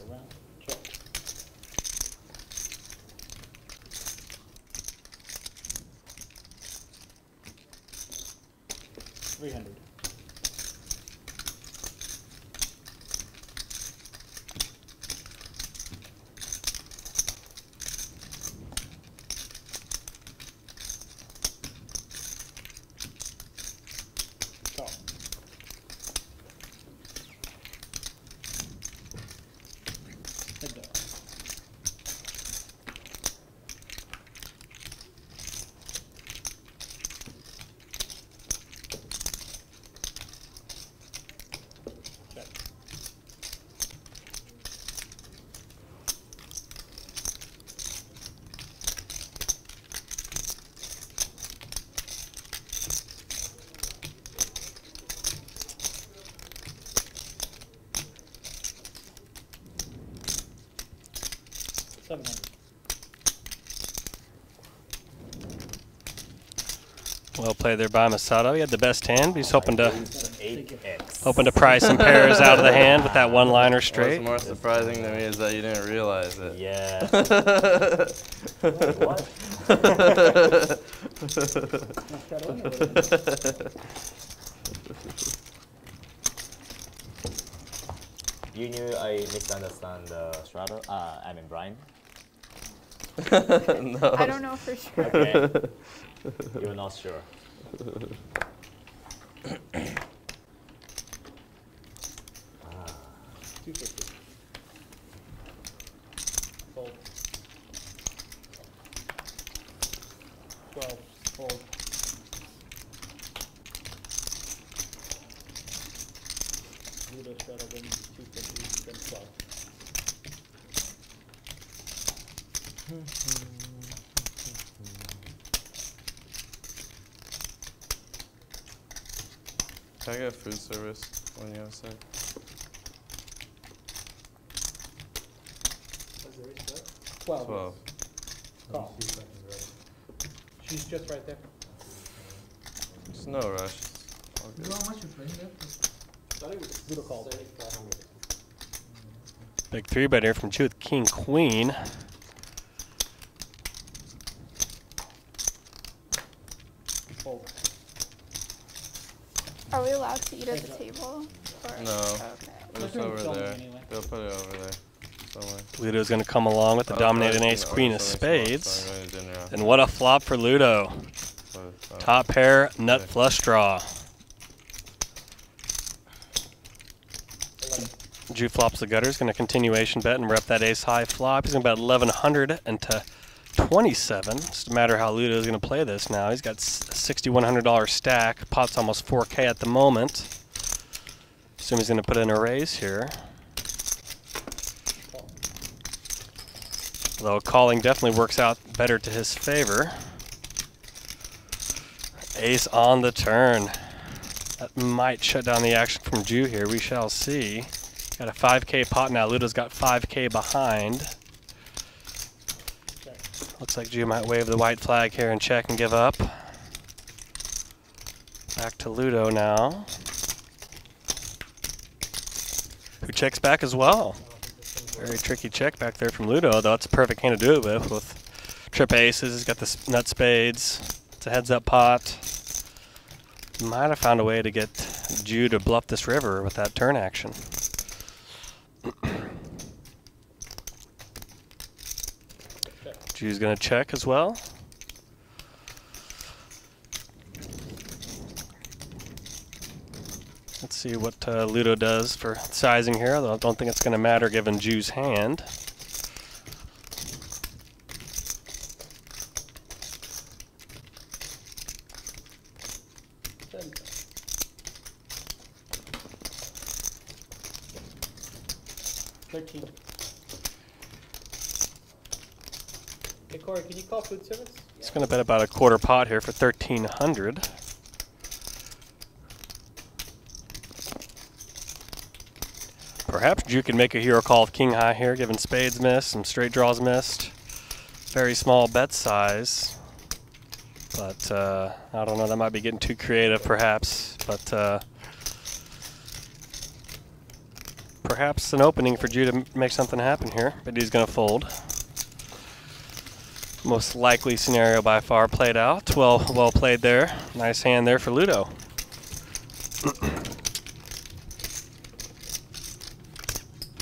Around, check. Three hundred. Well played there by Masato. He had the best hand. He's hoping to hoping to pry some pairs out of the hand with that one-liner straight. What's more surprising to me is that you didn't realize it. Yeah. You knew I misunderstand uh, Strato? Uh, I mean Brian. no. I don't know for sure. Okay. You're not sure. Ah. Two fifty. Fold. Twelve, fold. Ludo straddle, then two fifty, then twelve. Can I get food service when you have sec? Twelve. Twelve. Call. She's just right there. There's no rush. All You know how much you're playing there? Big three bet here from Chu with King Queen. Fold. Are we allowed to eat at the table? Or? No. Okay. It's doing over filming there. anyway. Go put it over there. Somewhere. Ludo's going to come along with the Oh, dominating ace, queen of spades. sorry, I'm going to dinner after. And what a flop for Ludo. Top pair, nut flush draw. Jude flops the gutters, going to continuation bet and rep that ace high flop. He's going to bet 1100 and to 27. Just a matter how Ludo is going to play this now. He's got s- a $6,100 stack. Pot's almost 4K at the moment. Assume he's going to put in a raise here. Although calling definitely works out better to his favor. Ace on the turn. That might shut down the action from Jude here. We shall see. Got a 5k pot now. Ludo's got 5k behind. Looks like Jude might wave the white flag here and check and give up. Back to Ludo now. Who checks back as well. Very tricky check back there from Ludo, though it's a perfect hand to do it with. With trip aces, he's got the nut spades. It's a heads up pot. Might have found a way to get Jude to bluff this river with that turn action. Jude's gonna check as well. Let's see what uh, Ludo does for sizing here, although I don't think it's gonna matter given Jude's hand. Thirteen. Hey Corey, can you call food service? He's gonna bet about a quarter pot here for 1300. Perhaps Jude can make a hero call of king high here, given spades missed, some straight draws missed. Very small bet size. But uh, I don't know, that might be getting too creative perhaps. But uh, perhaps an opening for Jude to make something happen here. But he's gonna fold most likely scenario by far played out. Well, well played there. Nice hand there for Ludo.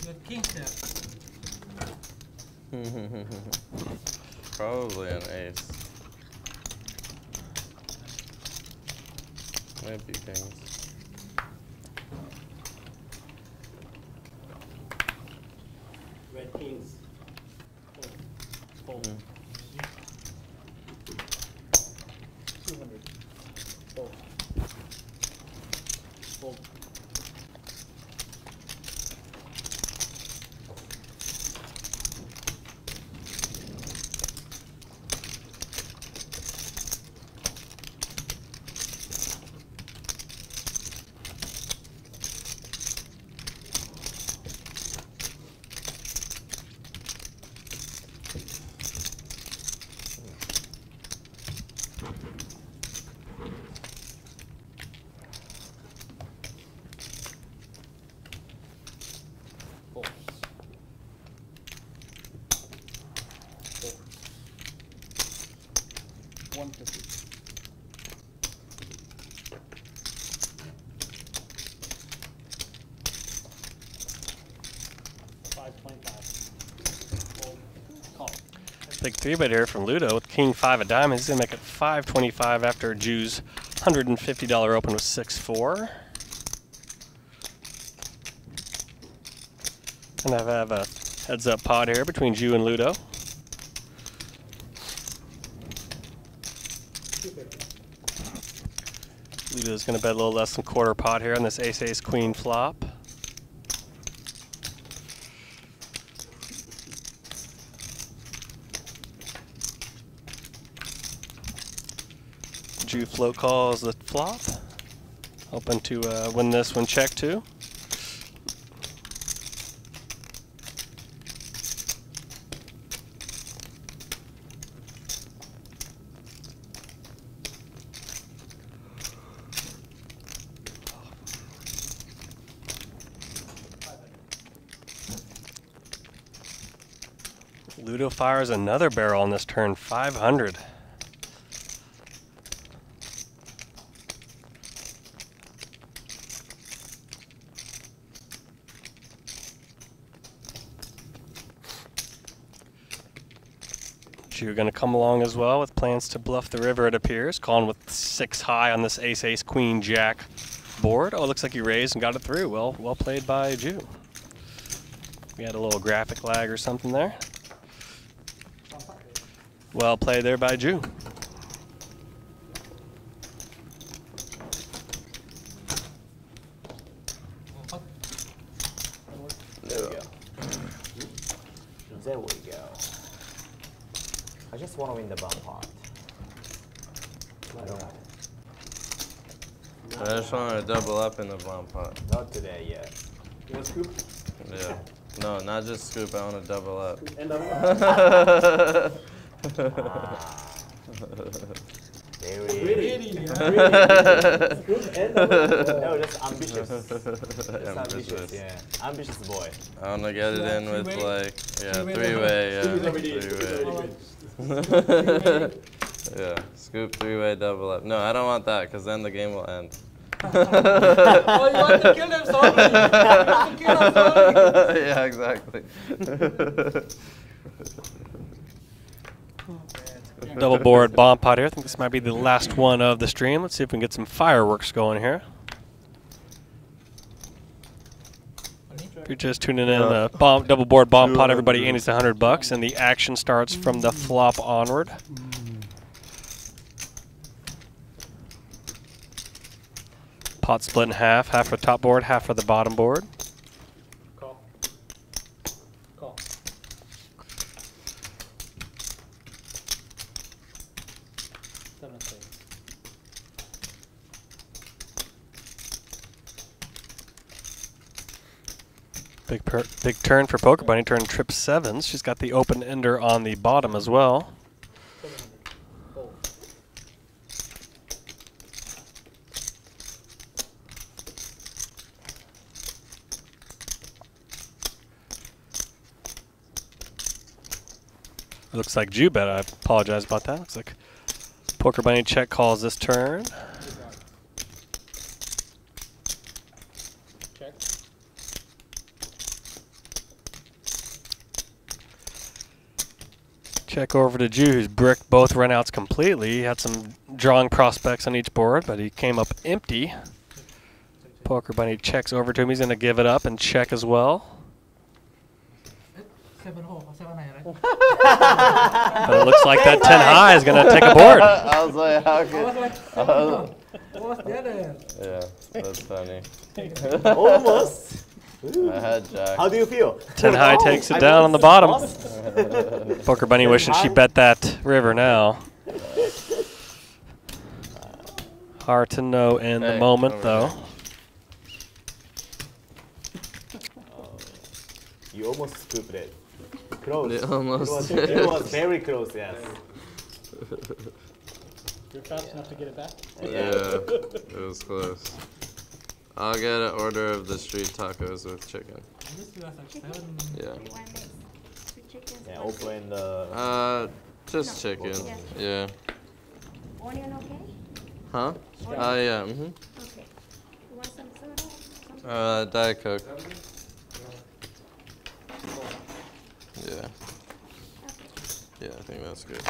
You got king there. Probably an ace. Maybe kings. Three bet here from Ludo with King five of diamonds. He's gonna make it 525 after Jude's $150 open with 6-4. And I have a heads up pot here between Jew and Ludo. Ludo's gonna bet a little less than quarter pot here on this ace ace queen flop. Float calls the flop. Hoping to uh, win this one check too. Ludo fires another barrel on this turn, 500. Jude going to come along as well with plans to bluff the river, it appears. Calling with six high on this ace, ace, queen, jack board. Oh, it looks like he raised and got it through. Well, well played by Jude. We had a little graphic lag or something there. Well played there by Jude. There we go. There we go. I just want to win the bomb pot. I don't. I just wanted to double up in the bomb pot. Not today yet. You want to scoop? Yeah. No, not just scoop. I want to double up. And uh, Very. Greedy. no, just ambitious. Just ambitious. Ambitious. Yeah, ambitious boy. I want to get it in with Three-way? like yeah Three-way three yeah three way. yeah, scoop three way double up. No, I don't want that because then the game will end. Oh, you want to kill them slowly. To kill them slowly. yeah, exactly. Double board bomb pot here. I think this might be the last one of the stream. Let's see if we can get some fireworks going here. If you're just tuning in, uh, bomb, double board bomb pot, everybody in is 100 bucks, and the action starts from the flop onward. Pot split in half, half for the top board, half for the bottom board. Call. Call. Seven of spades. Big per big turn for Poker Bunny, turn trip sevens. She's got the open ender on the bottom as well. It looks like Jude bet. I apologize about that. Looks like Poker Bunny check calls this turn. Check. Check over to Jude, who's bricked both runouts completely. He had some drawing prospects on each board, but he came up empty. Poker Bunny checks over to him. He's going to give it up and check as well. Seven hole, seven high, right? But it looks like that 10 high is going to take a board. I was like, how I was like, seven hole. What was the other? Yeah, that's funny. Almost. I had jack. How do you feel? 10 high Oh, takes it I down on the bottom. Poker Bunny wishing she bet that river now. Hard to know in the moment, though. there. You almost scooped it. Close. They almost It was, it was very close, yes. You're fast enough to get it back? Yeah, it was close. I'll get an order of the street tacos with chicken. This was like seven. Yeah. Yeah, open the. Uh, just chicken. Yeah. Onion okay? Huh? Uh, yeah. Mhm. Okay. You want some soda? Uh, Diet Coke. Yeah. Yeah, I think that's good.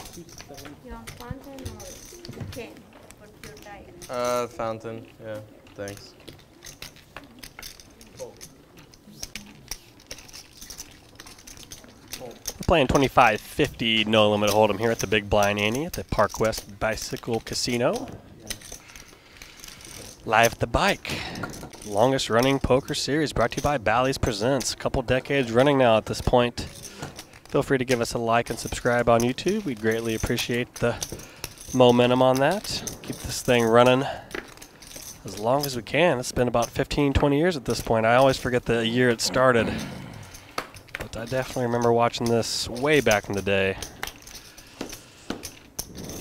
You fountain or king for your diet? Uh, fountain. Yeah, thanks. We're playing 2550 no limit hold'em here at the Big Blind Ante at the Park West Bicycle Casino. Live at the bike. Longest running poker series brought to you by Bally's Presents. A couple decades running now at this point. Feel free to give us a like and subscribe on YouTube. We'd greatly appreciate the momentum on that. Keep this thing running as long as we can. It's been about 15, 20 years at this point. I always forget the year it started. But I definitely remember watching this way back in the day.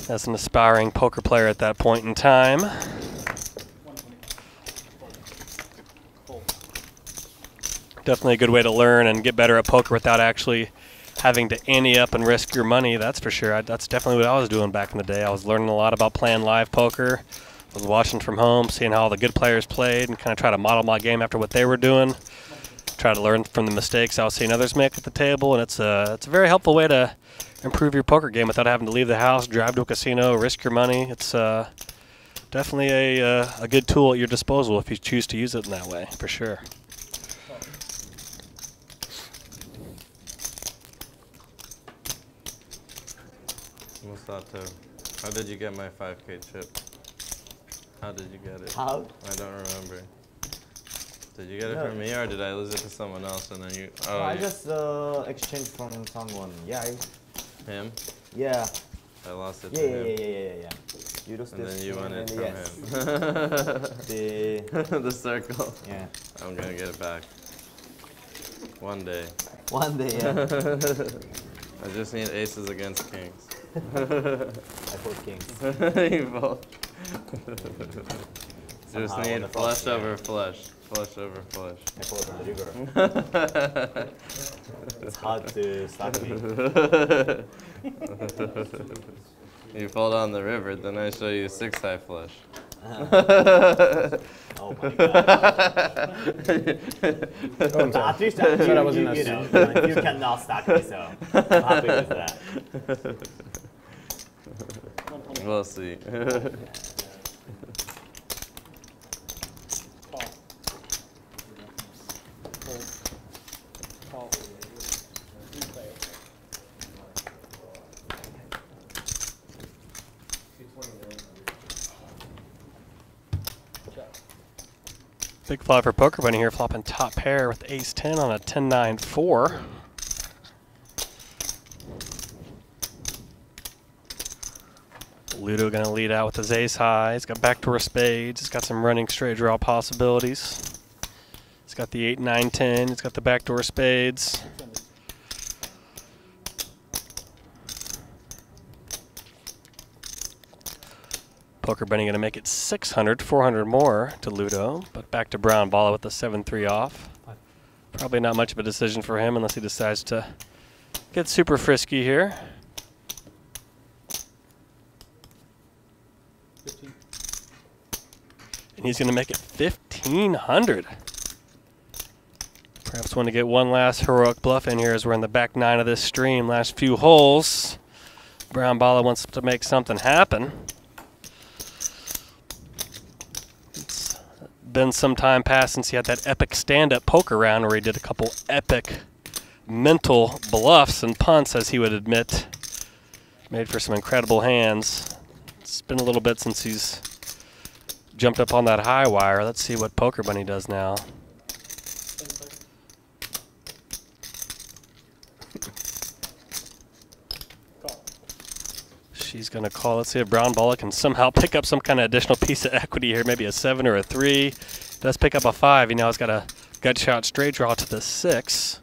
As an aspiring poker player at that point in time. Definitely a good way to learn and get better at poker without actually having to ante up and risk your money. That's for sure. I, that's definitely what I was doing back in the day. I was learning a lot about playing live poker. I was watching from home, seeing how all the good players played, and kind of try to model my game after what they were doing. Try to learn from the mistakes I was seeing others make at the table, and it's a it's a very helpful way to improve your poker game without having to leave the house, drive to a casino, risk your money. It's uh, definitely a uh, a good tool at your disposal if you choose to use it in that way, for sure. Masato, how did you get my 5K chip? How did you get it? How? I don't remember. Did you get it No. from me or did I lose it to someone else and then you? Oh, Oh, I you- just uh, exchanged from someone. Yeah. I, him. yeah. I lost it Yeah, to yeah, him. yeah, yeah, yeah, yeah. You lost And then you won it from yes. him. The the circle. yeah. I'm gonna get it back. One day. One day, yeah. I just need aces against kings. I put kings. you both. just need flush yeah. over flush. Flush over flush. I put on the river. It's hard to stop me. you fall down the river, then I show you six high flush. Oh my god. At least uh, you, I was you, in a you know, like, you cannot stop me, so I'm happy with that. we'll see. Big flop for Poker Bunny here, flopping top pair with ace 10 on a 10 9 4. Ludo to lead out with his ace high. He's got backdoor spades. He's got some running straight draw possibilities. He's got the 8 9 10. He's got the backdoor spades. Poker Bunny going to make it 600, 400 more to Ludo, but back to Brown Balla with the 7-3 off. Probably not much of a decision for him unless he decides to get super frisky here. 15. And he's going to make it 1,500. Perhaps want to get one last heroic bluff in here as we're in the back nine of this stream. Last few holes. Brown Balla wants to make something happen. It's been some time past since he had that epic stand-up poker round where he did a couple epic mental bluffs and punts, as he would admit. Made for some incredible hands. It's been a little bit since he's jumped up on that high wire. Let's see what Poker Bunny does now. 10 seconds. Call. She's going to call. Let's see if Brown Balla can somehow pick up some kind of additional piece of equity here. Maybe a seven or a three. Does pick up a five. He now has got a gut shot straight draw to the six.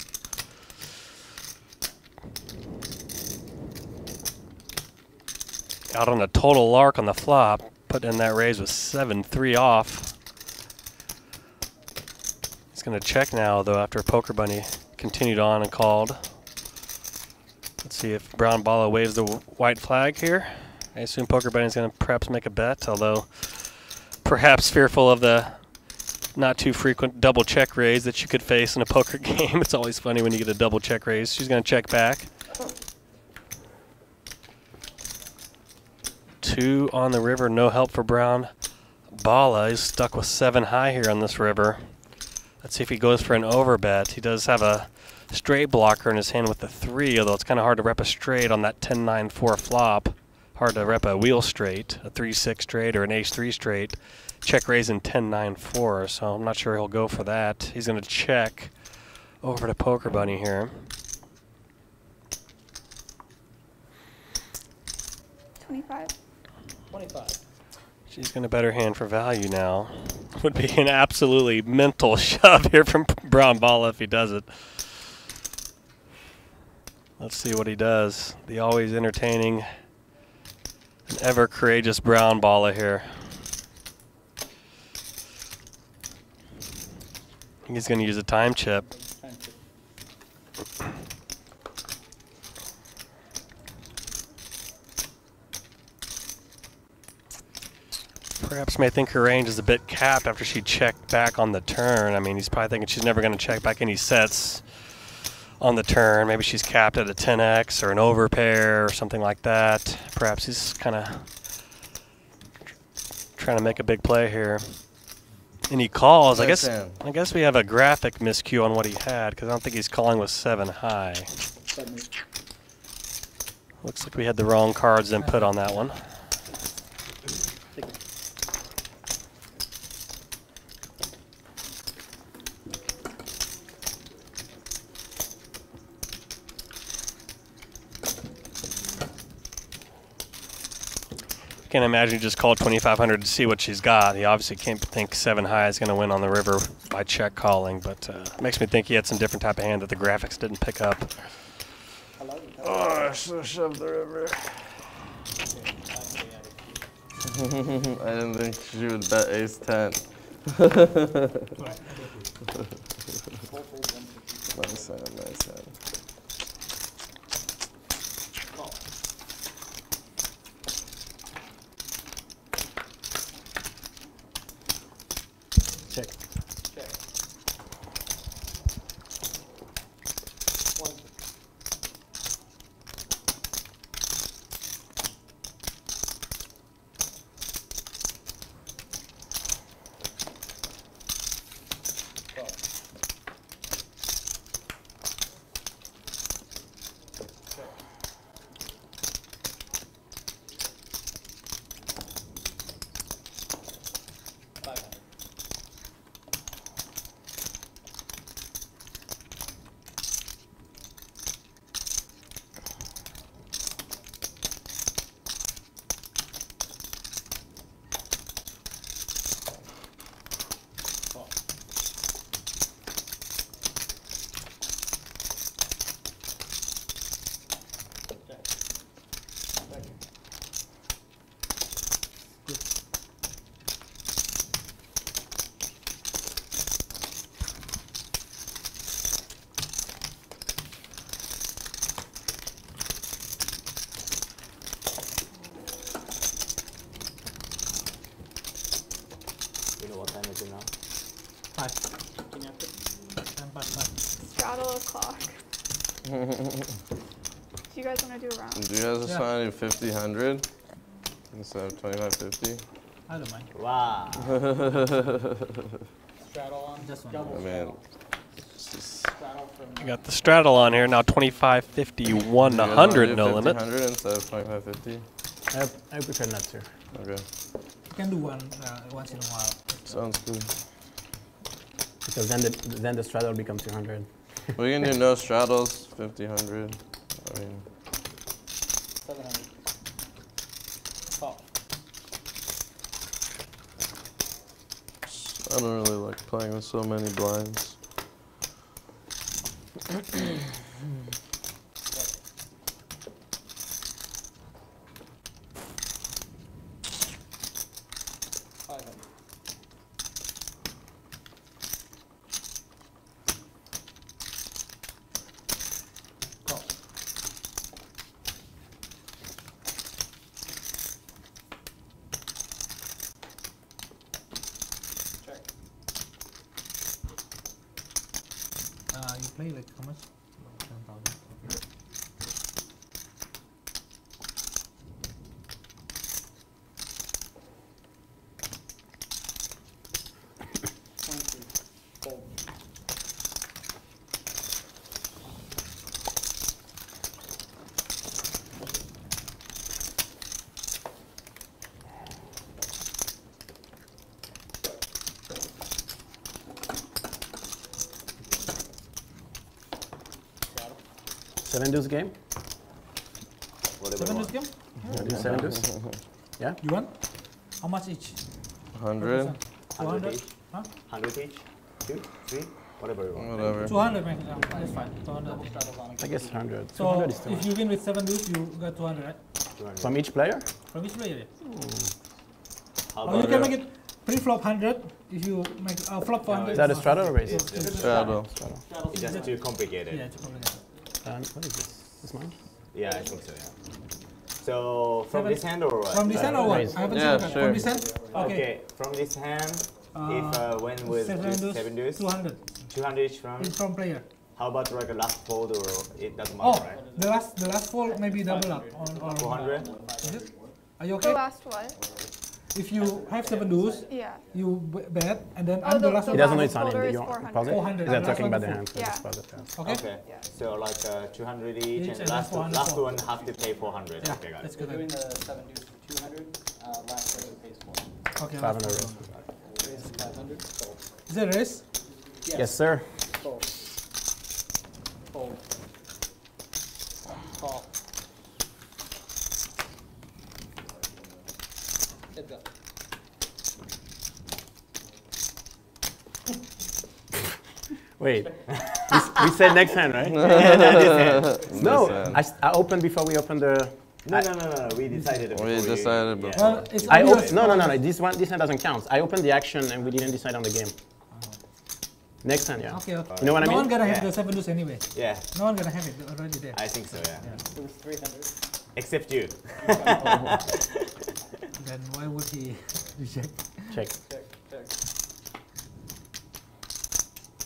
Out on a total lark on the flop. Put in that raise with seven three off. He's going to check now, though, after Poker Bunny continued on and called. Let's see if Brown Balla waves the white flag here. I assume Poker Bunny's going to perhaps make a bet, although perhaps fearful of the not too frequent double check raise that you could face in a poker game. It's always funny when you get a double check raise. She's going to check back. Two on the river, no help for Brown. Balla is stuck with seven high here on this river. Let's see if he goes for an overbet. He does have a straight blocker in his hand with the three, although it's kind of hard to rep a straight on that 10-9-4 flop. Hard to rep a wheel straight, a 3-6 straight or an ace-3 straight. Check raise in 10-9-4, so I'm not sure he'll go for that. He's going to check over to Poker Bunny here. Twenty-five. Twenty-five. She's going to bet her hand for value now. Would be an absolutely mental shove here from Brown Balla if he does it. Let's see what he does. The always entertaining and ever courageous Brown Balla here. He's going to use a time chip. Perhaps may think her range is a bit capped after she checked back on the turn. I mean, he's probably thinking she's never going to check back any sets on the turn. Maybe she's capped at a 10x or an overpair or something like that. Perhaps he's kind of trying to make a big play here. And he calls. I guess. I guess we have a graphic miscue on what he had because I don't think he's calling with seven high. Looks like we had the wrong cards input on that one. Can't imagine he just called 2,500 to see what she's got. He obviously can't think seven high is going to win on the river by check calling, but uh, makes me think he had some different type of hand that the graphics didn't pick up. Oh, I should have shoved the river. I didn't think she would bet ace 10. nice hand, nice hand. 100 instead of 2550. I don't mind. Wow. straddle on. This one. man I mean, got the straddle on here now. 2550, 100 no limit. 100 instead of 2550. I, I prefer not to. Okay. You can do one uh, once in a while. Sounds good. Because then the then the straddle becomes 200. we can do no straddles, 5000. I don't really like playing with so many blinds. Five hundred. Call. Check. Uh, you play like how much? Ten thousand. Seven deuce game? Whatever. Seven you deuce want. game? Wanna do seven deuce? Yeah? You want? How much each? 100? 100 200? each. Huh? 100 each. Two, three, whatever you want. Whatever. 200, man. Yeah, that's fine. 200. I guess 100. So 200 is too if much. you win with seven deuce, you got 200, right? 200. From each player? From each player. How Or you can make it pre-flop 100 if you make uh, flop 400. Is that a straddle or raise? Straddle. It's just too complicated. Yeah, it's complicated. Um, what is this? This mine? Yeah, I think so, yeah. So, from Seven- this hand or what? From this hand or what? I haven't Yeah, seen sure. From this hand? Okay. from this hand, if uh, when with seven deuce, deuce, seven deuce, 200. 200 each from. It's from player. How about like a last fold or it doesn't Oh, matter, right? the last the last fold maybe double up on, on 400? Is it? Are you okay? The last what? If you have seven deuce, Yeah. you bet and then Oh, I'm the the- last the He one. doesn't know last it's on him. folder Do is you want 400. pause it? 400. They're talking about the full. hand, so Yeah. just yeah. Okay? Okay. So like uh, 200 each, Each and and last last one, 400 last one have to pay 400. Yeah, okay, got that's it. good. Doing the seven deuce for 200, uh, last person pays 400. Okay. 500 last raise. one. Raise to 500, fold. Is it raise? Yes, sir. Fold. Fold. Wait. we, we said next hand, right? no, I, I, s- I opened before we opened the. No, no, no, no, no. We decided. We before you- decided yeah. before. Well, it's I op- no, no, no, no. This one, this hand doesn't count. I opened the action and we didn't decide on the game. Next hand, yeah. Okay, okay. You know what I no mean? one gonna have Yeah. the seven deuce anyway. Yeah, No one gonna have it already there. I think so. Yeah. It was 300. Except you. Then why would he reject? Check. Check, check.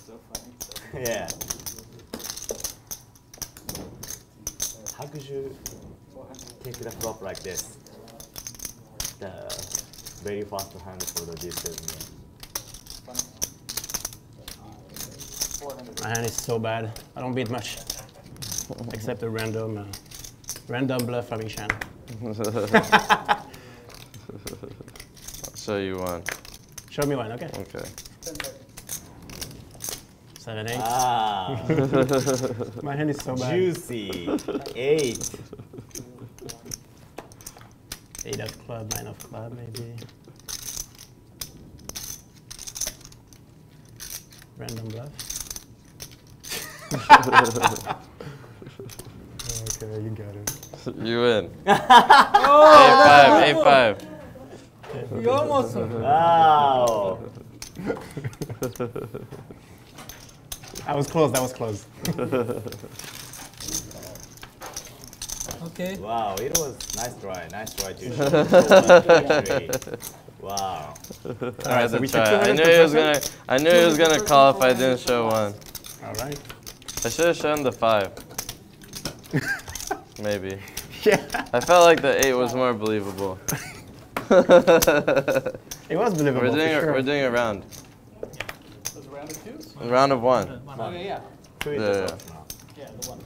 So funny. So yeah. How could you take the flop like this? The very fast hand for the deuces. Funny. 400. My hand is so bad. I don't beat much. Except a random, uh, random bluff from each hand. I'll show you one. Show me one, okay? Okay. 10 30. Seven, eight. Ah, My hand is so bad. juicy. Eight. Eight of club, nine of club, maybe. Random bluff. okay, you got it. You win. eight five, eight five. You almost. Wow. I was close, that was close. Okay. Wow, it was nice try. Nice try to show so much victory. Wow. All right, had so we took try. I knew he was gonna. I knew he was gonna call if I didn't show one. All right. I should have shown the five. Maybe. Yeah. I felt like the eight was more believable. It was believable. We're doing for a, sure. we're doing a round. Was it round of twos? A round of one. Oh, yeah, yeah. Two Yeah, yeah. the. Yeah, the one.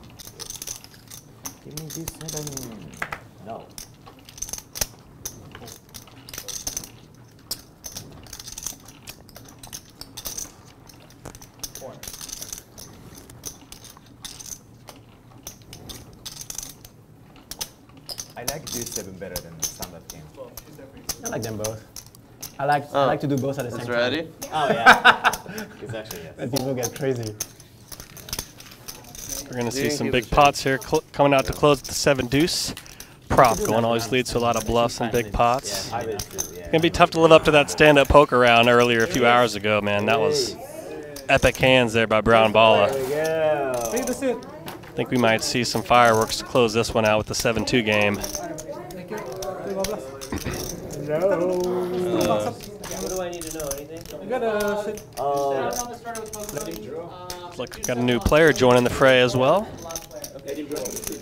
Give me this seven. No. I like this seven better than the standard game. Well, she's there for you. I like them both. I like, I Oh. like to do both at the same It's time. ready? Oh yeah. it's actually yes. And people get crazy. We're going to see some big pots here cl- coming out to close the seven deuce. Prop going always leads to a lot of bluffs and big pots. I will too. Yeah. It's gonna be tough to live up to that stand-up poker round earlier a few hours ago, man. That was epic hands there by Brown Balla. There we go. Take the sit. I think we might see some fireworks to close this one out with the 7-2 game. Thank you. Two. What do I need to know? Anything? You got a sit. Uh, Look, we got a new player joining the fray as well.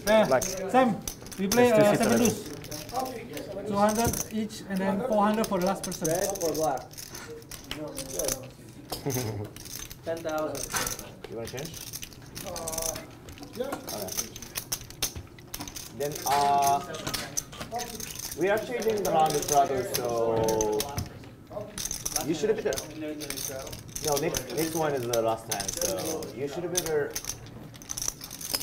Yeah. Sam, we play Let's uh, seven deuce. 200 each and then 400 for the last person. Red or black? Ten thousand. you wanna change? Yeah. Okay. Then uh, we're actually doing the round of straddle, so you should have better. No, next next one is the last time, so you should have better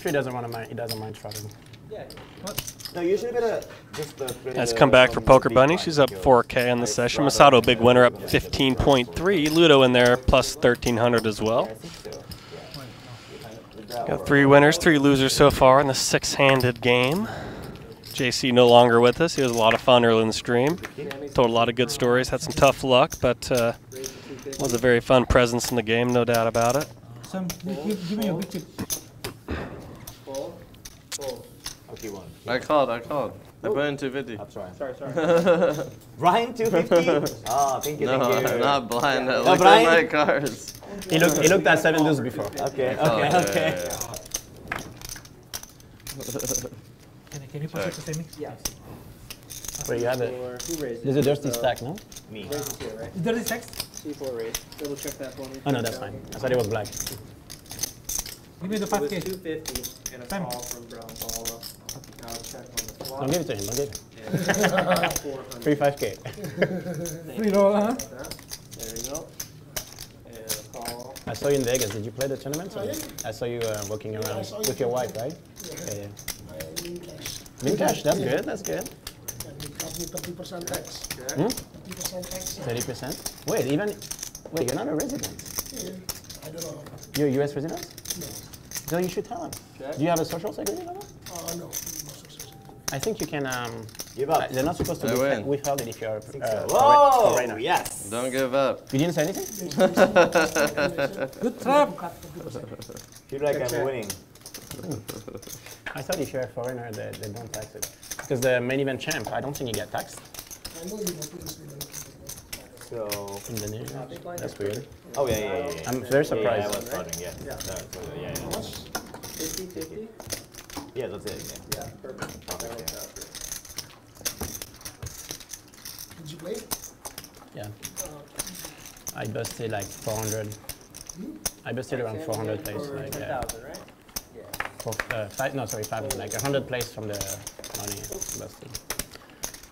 three doesn't want to mind. He doesn't mind throttling. Yeah. What? No, usually better just uh, create Nice a- comeback for Poker Bunny. She's up 4K on the session. Strata Masato, big winner, up 15.3. Ludo in there, plus 1300 as well. I think so. Yeah. Got three winners, three losers so far in the six-handed game. JC no longer with us. He was a lot of fun early in the stream. Told a lot of good stories. Had some tough luck, but uh, was a very fun presence in the game, no doubt about it. Sam, give, give- give me your big chip. Fold. Fold. Okay, one. I called, I called. I put in 250. I'm sorry. Sorry, sorry. Brian, 250? oh, thank you, No, thank you. I'm not blind. I No, looked Brian? at my cards. He looked. He looked at seven deuce before. Okay, okay, okay. yeah, Can, you- can you pass it to Sammy? Yeah. Wait, you have it. Who raised it? There's a dirty So, stack, no? Me. Raise is here, right? Is there a sex? C4 raise. Double check that for me. Oh no, that's fine. I thought it was black. Give me the It five was K. 250 and a Sam. call from Brown Ball. I'll check on the flop. Don't give it to him. Don't give it. Yeah. 400. Three five K. Free roll, huh? There you go. And a call. I saw you in Vegas. Did you play the tournament? or- I saw you uh, walking around with your wife, right? Yeah. yeah. Min cash. That's good. That's good. Thirty percent tax. Hmm? Thirty percent tax. Thirty percent. Wait, even. Wait, you're not a resident. I don't know. You're a U.S. resident. No. So you should tell him. Do you have a social security number? Uh, no. no social I think you can. Um, Give up. uh, they're not supposed to I be win. it if you're uh, think so. a Whoa, foreigner. yes. Don't give up. You didn't say anything? Good trap. Feel like I'm winning. I thought if you're a foreigner, they, they don't tax it. Because the main event champ, I don't think you get taxed. I know you want to listen to So, Indonesia. That's weird. oh yeah, yeah, yeah. yeah. I'm very Yeah, yeah, I surprised. was starting, yeah. No, so, yeah, yeah. 50 50? Yeah, that's it. Yeah. Yeah, perfect. That works out. Did you play? Yeah. I busted like 400. I busted around 400 plays. Like, 10,000, right? Yeah. four, uh, five, no, sorry, 500. Like 100 plays from the money busted.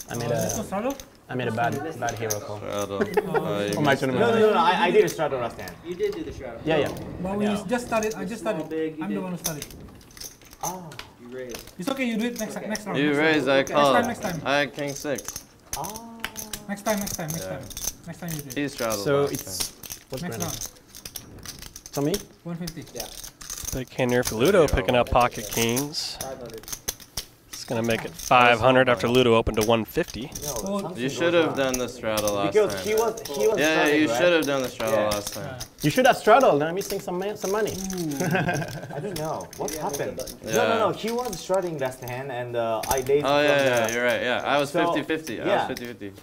I made Let's go a, start off. I made a bad, bad hero call. Straddle. Oh, Oh, my missed No, no, no, no, I, I did a straddle last time. You did do the shadow. Yeah, yeah. But we Yeah. just started. I just started. big, I'm the one who started. Ah, You raised. It's okay. You do it next next round. You next raised, I round. called. Next time. Next time. I king six. ah. Next time. Next time. Next Yeah. time. Next time you do it. He straddled So it's, what's Next going round. For me? 150. Yeah. Big hand here for Ludo, picking up pocket kings. It's going to make it 500 after Ludo opened to 150. No, Oh, something time. You should have done the straddle last Because time. he was, he was yeah, yeah, you right? should have done the straddle Yeah. last time. You should have straddled. And I'm missing some, some money. I don't know. What Yeah, happened? maybe the No, no, no. He was strutting last hand and uh, I laid Oh, yeah, yeah, the- you're right. Yeah, I was So, 50 50. I yeah. was 50 50.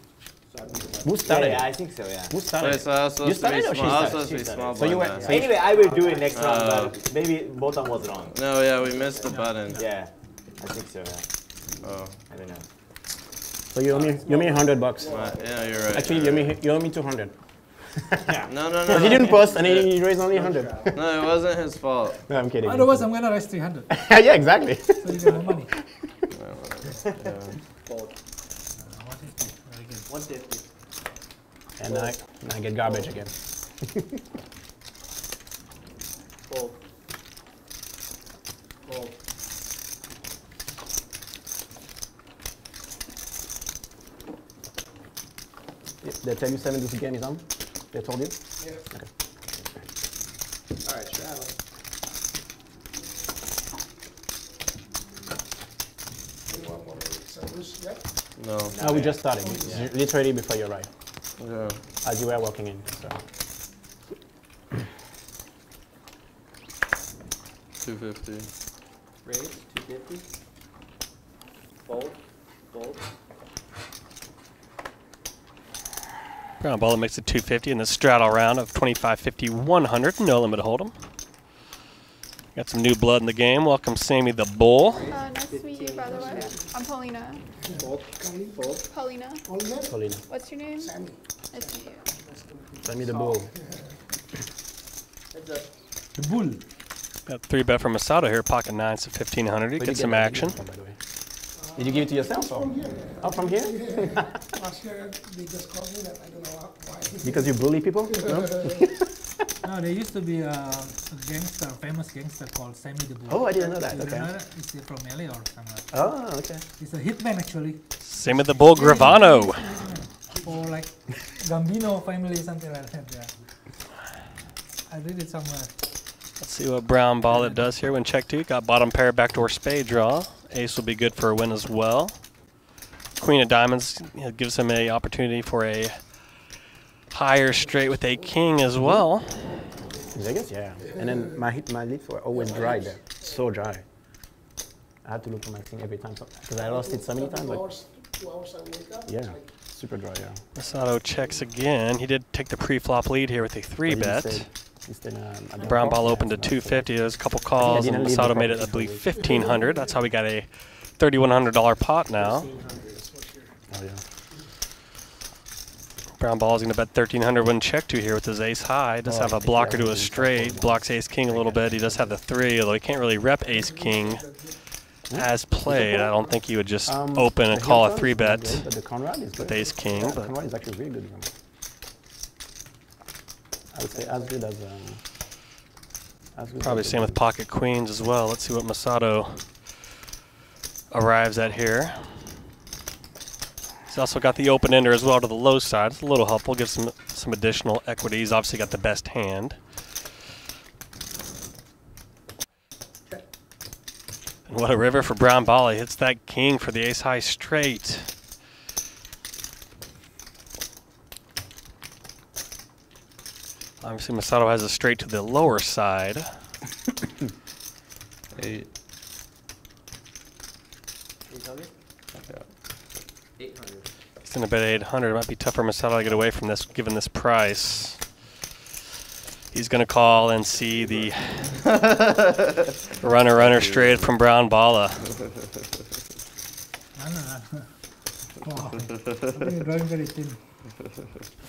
Who Yeah, started yeah, I think so, yeah. Who started so I was supposed to started or she small. I was started? supposed She small So you went- now. so Anyway, I will do it next round, but uh, maybe bottom was wrong. No, yeah, we missed the button. Yeah, I think so, yeah. Oh, I don't know. So you owe me, you owe me 100 bucks. my, yeah, you're right. Actually, you you're owe me, right. you owe me 200. No, no, no. Because he didn't post and he, he raised only 100. No, it wasn't his fault. No, I'm kidding. Otherwise, I'm gonna raise 300. yeah, exactly. So you get more money. Fold. 150. Very good. 150. and I, and I get garbage again. Fold. Fold. They tell you seven this game is on? They told you? Yeah. Alright, shadow. You want one of these? So this, yeah. No. No, we just started. Literally before you arrived. Yeah. As you were walking in. So. 250. Raise. 250. Fold. Fold. Brown ball makes it 250 in the straddle round of 25, 50, 100. No limit hold'em. Got some new blood in the game. Welcome Sammy the Bull. Uh, nice to meet you, by the way. I'm Paulina. Fold. Fold. Paulina. All? Paulina. What's your name? Sammy. Nice to meet you. Send me the bull. The bull. Got three bet from Masato here, pocket nines to 1500. Where'd you Get get some action. from, by the way? Did you give it to yourself or? Oh, from here? Last year, they just called me that, I don't know why. Because you bully people? No? No, there used to be a, a gangster, famous gangster called Sammy the Bull. Oh, I didn't know that, You okay. know that? He's from LA or somewhere. Oh, okay. He's a hitman actually. Same with the bull Gravano. For like Gambino family, something like that. Yeah. I read it somewhere. Let's see what brown ball it does here when check two. Got bottom pair backdoor spade draw. Ace will be good for a win as well. Queen of diamonds you know, gives him a opportunity for a higher straight with a king as well. I guess, yeah. And then my my lips were always dry there. So dry. I had to look for my thing every time because I lost it so many times. Like, hours, two hours I wake up. yeah, super dry, yeah. Masato checks again. He did take the pre-flop lead here with a three But he bet. said- Instead, um, Brown ball opened to it's not 250. There's a couple calls, and didn't leave the Masato made it, I believe, 1500. That's how we got a $3,100 pot now. Oh, yeah. Brown ball is going to bet 1300 when check to here with his ace high. Does Oh, have I a blocker to a straight. Blocks ace king a little bit. He does have the three, although he can't really rep ace king as played. I don't think he would just Um, open and call a three bet. good, but the Conrad is with ace king, Yeah, but- Conrad is actually really good. I would say as good as. Um, as good Probably as same with pocket queens as well. Let's see what Masato arrives at here. Also got the open ender as well to the low side. It's a little helpful. Gives some some additional equity. He's obviously got the best hand. And what a river for Brown Ball. He hits that king for the ace high straight. Obviously, Masato has a straight to the lower side. Eight hundred? Yeah. Eight hundred. He's going to bet 800. It might be tough for Masato to get away from this, given this price. He's going to call and see the runner runner straight from Brown Balla.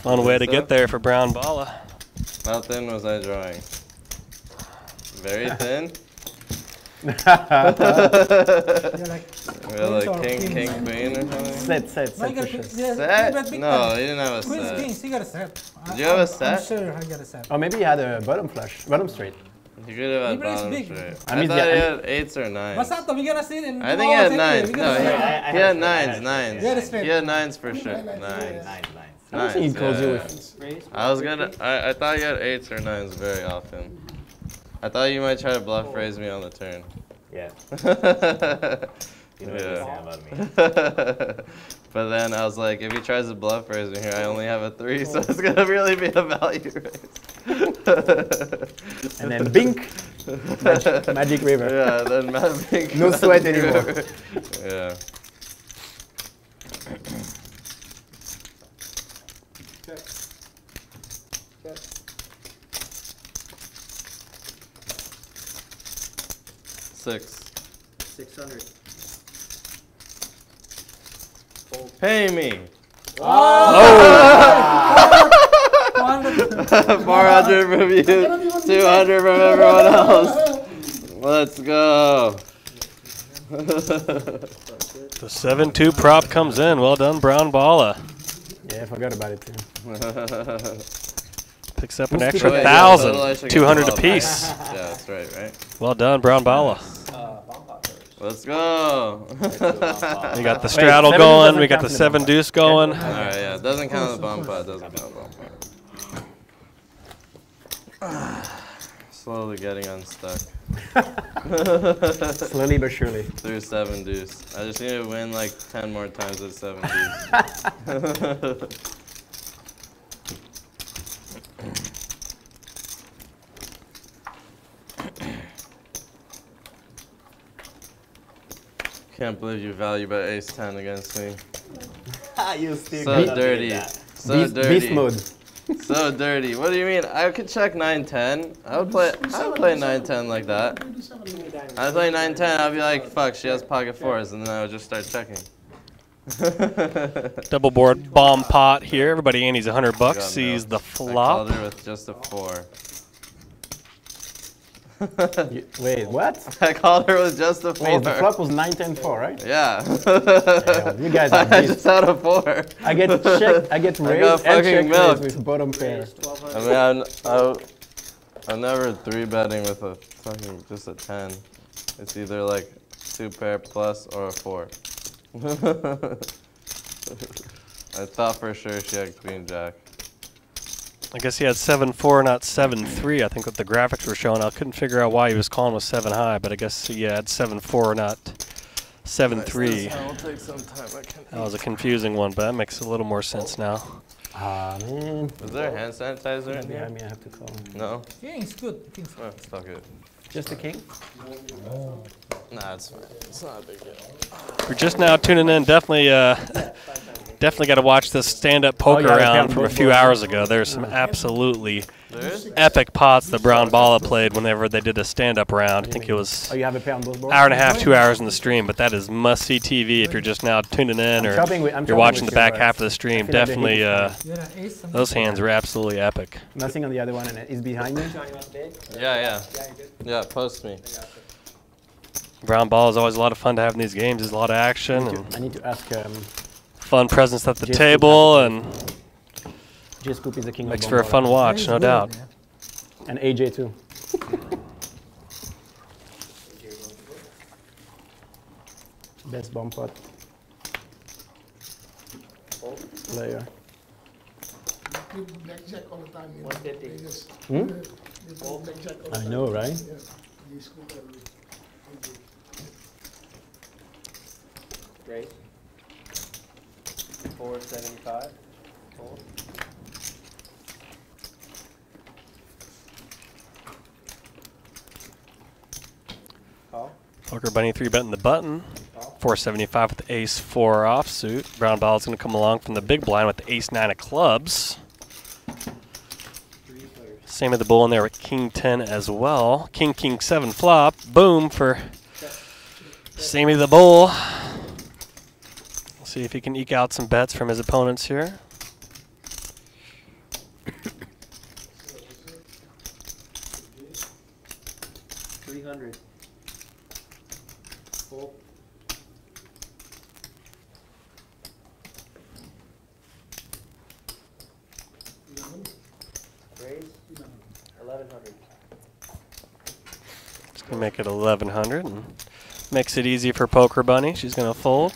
Fun way to get there for Brown Balla. How thin was I drawing? Very thin? You're like We had like king, kings. king, queen or something? Set, set, set got yeah, Set? you got big No, time. he didn't have a Queens, set. kings, you got a set. Did I- you have a I'm- set? I'm sure I got a set. Or maybe he had a bottom flush, bottom straight. You could have had Libra bottom big. straight. I I, thought yeah, he had eights or nines. Masato, we gonna see it in I think he had nines. No, he, see it. I- I he had had nines, nines. You had a straight. He had nines for sure. Nine, nine, Nines. yeah. Nine, nine. I don't think he calls you with. Raise? I was gonna. I, I thought you had eights or nines very often. I thought you might try to bluff raise me on the turn. Yeah. yeah. You know everything about me. but then I was like, if he tries to bluff raise me here, I only have a three, so it's gonna really be a value raise. And then bink, magic, magic river. Yeah, then Bink. No sweat anymore. yeah. Six. Six hundred. Pay me. Oh! 400 from you, 200 from everyone else. Let's go. The 7 2 prop comes in. Well done, Brown Balla. Yeah, I forgot about it too. Picks up an extra Wait, yeah, thousand, total I should get 200 apiece. Yeah, that's right, right? Well done, Brown Balla. Uh, bomb pot first. Let's go. We got the straddle seven going. We got the seven bump deuce going. All right, yeah, it doesn't count the bomb pot. Doesn't count the bomb pot. Slowly getting unstuck. Slowly but surely. Through seven deuce. I just need to win like ten more times with seven deuce. Can't believe you value bet ace ten against me. Ah, you still So dirty. So beast, dirty. beast mode. So dirty. What do you mean? I could check 9-10. I would play I would play 9-10 like that. I'd play 9-10, I'd be like, fuck, she has pocket fours, and then I would just start checking. Double board bomb pot here. Everybody antes 100 bucks. Sees no. the I called flop. her with just a four. You- wait, what? I called her with just a four. Wait, the flop was 9 10 4, right? Yeah. Damn, you guys are I beasts. just had a four. I get check, I get I raised got and fucking check milked. raised with bottom pair. I mean, I'm, I, I'm never three betting with a fucking just a ten. It's either like two pair plus or a four. I thought for sure she had queen jack. I guess he had 7-4, not 7-3. I think what the graphics were showing. I couldn't figure out why he was calling with 7 high, but I guess he had 7-4, not 7-3. I'll take some time. I can That was a confusing one, but that makes a little more sense now. Ah, man. Is there hand sanitizer in Yeah, I here? mean, I have to call. No? Yeah, it's good. I think so. Oh, fuck it. Just a king? Nah, it's fine. It's not a big deal. If you're just now tuning in, definitely, uh, definitely got to watch this stand-up poker Oh, yeah, round from a few hours ago. There's some absolutely There is? epic pots that Brown Balla played whenever they did a stand-up round. I think it was Oh, you have a pair on both boards? hour and a half, two hours in the stream, but that is must-see TV if you're just now tuning in or with- you're watching the back half of the stream. feel like the Definitely, uh, fine. You're an ace. something. those hands were absolutely epic. Nothing on the other one, and it's behind me. John, you want the big? Yeah, yeah. Yeah, you're good. Yeah, post me. I got you. Brown Ball is always a lot of fun to have in these games. There's a lot of action and I need to ask. Um, fun presence at the Jason table, Patrick. and J Scoop is the king makes of for a fun watch, no good, doubt. yeah. And AJ too. Best bomb pot player. Blackjack all the time in 150. Vegas. Hmm? They play blackjack all the I know, right? Yeah, they school every- Raise. Four seventy-five. Call. Poker Bunny three betting the button. Call. 475 with the ace four offsuit. Brown Ball is going to come along from the big blind with ace nine of clubs. Sammy the Bull in there with king 10 as well. King, king, seven flop. Boom for Sammy the bull. See if he can eke out some bets from his opponents here. Three hundred. Fold. Eleven hundred. Just going to make it 1100 and makes it easy for Poker Bunny. She's going to fold.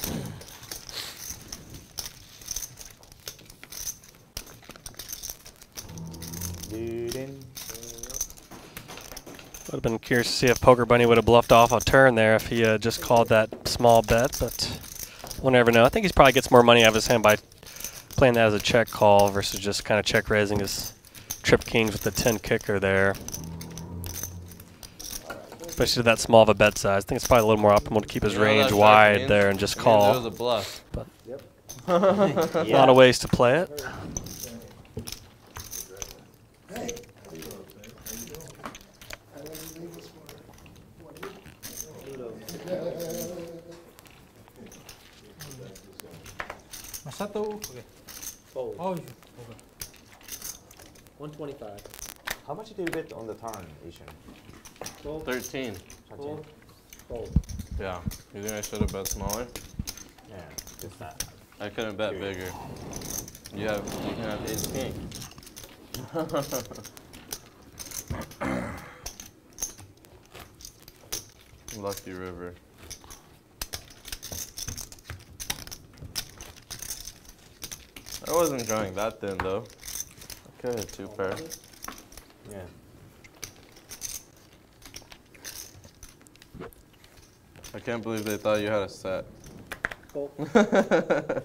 Would have been curious to see if Poker Bunny would have bluffed off a turn there if he uh, just called that small bet, but we'll never know. I think he probably gets more money out of his hand by playing that as a check call versus just kind of check raising his trip kings with the 10 kicker there. Especially to that small of a bet size. I think it's probably a little more optimal to keep his You range that wide there and just It means call. It was a bluff. But Yep. a lot of ways to play it. Hey, how you doing? How you doing? I was in Vegas for one week. Masato. Okay. Fold. Oh, okay. One twenty-five. How much did you bet on the turn, Ishan? Fold. 13. Fold. Fold. Yeah. You think I should have bet smaller? Yeah, just that. I couldn't bet bigger. You have you can have ace king. Lucky river. I wasn't drawing that thin though. Okay, two pair. Yeah. I can't believe they thought you had a set. Fold.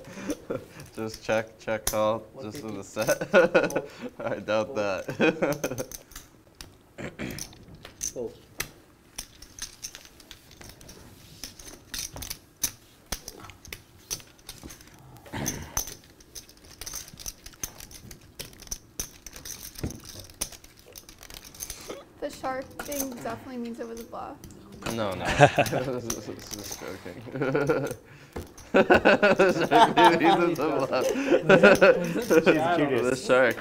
just check, check call, just with a set. I doubt that. Fold. The shark thing definitely means it was a bluff. no, no. just joking. He's a bluff. The shark.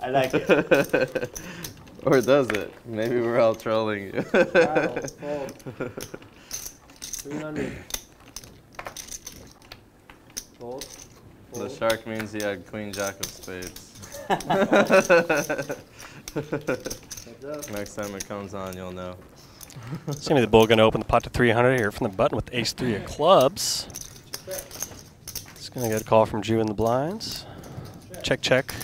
I like it. or does it? Maybe we're all trolling you. Rattle. Three hundred. Fold. the shark means he had queen jack of spades. Next time it comes on, you'll know. Sammy the Bull going to open the pot to 300 here from the button with ace three of clubs. It's going to get a call from Jude in the blinds. Check, check.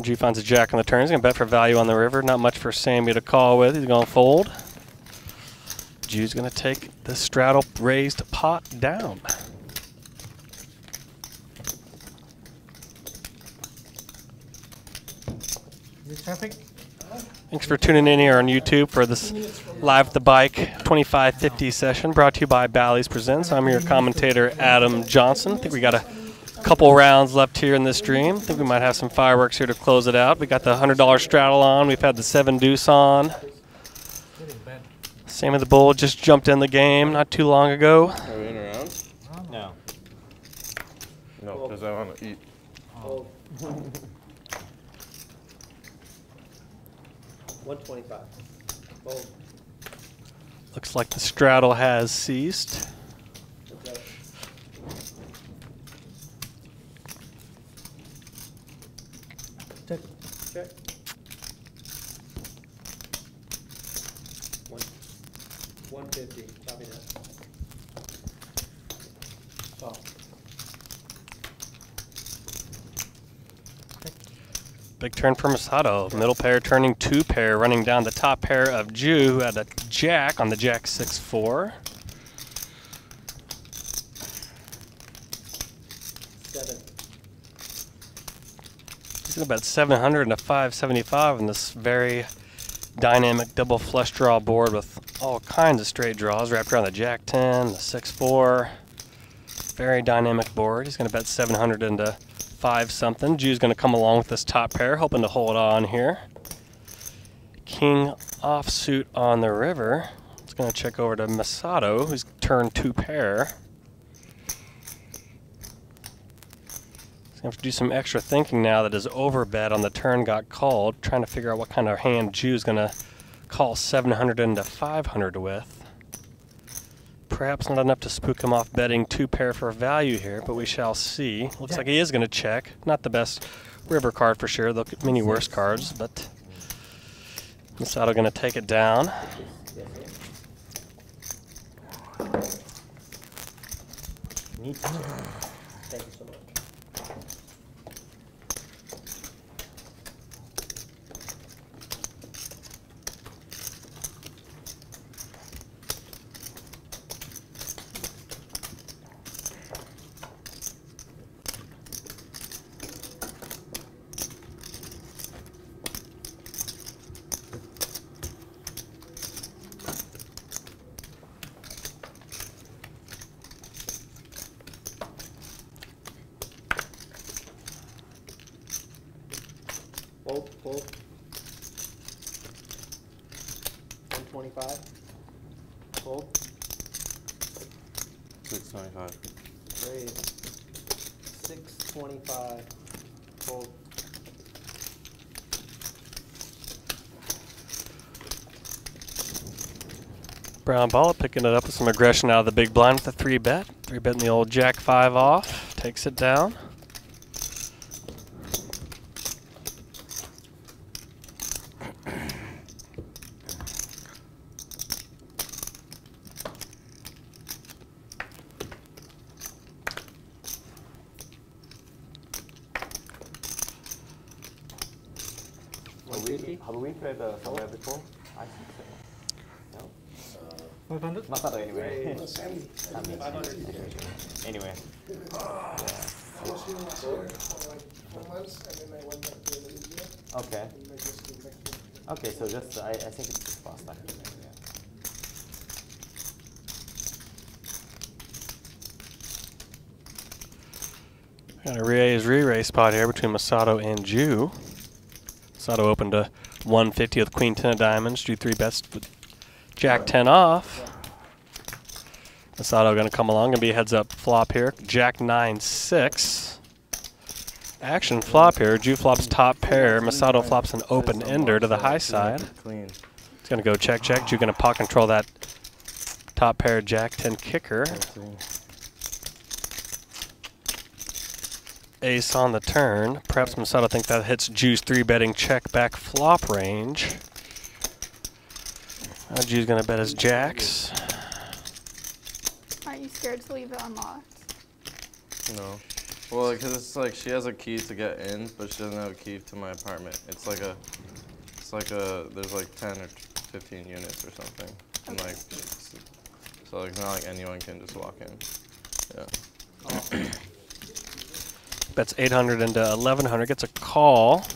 Jude finds a jack on the turn. He's going to bet for value on the river. Not much for Sammy to call with. He's going to fold. Jude's going to take the straddle raised pot down. Thanks for tuning in here on YouTube for this live at the bike 2550 session brought to you by Bally's Presents. I'm your commentator Adam Johnson. I think we got a couple rounds left here in this stream. I think we might have some fireworks here to close it out. We got the $100 straddle on. We've had the seven deuce on. Sammy the Bull just jumped in the game not too long ago. Are we in? No. No, because I want to eat. Oh. 125. Boom. Looks like the straddle has ceased. Big turn for Masato. Middle pair turning two pair, running down the top pair of Jude, who had a jack on the jack 6 4. seven. He's got about 700 and a 575 on this very dynamic double flush draw board with all kinds of straight draws wrapped around the jack 10, the 6 4. Very dynamic board. He's going to bet 700 into 5 something. Jude's going to come along with this top pair, hoping to hold on here. King offsuit on the river. It's going to check over to Masato, who's turned two pair. He's going to have to do some extra thinking now that his overbet on the turn got called, trying to figure out what kind of hand Jude's going to call 700 into 500 with. Perhaps not enough to spook him off betting two pair for value here, but we shall see. Looks like he is going to check. Not the best river card for sure. Look at many worse cards, but Masato going to take it down. Thank you so much. Fold, fold. One twenty-five. Fold, 625. raise. Six twenty-five. Fold. Ball picking it up with some aggression out of the big blind with a three bet. Three betting the old jack five off. Takes it down. Have we, have we played uh, somewhere before? I think so. No? 500? Masato anyway. Uh, Sammy, I think 500. Anyway. was here last year for like four months, and then I went back to Indonesia. Okay. And I just came back to. Okay, so just, I, I think it's just last time. Yeah. Got a raise re-raise spot here between Masato and Jude. Masato opened to 150 with Queen 10 of diamonds. Drew three bets with Jack 10 off. Masato going to come along and be a heads up flop here. Jack 9 6. Action flop here. Jude flops top pair. Masato flops an open ender to the high side. It's going to go check check. Jude going to pot control that top pair Jack 10 kicker. Ace on the turn. Perhaps Masato think that hits Jude's three betting check back flop range. Uh, now Jude's gonna bet his jacks. Aren't you scared to leave it unlocked? No. Well, because it's like she has a key to get in, but she doesn't have a key to my apartment. It's like a, it's like a, there's like 10 or 15 units or something. And like, so like, it's not like anyone can just walk in. Yeah. Bets 800 into 1100, gets a call.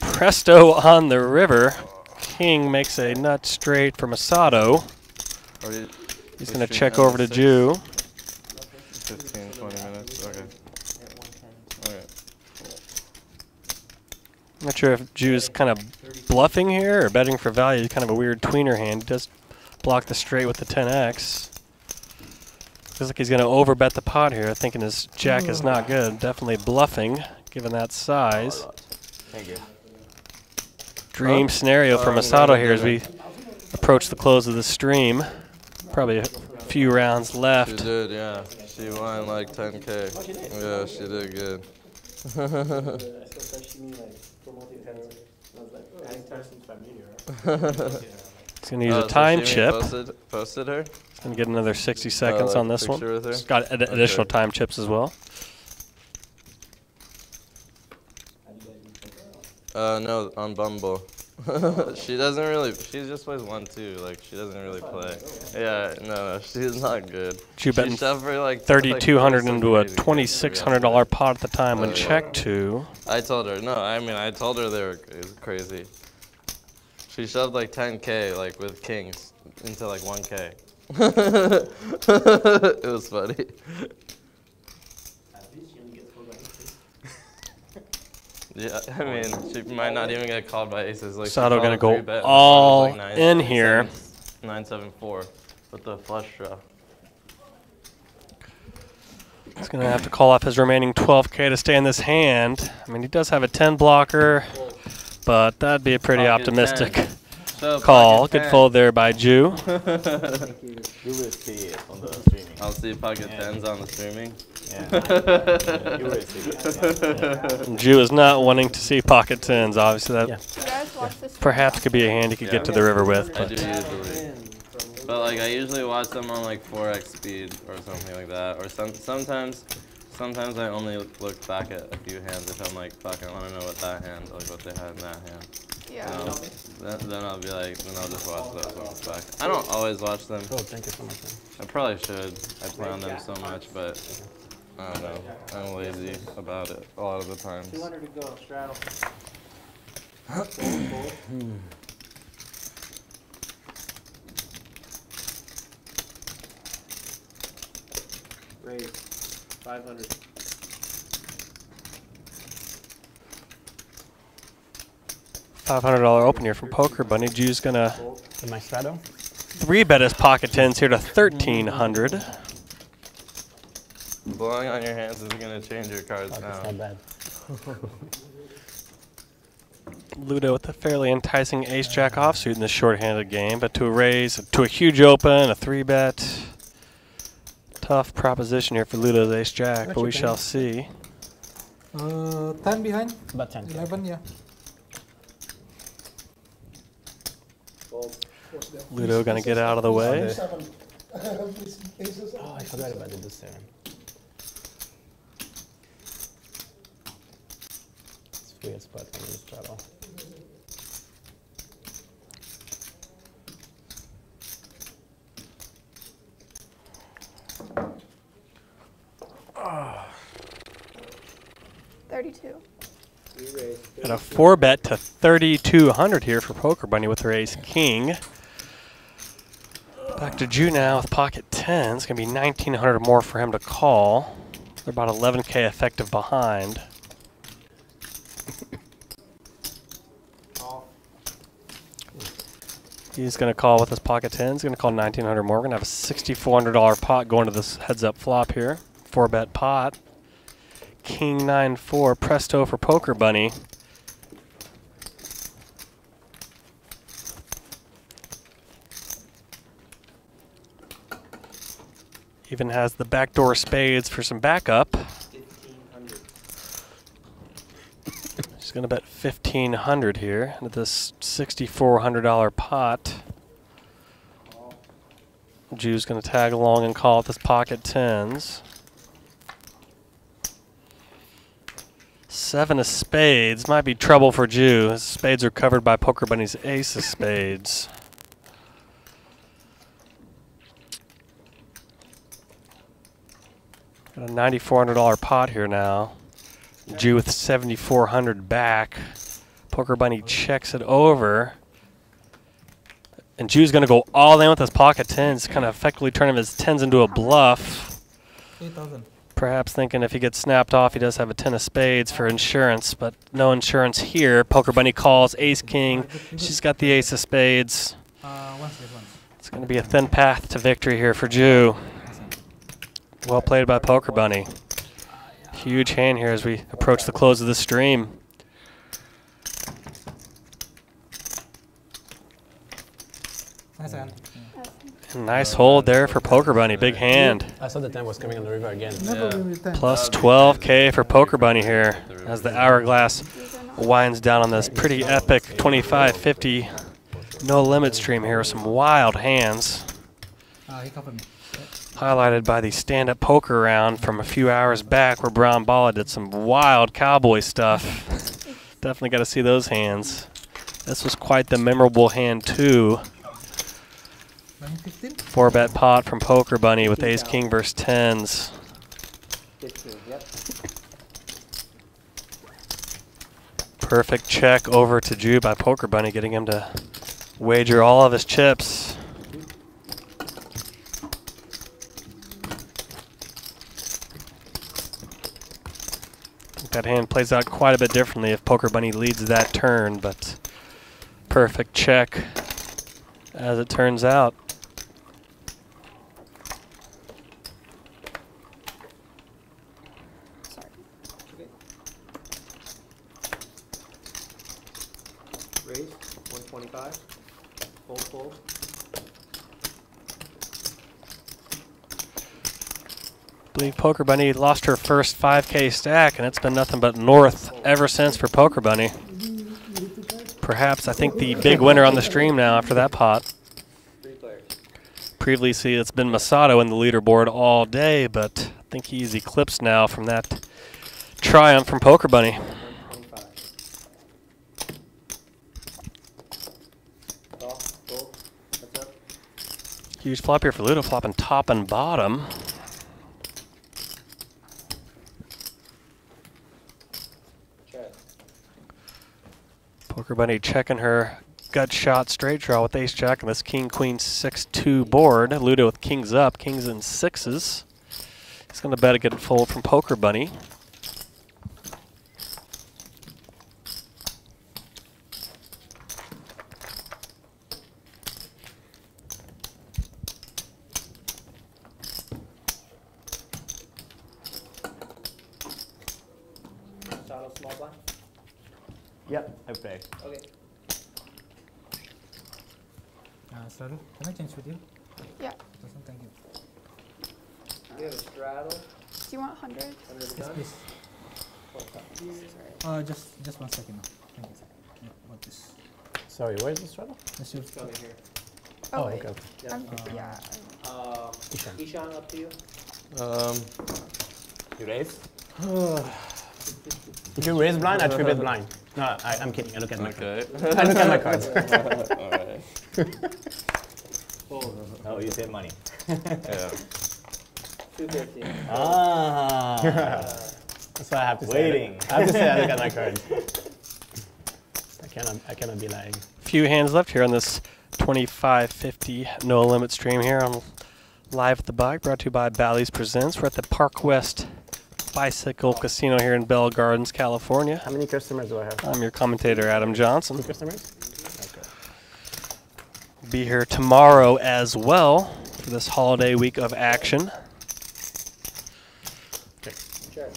Presto on the river. King makes a nut straight for Masato. Oh, He's gonna check over to? Jude. 15, 20 minutes, okay. Okay. I'm not sure if Jude's kind of bluffing here or betting for value. Kind of a weird tweener hand. He does block the straight with the 10x. Looks like he's going to overbet the pot here, thinking his jack is hmm. not good. Definitely bluffing, given that size. Thank you. Dream Huh? scenario oh, for Oh, I'm Masato here as we approach the close of the stream. Probably a few rounds left. She left. did, yeah. She won like 10k. Yeah, she did good. He's going to use Oh, a time she chip. Posted, posted her? To get another 60 seconds like on this one. her? He's got ad- additional time chips as well. Uh, no, on Bumble. she doesn't really. She just plays one two. Like she doesn't really play. Yeah, no, no, she's not good. She bet like thirty two hundred into a twenty six hundred dollar pot at the time when Oh, yeah. check two. I told her. No, I mean I told her they were crazy. She shoved like 10k like with kings into like 1k. it was funny. Yeah, I mean, she might not even get called by aces. Like Sato gonna go all like, in nine- here. Nine seven four with the flush draw. He's gonna have to call off his remaining twelve K to stay in this hand. I mean he does have a ten blocker, but that'd be a pretty optimistic 10. So, call. pocket Good 10. fold there by Jude. You will see it on the streaming. I'll see pocket tens on the streaming. Yeah. You will see it, yeah. Jude is not wanting to see pocket tens. Obviously that You guys watch this? perhaps could be a hand he could get to the river with. I do But usually. But like I usually watch them on like 4x speed or something like that. Or some sometimes sometimes I only look back at a few hands if I'm like fuck I wanna know what that hand like what they had in that hand. Yeah. You know, then, then I'll be like then I'll just watch those ones back. I don't always watch them. Oh, thank you so much. man. I probably should. I play on them so much, but I don't know. I'm lazy about it a lot of the times. 200 to go, straddle. Raise, 500. Five hundred dollar open here from Poker Bunny. Jude's gonna With my straddle? three bet his pocket tens here to thirteen hundred. Blowing on your hands is gonna change your cards Oh, that's now. not bad. Ludo with a fairly enticing ace jack offsuit in this short-handed game, but to a raise, to a huge open, a three bet. Tough proposition here for Ludo's ace jack, but we shall see. Uh, 10 behind? About 10. 11, yeah. Ludo gonna get out of the way. Oh, I forgot about the seven. It's weird spot on the straddle. Thirty-two. You raise. Got a four bet to 3,200 here for Poker Bunny with her ace king. Back to Jude now with pocket 10. It's going to be 1,900 more for him to call. They're about 11k effective behind. He's going to call with his pocket 10. He's going to call 1,900 more. We're going to have a $6,400 pot going to this heads up flop here. Four bet pot. King 9-4 presto for Poker Bunny. Even has the backdoor spades for some backup. She's going to bet 1500 here into this $6,400 pot. Jude's going to tag along and call it this pocket tens. Seven of spades might be trouble for Jude. His spades are covered by Poker Bunny's ace of spades. Got a $9,400 pot here now. Jude with 7,400 back. Poker Bunny checks it over. And Jude's going to go all in with his pocket tens, kind of effectively turning his tens into a bluff. 8,000. Perhaps thinking if he gets snapped off, he does have a ten of spades for insurance, but no insurance here. Poker Bunny calls ace king. She's got the ace of spades. Uh, one second, one. It's going to be a thin path to victory here for Jude. Well played by Poker Bunny. Huge hand here as we approach the close of the stream. Nice hand. Nice hold there for Poker Bunny. Big hand. I saw the 10 was coming on the river again. Never win with 10. Plus 12k for Poker Bunny here as the hourglass winds down on this pretty epic 25-50 no limit stream here with some wild hands Uh, he covered me. Highlighted by the stand-up poker round from a few hours back where Brown Balla did some wild cowboy stuff. Definitely got to see those hands. This was quite the memorable hand too. Four bet pot from Poker Bunny with Ace King versus tens. Perfect check over to Jude by Poker Bunny, getting him to wager all of his chips. That hand plays out quite a bit differently if Poker Bunny leads that turn, but perfect check as it turns out. Sorry. Okay. Raise, 125. Fold, fold. Believe Poker Bunny lost her first 5K stack, and it's been nothing but north ever since for Poker Bunny. Perhaps I think the big winner on the stream now after that pot. Previously, it's been Masato in the leaderboard all day, but I think he's eclipsed now from that triumph from Poker Bunny. 125. Call, fold, that's up. Huge flop here for Ludo, flopping top and bottom. Poker Bunny checking her gut shot straight draw with ace jack on this king queen 6-2 board. Ludo with kings up, kings and sixes. He's going to bet a good fold from Poker Bunny. Saddle small blind. Yep, I pay. Okay. Uh, Straddle, can I change with you? Yeah. Awesome, thank you. We have a straddle Do you want hundred? under the Yes, gun. please. Uh, just just one second. now. Thank you. Yeah, what this? Sorry, where's the straddle? Just your It's coming here. Oh, Oh, wait. okay. Yeah. I'm, yeah. Um, Ishan. Ishan, up to you. Um, You raise? If you raise blind, I three bet blind. No, I, I'm kidding. I look at my cards. okay. I look at my cards. All right. Fold. Oh, you save money. Yeah. 250. Ah. That's what I have to say. Waiting. I have to say I look at my cards. I cannot. I cannot be lying. Few hands left here on this 25-50 no limit stream here on Live at the Bike, brought to you by Bally's Presents. We're at the Park West Bicycle Casino here in Bell Gardens, California. How many customers do I have? I'm your commentator, Adam Johnson. Two customers? Be here tomorrow as well for this holiday week of action. Check. Check.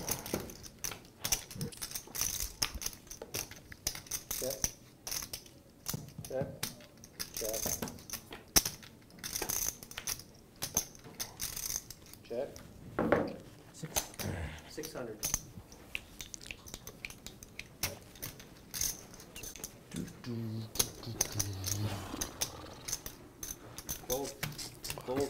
Check. Check. Check. Six. 600. Fold. Fold.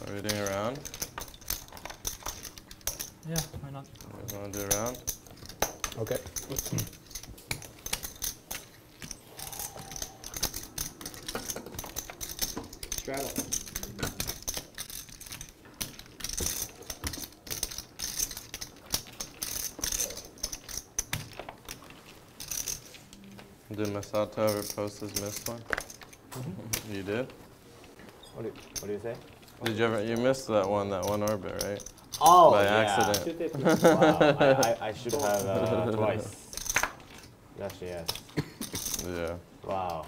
Are we doing a round? Yeah, why not? You guys want to do a round? Okay. Straddle. Did Masato ever post his missed one? You did? What do, what do you say? Did you ever? You missed that one, that one orbit, right? Oh, By yeah. accident. wow, I, I, I should have uh, twice. Yes, yes. Yeah, Wow.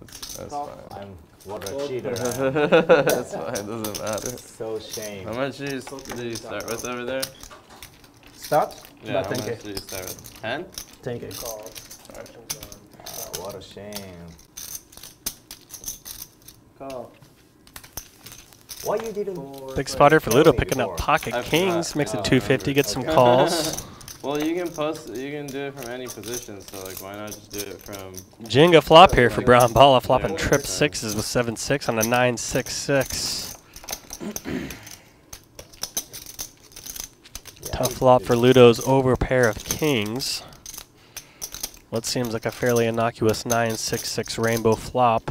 that's, that's Call. fine. I'm what a cheater. that's fine. it Doesn't matter. so shame. How much did you, did you start with over there? Start? Yeah, About how 10k. much did you start with? Ten. 10k. Call. Sorry. What a shame. Call. Why you didn't? Four. Big spotter for Ludo picking up pocket I kings. forgot. Makes Oh, it I 250. Get some calls. Well, you can post. You can do it from any position. So like, why not just do it from? Jenga flop here for Brown Balla, flopping Yeah. trip sixes with seven six on a nine six six. Yeah, Tough flop for Ludo's over pair of kings. What seems like a fairly innocuous 966 rainbow flop.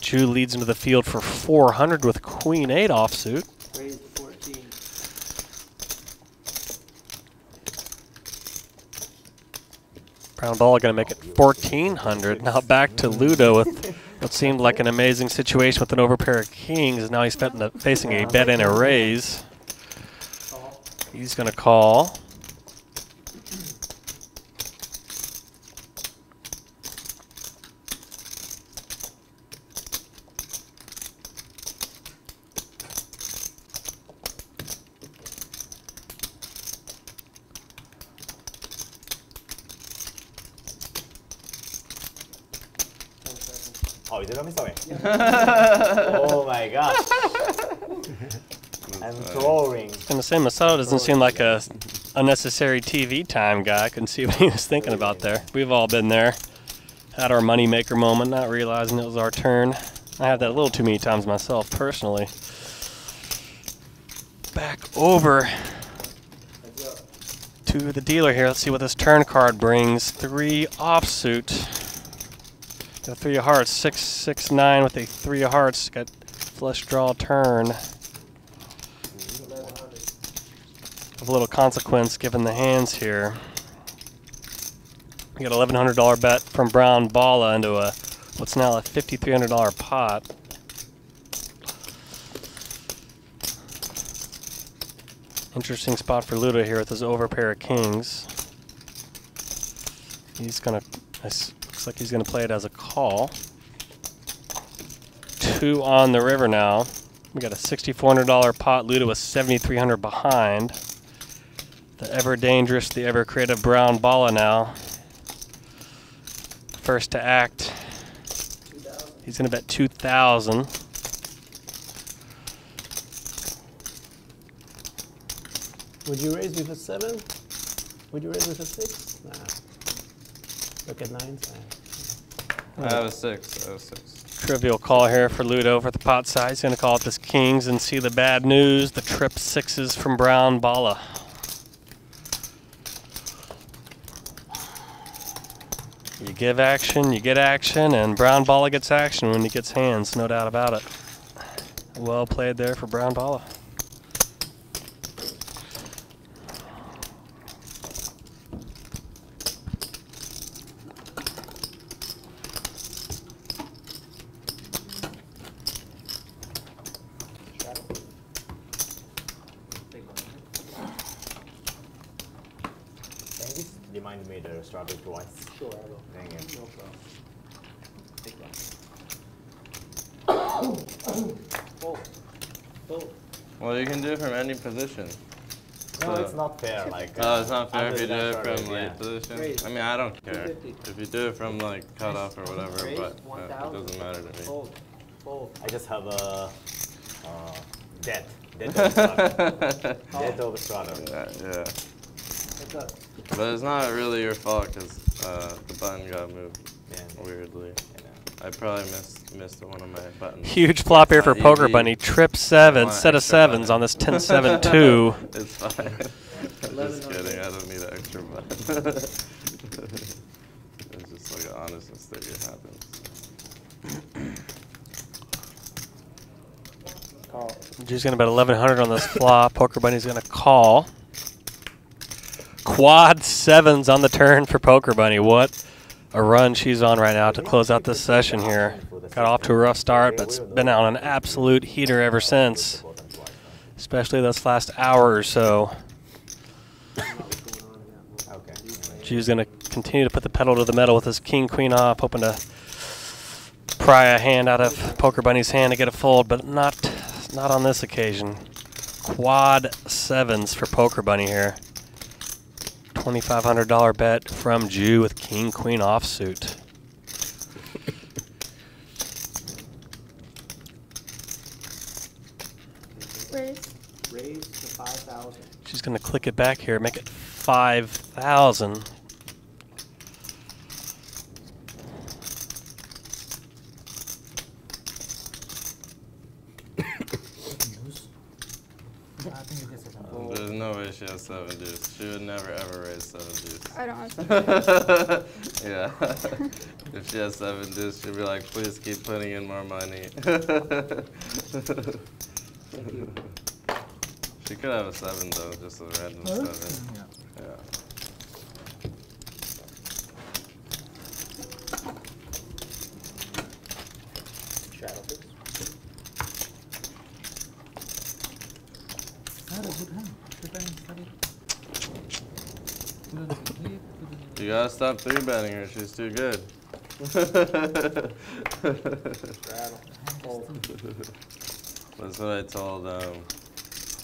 Chu leads into the field for 400 with queen 8 offsuit. Raise 14. Brown Balla going to make it 1400. Now back to Ludo with what seemed like an amazing situation with an overpair of kings. And now he's facing a- bet and a raise. He's going to call. Ten seconds. Oh, you did not miss away. oh my gosh. I'm drawing. And the same Masato doesn't seem like a unnecessary TV time guy. I couldn't see what he was thinking about there. We've all been there. Had our moneymaker moment, not realizing it was our turn. I had that a little too many times myself, personally. Back over to the dealer here. Let's see what this turn card brings. Three offsuit. Got three of hearts. Six, six, nine with a three of hearts. Got flush draw turn. of little consequence given the hands here. We got $1,100 bet from Brown Balla into a what's now a $5,300 pot. Interesting spot for Ludo here with his over pair of kings. He's gonna. Looks like he's gonna play it as a call. Two on the river now. We got a $6,400 pot. Ludo was 7,300 behind. The ever dangerous, the ever creative Brown Balla now. First to act. He's gonna bet 2,000. Would you raise with a 7? Would you raise with a 6? Nah. Look at 9s. Nah. Have a six. Six. Trivial call here for Ludo for the pot size. He's gonna call it this Kings and see the bad news. The trip sixes from Brown Balla. You give action, you get action, and Brown Balla gets action when he gets hands, no doubt about it. Well played there for Brown Balla. Straddle. Big one. Can you just remind me the strategy twice? Sure, I will. Thank you. No problem. Big one. Fold. Fold. Well, you can do it from any position. No, So- it's not fair. Like. Oh, it's not fair if you do it strategy, from late yeah. position. Raise. I mean, I don't care if you do it from like cutoff or whatever, Raise, but uh, it doesn't matter to me. Fold. Fold. I just have a uh, debt Death of Strata. Death of Strata. Yeah, yeah. But it's not really your fault because uh, the button got moved Yeah. weirdly. I probably missed missed one of my buttons. Huge flop here for Not Poker. Bunny. Trip seven, set of sevens button. on this 10 7 2. it's fine. I'm just kidding. I don't need an extra button. it's just like an honest mistake. It happens. Call. G's gonna bet 1100 on this flop. Poker Bunny's gonna call. Quad sevens on the turn for Poker Bunny. What a run she's on right now to close out this session here. Got off to a rough start, but's been on an absolute heater ever since, especially this last hour or so. Okay. G's gonna continue to put the pedal to the metal with his king queen off, hoping to pry a hand out of Poker Bunny's hand to get a fold, but not not on this occasion. Quad sevens for Poker Bunny here. $2,500 bet from Jude with king queen offsuit. Raise. Raise to five thousand. She's gonna click it back here, make it 5,000. I think it is a There's no way she has seven deuce. She would never ever raise seven deuce. I don't have yeah. if she has seven deuce, she'd be like, please keep putting in more money. she could have a seven though, just a random seven. Yeah. Yeah. Shadow fix. A good hand. Depends, study. Couldn't sleep, couldn't- You gotta stop three betting her. She's too good. That's what I told. Um, who did I tell?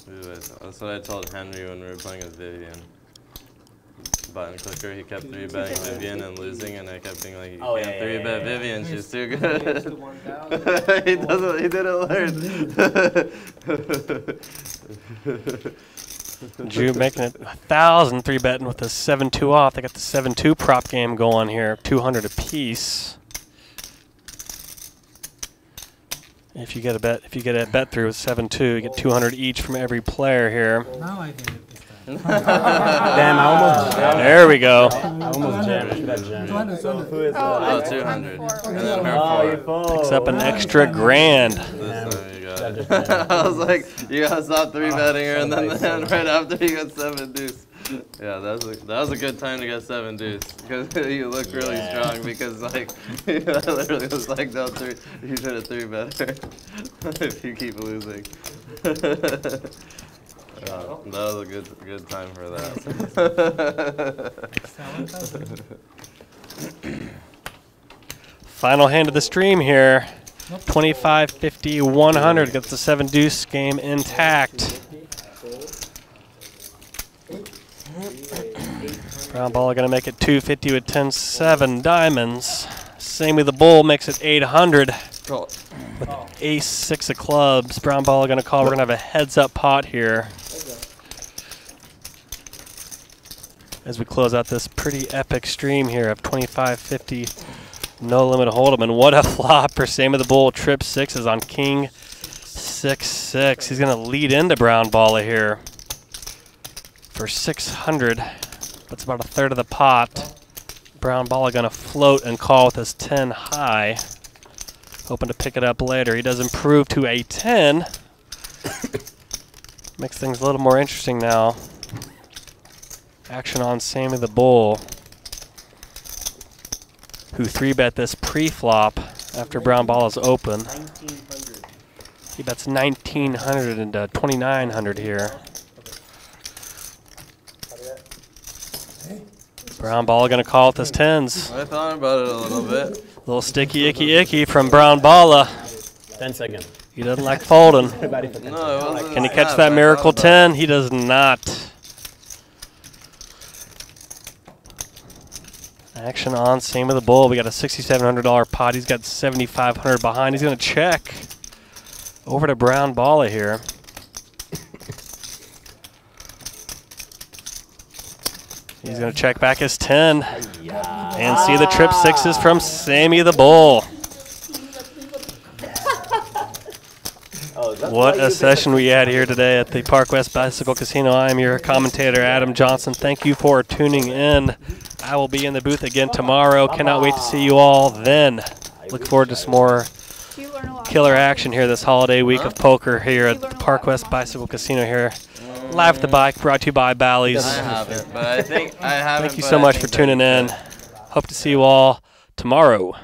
That's what I told Henry when we were playing with Vivian. Button clicker. He kept three betting Vivian and losing, and I kept being like, "You Oh, can't yeah, yeah, three yeah, bet yeah. Vivian. She's too good." he doesn't. He didn't learn. Jude making it a thousand three betting with a seven two off. They got the seven two prop game going here, two hundred apiece. If you get a bet, if you get a bet through with seven two, you get two hundred each from every player here. Now I get it this time. Damn, I almost jammed. There we go. I almost jammed. I should jammed. 200, 200. Who is Oh, Oh, I'm, I'm 200. four. Oh, ah, and then her Oh, you fold. Picks up an extra grand. This you got Damn. I was like, you gotta stop three betting her, and then, then right after you got seven deuce. Yeah, that was a, that was a good time to get seven deuce because you look really Yeah. strong because like that literally was like, no three, you should have three better if you keep losing. Uh, that was a good good time for that. Final hand of the stream here. Nope. 25, 50, 100. Gets the seven deuce game intact. Brown Balla gonna make it 250 with 10 7 diamonds. Sammy the Bull makes it 800 with ace six of clubs. Brown Balla gonna call. We're gonna have a heads up pot here as we close out this pretty epic stream here of 25, 50, no limit hold'em. And what a flop for Sammy the Bull. Trip sixes on king six six. He's gonna lead into brown balla here for 600. That's about a third of the pot. Brown Balla gonna float and call with his 10 high. Hoping to pick it up later. He does improve to a 10. Makes things a little more interesting now. Action on Sammy the Bull, who three bet this pre-flop after brown ball is open. He bets 1900 into 2900 here. Copy that. Brown Balla gonna call with his tens. I thought about it a little bit. Little sticky icky icky from Brown Balla. Uh, 10 seconds. He doesn't like folding. Everybody for 10 No. Can he catch that miracle 10? He does not. Action on, Sammy the Bull. We got a $6,700 pot. He's got 7,500 behind. He's going to check over to Brown Balla here. He's going to check back his 10 and see the trip sixes from Sammy the Bull. Oh, that's why What a session we had here today at the Park West Bicycle Casino. I am your commentator, Adam Johnson. Thank you for tuning in. I will be in the booth again tomorrow. Cannot wait to see you all then. Look forward to some more Do you learn a lot? killer action here this holiday week of poker here at the Park West Bicycle Casino here. Live at the bike, brought to you by Bally's. I haven't, but I think I haven't. Thank you so much for tuning in. Hope to see you all tomorrow.